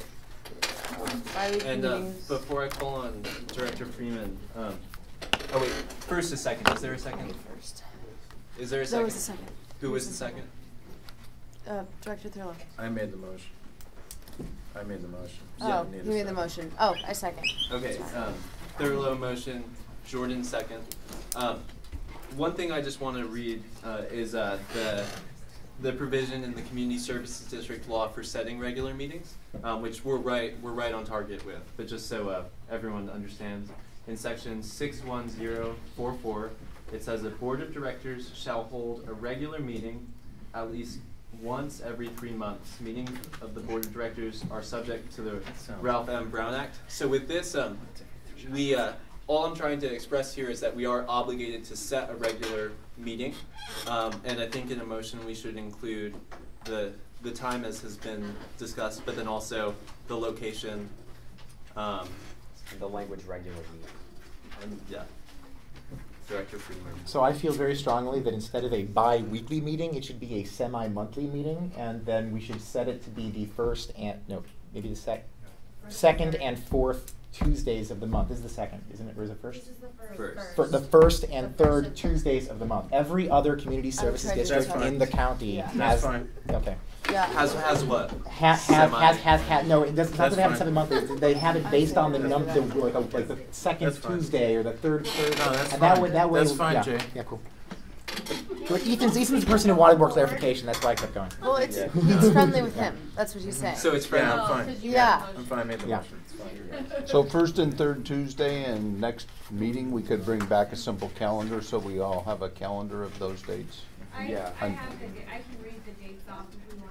Bi-weekly And uh, meetings. before I call on Director Freeman, um, oh wait, first a second. Is there a second? First. Is there a There second? was a second. Who was the second? Uh, Director Thurlow. I made the motion. I made the motion. Oh, you made the motion. Oh, I second. Okay, Sorry. um, Thurlow motion, Jordan second. Um, one thing I just want to read uh, is uh, the the provision in the Community Services District law for setting regular meetings, um, which we're right we're right on target with. But just so uh, everyone understands, in section six one zero four four, it says the board of directors shall hold a regular meeting at least once every three months. Meetings of the board of directors are subject to the Ralph M. Brown Act. So with this, um, we, uh, all I'm trying to express here is that we are obligated to set a regular meeting. Um, and I think in a motion, we should include the, the time as has been discussed, but then also the location, um. The language regular meeting. And, yeah. Director Freeman. So I feel very strongly that instead of a bi-weekly meeting, it should be a semi-monthly meeting, and then we should set it to be the first and, no, maybe the sec, second and fourth Tuesdays of the month. This is the second, isn't it, or is it first? This is the first. First. For the first and third Tuesdays of the month. Every other community services district in the county Yeah. has. That's fine. Okay. Yeah. Has, has what? Ha- has, Semi. has, has, has, no, it doesn't, it's not That's that they have fine. seven monthly, they have it based on the That's num, fine. the, like, a- like the second Tuesday or the third Thursday. No, that's and that fine. way, that way, That's fine, yeah, Jay. Yeah, cool. So Ethan's, Ethan's the person who wanted more clarification, that's why I kept going. Well, it's, Yeah. it's friendly with him. That's what he's saying. So it's Yeah. I'm fine. Yeah. I'm fine, I made the Yeah. motion. So first and third Tuesday and next meeting, we could bring back a simple calendar so we all have a calendar of those dates. I, Yeah. I have the, I can read the dates off if we want now.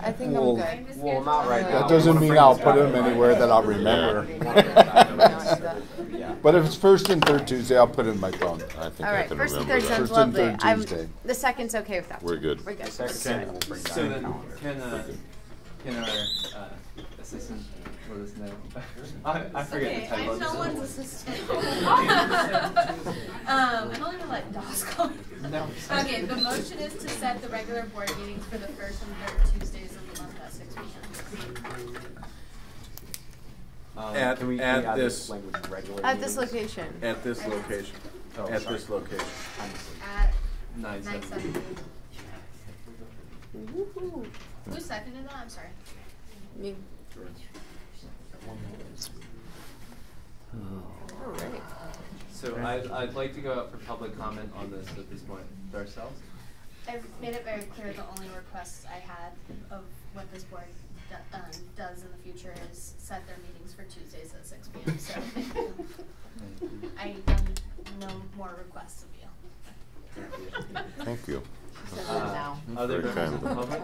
I think Well- I'm good. And the Well, not schedule- right now. That doesn't mean I'll put them anywhere that I'll remember. But if it's first and third Tuesday, I'll put it in my phone. I think All I right, can first and remember third that. sounds First and lovely. third I'm, Tuesday. the second's okay with that. We're good. We're good. Okay, we'll bring so back then, calendar. can, uh, can our, uh, assistant let us know? I, I forget Okay, the title. I'm no of one's this. assistant. um, I'm only gonna let Doss go. No. Okay, the motion is to set the regular board meetings for the first and third Tuesdays of the month at six P M. Um, At, Can we, can at add this, language regular At this location. at this location, Oh, at sorry. this location. At Nine nine seventy. seventy. Who seconded that? I'm sorry. Me. All right. So I'd, I'd like to go out for public comment on this at this point ourselves. I've made it very clear the only requests I had of what this board do- um, does in the future is set their meetings for Tuesdays at six P M. So I have no more requests of you. Thank you. Uh, Other Very members of the public?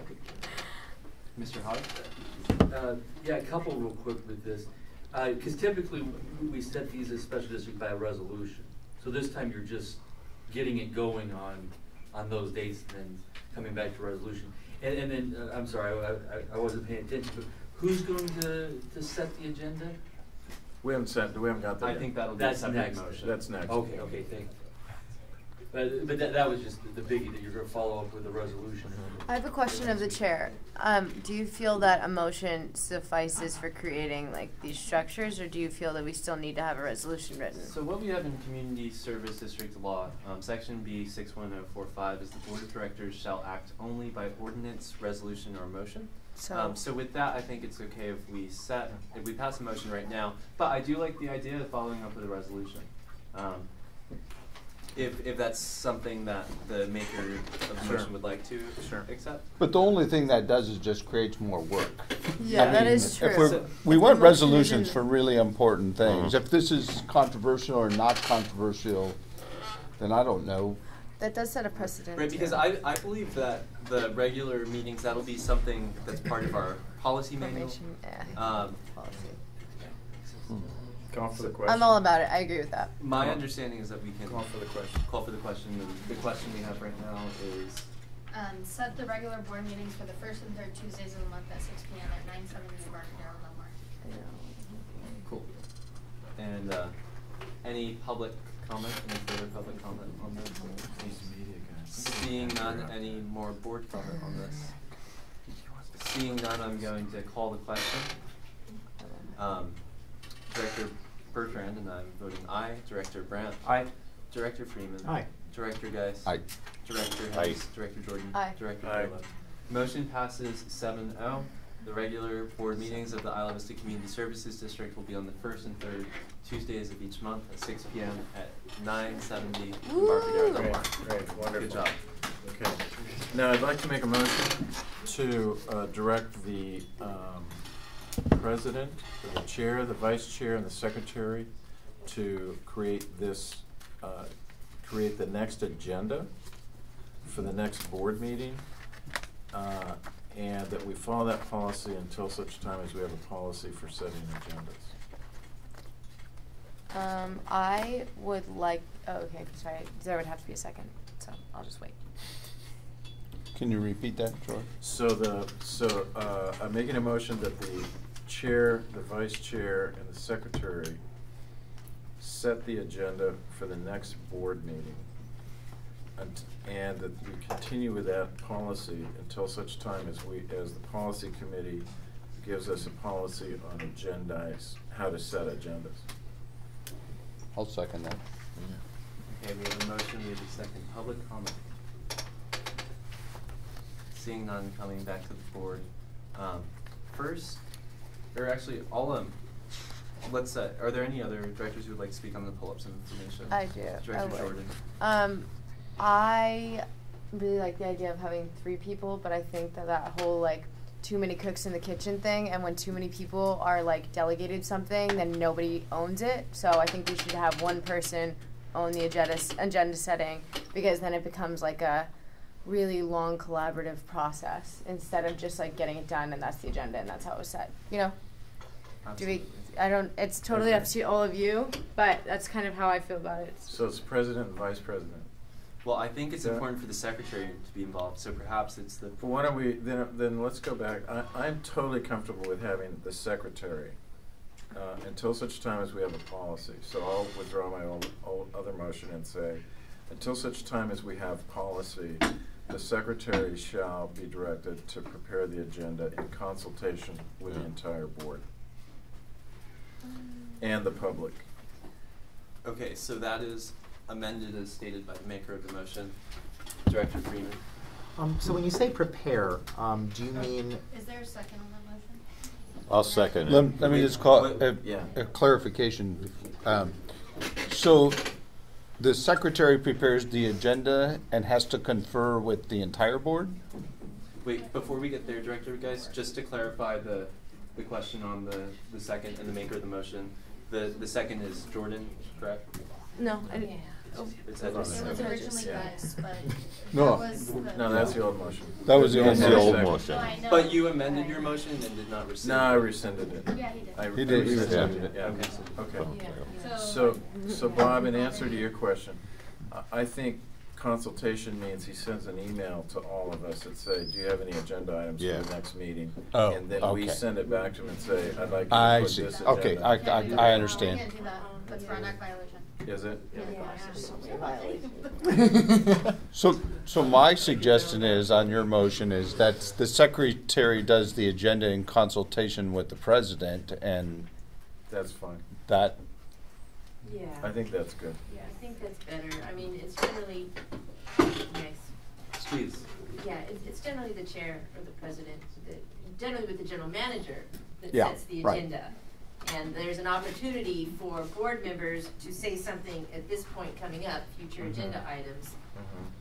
Mr. Hodge? Uh, Yeah, a couple real quick with this. Because typically, we set these as special district by a resolution. So this time, you're just getting it going on, on those dates and then coming back to resolution. And, and then, uh, I'm sorry, I, I- I wasn't paying attention, but who's going to, to set the agenda? We haven't sent, we haven't got that I yet. think that'll be a That's separate next. motion. That's next. Okay, okay, thank you. But, but that, that was just the biggie, that you're gonna follow up with a resolution. I have a question of the chair. Um, do you feel that a motion suffices for creating like these structures, or do you feel that we still need to have a resolution written? So what we have in Community Service District Law, um, section B six one oh four five is the Board of Directors shall act only by ordinance, resolution, or motion. So- Um, so with that, I think it's okay if we set, if we pass a motion right now, but I do like the idea of following up with a resolution. Um, if, if that's something that the maker of the Sure. motion would like to Sure. accept. But the only thing that does is just creates more work. Yeah, I that mean, is if true. we're- So- We If the want motion resolutions isn't- for really important things. Mhm. If this is controversial or not controversial, then I don't know. That does set a precedent. Right, because too. I, I believe that the regular meetings, that'll be something that's part of our policy manual. Formation, yeah, Um, policy. Call for the question. I'm all about it. I agree with that. My understanding is that we can Call for the question. Call for the question. The, the question we have right now is Um, set the regular board meetings for the first and third Tuesdays of the month at six P M at nine seventy Embarcadero, del Mar. cool. And uh, any public comment? Any further public comment on this? Seeing none, any more board comment on this? Seeing none, I'm going to call the question. Um, Director Bertrand and I'm voting aye. Director Brandt. Aye. Director Freeman. Aye. Director Geis. Aye. Director Aye. Hess. Director Jordan. Aye. Director Aye. Fairwell. Motion passes 7-0. The regular board meetings of the Isla Vista Community Services District will be on the first and third Tuesdays of each month at six P M at nine seventy Market Del Great, great, wonderful. Good job. Okay. Now, I'd like to make a motion to uh, direct the um, president, the chair, the vice chair, and the secretary to create this, uh, create the next agenda for the next board meeting, uh, and that we follow that policy until such time as we have a policy for setting agendas. Um, I would like. Oh, okay. Sorry. There would have to be a second, so I'll just wait. Can you repeat that, George? So the, so, uh, I'm making a motion that the chair, the vice chair, and the secretary set the agenda for the next board meeting. And, and that we continue with that policy until such time as we, as the policy committee gives us a policy on agendize, how to set agendas. I'll second that. Okay, we have a motion, we have a second. Public comment. Seeing none, coming back to the board. Um, first, or actually, all um, let's, uh, are there any other directors who would like to speak? I'm gonna pull up some information. I do. Director I. Jordan. Um, I really like the idea of having three people, but I think that that whole like too many cooks in the kitchen thing, and when too many people are like delegated something, then nobody owns it. So I think we should have one person own the agenda s- agenda setting because then it becomes like a really long collaborative process instead of just like getting it done and that's the agenda and that's how it was set. You know. Do we? I don't. It's totally up to all of you, but that's kind of how I feel about it. So it's president and vice president. Well, I think it's Yeah. important for the secretary to be involved, so perhaps it's the. Well, why don't we, then, then let's go back. I, I'm totally comfortable with having the secretary, uh, until such time as we have a policy. So I'll withdraw my old, old other motion and say, until such time as we have policy, the secretary shall be directed to prepare the agenda in consultation with the entire board and the public. Okay, so that is amended as stated by the maker of the motion, Director Freeman. Um, so when you say prepare, um, do you mean Is there a second on that motion? I'll second it. Let, let me just call a, yeah. a clarification. Um, so the secretary prepares the agenda and has to confer with the entire board? Wait, before we get there, Director, guys, just to clarify the, the question on the, the second and the maker of the motion, the, the second is Jordan, correct? No, I didn't. Oh. It's Hold on a Edwards. It was second. originally Yeah. guys, but No. that was the. No, that's the old motion. That was the old That's the motion. old Second. motion. No, I know. But you amended your motion and did not rescind. No, I it. rescinded it. Yeah, he did. I He did, he rescinded rescinded it, yeah. Okay. Okay. Yeah. So, so Bob, in answer to your question, I- I think consultation means he sends an email to all of us that say, do you have any agenda items Yeah. for the next meeting? Oh, And then we okay. send it back to him and say, I'd like you I to put see. this Okay, agenda. I, Can't I, that. I We understand. can't do that. That's Brown Act violation. Is it? So, so my suggestion is, on your motion, is that the secretary does the agenda in consultation with the president, and That's fine. that, Yeah. I think that's good. Yeah, I think that's better. I mean, it's generally, nice. Please. Yeah, it's, it's generally the chair or the president, that, generally with the general manager that Yeah, sets the right. agenda. And there's an opportunity for board members to say something at this point coming up, future Mhm. agenda items.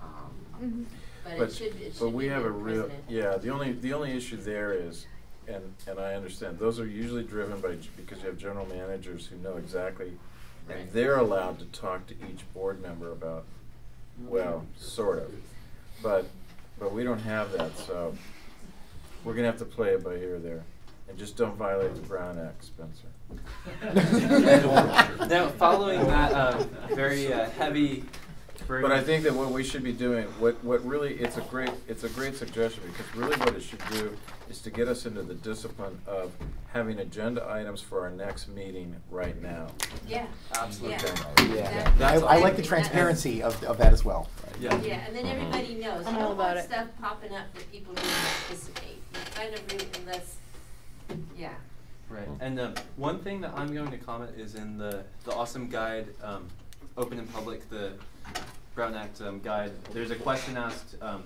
Um, But it But, should, it but should we have the a real, president. yeah, the only, the only issue there is, and, and I understand, those are usually driven by, because you have general managers who know exactly, and Right. they're allowed to talk to each board member about, well, sort of. But, but we don't have that, so we're gonna have to play it by ear there. And just don't violate the Brown Act, Spencer. now, following that uh, very uh, heavy. But I think that what we should be doing, what, what really, it's a great, it's a great suggestion, because really what it should do is to get us into the discipline of having agenda items for our next meeting right now. Yeah. Absolutely. Okay. Yeah. I, I like the transparency of, of that as well. Yeah. Yeah, and then everybody knows. I'm all about it. stuff popping up that people don't anticipate. Kind of really, unless, yeah. Right. And um, one thing that I'm going to comment is in the, the awesome guide, um, Open in Public, the Brown Act um, guide, there's a question asked. Um,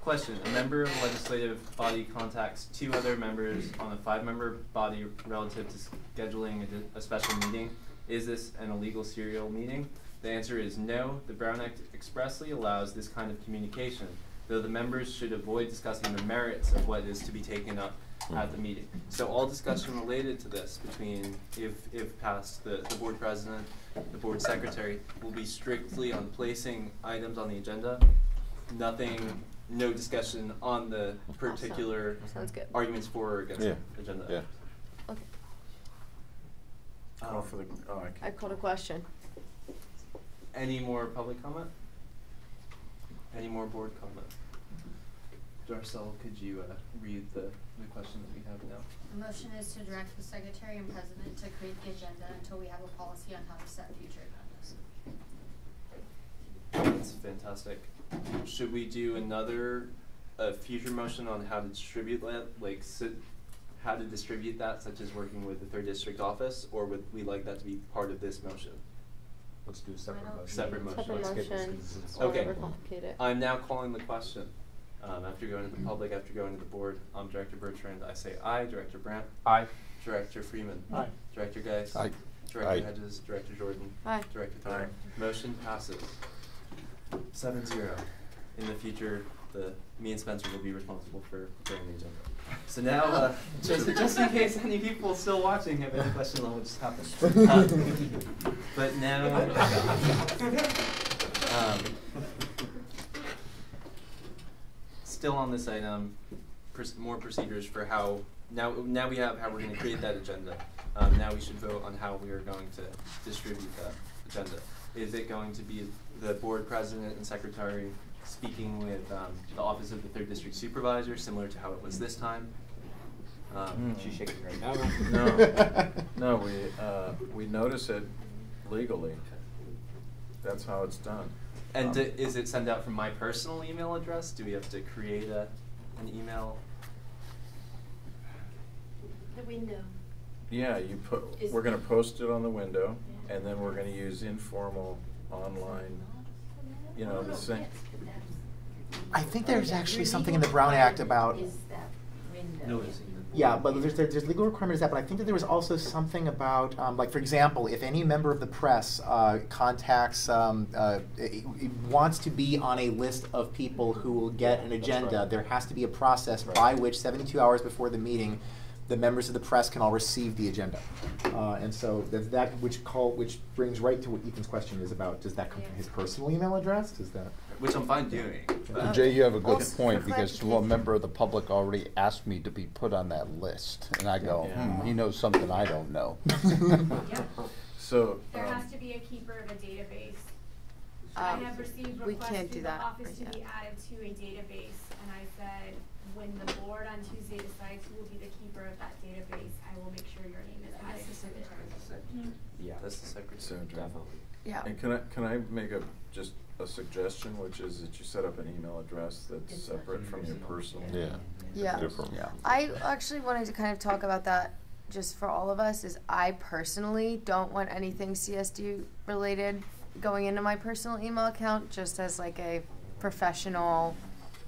question A member of a legislative body contacts two other members on a five member body relative to scheduling a, a special meeting. Is this an illegal serial meeting? The answer is no. The Brown Act expressly allows this kind of communication, though the members should avoid discussing the merits of what is to be taken up at the meeting. So all discussion related to this between, if, if passed, the, the board president, the board secretary, will be strictly on placing items on the agenda. Nothing, no discussion on the particular Sounds good. arguments for or against Yeah. the agenda. Yeah. Okay. Call for the, oh, I I called a question. Any more public comment? Any more board comment? Darcel, could you uh, read the, the question that we have now? The motion is to direct the secretary and president to create the agenda until we have a policy on how to set future agendas. That's fantastic. Should we do another, uh, future motion on how to distribute that, like, si- how to distribute that, such as working with the third district office, or would we like that to be part of this motion? Let's do a separate don't- motion. Separate motion. Separate Let's get this Okay. I'm now calling the question. Um, after going to the public, after going to the board, I'm Director Bertrand. I say aye. Director Brandt. Aye. Director Freeman. Aye. Director Geis. Aye. Director Aye. Hedges. Director Jordan. Aye. Director Thorne. Motion passes. Seven zero. In the future, the me and Spencer will be responsible for preparing the agenda. So now, uh, just just in case any people still watching have any questions on what just happened, uh, but now. Um, still on this item, pers- more procedures for how, now, now we have how we're gonna create that agenda. Um, now we should vote on how we are going to distribute that agenda. Is it going to be the board president and secretary speaking with, um, the office of the third district supervisor, similar to how it was this time? Um, She's shaking right now. No, no, we, uh, we notice it legally. That's how it's done. And Um, d- is it sent out from my personal email address? Do we have to create a, an email? The window. Yeah, you put, Is- we're gonna post it on the window, and then we're gonna use informal online, you know, the same. I think there's actually something in the Brown Act about. Is that window. Noticing Yeah, but there's, there's legal requirement is that, but I think that there was also something about, um, like, for example, if any member of the press uh, contacts, um, uh, i- i- wants to be on a list of people who will get an agenda, there has to be a process by which 72 hours before the meeting, the members of the press can all receive the agenda. Uh, and so that's that, which call, which brings right to what Ethan's question is about, does that come from his personal email address? Does that? Which I'm fine doing. but- Jay, you have a good Also, point, for because clarification- a member of the public already asked me to be put on that list, and I go, hmm, he knows something I don't know. So, There um, has to be a keeper of a database. I Um, have received we requests can't through do the that office right to be added to a database, and I said, when the board on Tuesday decides who will be the keeper of that database, I will make sure your name is added to it. Yeah. That's the secretary. Secretary. Definitely. Yeah. And can I, can I make a, just a suggestion, which is that you set up an email address that's separate from your personal? Yeah. Yeah. Different. Yeah. I actually wanted to kind of talk about that just for all of us is I personally don't want anything CSD related going into my personal email account just as like a professional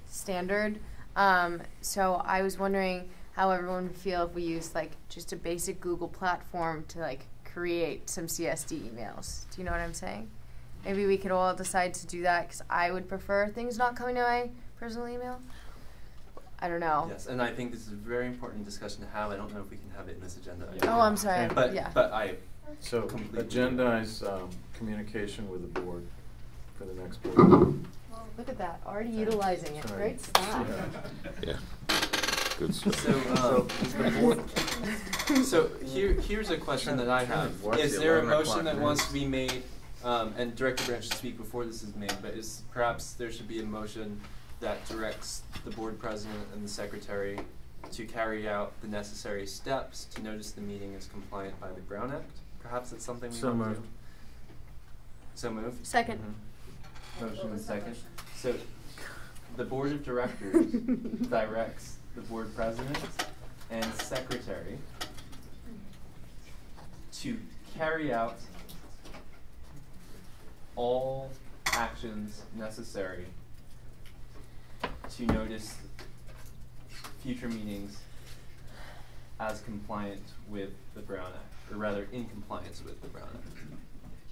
standard. Um, so I was wondering how everyone would feel if we used like just a basic Google platform to like create some CSD emails. Do you know what I'm saying? Maybe we could all decide to do that because I would prefer things not coming to my personal email. I don't know. Yes, and I think this is a very important discussion to have. I don't know if we can have it in this agenda. Oh, I'm sorry. But, Yeah. but I, So Completely. agendize, um, communication with the board for the next board. Look at that, already utilizing it. That's right. Great stuff. Yeah. Yeah. good stuff. So, um, the board, so here, here's a question that I have. Is there a motion that wants to be made, um, and Director Brandt should speak before this is made, but is perhaps there should be a motion that directs the board president and the secretary to carry out the necessary steps to notice the meeting is compliant by the Brown Act? Perhaps it's something we So want to do. moved. So moved? Second. Motion and second. So, the board of directors directs the board president and secretary to carry out all actions necessary to notice future meetings as compliant with the Brown Act, or rather in compliance with the Brown Act.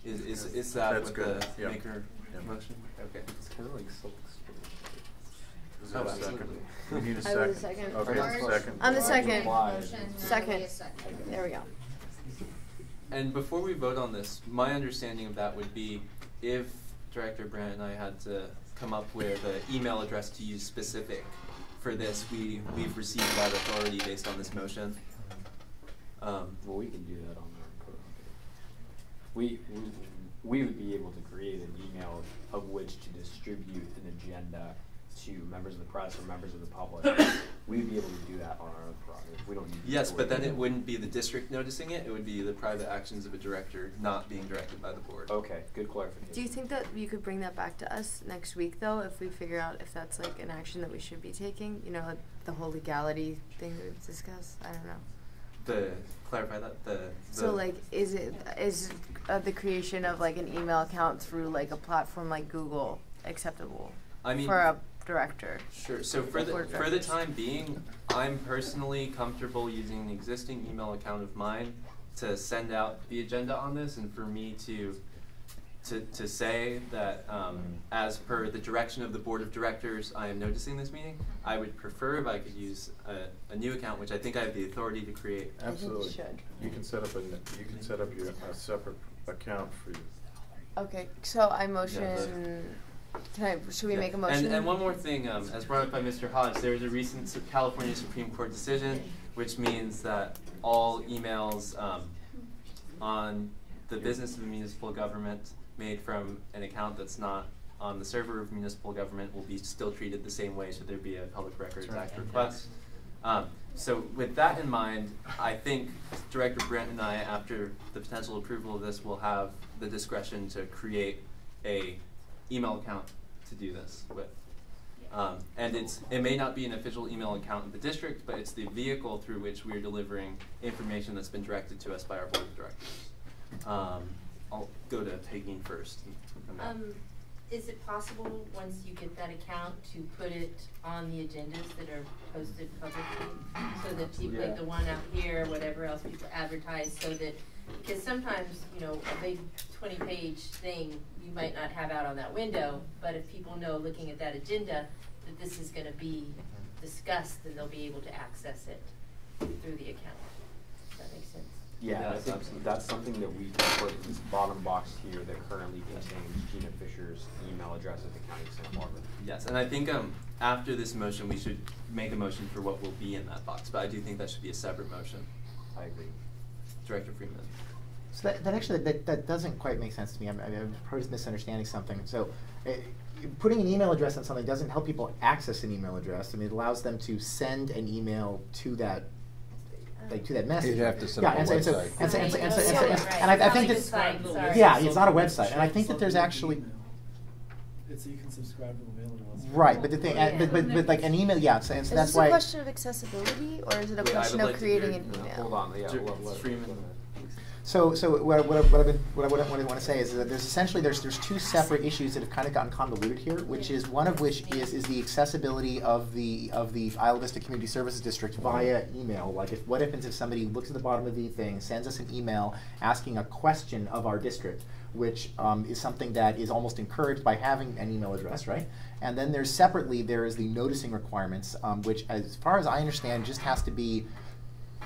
Is, is, is that That's what good, the yeah. maker Yeah. motion? Okay. It's kind of like silk Is there Oh, a second? We need a I was second. second. Okay, Board- second. I'm the second. Motion. Second. There we go. And before we vote on this, my understanding of that would be if Director Brandt and I had to come up with an email address to use specific for this, we, we've received that authority based on this motion. Um, Well, we can do that on our program. We, we, we would be able to create an email of which to distribute an agenda to members of the press or members of the public. We'd be able to do that on our own prerogative. We don't need. Yes, but then it wouldn't be the district noticing it, it would be the private actions of a director not being directed by the board. Okay, good clarification. Do you think that you could bring that back to us next week, though, if we figure out if that's like an action that we should be taking? You know, like the whole legality thing that we've discussed. I don't know. The, clarify that, the. So like, is it is uh, the creation of like an email account through like a platform like Google acceptable I mean- for a director? Sure, so for the, Board for the time being, I'm personally comfortable using an existing email account of mine to send out the agenda on this and for me to, to, to say that, um, as per the direction of the board of directors, I am noticing this meeting. I would prefer if I could use a, a new account, which I think I have the authority to create. Absolutely. should. You can set up a, you can set up your, a separate account for you. Okay, so I motion. Can I? Should we Yeah. make a motion? And, and one more thing, um, as brought up by Mr. Hodge, there was a recent Su- California Supreme Court decision, which means that all emails um, on the business of a municipal government made from an account that's not on the server of municipal government will be still treated the same way, should there be a Public Records right. Act request. Um, so with that in mind, I think Director Brandt and I, after the potential approval of this, will have the discretion to create a email account to do this with. Um, and it's, it may not be an official email account of the district, but it's the vehicle through which we are delivering information that's been directed to us by our board of directors. Um, I'll go to Peggy first. and come back. Um, is it possible, once you get that account, to put it on the agendas that are posted publicly? So that people, like Yeah. the one out here, whatever else people advertise, so that, because sometimes, you know, a big twenty-page thing, you might not have out on that window, but if people know, looking at that agenda, that this is gonna be discussed, then they'll be able to access it through the account. Does that make sense? Yeah, I Yes, think absolutely. that's something that we can put in this bottom box here that currently contains Gina Fisher's email address at the county of Santa Barbara. Yes, and I think um, after this motion, we should make a motion for what will be in that box, but I do think that should be a separate motion. I agree. Director Freeman. So that, that actually, that, that doesn't quite make sense to me. I'm, I'm probably misunderstanding something. So, uh, putting an email address on something doesn't help people access an email address. I mean, it allows them to send an email to that, like to that message. You'd have to set yeah, up a and so, and so, website. and so, and so, and so, and so, and, I, I It's think not that, a yeah, it's not a website, and I think that there's actually. email. It's you can subscribe to the mailing list. Right, but the thing, uh, but, but, but like an email, yeah, so, and so is that's this why. a question of accessibility, or is it a Wait, question would of like to creating hear- an email? Hold on, yeah, Dir- let- let- Freeman. So, so what, what, what I've been, what I, what what I want to say is that there's essentially there's there's two separate issues that have kind of gotten convoluted here, which is one of which is is the accessibility of the of the Isla Vista Community Services District via email. Like, if what happens if somebody looks at the bottom of the thing, sends us an email asking a question of our district, which um, is something that is almost encouraged by having an email address, right? And then there's separately there is the noticing requirements, um, which, as far as I understand, just has to be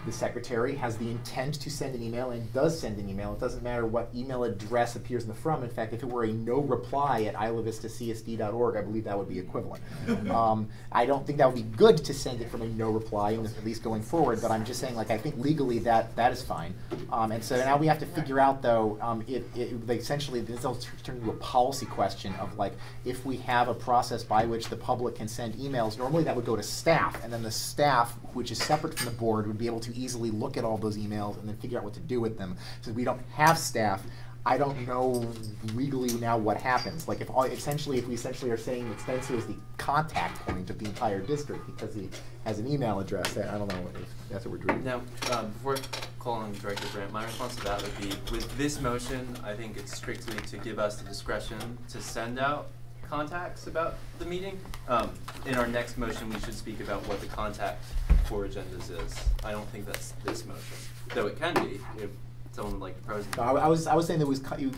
the secretary has the intent to send an email and does send an email, it doesn't matter what email address appears in the from. In fact, if it were a no reply at islavistacsd.org, I believe that would be equivalent. um, I don't think that would be good to send it from a no reply, at least going forward. But I'm just saying, like, I think legally that that is fine. Um, and so now we have to figure out, though, um, it, it, essentially this will turn into a policy question of like, if we have a process by which the public can send emails, normally that would go to staff, and then the staff, which is separate from the board, would be able to easily look at all those emails and then figure out what to do with them. So we don't have staff. I don't know legally now what happens. Like if all, essentially, if we essentially are saying that Spencer is the contact point of the entire district because he has an email address, I don't know if that's what we're doing. Now, um, before calling Director Brandt, my response to that would be, with this motion, I think it's strictly to give us the discretion to send out contacts about the meeting. Um, in our next motion, we should speak about what the contact for agendas is. I don't think that's this motion, though it can be if someone would like to propose. I, I was I was saying there was you,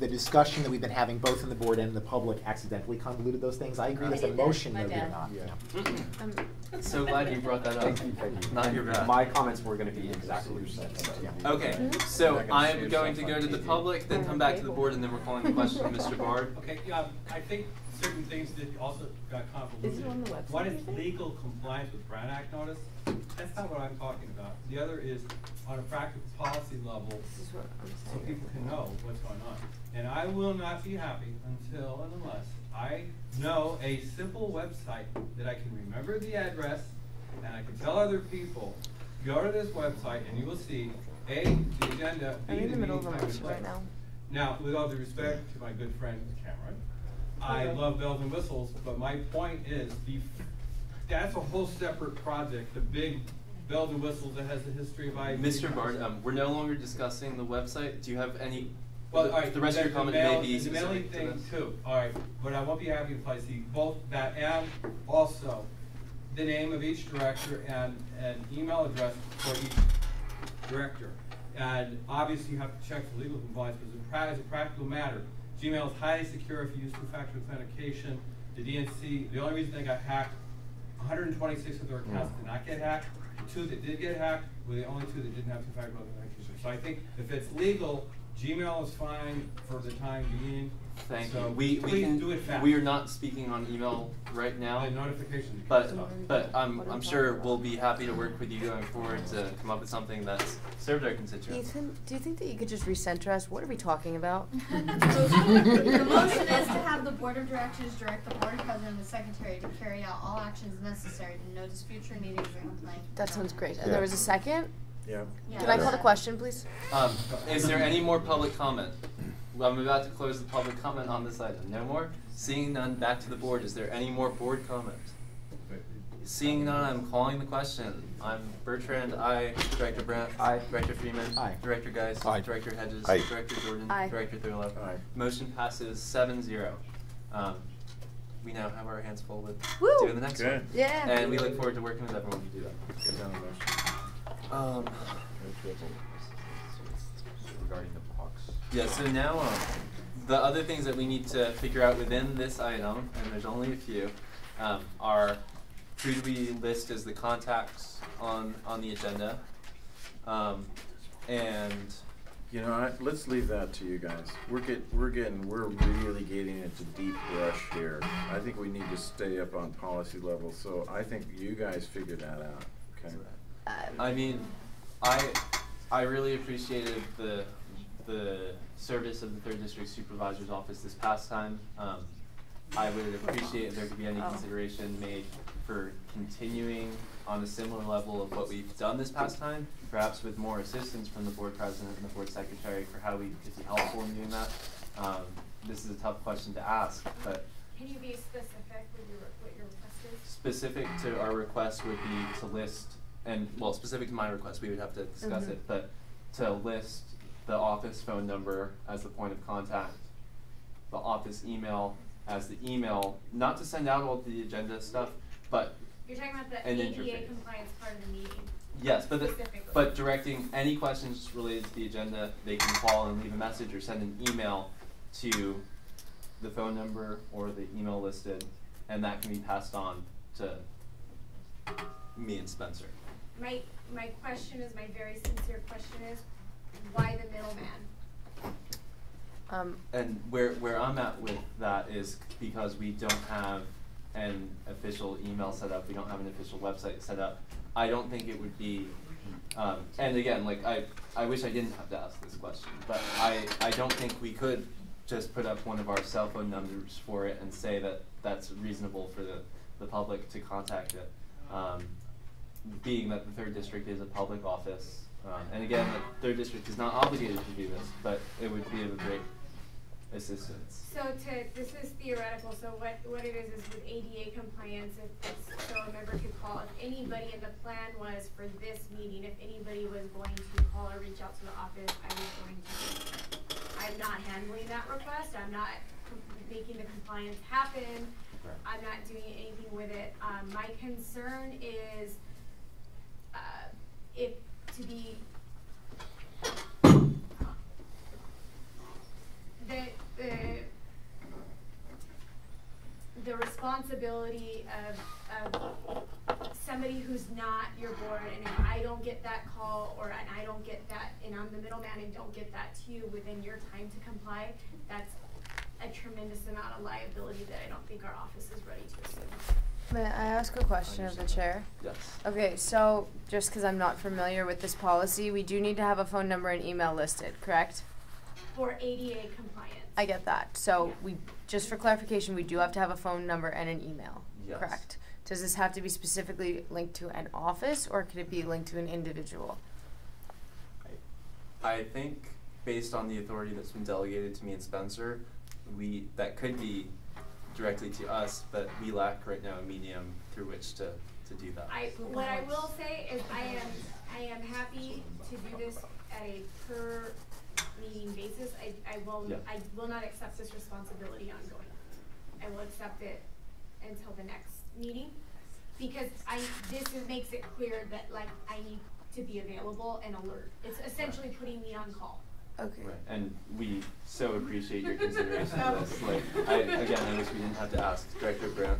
the discussion that we've been having both in the board and in the public accidentally convoluted those things. I agree I that's a did that. motion, My though, did not. Yeah. Yeah. Um, so glad you brought that up. Thank you, thank you. Not your bad. My comments were gonna be exactly what you said. Yeah. Okay, mm-hmm. so I'm going to go to the public, then oh, come back to the board, and then we're calling the question to Mr. Bard. Okay, yeah, I think certain things that also got convoluted. Is it on the website, One is legal compliance with Brown Act notice. That's not what I'm talking about. The other is on a practical policy level, so people can know what's going on. And I will not be happy until and unless I know a simple website that I can remember the address and I can tell other people, go to this website and you will see, A, the agenda, B, I'm in the middle of a meeting time motion and right now. Now, with all due respect to my good friend Cameron, I love bells and whistles, but my point is, the, that's a whole separate project, the big bells and whistles that has the history of IT. Mr. Bard, um, we're no longer discussing the website. Do you have any? Well, the, all right, the rest of your comment mail- may be The mailing specific to thing too, all right, but I won't be happy if I see both that and also the name of each director and an email address for each director. And obviously you have to check for legal compliance, because as a practical matter, Gmail is highly secure if you use two-factor authentication. The DNC, the only reason they got hacked, hundred and twenty-six of their accounts did not get hacked. The two that did get hacked were the only two that didn't have two-factor authentication. So I think if it's legal, Gmail is fine for the time being. Thank So you. We, we please can, do it fast. we are not speaking on email right now. The notifications. But, but I'm, I'm sure we'll be happy to work with you going forward to come up with something that's served our constituents. Ethan, do you think that you could just recenter us? What are we talking about? The motion is to have the board of directors direct the board president and the secretary to carry out all actions necessary to notice future meetings or complaint. That sounds great. And there was a second? Yeah. Can I call the question, please? Um, is there any more public comment? Well, I'm about to close the public comment on this item. No more? Seeing none, back to the board. Is there any more board comment? Seeing none, I'm calling the question. I'm Bertrand, aye. Director Brandt? Aye. Director Freeman? Aye. Director Geis? Aye. Director Hedges? Aye. Director Jordan? Aye. Director Thurlow? Aye. Motion passes seven zero. Um, we now have our hands full with Woo! doing the next one. Yeah. And we look forward to working with everyone to do that. Get down. Um, Regarding the box. Yeah, so now, um, the other things that we need to figure out within this item, and there's only a few, um, are who do we list as the contacts on, on the agenda? Um, and, You know, I, let's leave that to you guys. We're get, we're getting, we're really getting into deep brush here. I think we need to stay up on policy level, so I think you guys figure that out, okay? I mean, I, I really appreciated the, the service of the third district supervisor's office this past time. Um, I would appreciate if there could be any Oh. consideration made for continuing on a similar level of what we've done this past time, perhaps with more assistance from the board president and the board secretary for how we could be helpful in doing that. Um, this is a tough question to ask, but Can you be specific with your, what your request is? specific to our request would be to list, and, well, specific to my request, we would have to discuss Mhm. it, but to list the office phone number as the point of contact, the office email as the email, not to send out all the agenda stuff, but You're talking about the ADA interface. compliance part of the meeting. Yes, but the, but directing any questions related to the agenda, they can call and leave a message or send an email to the phone number or the email listed, and that can be passed on to me and Spencer. My, my question is, my very sincere question is, why the middleman? Um, And where, where I'm at with that is because we don't have an official email set up, we don't have an official website set up. I don't think it would be, um, and again, like, I, I wish I didn't have to ask this question, but I, I don't think we could just put up one of our cell phone numbers for it and say that that's reasonable for the, the public to contact it. Um, being that the third district is a public office, um, and again, the third district is not obligated to do this, but it would be of a great assistance. So to, this is theoretical, so what, what it is, is with ADA compliance, if, so a member could call, if anybody, and the plan was for this meeting, if anybody was going to call or reach out to the office, I was going to, I'm not handling that request, I'm not making the compliance happen, Right. I'm not doing anything with it, um, my concern is, uh, if, to be the, the, the responsibility of, of somebody who's not your board, and if I don't get that call, or, and I don't get that, and I'm the middleman and don't get that to you within your time to comply, that's a tremendous amount of liability that I don't think our office is ready to assume. May I ask a question of the chair? Yes. Okay, so just because I'm not familiar with this policy, we do need to have a phone number and email listed, correct? For ADA compliance. I get that. So we, just for clarification, we do have to have a phone number and an email, Yes. correct? Does this have to be specifically linked to an office or could it be linked to an individual? I think based on the authority that's been delegated to me and Spencer, we, that could be directly to us, but we lack right now a medium through which to, to do that. I, what I will say is I am, I am happy to do this at a per meeting basis. I, I will, Yeah. I will not accept this responsibility ongoing. I will accept it until the next meeting. Because I, this is, makes it clear that like I need to be available and alert. It's essentially putting me on call. Okay. Right, and we so appreciate your consideration of this, like, I, again, I wish we didn't have to ask Director Grant.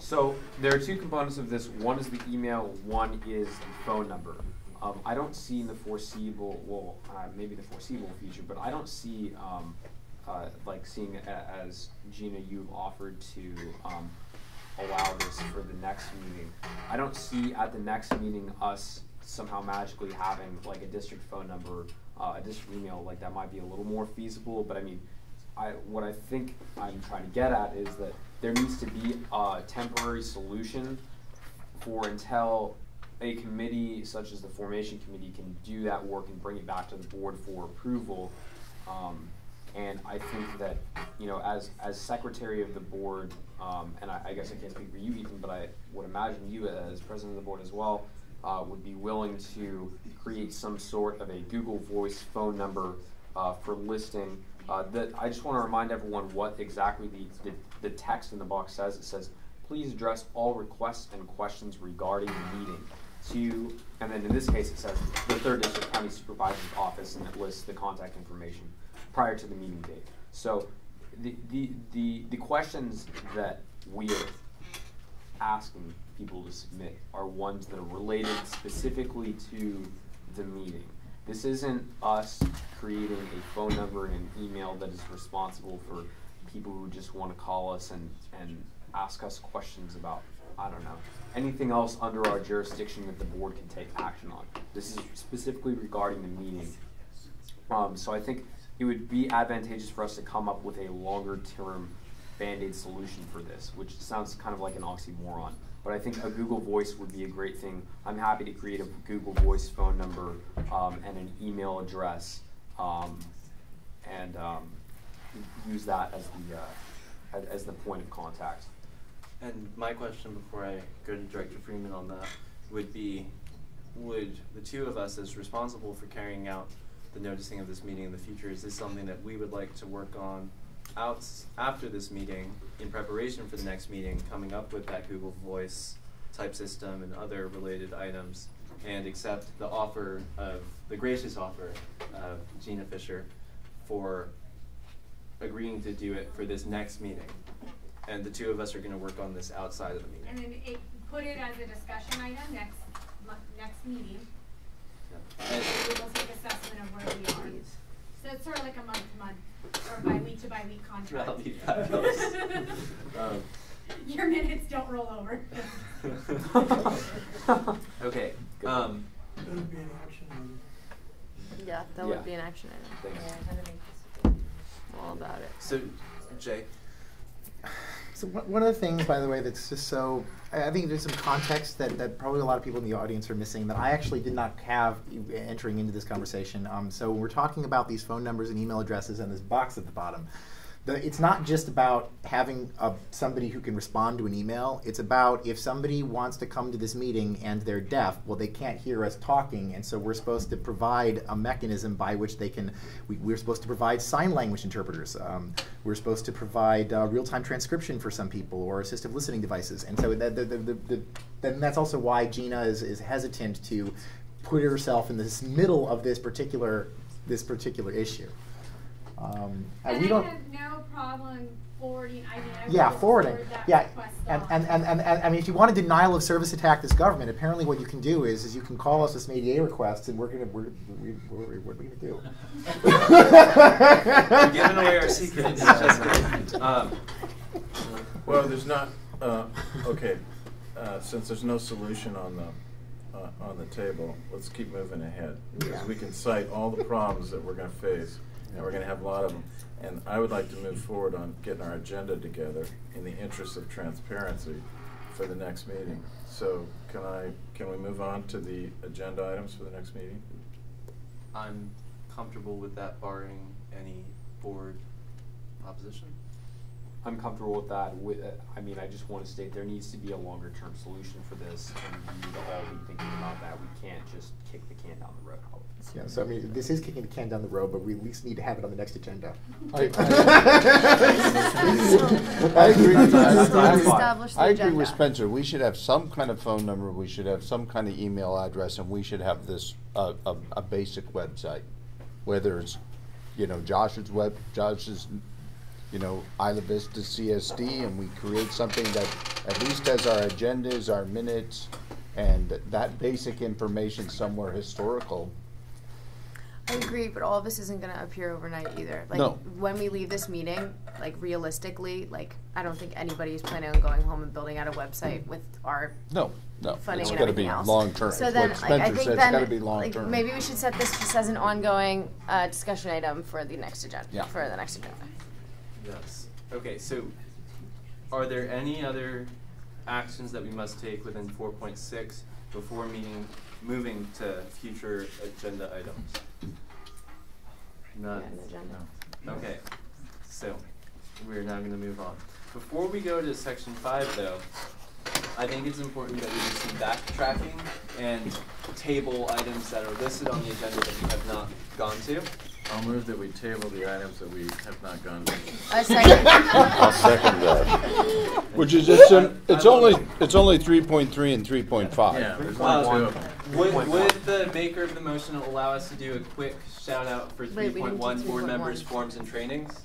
So there are two components of this. One is the email. One is the phone number. Um, I don't see in the foreseeable, well, uh, maybe the foreseeable future, but I don't see um, uh, like seeing as Gina you've offered to um, allow this for the next meeting. I don't see at the next meeting us somehow magically having like a district phone number, uh, a district email like that might be a little more feasible. But I mean, I what I think I'm trying to get at is that there needs to be a temporary solution for until a committee such as the formation committee can do that work and bring it back to the board for approval. Um, and I think that, you know, as, as secretary of the board, um, and I, I guess I can't speak for you, Ethan, but I would imagine you as president of the board as well, uh, would be willing to create some sort of a Google Voice phone number, uh, for listing. Uh, that, I just wanna remind everyone what exactly the, the, the text in the box says. It says, please address all requests and questions regarding the meeting to, and then in this case, it says the third district county supervisor's office, and it lists the contact information prior to the meeting date. So the, the, the, the questions that we are asking people to submit are ones that are related specifically to the meeting. This isn't us creating a phone number and an email that is responsible for people who just wanna call us and, and ask us questions about, I don't know, anything else under our jurisdiction that the board can take action on. This is specifically regarding the meeting. Um, so I think it would be advantageous for us to come up with a longer term Band-Aid solution for this, which sounds kind of like an oxymoron. But I think a Google Voice would be a great thing. I'm happy to create a Google Voice phone number um, and an email address, um, and um, use that as the uh, as, as the point of contact. And my question before I go to Director Freeman on that would be, would the two of us as responsible for carrying out the noticing of this meeting in the future, is this something that we would like to work on out after this meeting in preparation for the next meeting, coming up with that Google Voice type system and other related items and accept the offer of, the gracious offer of Gina Fisher for agreeing to do it for this next meeting. And the two of us are gonna work on this outside of the meeting. And then it, put it as a discussion item next, next meeting, and we will take assessment of where we are. So it's sort of like a month to month or by week to by week contract. That'll be fabulous. Um, Your minutes don't roll over. okay. Um, Yeah, that Yeah. would be an action item. Thanks. Yeah, how to make this all about it. so, Jay. So one one of the things, by the way, that's just so I think there's some context that, that probably a lot of people in the audience are missing that I actually did not have entering into this conversation. Um, so we're talking about these phone numbers and email addresses and this box at the bottom. The, it's not just about having a, somebody who can respond to an email. It's about if somebody wants to come to this meeting and they're deaf, well, they can't hear us talking, and so we're supposed to provide a mechanism by which they can. We, we're supposed to provide sign language interpreters. Um, we're supposed to provide uh, real-time transcription for some people or assistive listening devices, and so the, the, then that's also why Gina is, is hesitant to put herself in this middle of this particular this particular issue. Um, and And we don't. have no problem forwarding, I mean, I Yeah, forwarding. forward that Yeah, request and, and, and, and, and I mean, if you want a denial of service attack this government, apparently what you can do is, is you can call us with some ADA requests, and we're gonna, we're, we, we're, what are we gonna do? We're giving away our secrets. Just kidding. Um, Well, there's not, uh, okay, uh, since there's no solution on the, uh, on the table, let's keep moving ahead. Because we can cite all the problems that we're gonna face, and we're gonna have a lot of them. And I would like to move forward on getting our agenda together in the interest of transparency for the next meeting. So can I, can we move on to the agenda items for the next meeting? I'm comfortable with that, barring any board opposition. I'm comfortable with that. With, uh, I mean, I just want to state there needs to be a longer term solution for this, and we need to all be thinking about that. We can't just kick the can down the road. Yeah, so I mean, this is kicking the can down the road, but we at least need to have it on the next agenda. I- I agree. with- I- Let's I- establish the I agree with. Spencer. We should have some kind of phone number, we should have some kind of email address, and we should have this, uh, a, a basic website. Whether it's, you know, Josh's web, Josh's, you know, Isla Vista CSD, and we create something that at least has our agendas, our minutes, and that basic information somewhere historical. I agree, but all of this isn't gonna appear overnight either. Like No. when we leave this meeting, like realistically, like I don't think anybody is planning on going home and building out a website with our No, no, funding it's and gotta be else. long-term. So What then, like, I think then, be like, maybe we should set this just as an ongoing uh, discussion item for the next agenda. Yeah. For the next agenda. Yes. Okay, so are there any other actions that we must take within four point six before meeting, moving to future agenda items? None. Yeah, agenda. Okay, so we're now gonna move on. Before we go to section five though, I think it's important that we do some backtracking and table items that are listed on the agenda that we have not gone to. I'll move that we table the items that we have not gone to. I second. I'll second that. Which is, it's, an- it's only, it's only three point three and three point five. Yeah, there's only two of them. Would, would the maker of the motion allow us to do a quick shout out for Wait, three we didn't do one board 3.1. members, forms and trainings?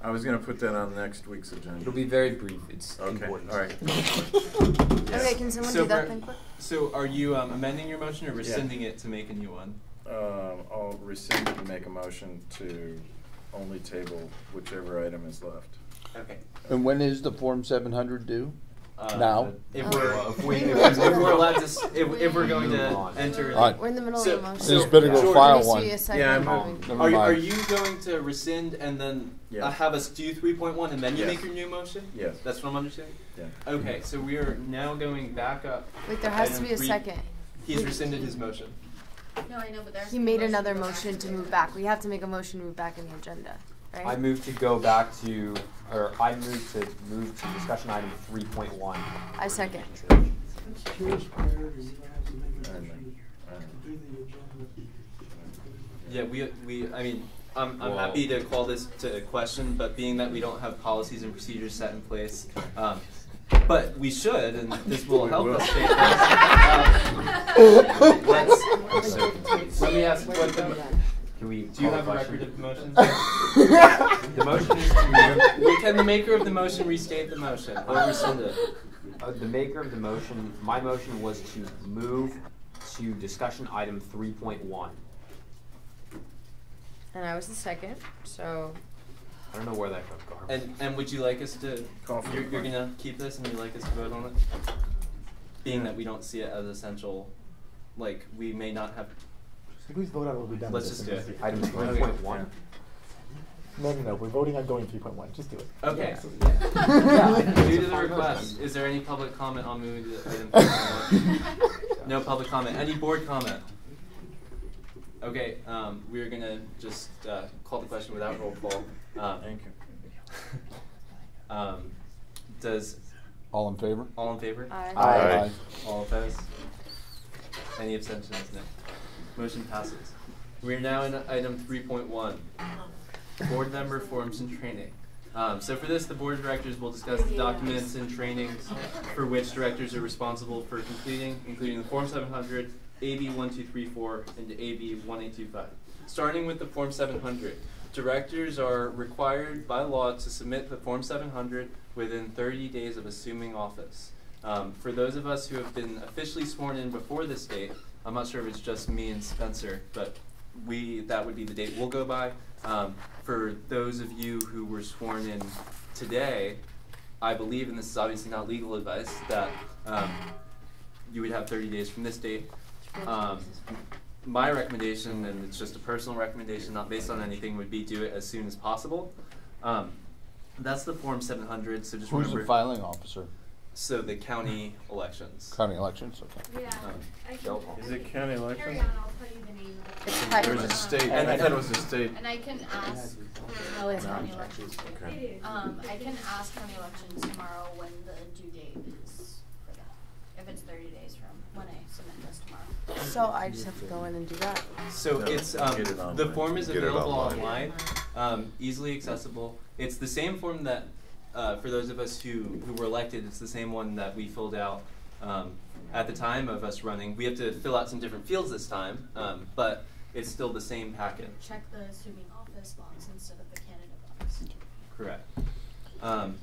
I was gonna put that on next week's agenda. It'll be very brief. It's Okay, important. all right. Okay, can someone So do that thing quick? So are you um, amending your motion or rescinding it to make a new one? Um, I'll rescind and make a motion to only table whichever item is left. Okay. And when is the Form seven hundred due? Uh, Now? If we're, Well, if if we, we- if we're allowed to, if, if we're going to on. enter. All right. We're in the middle So- of the motion. This better go George, file There needs to one. be a second Yeah, I'm- moving. Never Are, you- are you going to rescind and then Yeah. uh, have us do three point one and then you Yes. make your new motion? Yes. That's what I'm understanding? Yeah. Okay, so we are now going back up. Wait, there has to be a second. He's rescinded his motion. No, I know, but there's. He made another motion to move back. We have to make a motion to move back in the agenda, right? I move to go back to, or I move to move to discussion item three point one. I second. Curious priority, you don't have to make a motion I know. to do the agenda. Yeah, we, we, I mean, I'm, I'm Well- happy to call this to a question, but being that we don't have policies and procedures set in place, um, but we should, and this will help us. Um, let's, So confused. let me ask what the, Can we do you call have a question? record of the motion? The motion is to move, Can the maker of the motion restate the motion or rescind it? uh, the maker of the motion, my motion was to move to discussion item three point one. And I was the second, so I don't know where that could go. And, and would you like us to, Call for you're, you're gonna keep this and you'd like us to vote on it? Being that we don't see it as essential, like, we may not have. Can we vote on what we've done with Let's this just and do it. Item Okay. three point one? No, no, no, we're voting on going three point one, just do it. Okay. Yeah. Due to the request, is there any public comment on moving to item three point one? No public comment. Any board comment? Okay, um, we're gonna just, uh, call the question without roll call. Um, Thank you. Um, does. All in favor? All in favor? Aye. Aye. Aye. All opposed? Any abstentions? No. Motion passes. We're now in item three point one. Board member forms and training. Um, so for this, the board of directors will discuss the documents and trainings for which directors are responsible for completing, including the Form seven hundred, AB one two three four, and AB one eight two five. Starting with the Form seven hundred, directors are required by law to submit the Form seven hundred within thirty days of assuming office. Um, for those of us who have been officially sworn in before this date, I'm not sure if it's just me and Spencer, but we, that would be the date we'll go by. Um, for those of you who were sworn in today, I believe, and this is obviously not legal advice, that, um, you would have thirty days from this date. Um, my recommendation, and it's just a personal recommendation, not based on anything, would be do it as soon as possible. Um, that's the Form seven hundred, so just Who's remember. the filing officer? So the county elections. County elections, okay. Yeah. Um, I can- Is it county elections? Carry on, I'll tell you the name. It's There was a state, And- I thought it was a state. And I can ask, Oh, it's county county elections. Okay. Um, I can ask county elections tomorrow when the due date is for that. If it's thirty days from when I submit this tomorrow. So I just have to go in and do that. So No, it's, um, it the form is Get available online. online, um, easily accessible. It's the same form that, uh, for those of us who, who were elected, it's the same one that we filled out, um, at the time of us running. We have to fill out some different fields this time, um, but it's still the same packet. Check the assuming office box instead of the candidate box. Correct. Um,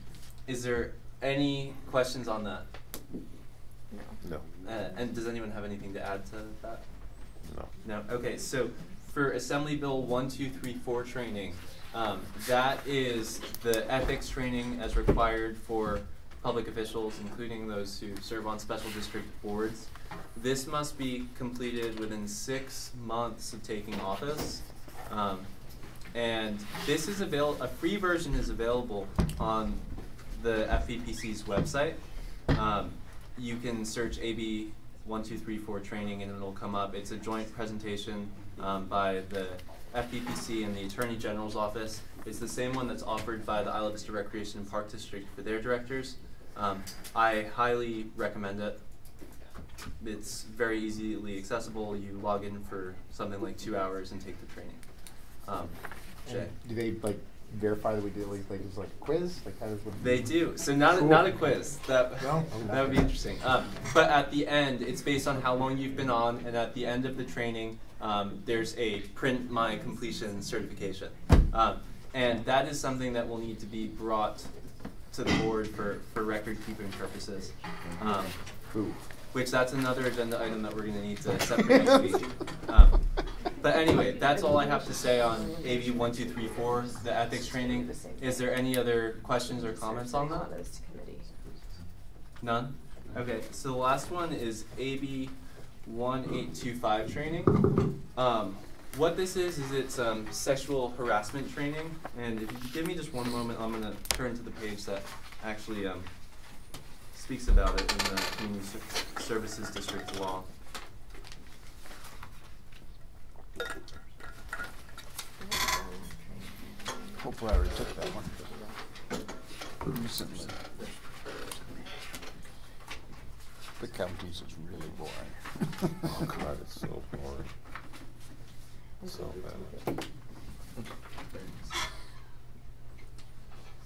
is there any questions on that? No. Uh, and does anyone have anything to add to that? No. No, okay, so for Assembly Bill one, two, three, four training, um, that is the ethics training as required for public officials, including those who serve on special district boards. This must be completed within six months of taking office. Um, and this is avail, a free version is available on the FPPC's website. Um, you can search AB one, two, three, four training and it'll come up. It's a joint presentation um, by the FPPC and the Attorney General's office. It's the same one that's offered by the Isla Vista Recreation and Park District for their directors. Um, I highly recommend it. It's very easily accessible. You log in for something like two hours and take the training. Um, Jay. Do they like verify that we did like, was like a quiz? Like how does what? They do. So not Cool. a, not a quiz. That No? that would be interesting. Um, but at the end, it's based on how long you've been on, and at the end of the training, um, there's a print my completion certification, um, and that is something that will need to be brought to the board for for record keeping purposes. Um, which that's another agenda item that we're going to need to separate next week. Um, but anyway, that's all I have to say on AB one two three four, the ethics training. Is there any other questions or comments on that? None? Okay, so the last one is AB one eight two five training. Um, what this is, is it's um, sexual harassment training. And if you give me just one moment, I'm gonna turn to the page that actually um, speaks about it in the Community Ser- Services District law. Hopefully I already took that one. The counties is really boring. Oh, God, it's so boring. So bad.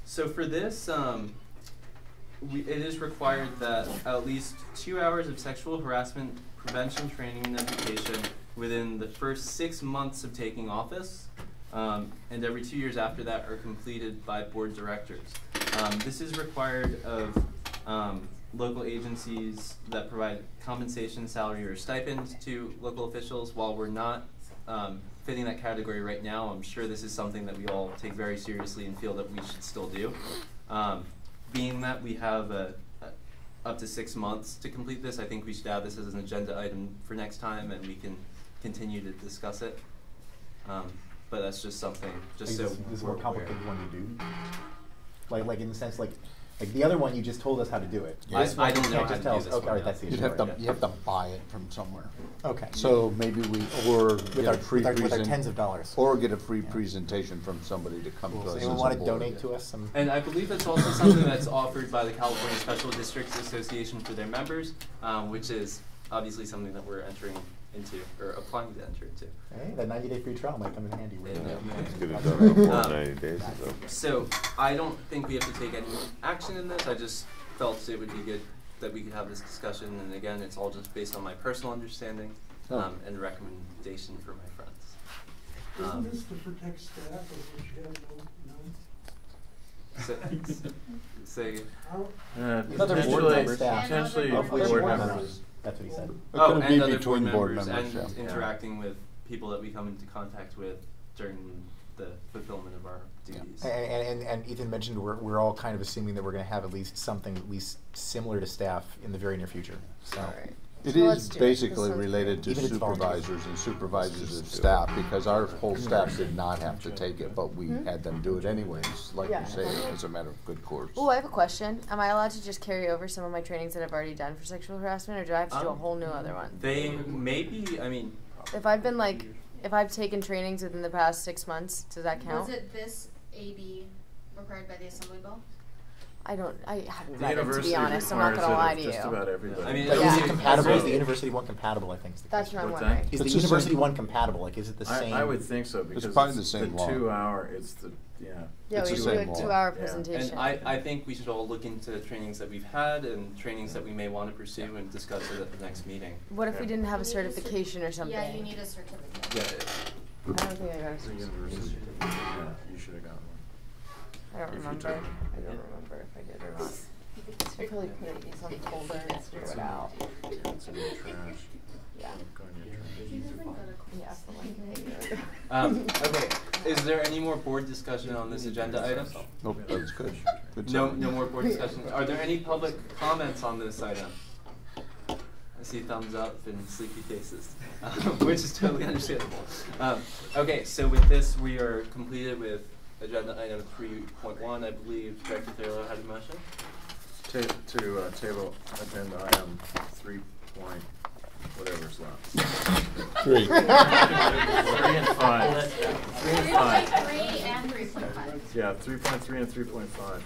So for this, um, we, it is required that at least two hours of sexual harassment prevention training and education within the first six months of taking office, um, and every two years after that are completed by board directors. Um, this is required of um, local agencies that provide compensation, salary, or stipend to local officials. While we're not um, fitting that category right now, I'm sure this is something that we all take very seriously and feel that we should still do. Um, being that we have a, a, up to six months to complete this, I think we should add this as an agenda item for next time, and we can continue to discuss it. Um, but that's just something, just so this, this is more complicated one to do. Like, like in the sense, like, like the other one, you just told us how to do it. I- This I one, don't you know can't how just to tell do us, this okay, one, all right, yeah. that's the You'd issue. have to, right, you have to buy it from somewhere. Okay. So maybe we, or With our- a free with our- with our present- tens of dollars. Or get a free presentation from somebody to come to Does us as anyone wanna board. donate to us some? And I believe it's also something that's offered by the California Special Districts Association for their members, um, which is obviously something that we're entering into, or applying to enter into. Hey, that ninety day free trial might come in handy. We're gonna- Let's get it done before Um, 90 days is up. So I don't think we have to take any action in this. I just felt it would be good that we could have this discussion. And again, it's all just based on my personal understanding Oh. um, and recommendation for my friends. Um, Isn't this to protect staff of which you have no, so, say, Uh, Another board potentially, member staff. potentially Of which board board members. Members. That's what he said. It oh, could and be other between board board members, members, and yeah. interacting with people that we come into contact with during the fulfillment of our duties. And, and, and- and Ethan mentioned we're, we're all kind of assuming that we're gonna have at least something at least similar to staff in the very near future, so. It So is do it. Basically related to Even if it's voluntary. supervisors and supervisors of staff, because our whole staff did not have to take it, but we Hmm? had them do it anyways, like Yeah. you say, as a matter of good course. Oh, I have a question. Am I allowed to just carry over some of my trainings that I've already done for sexual harassment, or do I have to do a Um, whole new other one? They maybe, I mean, If I've been like, if I've taken trainings within the past six months, does that count? Was it this AB required by the assembly bill? I don't. I haven't The read it to be honest. I'm not gonna lie of to just you. about everybody. I mean, Like, Yeah. is it compatible? Is the university one compatible, I think is the That's question. what I'm wondering. that? Is It's the the university one compatible? Like, is it the same? I, I would think so because probably the same law. two hour. It's the yeah. Yeah, It's we the do a same law. two-hour Yeah. presentation. And I, I think we should all look into the trainings that we've had and trainings that we may want to pursue and discuss it at the next meeting. what if we didn't have a You a cer- certification or something? Yeah, you need a certificate. Yeah. I don't think I got a The certification. university. Yeah, you should have gotten one. I don't remember. I don't remember if I did or not. I probably put it in some folder and threw it out. It's in the trash. Yeah. Look on your trash. Yeah, for like Um, okay, is there any more board discussion on this agenda item? Nope, that's good. Good No, no more board discussion. Are there any public comments on this item? I see thumbs up and sleepy faces, um, which is totally understandable. Um, okay, so with this, we are completed with agenda item three point one. I believe Director Thurlow had a motion. Ta- to uh, table agenda item three point whatever's left. Three. three and five. Three and five. Three and three point five. Yeah, three point three and three point five.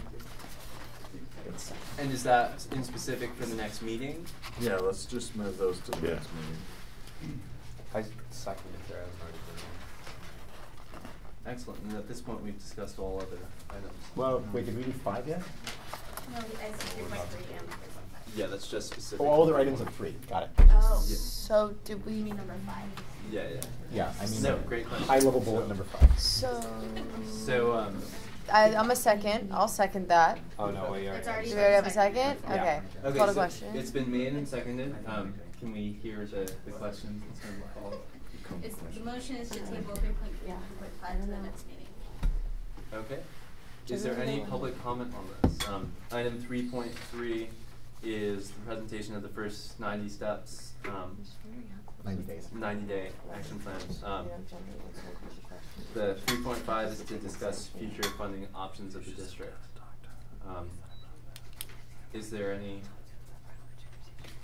And is that in specific for the next meeting? Yeah, let's just move those to the Yeah. next meeting. I second if there hasn't already been Excellent. And at this point, we've discussed all other items. Well, wait, did we do five yet? No, I said three point three and three point five. Yeah, that's just specific. Oh, all other items of three, got it. Oh. Yeah. So did we? mean number five? Yeah, yeah. Yeah, I mean, No, great question. high level bullet number five. So. So, um, I, I'm a second. I'll second that. Oh, no, we It's already. already Do we already have a second? Yeah. Okay. Okay, Call the so question. It's been made and seconded. Um, can we hear the, the question that's been called? It's, the motion is to table three point three and three point five to the next meeting. Okay. Is there any public comment on this? Um, item three point three is the presentation of the first ninety steps, um, Ninety days. ninety day action plans. Um, the three point five is to discuss future funding options of the district. Um, is there any,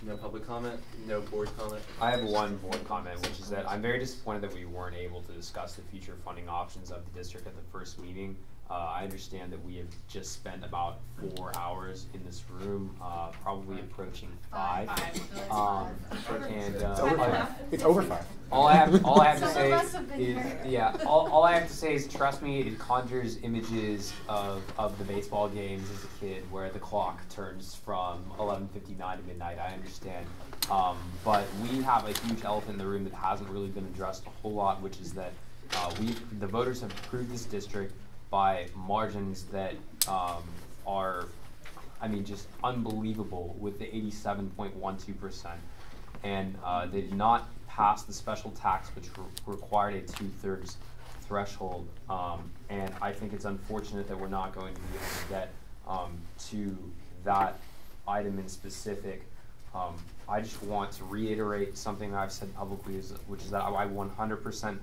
no public comment, no board comment? I have one board comment, which is that I'm very disappointed that we weren't able to discuss the future funding options of the district at the first meeting. Uh, I understand that we have just spent about four hours in this room, uh, probably approaching five. Um, and, uh. It's over five. It's over five. All I have, all I have to say of us have been is, here. yeah, all, all I have to say is, trust me, it conjures images of, of the baseball games as a kid where the clock turns from eleven fifty-nine to midnight, I understand. Um, but we have a huge elephant in the room that hasn't really been addressed a whole lot, which is that, uh, we, the voters have approved this district by margins that, um, are I mean, just unbelievable with the 87.12%. And uh, they did not pass the special tax, which re- required a two thirds threshold. Um, and I think it's unfortunate that we're not going to be able to get um, to that item in specific. Um, I just want to reiterate something that I've said publicly, is, which is that I 100%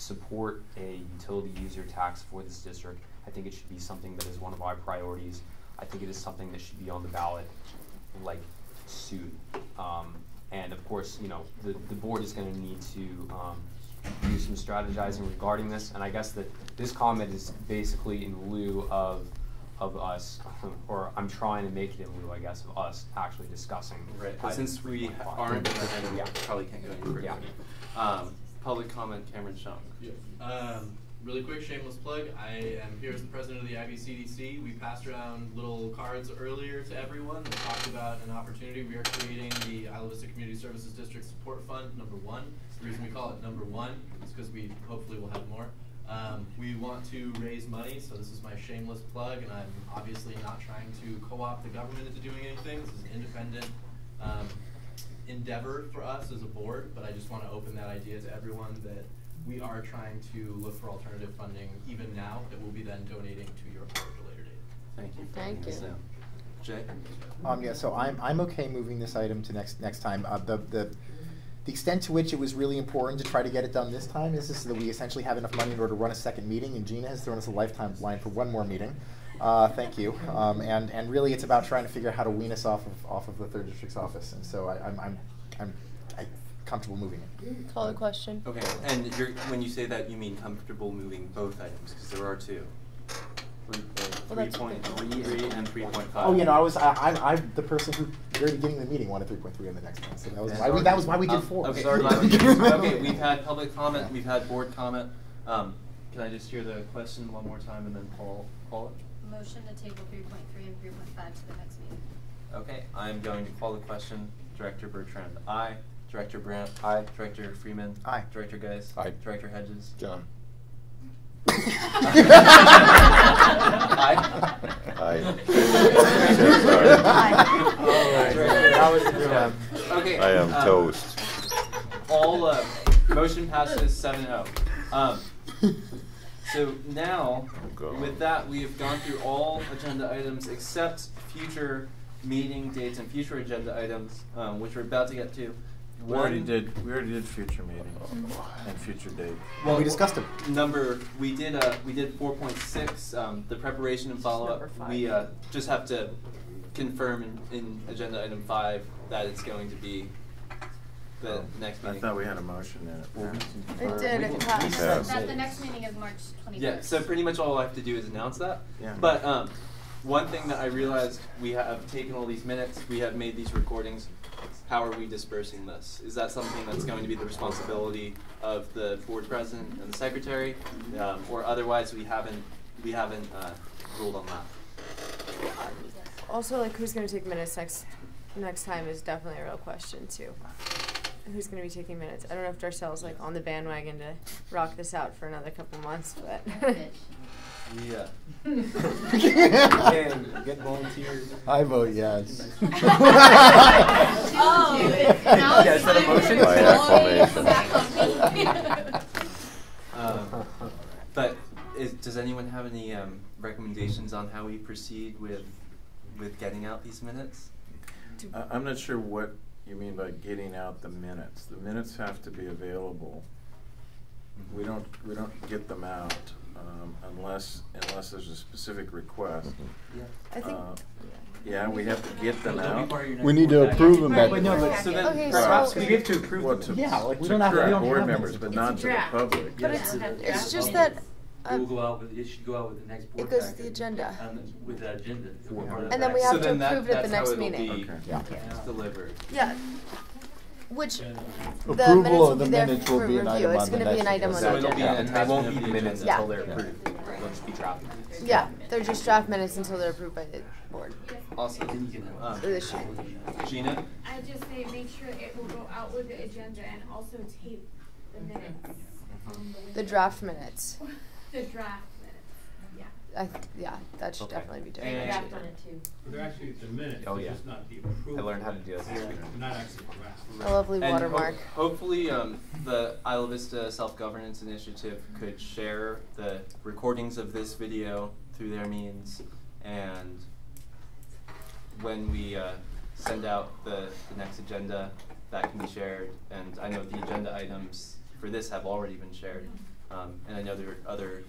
support a utility user tax for this district. I think it should be something that is one of our priorities. I think it is something that should be on the ballot, like soon. Um, and of course, you know, the, the board is going to need to um, do some strategizing regarding this. And I guess that this comment is basically in lieu of of us, or I'm trying to make it in lieu, I guess, of us actually discussing. Right, since we aren't in the item, Yeah. probably can't go any further. Yeah. Um, public comment, Cameron Shum. Um, really quick, shameless plug. I am here as the president of the IVCDC. We passed around little cards earlier to everyone that talked about an opportunity. We are creating the Isla Vista Community Services District Support Fund, number one. The reason we call it number one is because we hopefully will have more. Um, we want to raise money, so this is my shameless plug, and I'm obviously not trying to co-opt the government into doing anything. This is independent um, endeavor for us as a board, but I just want to open that idea to everyone that we are trying to look for alternative funding even now that we'll be then donating to your board at a later date. Thank you. Thank you. down. Jay? Um, yeah, so I'm, I'm okay moving this item to next, next time. Uh, the, the, the extent to which it was really important to try to get it done this time is just that we essentially have enough money in order to run a second meeting, and Gina has thrown us a lifetime line for one more meeting. Uh, thank you. Um, and, and really, it's about trying to figure out how to wean us off of, off of the third district's office. And so I, I'm, I'm, I'm, I'm comfortable moving it. Call the question. Okay, and you're, when you say that, you mean comfortable moving both items, because there are two. Three Well, three that's point good. three and three point five. Oh, you know, I was, I, I'm, I'm the person who, very beginning of the meeting, wanted three point three on the next one, so that was why we, that was why we did Um, four. Okay, okay, we've had public comment, we've had board comment. Um, can I just hear the question one more time and then Paul, call it? Motion to table three point three and three point five to the next meeting. Okay, I'm going to call the question. Director Bertrand, aye. Director Brandt, aye. Director Freeman, aye. Director Geis, Aye. Director Hedges, John. Aye. Aye. That was a good. Okay. I am um, toast. All, uh, motion passes seven oh. Um, so now, with that, we have gone through all agenda items except future meeting dates and future agenda items, um, which we're about to get to. We already did, we already did future meetings and future dates. Well, we discussed them. Number we did uh we did four point six um, the preparation and follow Number up. five. We uh, just have to confirm in, in agenda item five that it's going to be the next meeting. I meeting. thought we had a motion in it. Well, It did, it passed. said- That the next meeting is March twenty-first. yeah, so pretty much all I have to do is announce that. Yeah. But um, one thing that I realized we have taken all these minutes, we have made these recordings. How are we dispersing this? Is that something that's going to be the responsibility of the board president and the secretary, um, or otherwise we haven't we haven't uh, ruled on that? Also, like, who's gonna take minutes next, next time is definitely a real question too. Who's gonna be taking minutes? I don't know if Darcel's like on the bandwagon to rock this out for another couple months, but. Yeah. And get volunteers. I vote yes. Oh, now Yeah, it's is that a motion? for By acclamation. Um, but is, does anyone have any um, recommendations on how we proceed with with getting out these minutes? I, I'm not sure what you mean by getting out the minutes. The minutes have to be available. We don't, we don't get them out, um, unless, unless there's a specific request. Yeah. I think- Uh, Yeah, we have to get them out. part of your next We need to approve them at. Wait, no, but so then Okay, perhaps so- we have to approve Well, them. to, Yeah, like, we to don't have- we current don't board have members, but It's not to the public. But Yeah. it's, it's just Yeah. that, It will um, go out with, it should go out with the next board it goes to packet. the agenda. Um, with the agenda. Yeah. Part of And then that. we have So to then that- approve it at the that's how next it'll meeting. be Yeah. delivered. Yeah. Which, the Approval minutes of will the be there minutes for will be an review. item It's on the gonna be an next item on So the it'll be agenda. an They won't be the minutes agenda. until they're approved. They'll just be draft minutes. Yeah, they're just draft minutes until they're approved by the board. Awesome. Um, this year. Gina? I just say make sure it will go out with the agenda and also tape the minutes. on The draft minutes. The draft minutes, yeah. I, th- yeah, that should Okay. definitely be And- differentiated. Draft on it too. But they're actually the minutes, Oh, it's yeah. just not the approval. I learned how to do that this Yeah. week. Not actually draft. A lovely And ho- watermark. hopefully, um, the Isla Vista Self Governance Initiative could share the recordings of this video through their means, and when we uh, send out the, the next agenda, that can be shared. And I know the agenda items for this have already been shared, um, and I know there are other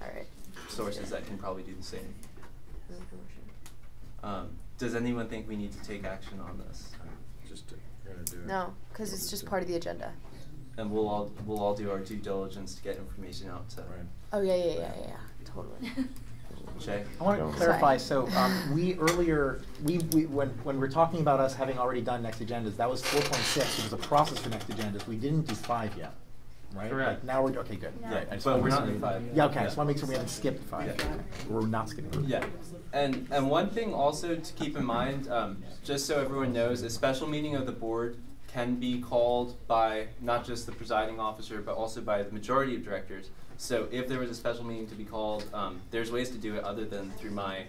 Alright. sources that can probably do the same. Um, does anyone think we need to take action on this? Just to, do it. No, because it's just part of the agenda. And we'll all we'll all do our due diligence to get information out to. Oh, yeah, yeah, yeah, yeah, yeah, totally. Shay? I want to clarify, so um, we earlier, we, we, when, when we're talking about us having already done next agendas, that was four point six, it was a process for next agendas, we didn't do five yet, right? Correct. Like, Now we're, okay, good. Yeah, Right, I just but we're not in five. Yeah, okay, I Yeah. just want to make sure we haven't skipped five. Yeah. We're not skipping. Yeah, and and one thing also to keep in mind, um, just so everyone knows, a special meeting of the board can be called by not just the presiding officer, but also by the majority of directors. So if there was a special meeting to be called, um, there's ways to do it other than through my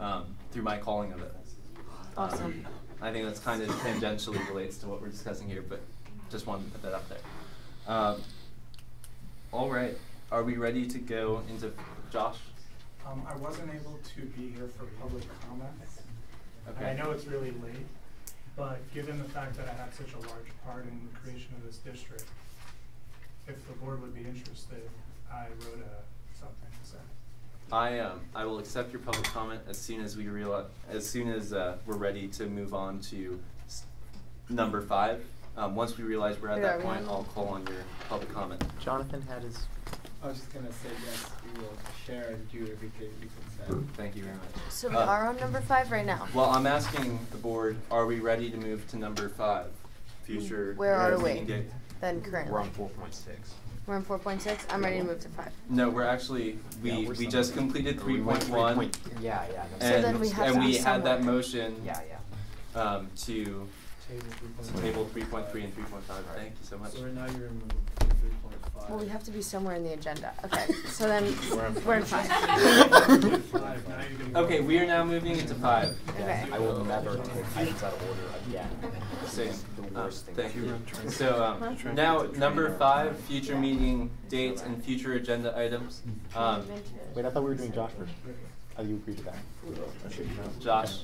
um, through my calling of it. Awesome. Um, I think that's kind of tangentially relates to what we're discussing here, but just wanted to put that up there. Um, all right, are we ready to go into Josh? Um, I wasn't able to be here for public comment. And Okay. I know it's really late, but given the fact that I had such a large part in the creation of this district, if the board would be interested, I wrote a, something to say. I um I will accept your public comment as soon as we realize as soon as uh, we're ready to move on to number five. Um, once we realize we're at Wait, that point, on? I'll call on your public comment. Jonathan had his. I was just gonna say yes, we will share and do everything we can say. Thank you very much. So we Uh, are on number five right now. Well, I'm asking the board: Are we ready to move to number five? Future. Where are we meeting date? then currently? We're on four point six. We're on four point six? I'm ready to move to five. No, we're actually we Yeah, we're we just completed Or we three went point one. 3.0 yeah, yeah, that's- So And then we have and to we be had that motion. Yeah, yeah. Um, to Table to 3.5. table three point three and three point five. Thank you so much. So right now you're in three point five. Well, we have to be somewhere in the agenda. Okay, so then we're in five. Five, now you're gonna go- Okay, we are now moving into five. Okay. I will never take items out of order again. Same. The worst thing. Thank you. So, um, now, number five, future meeting dates and future agenda items. Um, Wait, I thought we were doing Josh first. Oh, you agreed to that. Josh,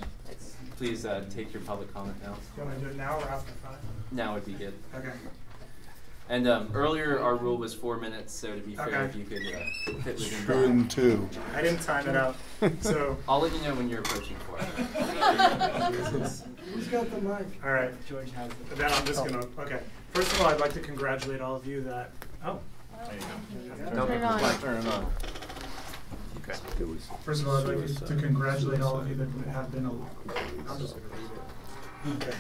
please, uh, take your public comment now. Do you want to do it now or after five? Now would be good. Okay. And, um, earlier our rule was four minutes, so to be fair, Okay. if you could, uh, fit within True and two. I didn't time it out, so. I'll let you know when you're approaching four. Who's got the mic? All right. George has it. Then I'm just gonna, okay. First of all, I'd like to congratulate all of you that, oh. There you go. Turn it on. Turn it on. Okay. First of all, I'd like to congratulate all of you that have been, a- I'm just gonna read it. Okay.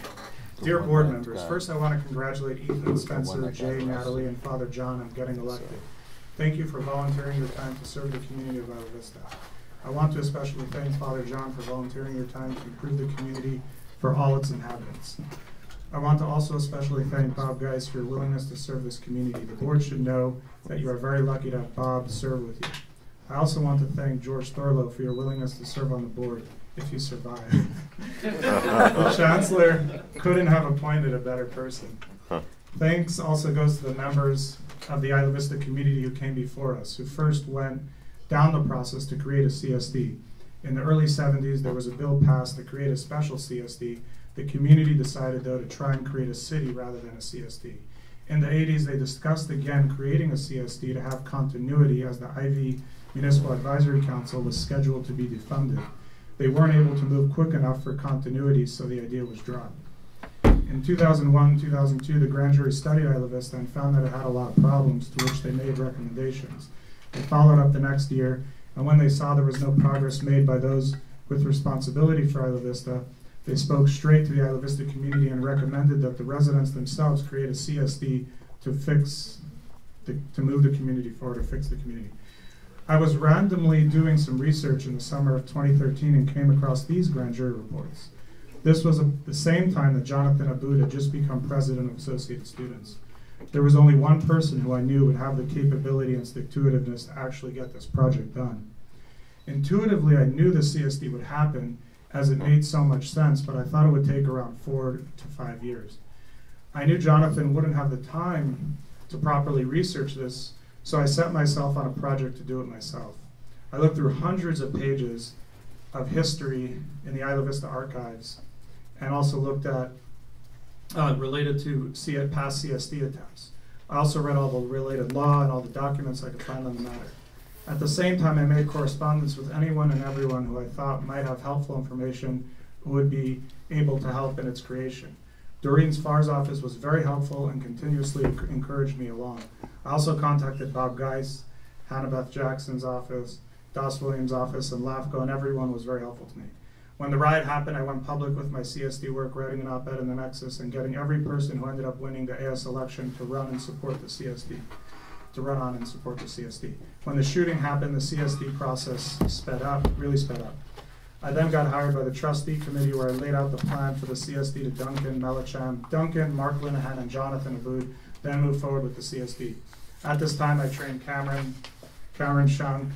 Dear board members, first I want to congratulate Ethan, Spencer, Jay, Natalie, and Father John on getting elected. Thank you for volunteering your time to serve the community of Isla Vista. I want to especially thank Father John for volunteering your time to improve the community for all its inhabitants. I want to also especially thank Bob Geis for your willingness to serve this community. The board should know that you are very lucky to have Bob serve with you. I also want to thank George Thurlow for your willingness to serve on the board, if you survive. The Chancellor couldn't have appointed a better person. Huh. Thanks also goes to the members of the Isla Vista community who came before us, who first went down the process to create a CSD. In the early 70s, there was a bill passed to create a special CSD. The community decided, though, to try and create a city rather than a CSD. In the 80s, they discussed again creating a CSD to have continuity as the IV Municipal Advisory Council was scheduled to be defunded. They weren't able to move quick enough for continuity, so the idea was dropped. In 2001, 2002, the grand jury studied Isla Vista and found that it had a lot of problems, to which they made recommendations. They followed up the next year, and when they saw there was no progress made by those with responsibility for Isla Vista, they spoke straight to the Isla Vista community and recommended that the residents themselves create a CSD to fix, the, to move the community forward, or fix the community. I was randomly doing some research in the summer of 2013 and came across these grand jury reports. This was a, the same time that Jonathan Abboud had just become president of Associated Students. There was only one person who I knew would have the capability and stick-to-itiveness to actually get this project done. Intuitively, I knew the CSD would happen as it made so much sense, but I thought it would take around four to five years. I knew Jonathan wouldn't have the time to properly research this, so I set myself on a project to do it myself. I looked through hundreds of pages of history in the Isla Vista archives and also looked at uh, related to C- past CSD attempts. I also read all the related law and all the documents I could find on the matter. At the same time, I made correspondence with anyone and everyone who I thought might have helpful information who would be able to help in its creation. Doreen Farr's office was very helpful and continuously encouraged me along. I also contacted Bob Geis, Hannah Beth Jackson's office, Das Williams' office, and LAFCO, and everyone was very helpful to me. When the riot happened, I went public with my CSD work, writing an op-ed in the Nexus, and getting every person who ended up winning the AS election to run and support the CSD, to run on and support the CSD. When the shooting happened, the CSD process sped up, really sped up. I then got hired by the trustee committee where I laid out the plan for the CSD to Duncan Mellichamp, Duncan, Mark Linehan, and Jonathan Abboud, then moved forward with the CSD. At this time, I trained Cameron, Cameron Shung,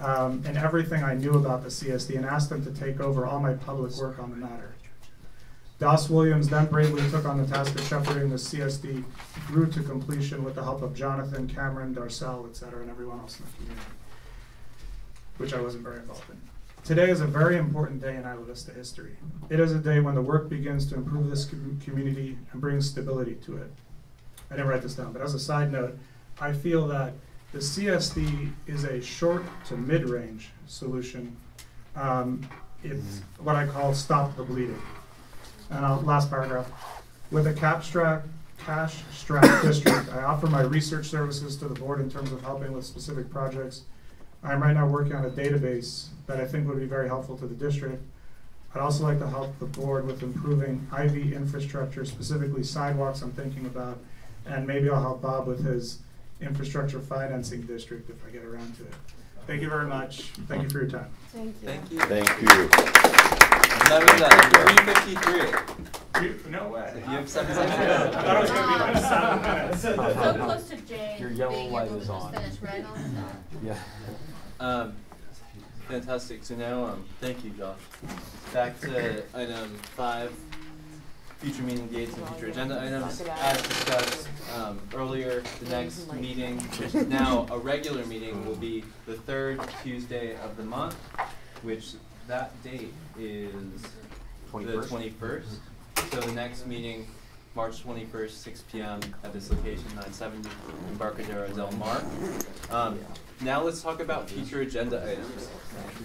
um, and everything I knew about the CSD and asked them to take over all my public work on the matter. Das Williams then bravely took on the task of shepherding the CSD through to completion with the help of Jonathan, Cameron, Darcel, etc., and everyone else in the community, which I wasn't very involved in. Today is a very important day in Isla Vista history. It is a day when the work begins to improve this com community and bring stability to it. I didn't write this down, but as a side note, I feel that the CSD is a short to mid-range solution. Um, it's what I call stop the bleeding. And I'll, last paragraph. With a capstrack, cash strapped district, I offer my research services to the board in terms of helping with specific projects. I'm right now working on a database that I think would be very helpful to the district. I'd also like to help the board with improving IV infrastructure, specifically sidewalks I'm thinking about, and maybe I'll help Bob with his infrastructure financing district if I get around to it. Thank you very much. Thank you for your time. Thank you. Thank you. Thank you. That was uh, 353. You, no way. You have seven I thought it was gonna be like seven minutes. So close to Jay Your yellow being light able is to on. finish red on. Yeah. Um, fantastic. So now, um, thank you, Josh. Back to item five, future meeting dates and future agenda items. As discussed um, earlier, the next meeting, which is now a regular meeting, will be the third Tuesday of the month, which that date is the 21st? twenty-first. So the next meeting, March twenty-first, six P M at this location, nine seventy Embarcadero Del Mar. Um, now let's talk about future agenda items.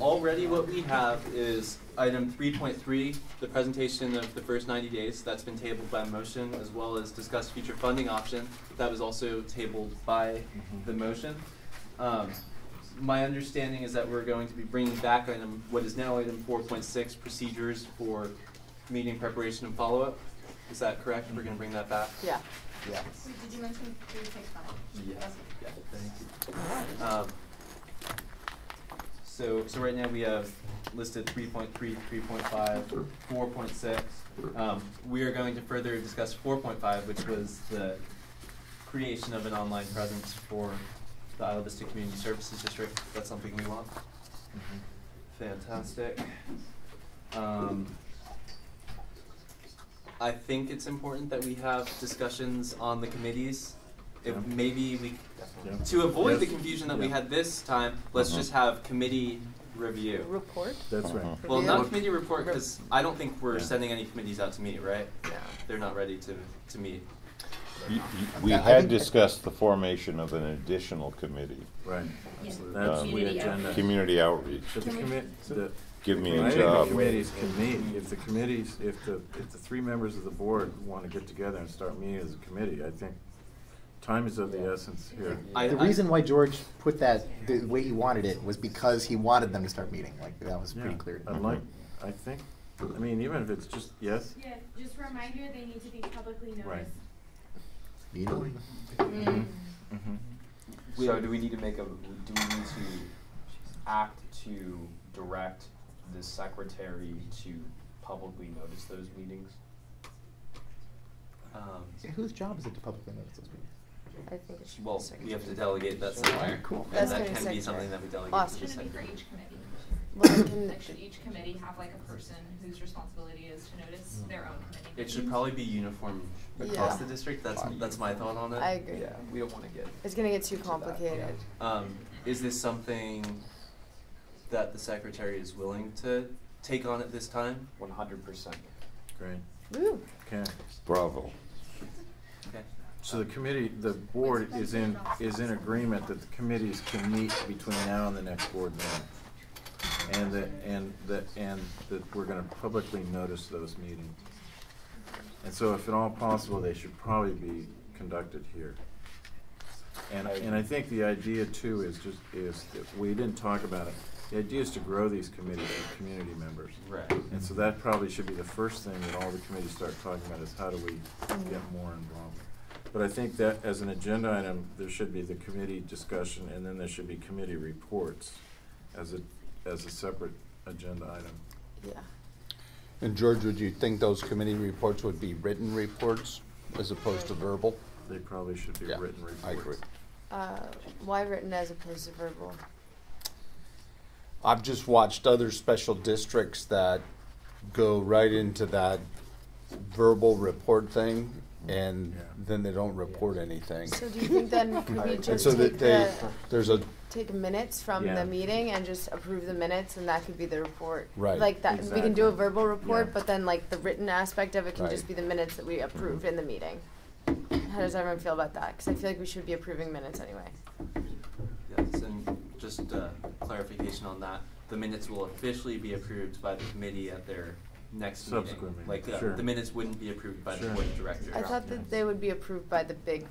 Already what we have is item three point three, the presentation of the first ninety days. That's been tabled by motion, as well as discuss future funding option. That was also tabled by the motion. Um, my understanding is that we're going to be bringing back item, what is now item four point six, procedures for meeting preparation and follow-up. Is that correct? We're gonna bring that back? Yeah. Yeah. Wait, Did you mention three six five? Yes, yeah, thank you. Um, so, so right now we have listed 3.3, 3.5, 4.6. Um, we are going to further discuss 4.5, which was the creation of an online presence for the Isla Vista Community Services District. That's something we want. Fantastic. Um, I think it's important that we have discussions on the committees. If Yeah. maybe we, Yeah. to avoid the confusion that we had this time, let's Uh-huh. just have committee review. Report? That's right. Well, Review. not committee report, because I don't think we're Yeah. sending any committees out to meet, right? Yeah. They're not ready to, to meet. Y- y- We Yeah, I had think- discussed the formation of an additional committee. Right. Yeah. That's the Community agenda. Community outreach. But the commit, the. Give me a I think job. the committees can meet, if the committees, if the, if the three members of the board wanna get together and start meeting as a committee, I think time is of the essence here. I- the I- reason why George put that the way he wanted it was because he wanted them to start meeting. Like that was pretty clear. I'd like, I think, I mean, even if it's just, yes, Yeah, just a reminder, they need to be publicly noticed. Right. Meeting. Mhm. So do we need to make a, do we need to act to direct the secretary to publicly notice those meetings? Um, Whose job is it to publicly notice those meetings? I think it should be well, the we have to delegate that somewhere. Cool. And That's that gonna be can be secretary. something that we delegate Awesome. to the Shouldn't secretary. each committee. Well, can- Like, should each committee have like a person whose responsibility is to notice their own committee? It should meetings? probably be uniform across Yeah. the district. That's that's my thought on it. I agree. Yeah, we don't wanna get. It's gonna get too complicated. Um, is this something that the secretary is willing to take on at this time? One hundred percent. Great. Woo. Okay. Bravo. Okay. So the committee, the board is in, is in agreement that the committees can meet between now and the next board meeting. And that, and that, and that we're gonna publicly notice those meetings. And so if at all possible, they should probably be conducted here. And, and I think the idea too is just, is that, we didn't talk about it, the idea is to grow these committees with community members. Right. And so that probably should be the first thing that all the committees start talking about is how do we get more involved? But I think that as an agenda item, there should be the committee discussion and then there should be committee reports as a, as a separate agenda item. Yeah. And George, would you think those committee reports would be written reports as opposed to verbal? They probably should be Yeah, written reports. I agree. Uh, why written as opposed to verbal? I've just watched other special districts that go right into that verbal report thing and then they don't report anything. So do you think then could we And just so that take they, the, there's a, take minutes from Yeah. the meeting and just approve the minutes and that could be the report? Right. Like that, we can do a Exactly. verbal report, Yeah. but then like the written aspect of it can just Right. be the minutes that we approved in the meeting. How does everyone feel about that? Cause I feel like we should be approving minutes anyway. Yes, and just uh, clarification on that, the minutes will officially be approved by the committee at their next meeting. Subsequent meeting, Like, uh, sure. the minutes wouldn't be approved by the Sure. board of directors. I thought that they would be approved by the big,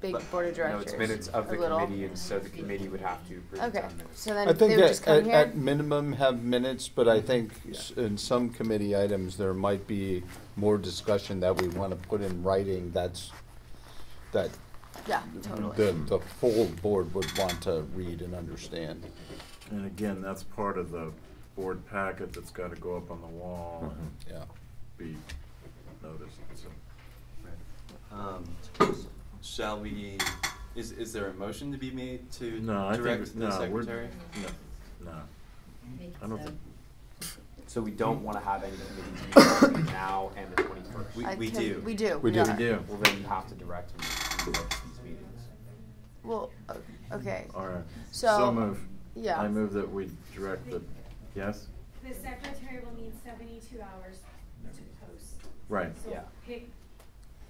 big But- board of No, directors. it's minutes of a the little. committee, and so the committee would have to approve the Okay, town minutes. so then I they think would that just come at, here? at minimum have minutes, but I think s- in some committee items, there might be more discussion that we wanna put in writing that's, that Yeah, totally. the, the full board would want to read and understand. And again, that's part of the board packet that's gotta go up on the wall and Yeah. be noticed, so. Um, shall we, is, is there a motion to be made to No, I think, direct the no, we're, secretary? no, no. I don't think, So we don't wanna have any committees meeting between now and the twenty-first? We- I we can- do. We do. We do. are. We do. Well, then you have to direct them to direct these meetings. Well, o- okay. all right. So. So move. Yeah. I move that we direct the, yes? The secretary will need seventy-two hours to post. Right. So Yeah. pick,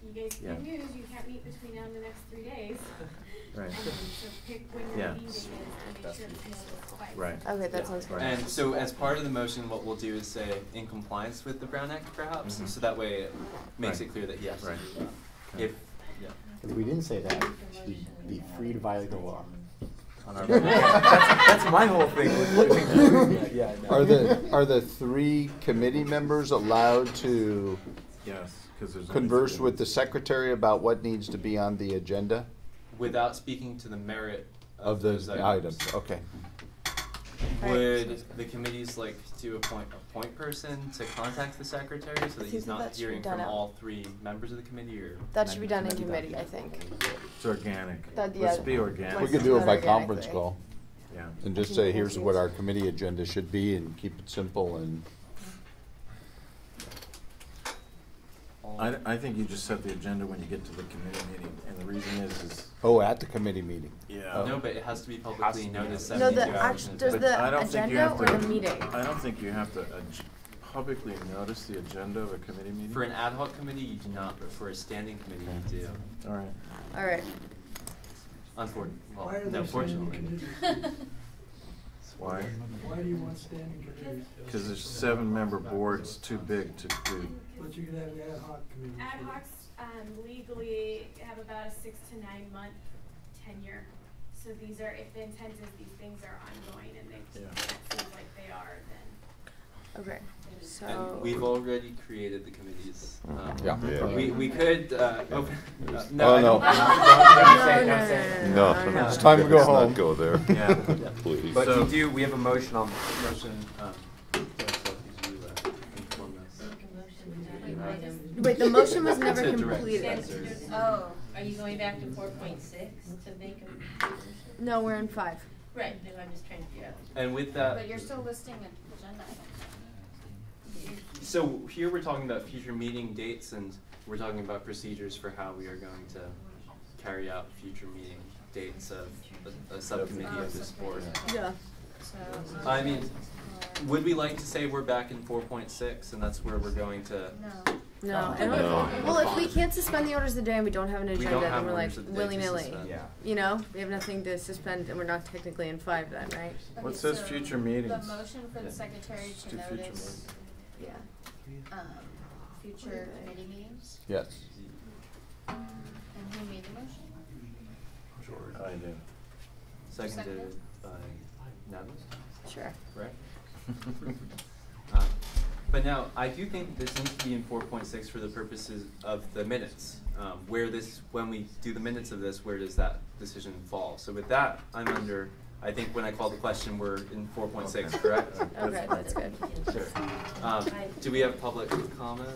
you guys Yeah. can use, you can't meet between now and the next three days. Right. And so pick when Yeah. your meeting is and make sure it's noticed by. Right. Okay, that sounds good. And so as part of the motion, what we'll do is say in compliance with the Brown Act perhaps, Mhm. so that way it makes Right. it clear that yes. Right. If, yeah. If we didn't say that, we'd be free to violate the law. On our- That's, that's my whole thing with living. Yeah, no. Are the, are the three committee members allowed to Yes, cause there's. only converse with the secretary about what needs to be on the agenda Without speaking to the merit of of those those items? Okay. Would the committees like to appoint a point person to contact the secretary so that he's not that hearing from out. all three members of the committee or? That should be done in members of the committee, I think. It's organic. That- Let's be organic. We could do it by conference call. Yeah. And just say, here's what our committee agenda should be and keep it simple and, I, I think you just set the agenda when you get to the committee meeting, and the reason is, is. oh, at the committee meeting. Yeah. No, but it has to be publicly be noticed No, the seventy-two hours act- in does advance. the I don't think you agenda have or to- the meeting? I don't think you have to ag- publicly notice the agenda of a committee meeting. For an ad hoc committee, you do not, but for a standing committee, you do. All right. All right. Unfortunately, well, Why are no, there standing fortunately. committees? Why? Why do you want standing committees? Cause there's seven-member boards too big to do. But you could have ad hoc committees. Ad hocs, um, legally have about a six to nine month tenure. So these are, if the intent is these things are ongoing and they, Yeah. it seems like they are, then. Okay. So. And we've already created the committees. Um, Yeah. Yeah. We, we could, uh, open, uh, Oh, no, I no. don't- Don't say, don't say. No, no, no. It's time to go let's home. not go there. Yeah. Please. But So- you do, we have a motion on, Motion, um, yeah, so could you, uh, inform us? Wait, the motion was never To direct completed. Spencer's- Oh, are you going back to four point six to make a? No, we're in five. Right, no, I'm just trying to figure out. And with that. But you're still listing an agenda items. So here we're talking about future meeting dates and we're talking about procedures for how we are going to carry out future meeting dates of a, a subcommittee of this board. Yeah. I mean, would we like to say we're back in four point six and that's where we're going to? No, I no. Well, if we can't suspend the orders of the day and we don't have an We don't agenda, have then we're like orders of the willy nilly. Yeah. You know, we have nothing to suspend, and we're not technically in five then, right? What says so future meetings? The motion for Yeah. the secretary Just to do future notice, yeah, um, future committee meetings, Yes. and who made the motion? George. I did. Seconded Seconded? by Natalie? Sure. Correct? Uh, But now, I do think this needs to be in four point six for the purposes of the minutes. Um, where this, when we do the minutes of this, where does that decision fall? So with that, I'm under, I think when I call the question, we're in four point six, correct? Okay, that's good. Sure. Um, do we have public comment?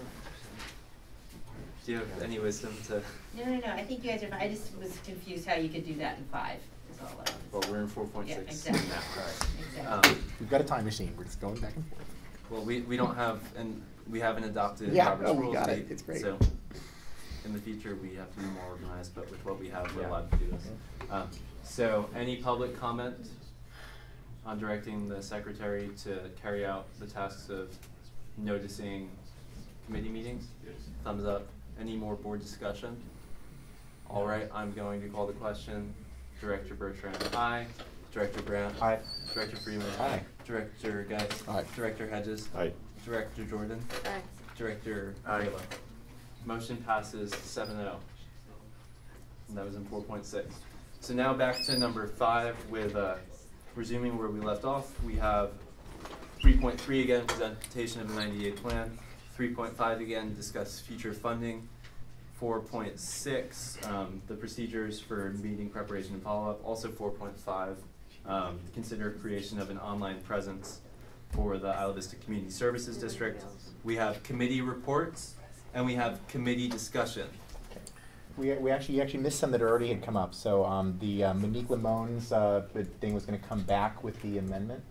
Do you have any wisdom to? No, no, no, I think you guys are fine, I just was confused how you could do that in five, is all I was. Well, we're in four point Yeah, six exactly. now, Exactly. Um, We've got a time machine, we're just going back and forth. Well, we, we don't have, and we haven't adopted Yeah, Robert's no, we rules. got it. It's great. So, in the future, we have to be more organized, but with what we have, we're allowed to do this. Um, so, any public comment on directing the secretary to carry out the tasks of noticing committee meetings? Thumbs up. Any more board discussion? All right, I'm going to call the question. Director Bertrand, aye. Director Brandt? Aye. Director Freeman? Aye. Director Geis? Aye. Director Hedges? Aye. Director Jordan? Aye. Director Aye. Vela? Motion passes seven oh. And that was in four point six. So now back to number five with, uh, resuming where we left off, we have three point three again, presentation of the ninety-eight plan. Three point five again, discuss future funding. Four point six, um, the procedures for meeting preparation and follow-up. Also four point five, um, consider creation of an online presence for the Isla Vista Community Services District. We have committee reports, and we have committee discussion. We, we actually, you actually missed some that already had come up. So um, the uh, Monique Limon's uh, thing was going to come back with the amendment,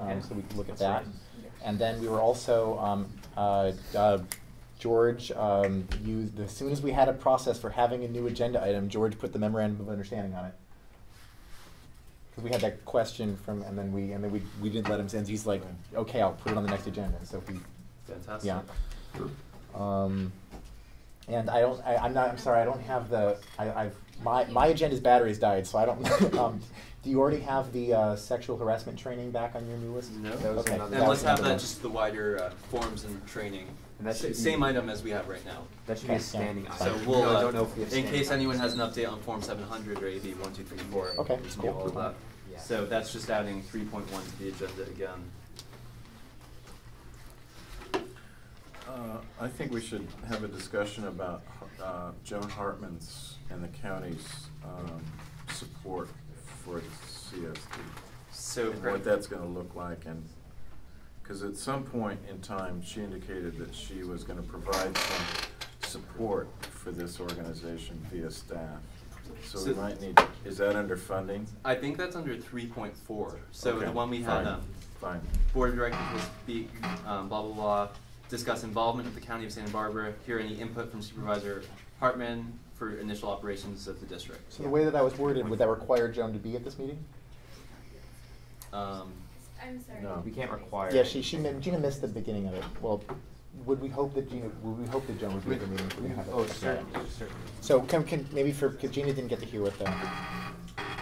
um, Okay. so we could look at That's that. right. And then we were also, um, uh, uh, George um, used, as soon as we had a process for having a new agenda item, George put the memorandum of understanding on it. Because we had that question from, and then we, and then we, we didn't let him, and he's like, okay, I'll put it on the next agenda. So he, Fantastic. yeah. Um, and I don't, I, I'm not, I'm sorry, I don't have the, I, I've, my, my agenda's batteries died, so I don't, um, do you already have the, uh, sexual harassment training back on your new list? No. Okay. And let's have that just the wider uh, forms and training. And that Sa- should be- Same item as we have right now. That should be a standing So item. we'll, No, I uh, don't know if we have in standing case anyone has an update on Form seven hundred or AB one, two, three, four. Okay, we can cool. all of that. Yeah. So that's just adding three point one to the agenda again. Uh, I think we should have a discussion about uh, Joan Hartmann's and the county's um, support for the CSD. So And per- what that's gonna look like and, cause at some point in time, she indicated that she was gonna provide some support for this organization via staff. So we might need, is that under funding? I think that's under three point four. So Okay, the one we had, fine, um, fine. board of directors will speak, um, blah, blah, blah, discuss involvement of the county of Santa Barbara, hear any input from Supervisor Hartmann for initial operations of the district. So the way that I was worded, would that require Joan to be at this meeting? Um, I'm sorry. No. We can't require. Yeah, she, she, mi- Gina missed the beginning of it. Well, would we hope that Gina, would we hope that Joan would be at the meeting? if we have it? Oh, certainly, certainly. So can, can, maybe for, because Gina didn't get to hear what the,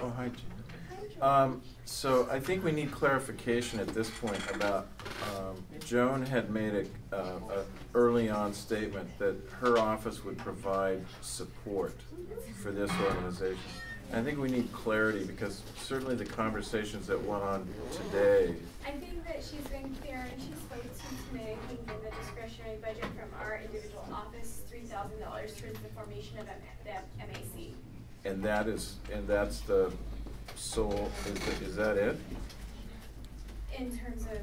Oh, hi, Gina. Um, so I think we need clarification at this point about, um, Joan had made a, uh, a early on statement that her office would provide support for this organization. I think we need clarity because certainly the conversations that went on today, I think that she's been clear and she spoke to today, I think in the discretionary budget from our individual office, three thousand dollars towards the formation of M- the MAC. and that is, and that's the sole, is, is that it? In terms of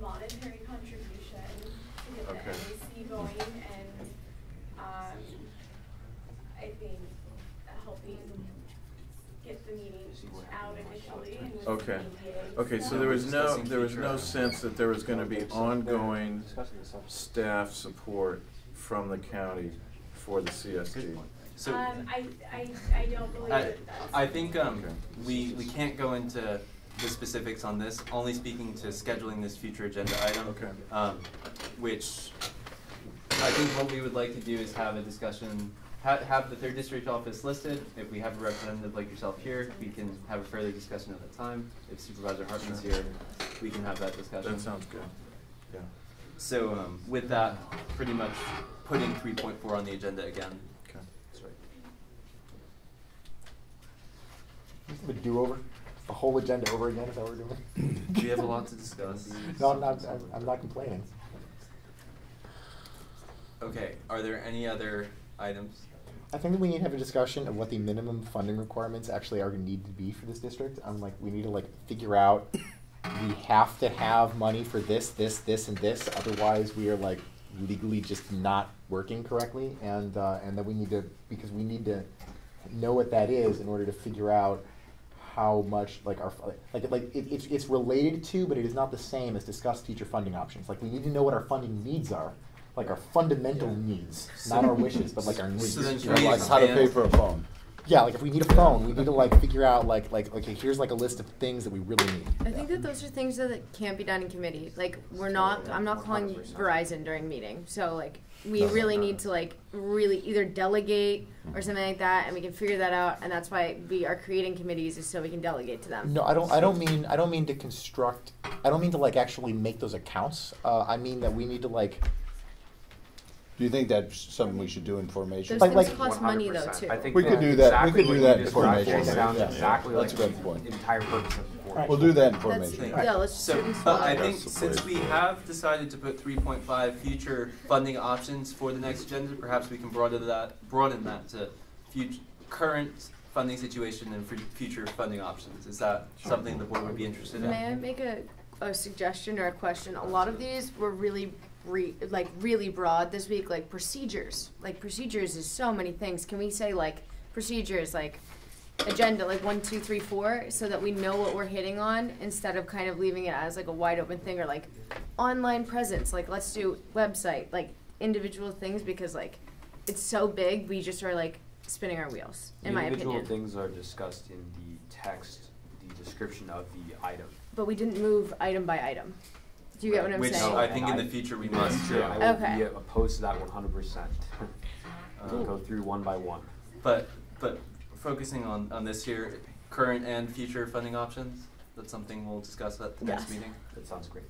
monetary contribution to get the MAC going and, um, I think helping get put the meetings out initially and with Okay, the okay, so there was no, there was no sense that there was gonna be ongoing staff support from the county for the CSD. So- Um, I, I, I don't believe I, that that's. I think um, we, we can't go into the specifics on this, only speaking to scheduling this future agenda item. Okay. Um, which, I think what we would like to do is have a discussion, have, have the third district office listed. If we have a representative like yourself here, we can have a further discussion at that time. If Supervisor Hartmann's Sure. here, we can have that discussion. That sounds good, yeah. So, um, with that, pretty much putting three point four on the agenda again. Okay. Sorry. A do-over, the whole agenda over again, is that what we're doing? We have a lot to discuss. No, I'm not, I'm, I'm not complaining. Okay, are there any other items? I think that we need to have a discussion of what the minimum funding requirements actually are gonna need to be for this district. I'm like, we need to like figure out, we have to have money for this, this, this, and this, otherwise we are like legally just not working correctly, and, uh, and then we need to, because we need to know what that is in order to figure out how much, like, our, like, like, it, it's, it's related to, but it is not the same as discussed teacher funding options. Like, we need to know what our funding needs are, like our fundamental needs, not our wishes, but like our needs. So then You can we know, Like how to pay for a phone. yeah, like if we need a phone, we need to like figure out like like okay, here's like a list of things that we really need. I think that those are things that can't be done in committee. Like, we're not, I'm not calling Verizon during meeting, so like, we really need to like, really either delegate or something like that, and we can figure that out, and that's why we are creating committees, is so we can delegate to them. No, I don't. I don't mean. I don't mean to construct. I don't mean to like actually make those accounts. Uh, I mean that we need to like. Do you think that's something we should do in formation? Those things cost money though, too. I think We could do that, we could do that in described formation. Sounds Yeah, exactly like that's a good the point. entire purpose of the board. We'll do that in That's- formation. Yeah, let's So, shoot and but I swap. think since we have decided to put three point five future funding options for the next agenda, perhaps we can broaden that, broaden that to future, current funding situation and for future funding options. Is that something the board would be interested in? May I make a, a suggestion or a question? A lot of these were really re, like really broad this week, like procedures. Like procedures is so many things. Can we say like procedures, like agenda, like one, two, three, four, so that we know what we're hitting on instead of kind of leaving it as like a wide open thing or like online presence. Like let's do website, like individual things because like it's so big. We just are like spinning our wheels, in my Individual opinion. things are discussed in the text, the description of the item. But we didn't move item by item. Do you get what I'm Which saying? I think in the future we must. Sure. I will Okay. be opposed to that one hundred percent. Uh, Go through one by one. But, but focusing on, on this here, current and future funding options, that's something we'll discuss at the next Yes. meeting. That sounds great.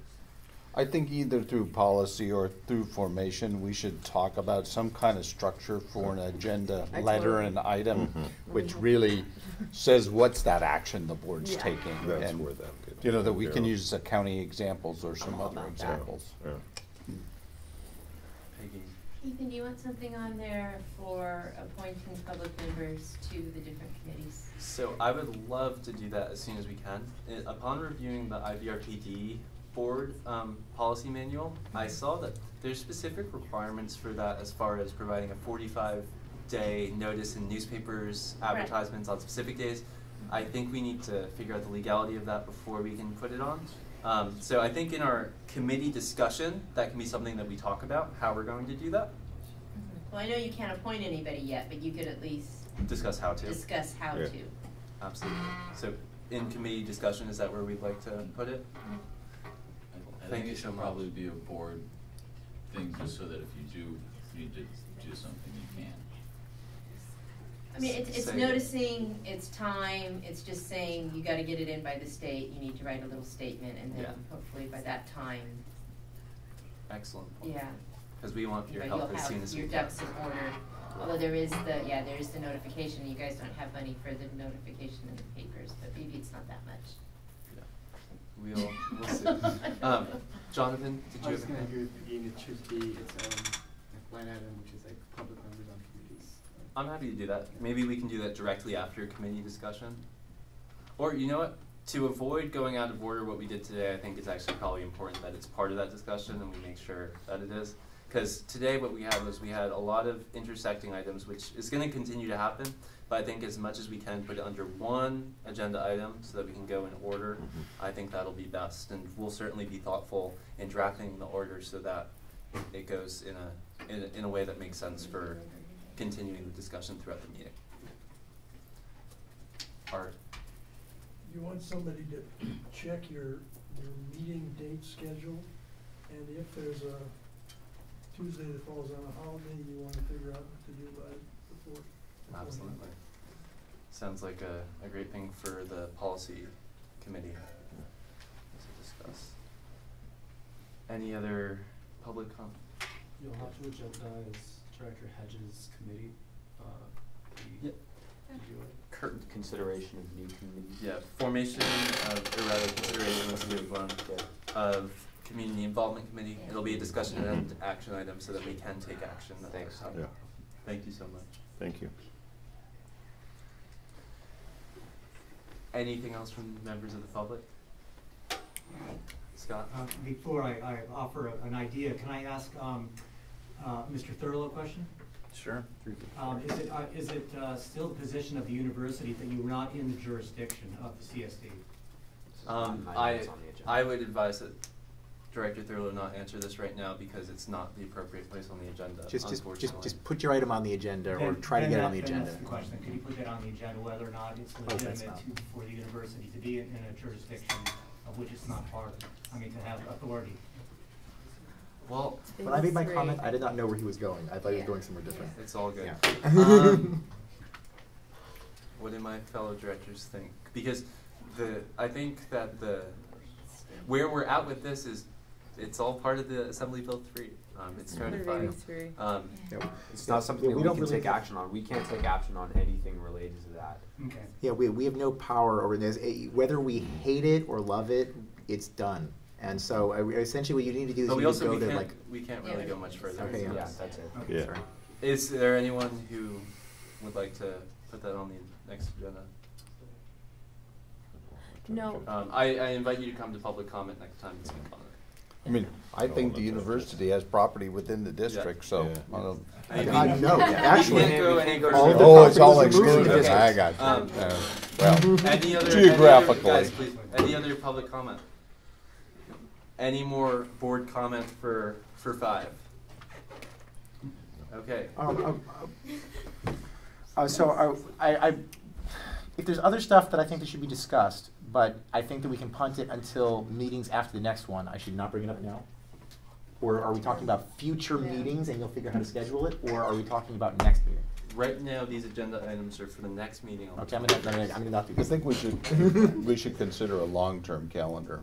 I think either through policy or through formation, we should talk about some kind of structure for an agenda, I letter totally- and item, Mhm. which really says what's that action the board's Yeah. taking. That's and, where that could You know, that we can use as county examples or some other examples. Yeah. Peggy. Ethan, do you want something on there for appointing public members to the different committees? So I would love to do that as soon as we can. I- upon reviewing the IVRPD board um, policy manual, I saw that there's specific requirements for that as far as providing a 45 day notice in newspapers, Right. advertisements on specific days. I think we need to figure out the legality of that before we can put it on. Um, so I think in our committee discussion, that can be something that we talk about, how we're going to do that, Well, I know you can't appoint anybody yet, but you could at least discuss how to. discuss how Yeah. to. Absolutely. So in committee discussion, is that where we'd like to put it? I Thank think you it should much. probably be a board thing, just so that if you do need to do something, you can. I mean, it's, it's noticing, it's time, it's just saying, you gotta get it in by the state, you need to write a little statement, and then Yeah. hopefully by that time, Excellent. yeah. Because we want your But help you'll as soon as have we your can. ducks in order, although there is the, yeah, there is the notification, you guys don't have money for the notification in the papers, but maybe it's not that much. We'll, we'll see. Um, Jonathan, did you I have was gonna anything? agree with Dean, it should be its own like, line item, which is like public members on committees. I'm happy to do that. Maybe we can do that directly after committee discussion. Or you know what? To avoid going out of order what we did today, I think it's actually probably important that it's part of that discussion and we make sure that it is. Because today what we had was we had a lot of intersecting items, which is going to continue to happen. But I think as much as we can put it under one agenda item so that we can go in order, mm-hmm. I think that'll be best. And we'll certainly be thoughtful in drafting the order so that it goes in a, in a, in a way that makes sense for continuing the discussion throughout the meeting. Art. You want somebody to check your, your meeting date schedule, and if there's a Tuesday that falls on a holiday, you wanna figure out what to do by the fourth. Absolutely. Sounds like a, a great thing for the policy committee to discuss. Any other public comment? You'll have to agendize Director Hedges' committee, uh, the. Yep. Current consideration of new committees. Yeah, formation of, or rather consideration, let's move on, of community involvement committee. It'll be a discussion and action item so that we can take action. at Thanks. time. Yeah. Thank you so much. Thank you. Anything else from members of the public? Scott? Uh, Before I, I offer a- an idea, can I ask um, uh, Mr. Thurlow question? Sure. Um, Is it, uh, is it uh, still the position of the university that you were not in the jurisdiction of the CSD? Um, I, items on the agenda. I would advise that Director Thurlow not answer this right now because it's not the appropriate place on the agenda, Just, just, just, unfortunately. just put your item on the agenda or Then- try to then get it that- on the then agenda. that's the question, can you put that on the agenda, whether or not it's Oh, that's legitimate not- to, for the university to be in in a jurisdiction of which it's not part, I mean, to have authority? Well, When I made my comment, I did not know where he was going. I thought he was going somewhere different. It's all good. Yeah. Um, what do my fellow directors think? Because the, I think that the, where we're at with this is, it's all part of the Assembly Bill three. Um, it's trying to Baby find, three. um, It's not something Yeah, that we we don't can really take have- action on. We can't take action on anything related to that. Okay. Yeah, we, we have no power over this. Eh, Whether we hate it or love it, it's done. And so uh, essentially what you need to do is but you we need also, to go to like. we can't really go much further. Okay, yeah. Yeah, that's it. Okay. Yeah. Sorry. Is there anyone who would like to put that on the next agenda? No. Um, I, I invite you to come to public comment next time to speak on it. I mean, I think the university has property within the district, so. Yeah. I don't- I mean, I know, we actually- can't go any further. All the Oh, it's all properties are moved to excluded, I got Um, you. Uh, Well, Any other, geographically. Any other, guys, please, any other public comment? Any more board comment for, for five? Okay. Um, um, um, uh, so uh, I, I, if there's other stuff that I think that should be discussed, but I think that we can punt it until meetings after the next one, I should not bring it up now? Or are we talking about future Yeah. meetings and you'll figure out how to schedule it, or are we talking about next meeting? Right now, these agenda items are for the next meeting Okay, I'm gonna, I'm gonna, I'm gonna not do I think we should, we should consider a long-term calendar.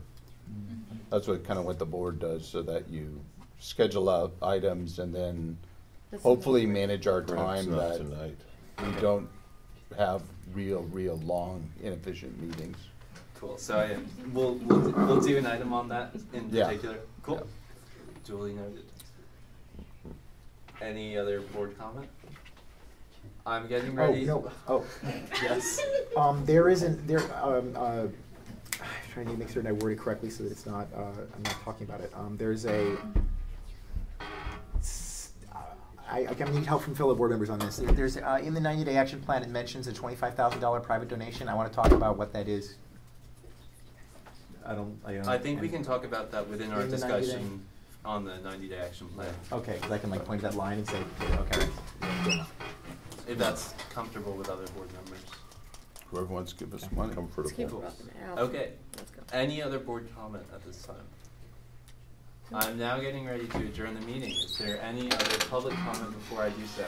That's what, kind of what the board does, so that you schedule out items and then That's hopefully appropriate. manage our Perhaps time not that tonight. we don't have real, real long inefficient meetings. Cool, so I, we'll, we'll, do- we'll do an item on that in Yeah. particular. Cool. Duly noted. Any other board comment? I'm getting Oh, ready. no, oh. Yes. Um, there isn't, there, um, uh, I'm trying to make certain I word it correctly so that it's not, uh, I'm not talking about it. Um, there's a, I, gonna need help from fellow board members on this. There's, uh, in the ninety day action plan, it mentions a twenty-five thousand dollar private donation. I wanna talk about what that is. I don't, I don't. I think we can talk about that within our In the 90 day? discussion on the ninety day action plan. Okay, cause I can like point to that line and say, okay. If that's comfortable with other board members. Whoever wants to give us money. Let's keep it Cool. up out. Okay. Let's go. Any other board comment at this time? I'm now getting ready to adjourn the meeting. Is there any other public comment before I do so?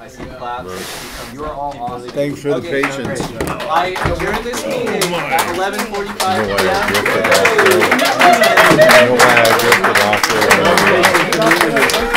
I see claps. I see thumbs You are all people on the- Thanks for the patience. great. I adjourn this meeting at eleven forty-five You know why I drifted off there? You know why I drifted off